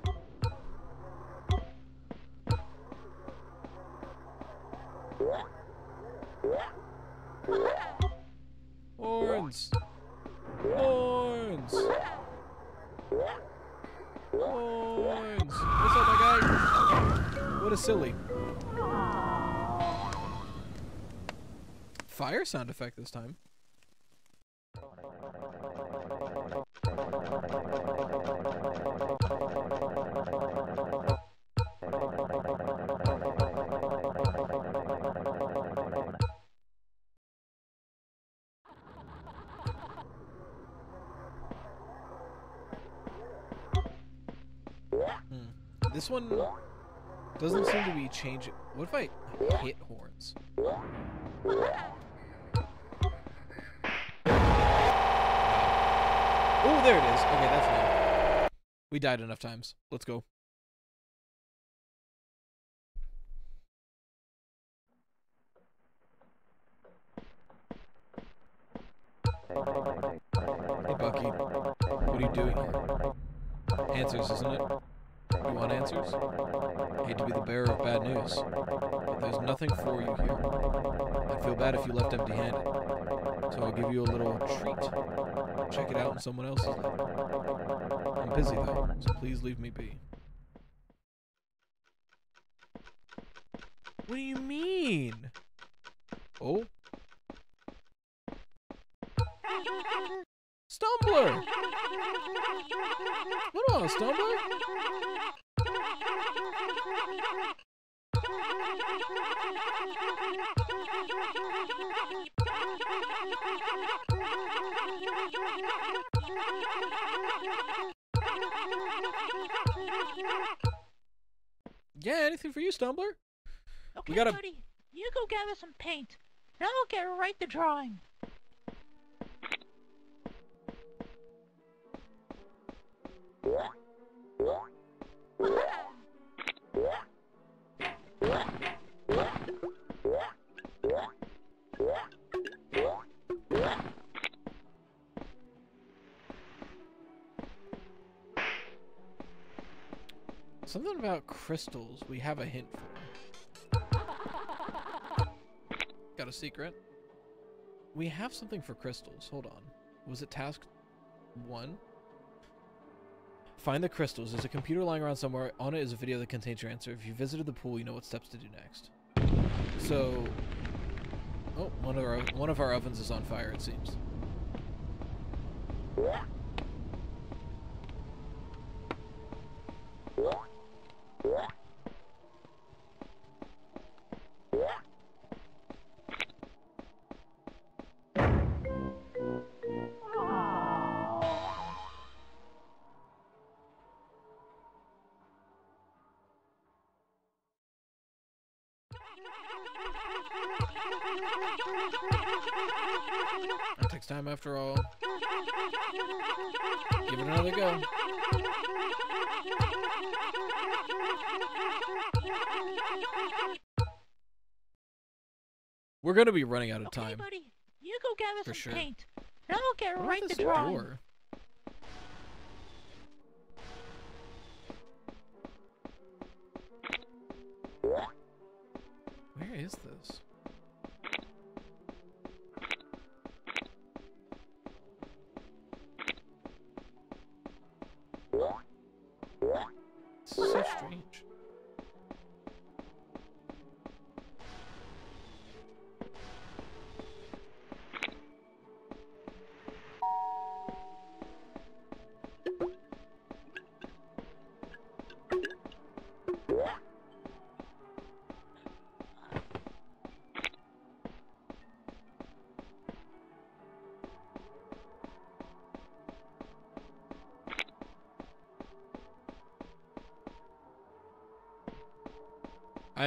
Sound effect this time. Hmm. This one doesn't seem to be changing. What if I hit horns? Oh, there it is. Okay, that's fine. We died enough times. Let's go. Hey, Bucky. What are you doing here? Answers, isn't it? You want answers? I Hate to be the bearer of bad news, but there's nothing for you here. I'd feel bad if you left empty-handed, so I'll give you a little treat. Check it out in someone else's. I'm busy though, so please leave me be. We gotta- you go gather some paint. and I'll get right to drawing. Something about crystals we have a hint for. A secret? we have something for crystals. Hold on. Was it task one? Find the crystals. There's a computer lying around somewhere. On it is a video that contains your answer. If you visited the pool, you know what steps to do next. So, oh, one of our one of our ovens is on fire. It seems. Time after all. Give it another go. We're gonna be running out of Okay, time. buddy. You go gather For some sure. paint. And I'll get What right to drawing. door? Where is this?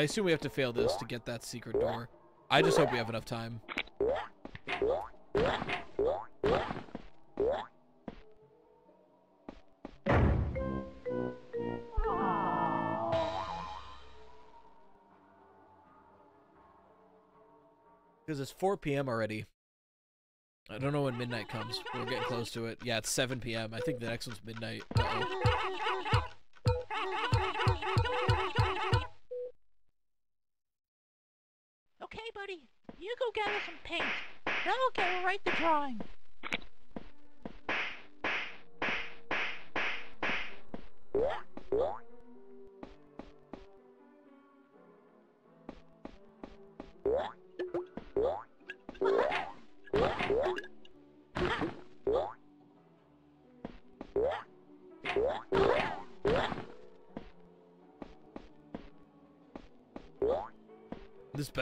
Assume we have to fail this to get that secret door. I just hope we have enough time. Because it's 4 p.m. already. I don't know when midnight comes. We're getting close to it. Yeah, it's 7 p.m. I think the next one's midnight. Uh-oh. Okay,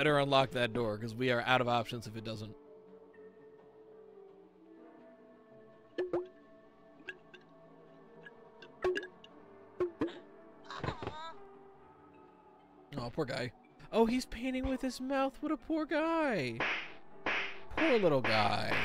better unlock that door, because we are out of options if it doesn't. Oh, poor guy. Oh, he's painting with his mouth. What a poor guy. Poor little guy.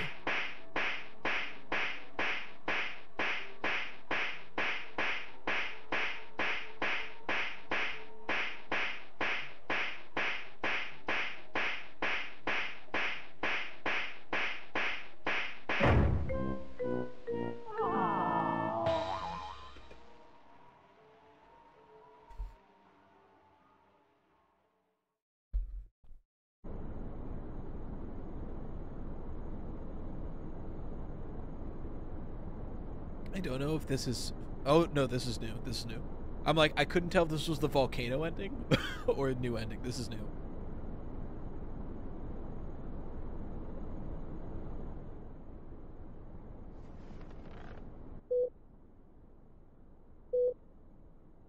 This is. Oh no, this is new. This is new. I'm like, I couldn't tell if this was the volcano ending [LAUGHS] or a new ending. This is new.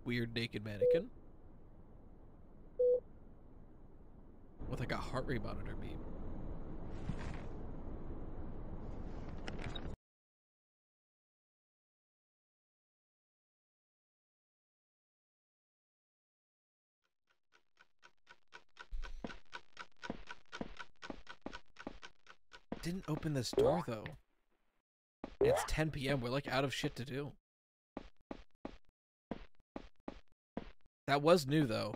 Weird naked mannequin. With like a heart rate monitor beam. Didn't open this door though. It's 10 p.m. We're like out of shit to do. That was new though.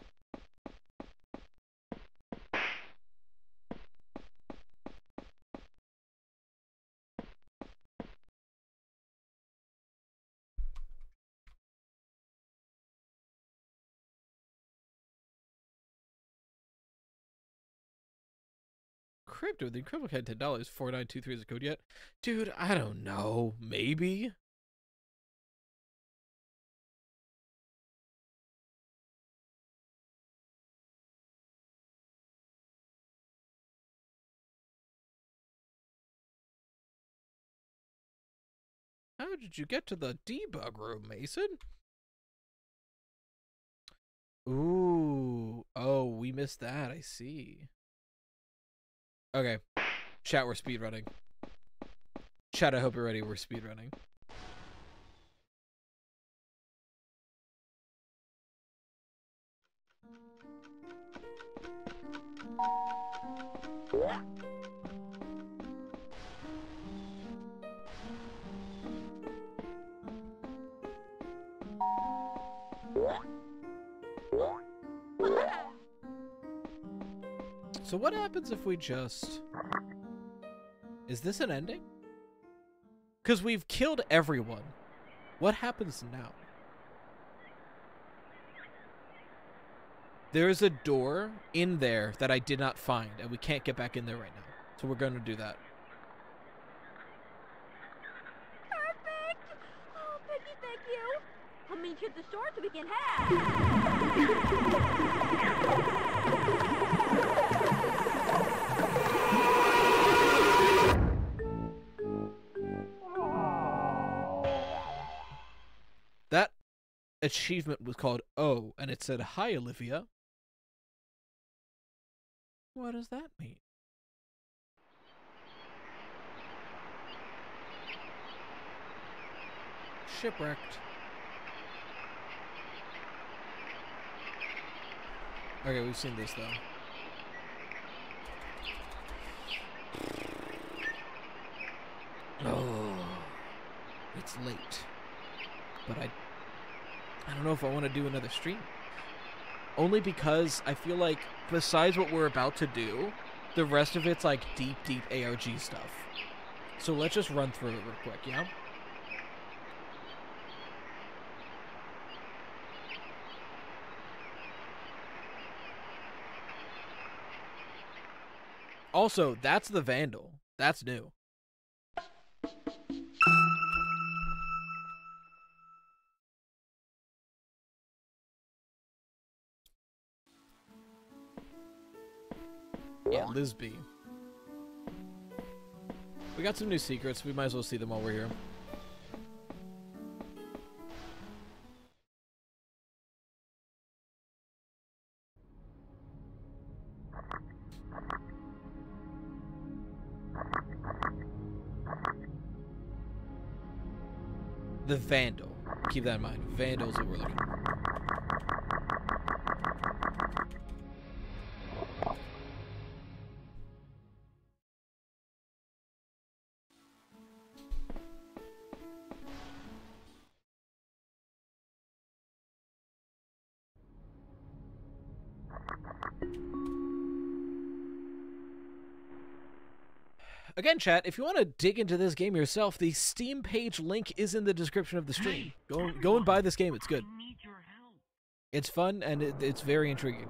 Crypto. The crypto had ten dollars. Four nine two three is the code yet, dude. I don't know. Maybe. How did you get to the debug room, Mason? Ooh. Oh, we missed that. I see. Okay. Chat, we're speedrunning. Chat, I hope you're ready. We're speedrunning. So what happens if we just... Is this an ending? Because we've killed everyone. What happens now? There is a door in there that I did not find, and we can't get back in there right now. So we're going to do that. Perfect! Oh, Peggy, thank you. I'll meet you at the store so we can have. Achievement was called O, and it said, Hi, Olivia. What does that mean? Shipwrecked. Okay, we've seen this though. Oh, it's late. But I I don't know if I want to do another stream. Only because I feel like besides what we're about to do, the rest of it's like deep, deep ARG stuff. So let's just run through it real quick, yeah? Also, that's the Vandal. That's new. Yeah, Lisby. We got some new secrets. We might as well see them while we're here. The Vandal. Keep that in mind. Vandal's what we're looking for. Again, chat, if you want to dig into this game yourself, the Steam page link is in the description of the stream. Go, go and buy this game. It's good. It's fun and it, it's very intriguing.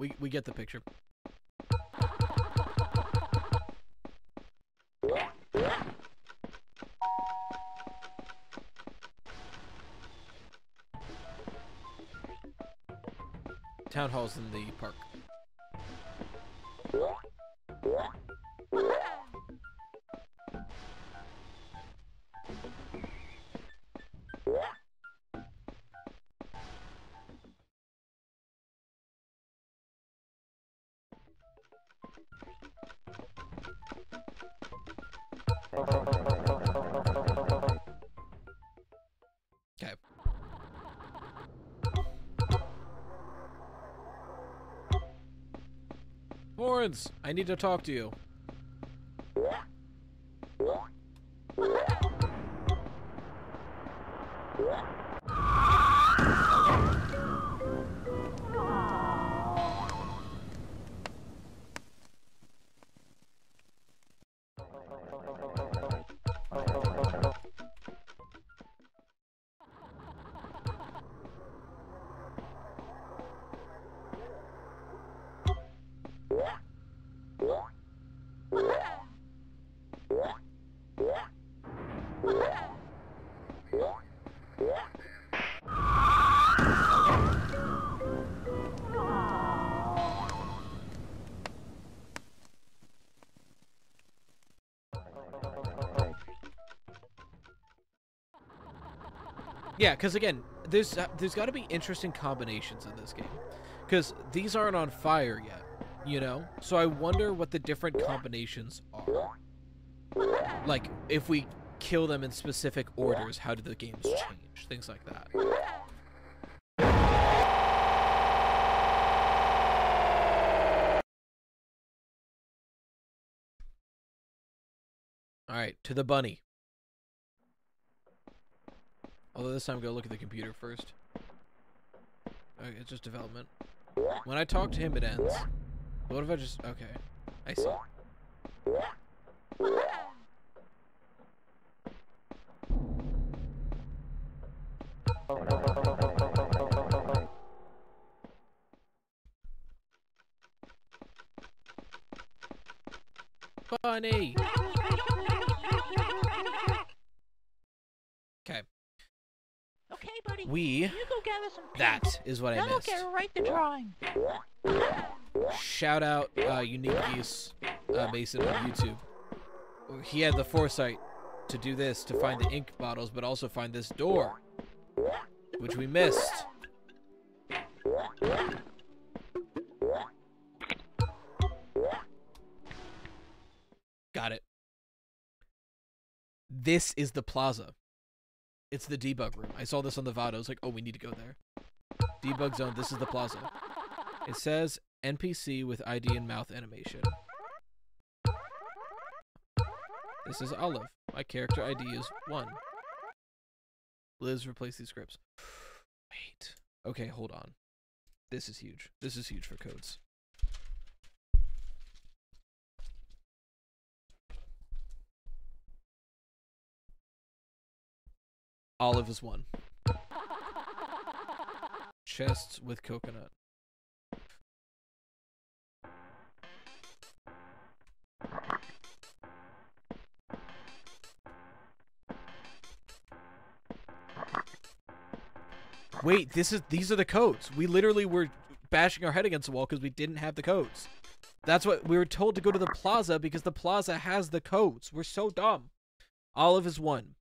We. We get the picture. Town hall's in the park. Horns, I need to talk to you. Yeah, because again, there's uh, there's got to be interesting combinations in this game, because these aren't on fire yet, you know. So I wonder what the different combinations are. Like if we kill them in specific orders, how do the games change? Things like that. All right, to the bunny. Although this time, I'm gonna look at the computer first. Okay, it's just development. When I talk to him, it ends. What if I just... Okay. I see. Bunny! That is what I then missed. Get right to drawing. Shout out uh, Unique Geese uh, Mason on YouTube. He had the foresight to do this, to find the ink bottles, but also find this door, which we missed. Got it. This is the plaza. It's the debug room. I saw this on the VOD. I was like, oh, we need to go there. Debug zone. This is the plaza. It says NPC with ID and mouth animation. This is Olive. My character ID is 1. Liz, replace these scripts. [SIGHS] Wait. Okay, hold on. This is huge. This is huge for codes. Olive is 1. Chests with coconut. Wait, this is these are the codes. We literally were bashing our head against the wall because we didn't have the codes. That's what we were told to go to the plaza because the plaza has the codes. We're so dumb. Olive is one.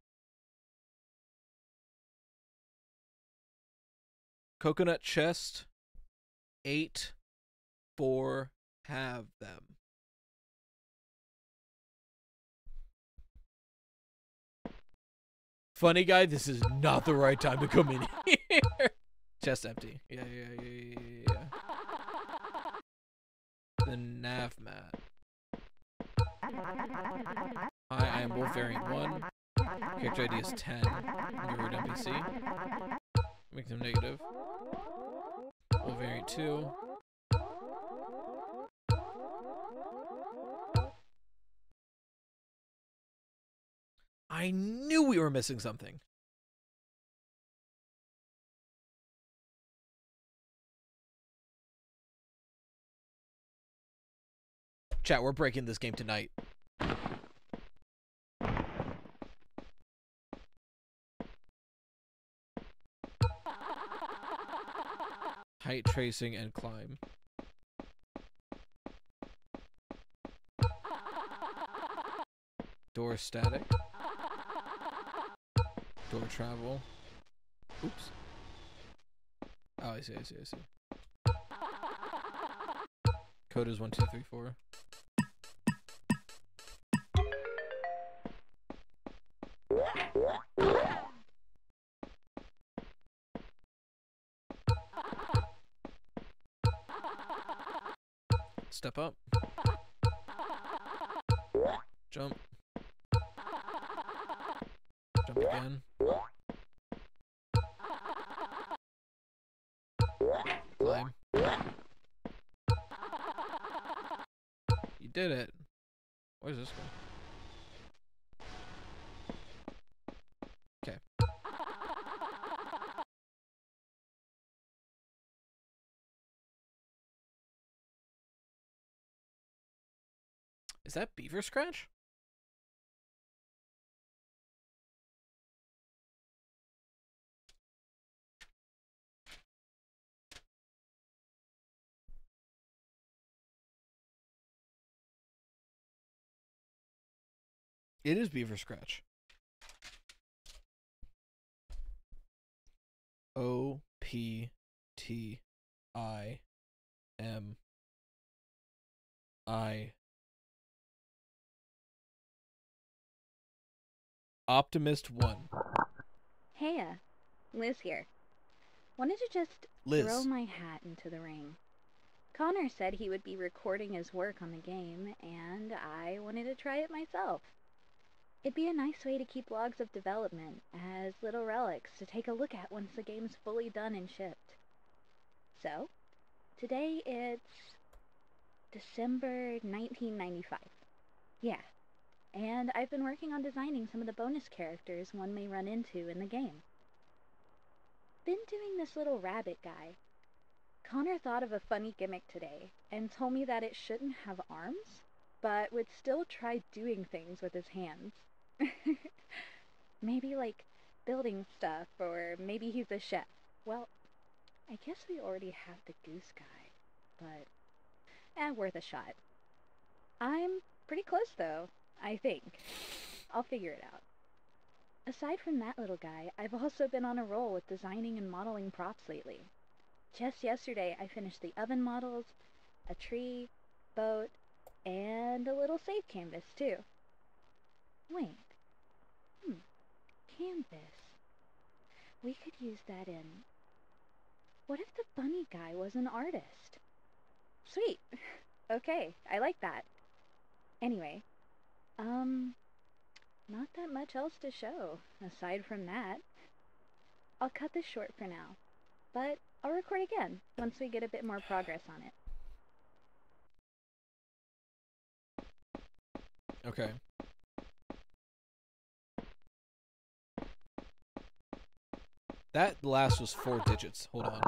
Coconut chest. Eight. Four. Have them. Funny guy, this is not the right time to come in here. [LAUGHS] Chest empty. Yeah, yeah, yeah, yeah, yeah. The nav mat. Hi, I am Wolf Variant 1. Character ID is 10. New root NPC. Make them negative. Wolf Variant 2. I knew we were missing something. Chat, we're breaking this game tonight. Height tracing and climb. Door static. Door travel. Oops. Oh, I see, I see, I see. Code is one, two, three, four. Step up. Jump. Jump again. Is that Beaver Scratch? It is Beaver Scratch. O P T I M I Optimist 1. Hey, uh, Liz here. Wanted to just Liz. throw my hat into the ring. Connor said he would be recording his work on the game, and I wanted to try it myself. It'd be a nice way to keep logs of development as little relics to take a look at once the game's fully done and shipped. So, today it's December 1995. Yeah, and I've been working on designing some of the bonus characters one may run into in the game. Been doing this little rabbit guy. Connor thought of a funny gimmick today and told me that it shouldn't have arms, but would still try doing things with his hands. [LAUGHS] maybe like building stuff, or maybe he's a chef. Well, I guess we already have the goose guy, but eh, worth a shot. I'm pretty close though, I think. I'll figure it out. Aside from that little guy, I've also been on a roll with designing and modeling props lately. Just yesterday, I finished the oven models, a tree, boat, and a little safe canvas, too. Wait. Hmm. Canvas. We could use that in. What if the bunny guy was an artist? Sweet. [LAUGHS] Okay, I like that. Anyway, um, not that much else to show, aside from that. I'll cut this short for now, but I'll record again once we get a bit more progress on it. Okay. That last was four digits. Hold on.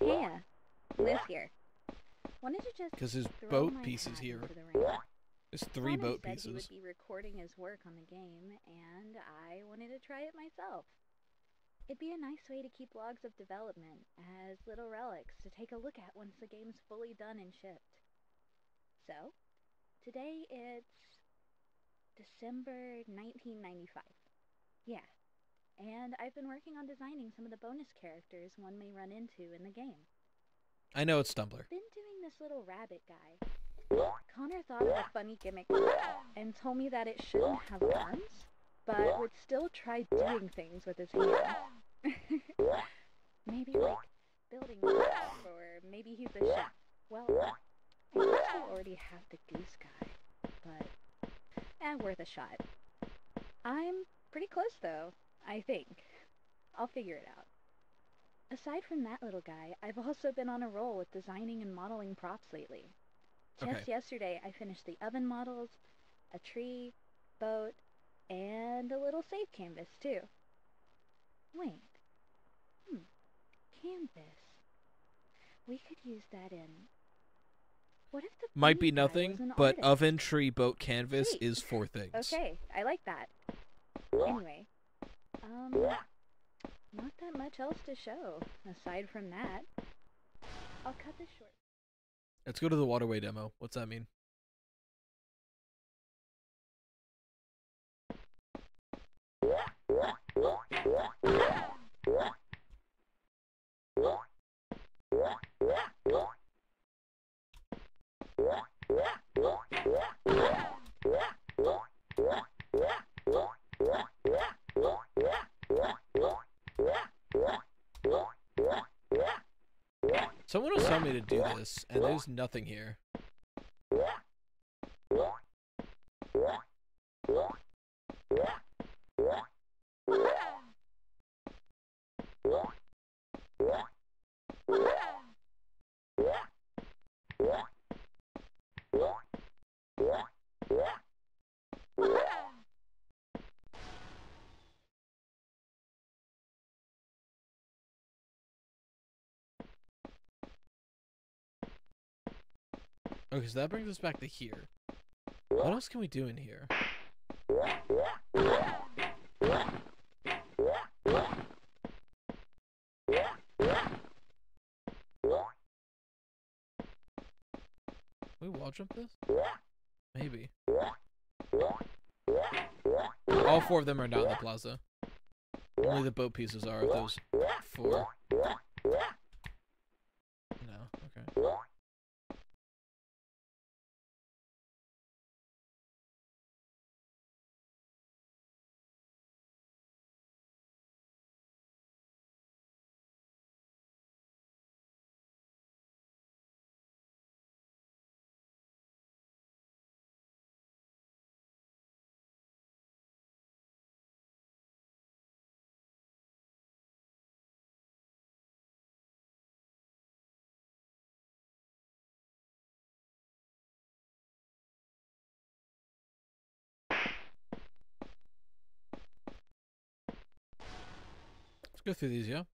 Uh, Liz here. Wanted to just Because throw boat pieces hat here. There's three Connor boat said He would be recording his work on the game, and I wanted to try it myself. It'd be a nice way to keep logs of development as little relics to take a look at once the game's fully done and shipped. So, today it's December 1995. Yeah, and I've been working on designing some of the bonus characters one may run into in the game. I know it's Stumbler. Been doing this little rabbit guy. Connor thought of a funny gimmick and told me that it shouldn't have arms, but would still try doing things with his hands. [LAUGHS] maybe like building stuff, or maybe he's a chef. Well, I we already have the goose guy, but eh, worth a shot. I'm pretty close though, I think. I'll figure it out. Aside from that little guy, I've also been on a roll with designing and modeling props lately. Just Okay. yesterday, I finished the oven models, a tree, boat, and a little safe canvas, too. Wait. Hmm. Canvas. We could use that in. What if the Might be nothing, but artist? oven, tree, boat, canvas Sweet. is four things. Okay, I like that. Anyway, um, not that much else to show aside from that. I'll cut this short. Let's go to the waterway demo. What's that mean? Someone was telling me to do this, and there's nothing here. Okay, so that brings us back to here. What else can we do in here? Can we wall jump this? Maybe. All four of them are down the plaza. Only the boat pieces are of those four. No, okay. Let's go through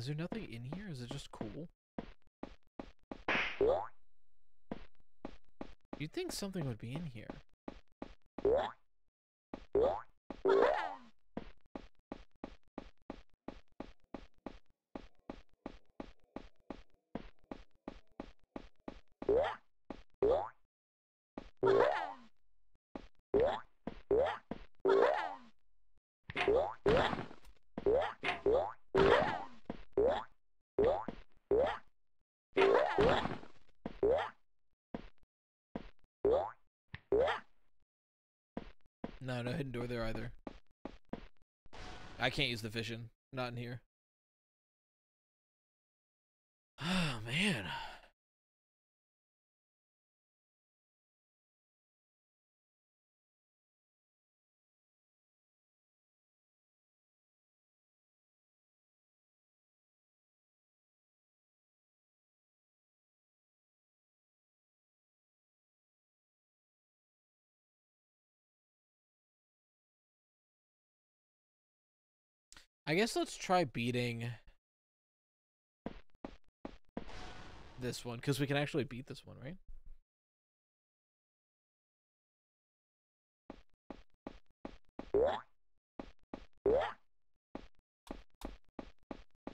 Is there nothing in here? Is it just cool? You'd think something would be in here. No, hidden door there either. I can't use the vision. Not in here. Oh, [SIGHS] man. I guess let's try beating this one because we can actually beat this one, right?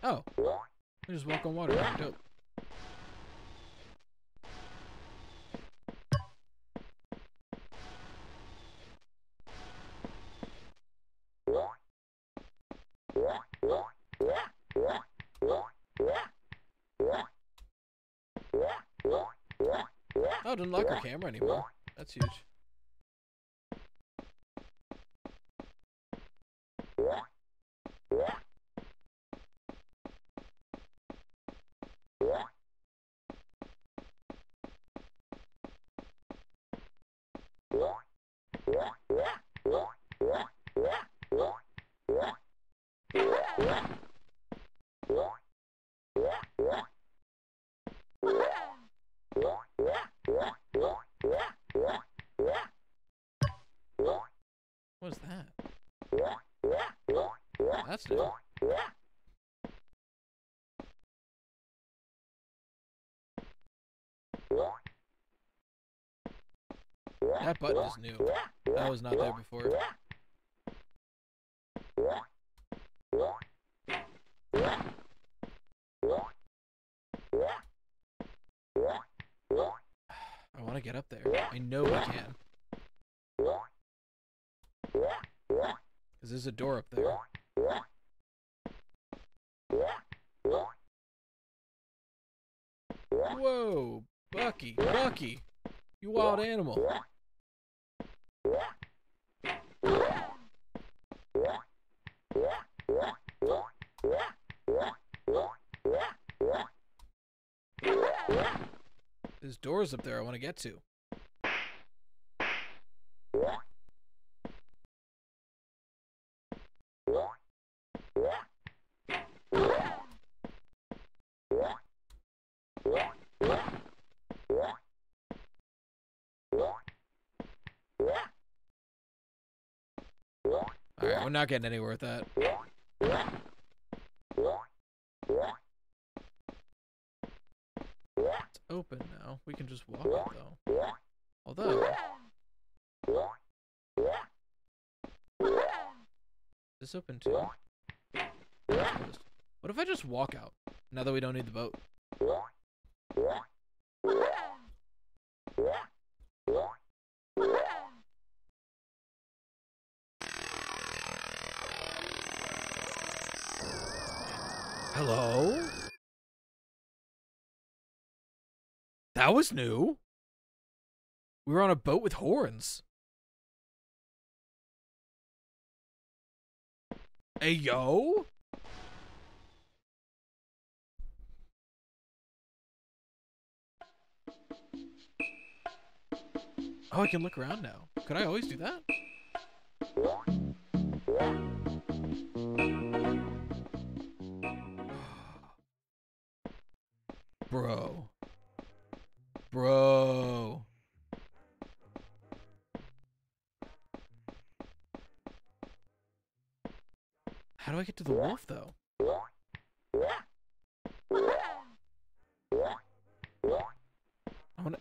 Oh, I just walk on water. Dope. Doesn't lock our camera anymore. That's huge. What is that? That's new. That button is new. That was not there before. I want to get up there. I know I can. Because there's a door up there. Whoa, Bucky, Bucky, you wild animal. There's doors up there I want to get to. Alright, we're not getting anywhere with that. It's open now. We can just walk it though. Although this open too. What if I just walk out now that we don't need the boat? Hello? That was new. We were on a boat with horns. Hey, yo? Oh, I can look around now. Could I always do that? Bro. Bro. How do I get to the wolf, though?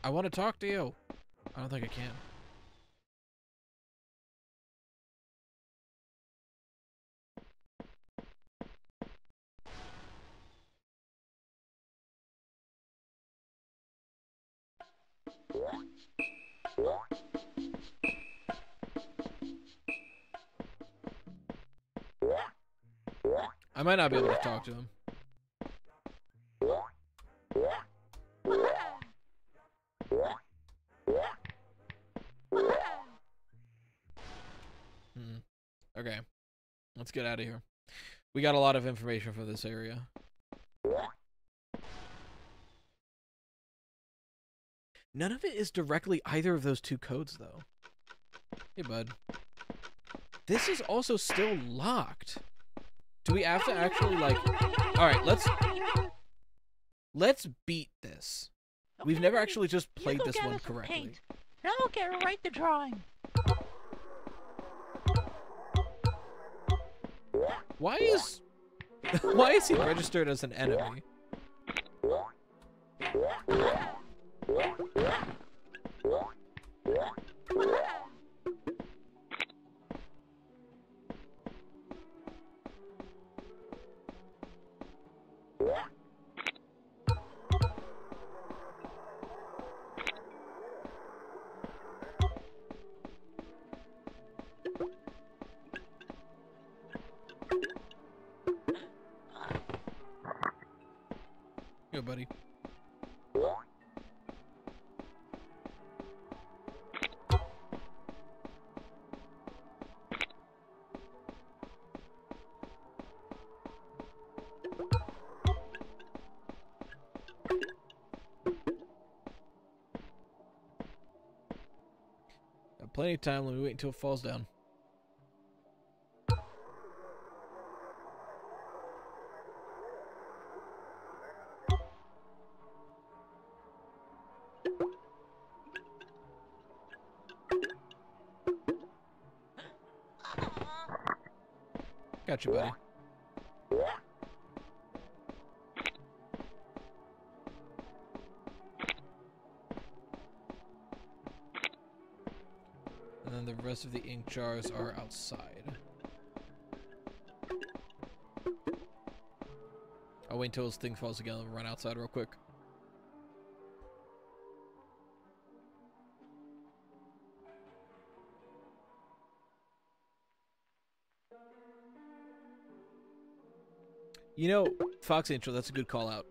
I want, to talk to you. I don't think I can. I might not be able to talk to him. Hmm. Okay. Let's get out of here. We got a lot of information for this area. None of it is directly either of those two codes, though. Hey, bud. This is also still locked. Do we have to actually, like... Alright, let's... Let's beat this. We've never actually just played this one correctly. paint, and I'll get right the drawing. Why is... [LAUGHS] Why is he registered as an enemy? [LAUGHS] Yo, buddy. Plenty of time. Let me wait until it falls down. Gotcha, buddy. Of the ink jars are outside. I'll wait until this thing falls again and run outside real quick. You know, Fox intro, that's a good call out.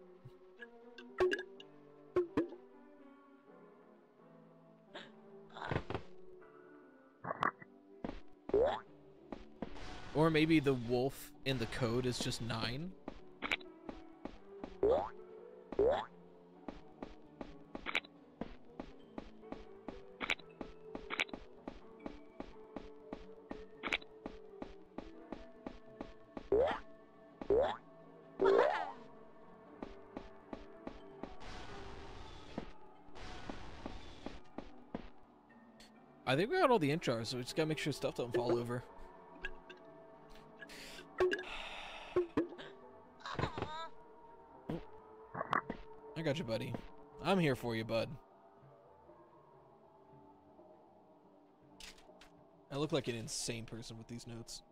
Maybe the wolf in the code is just nine. I think we got all the jars, so we just gotta make sure stuff doesn't fall over. You, buddy. I'm here for you, bud. I look like an insane person with these notes.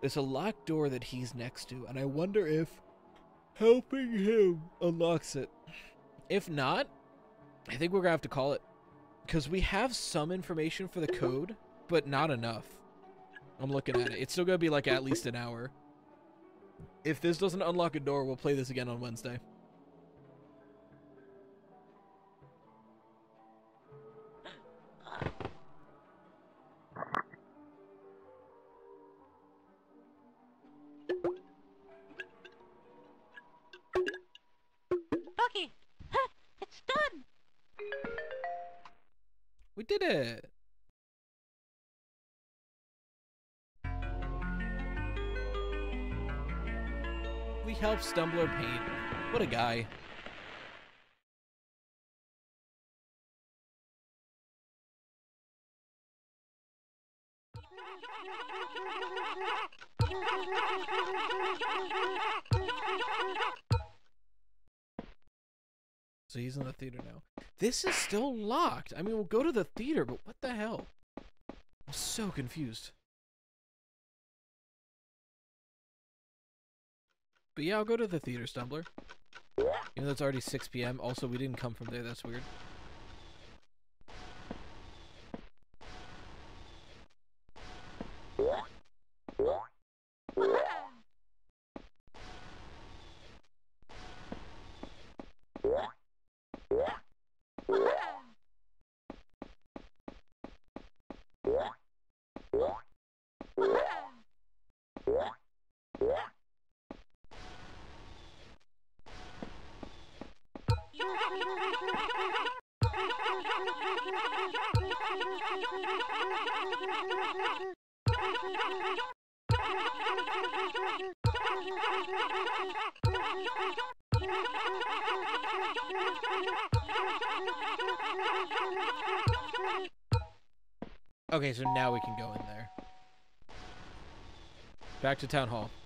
There's a locked door that he's next to, and I wonder if helping him unlocks it. If not, I think we're gonna have to call it. Because we have some information for the code, but not enough. I'm looking at it. It's still gonna be like at least an hour. If this doesn't unlock a door, we'll play this again on Wednesday. Stumbler paint. What a guy. So he's in the theater now. This is still locked. I mean, we'll go to the theater, but what the hell? I'm so confused. But yeah, I'll go to the theater, Stumbler. Even though it's already 6 p.m. Also, we didn't come from there. That's weird. Back to town hall.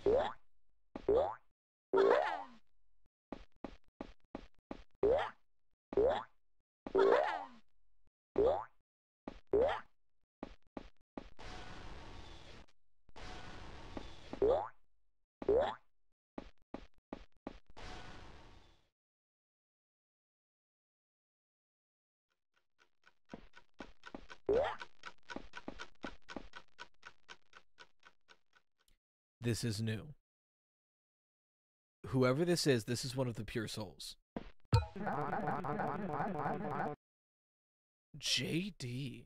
This is new. Whoever this is, this is one of the pure souls. JD.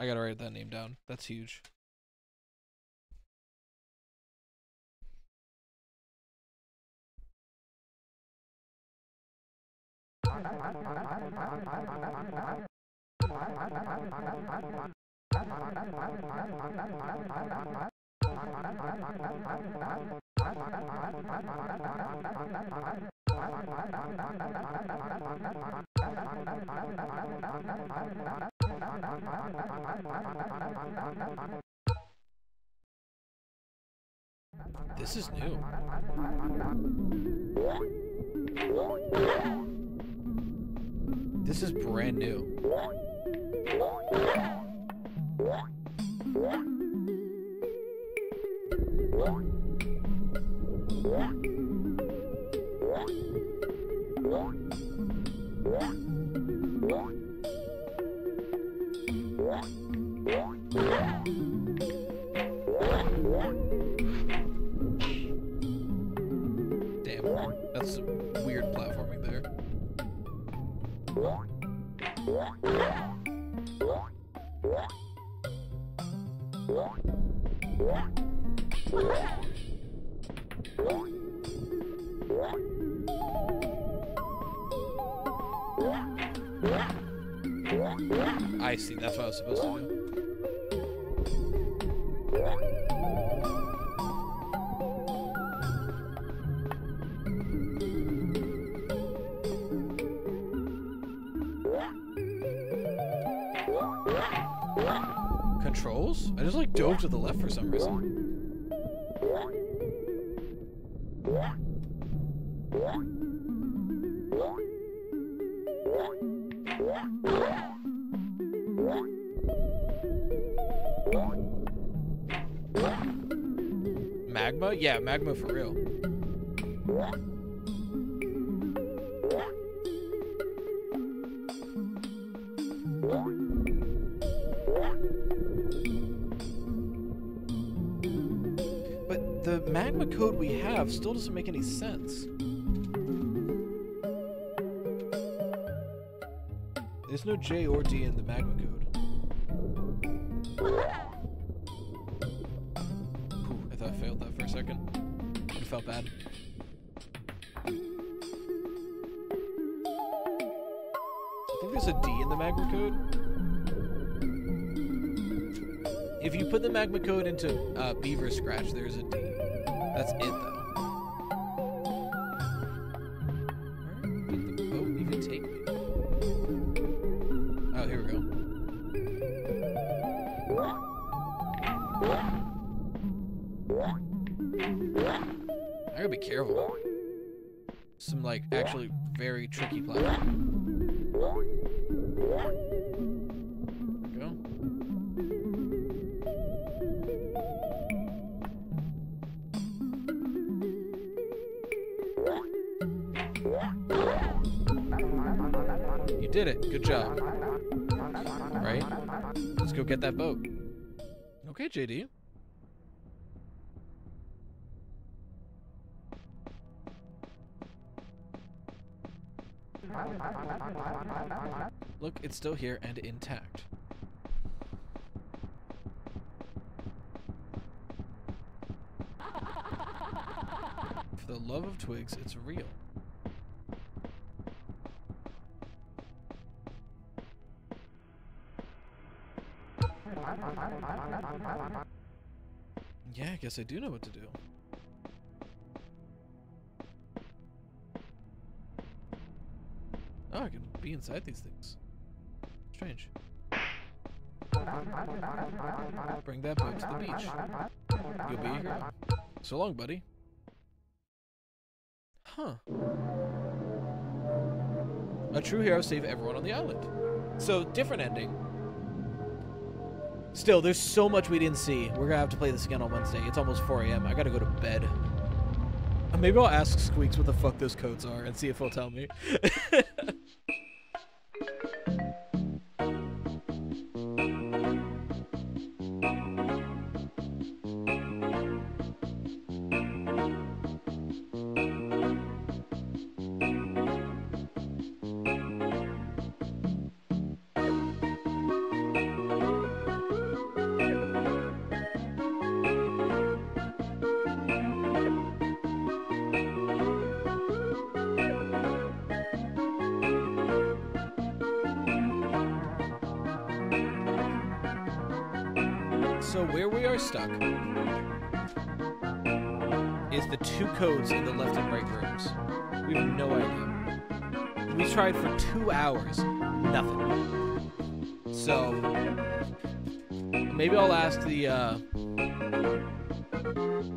I gotta write that name down. That's huge. This is new. This is brand new. That's weird platforming there. That's what I was supposed to do. Controls? I just like dove to the left for some reason. Magma? For real. But the magma code we have still doesn't make any sense. There's no J or D in the magma code. Magma code into uh, Beaver Scratch, there's a D. That's it, though. Get that boat. Okay, JD. Look, it's still here and intact. For the love of twigs, it's real. Yeah, I guess I do know what to do. Oh, I can be inside these things. Strange. Bring that boat to the beach. You'll be here. So long, buddy. Huh. A true hero save everyone on the island. So, different ending. Still, there's so much we didn't see. We're gonna have to play this again on Wednesday. It's almost 4 a.m. I gotta go to bed. Maybe I'll ask Squeaks what the fuck those codes are and see if he'll tell me. [LAUGHS] codes in the left and right rooms. We have no idea. We tried for two hours, nothing. So maybe I'll ask the uh,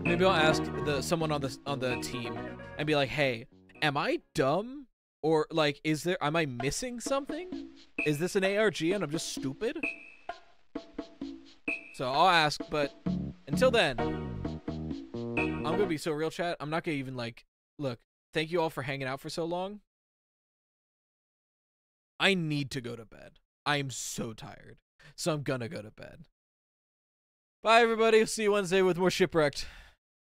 maybe I'll ask the someone on the on the team and be like, "Hey, am I dumb or like is there am I missing something? Is this an ARG and I'm just stupid?" So I'll ask, but until then, I'm gonna be so real, chat. I'm not gonna even like look. Thank you all for hanging out for so long. I need to go to bed. I am so tired, so I'm gonna go to bed. Bye, everybody. See you Wednesday with more shipwrecked.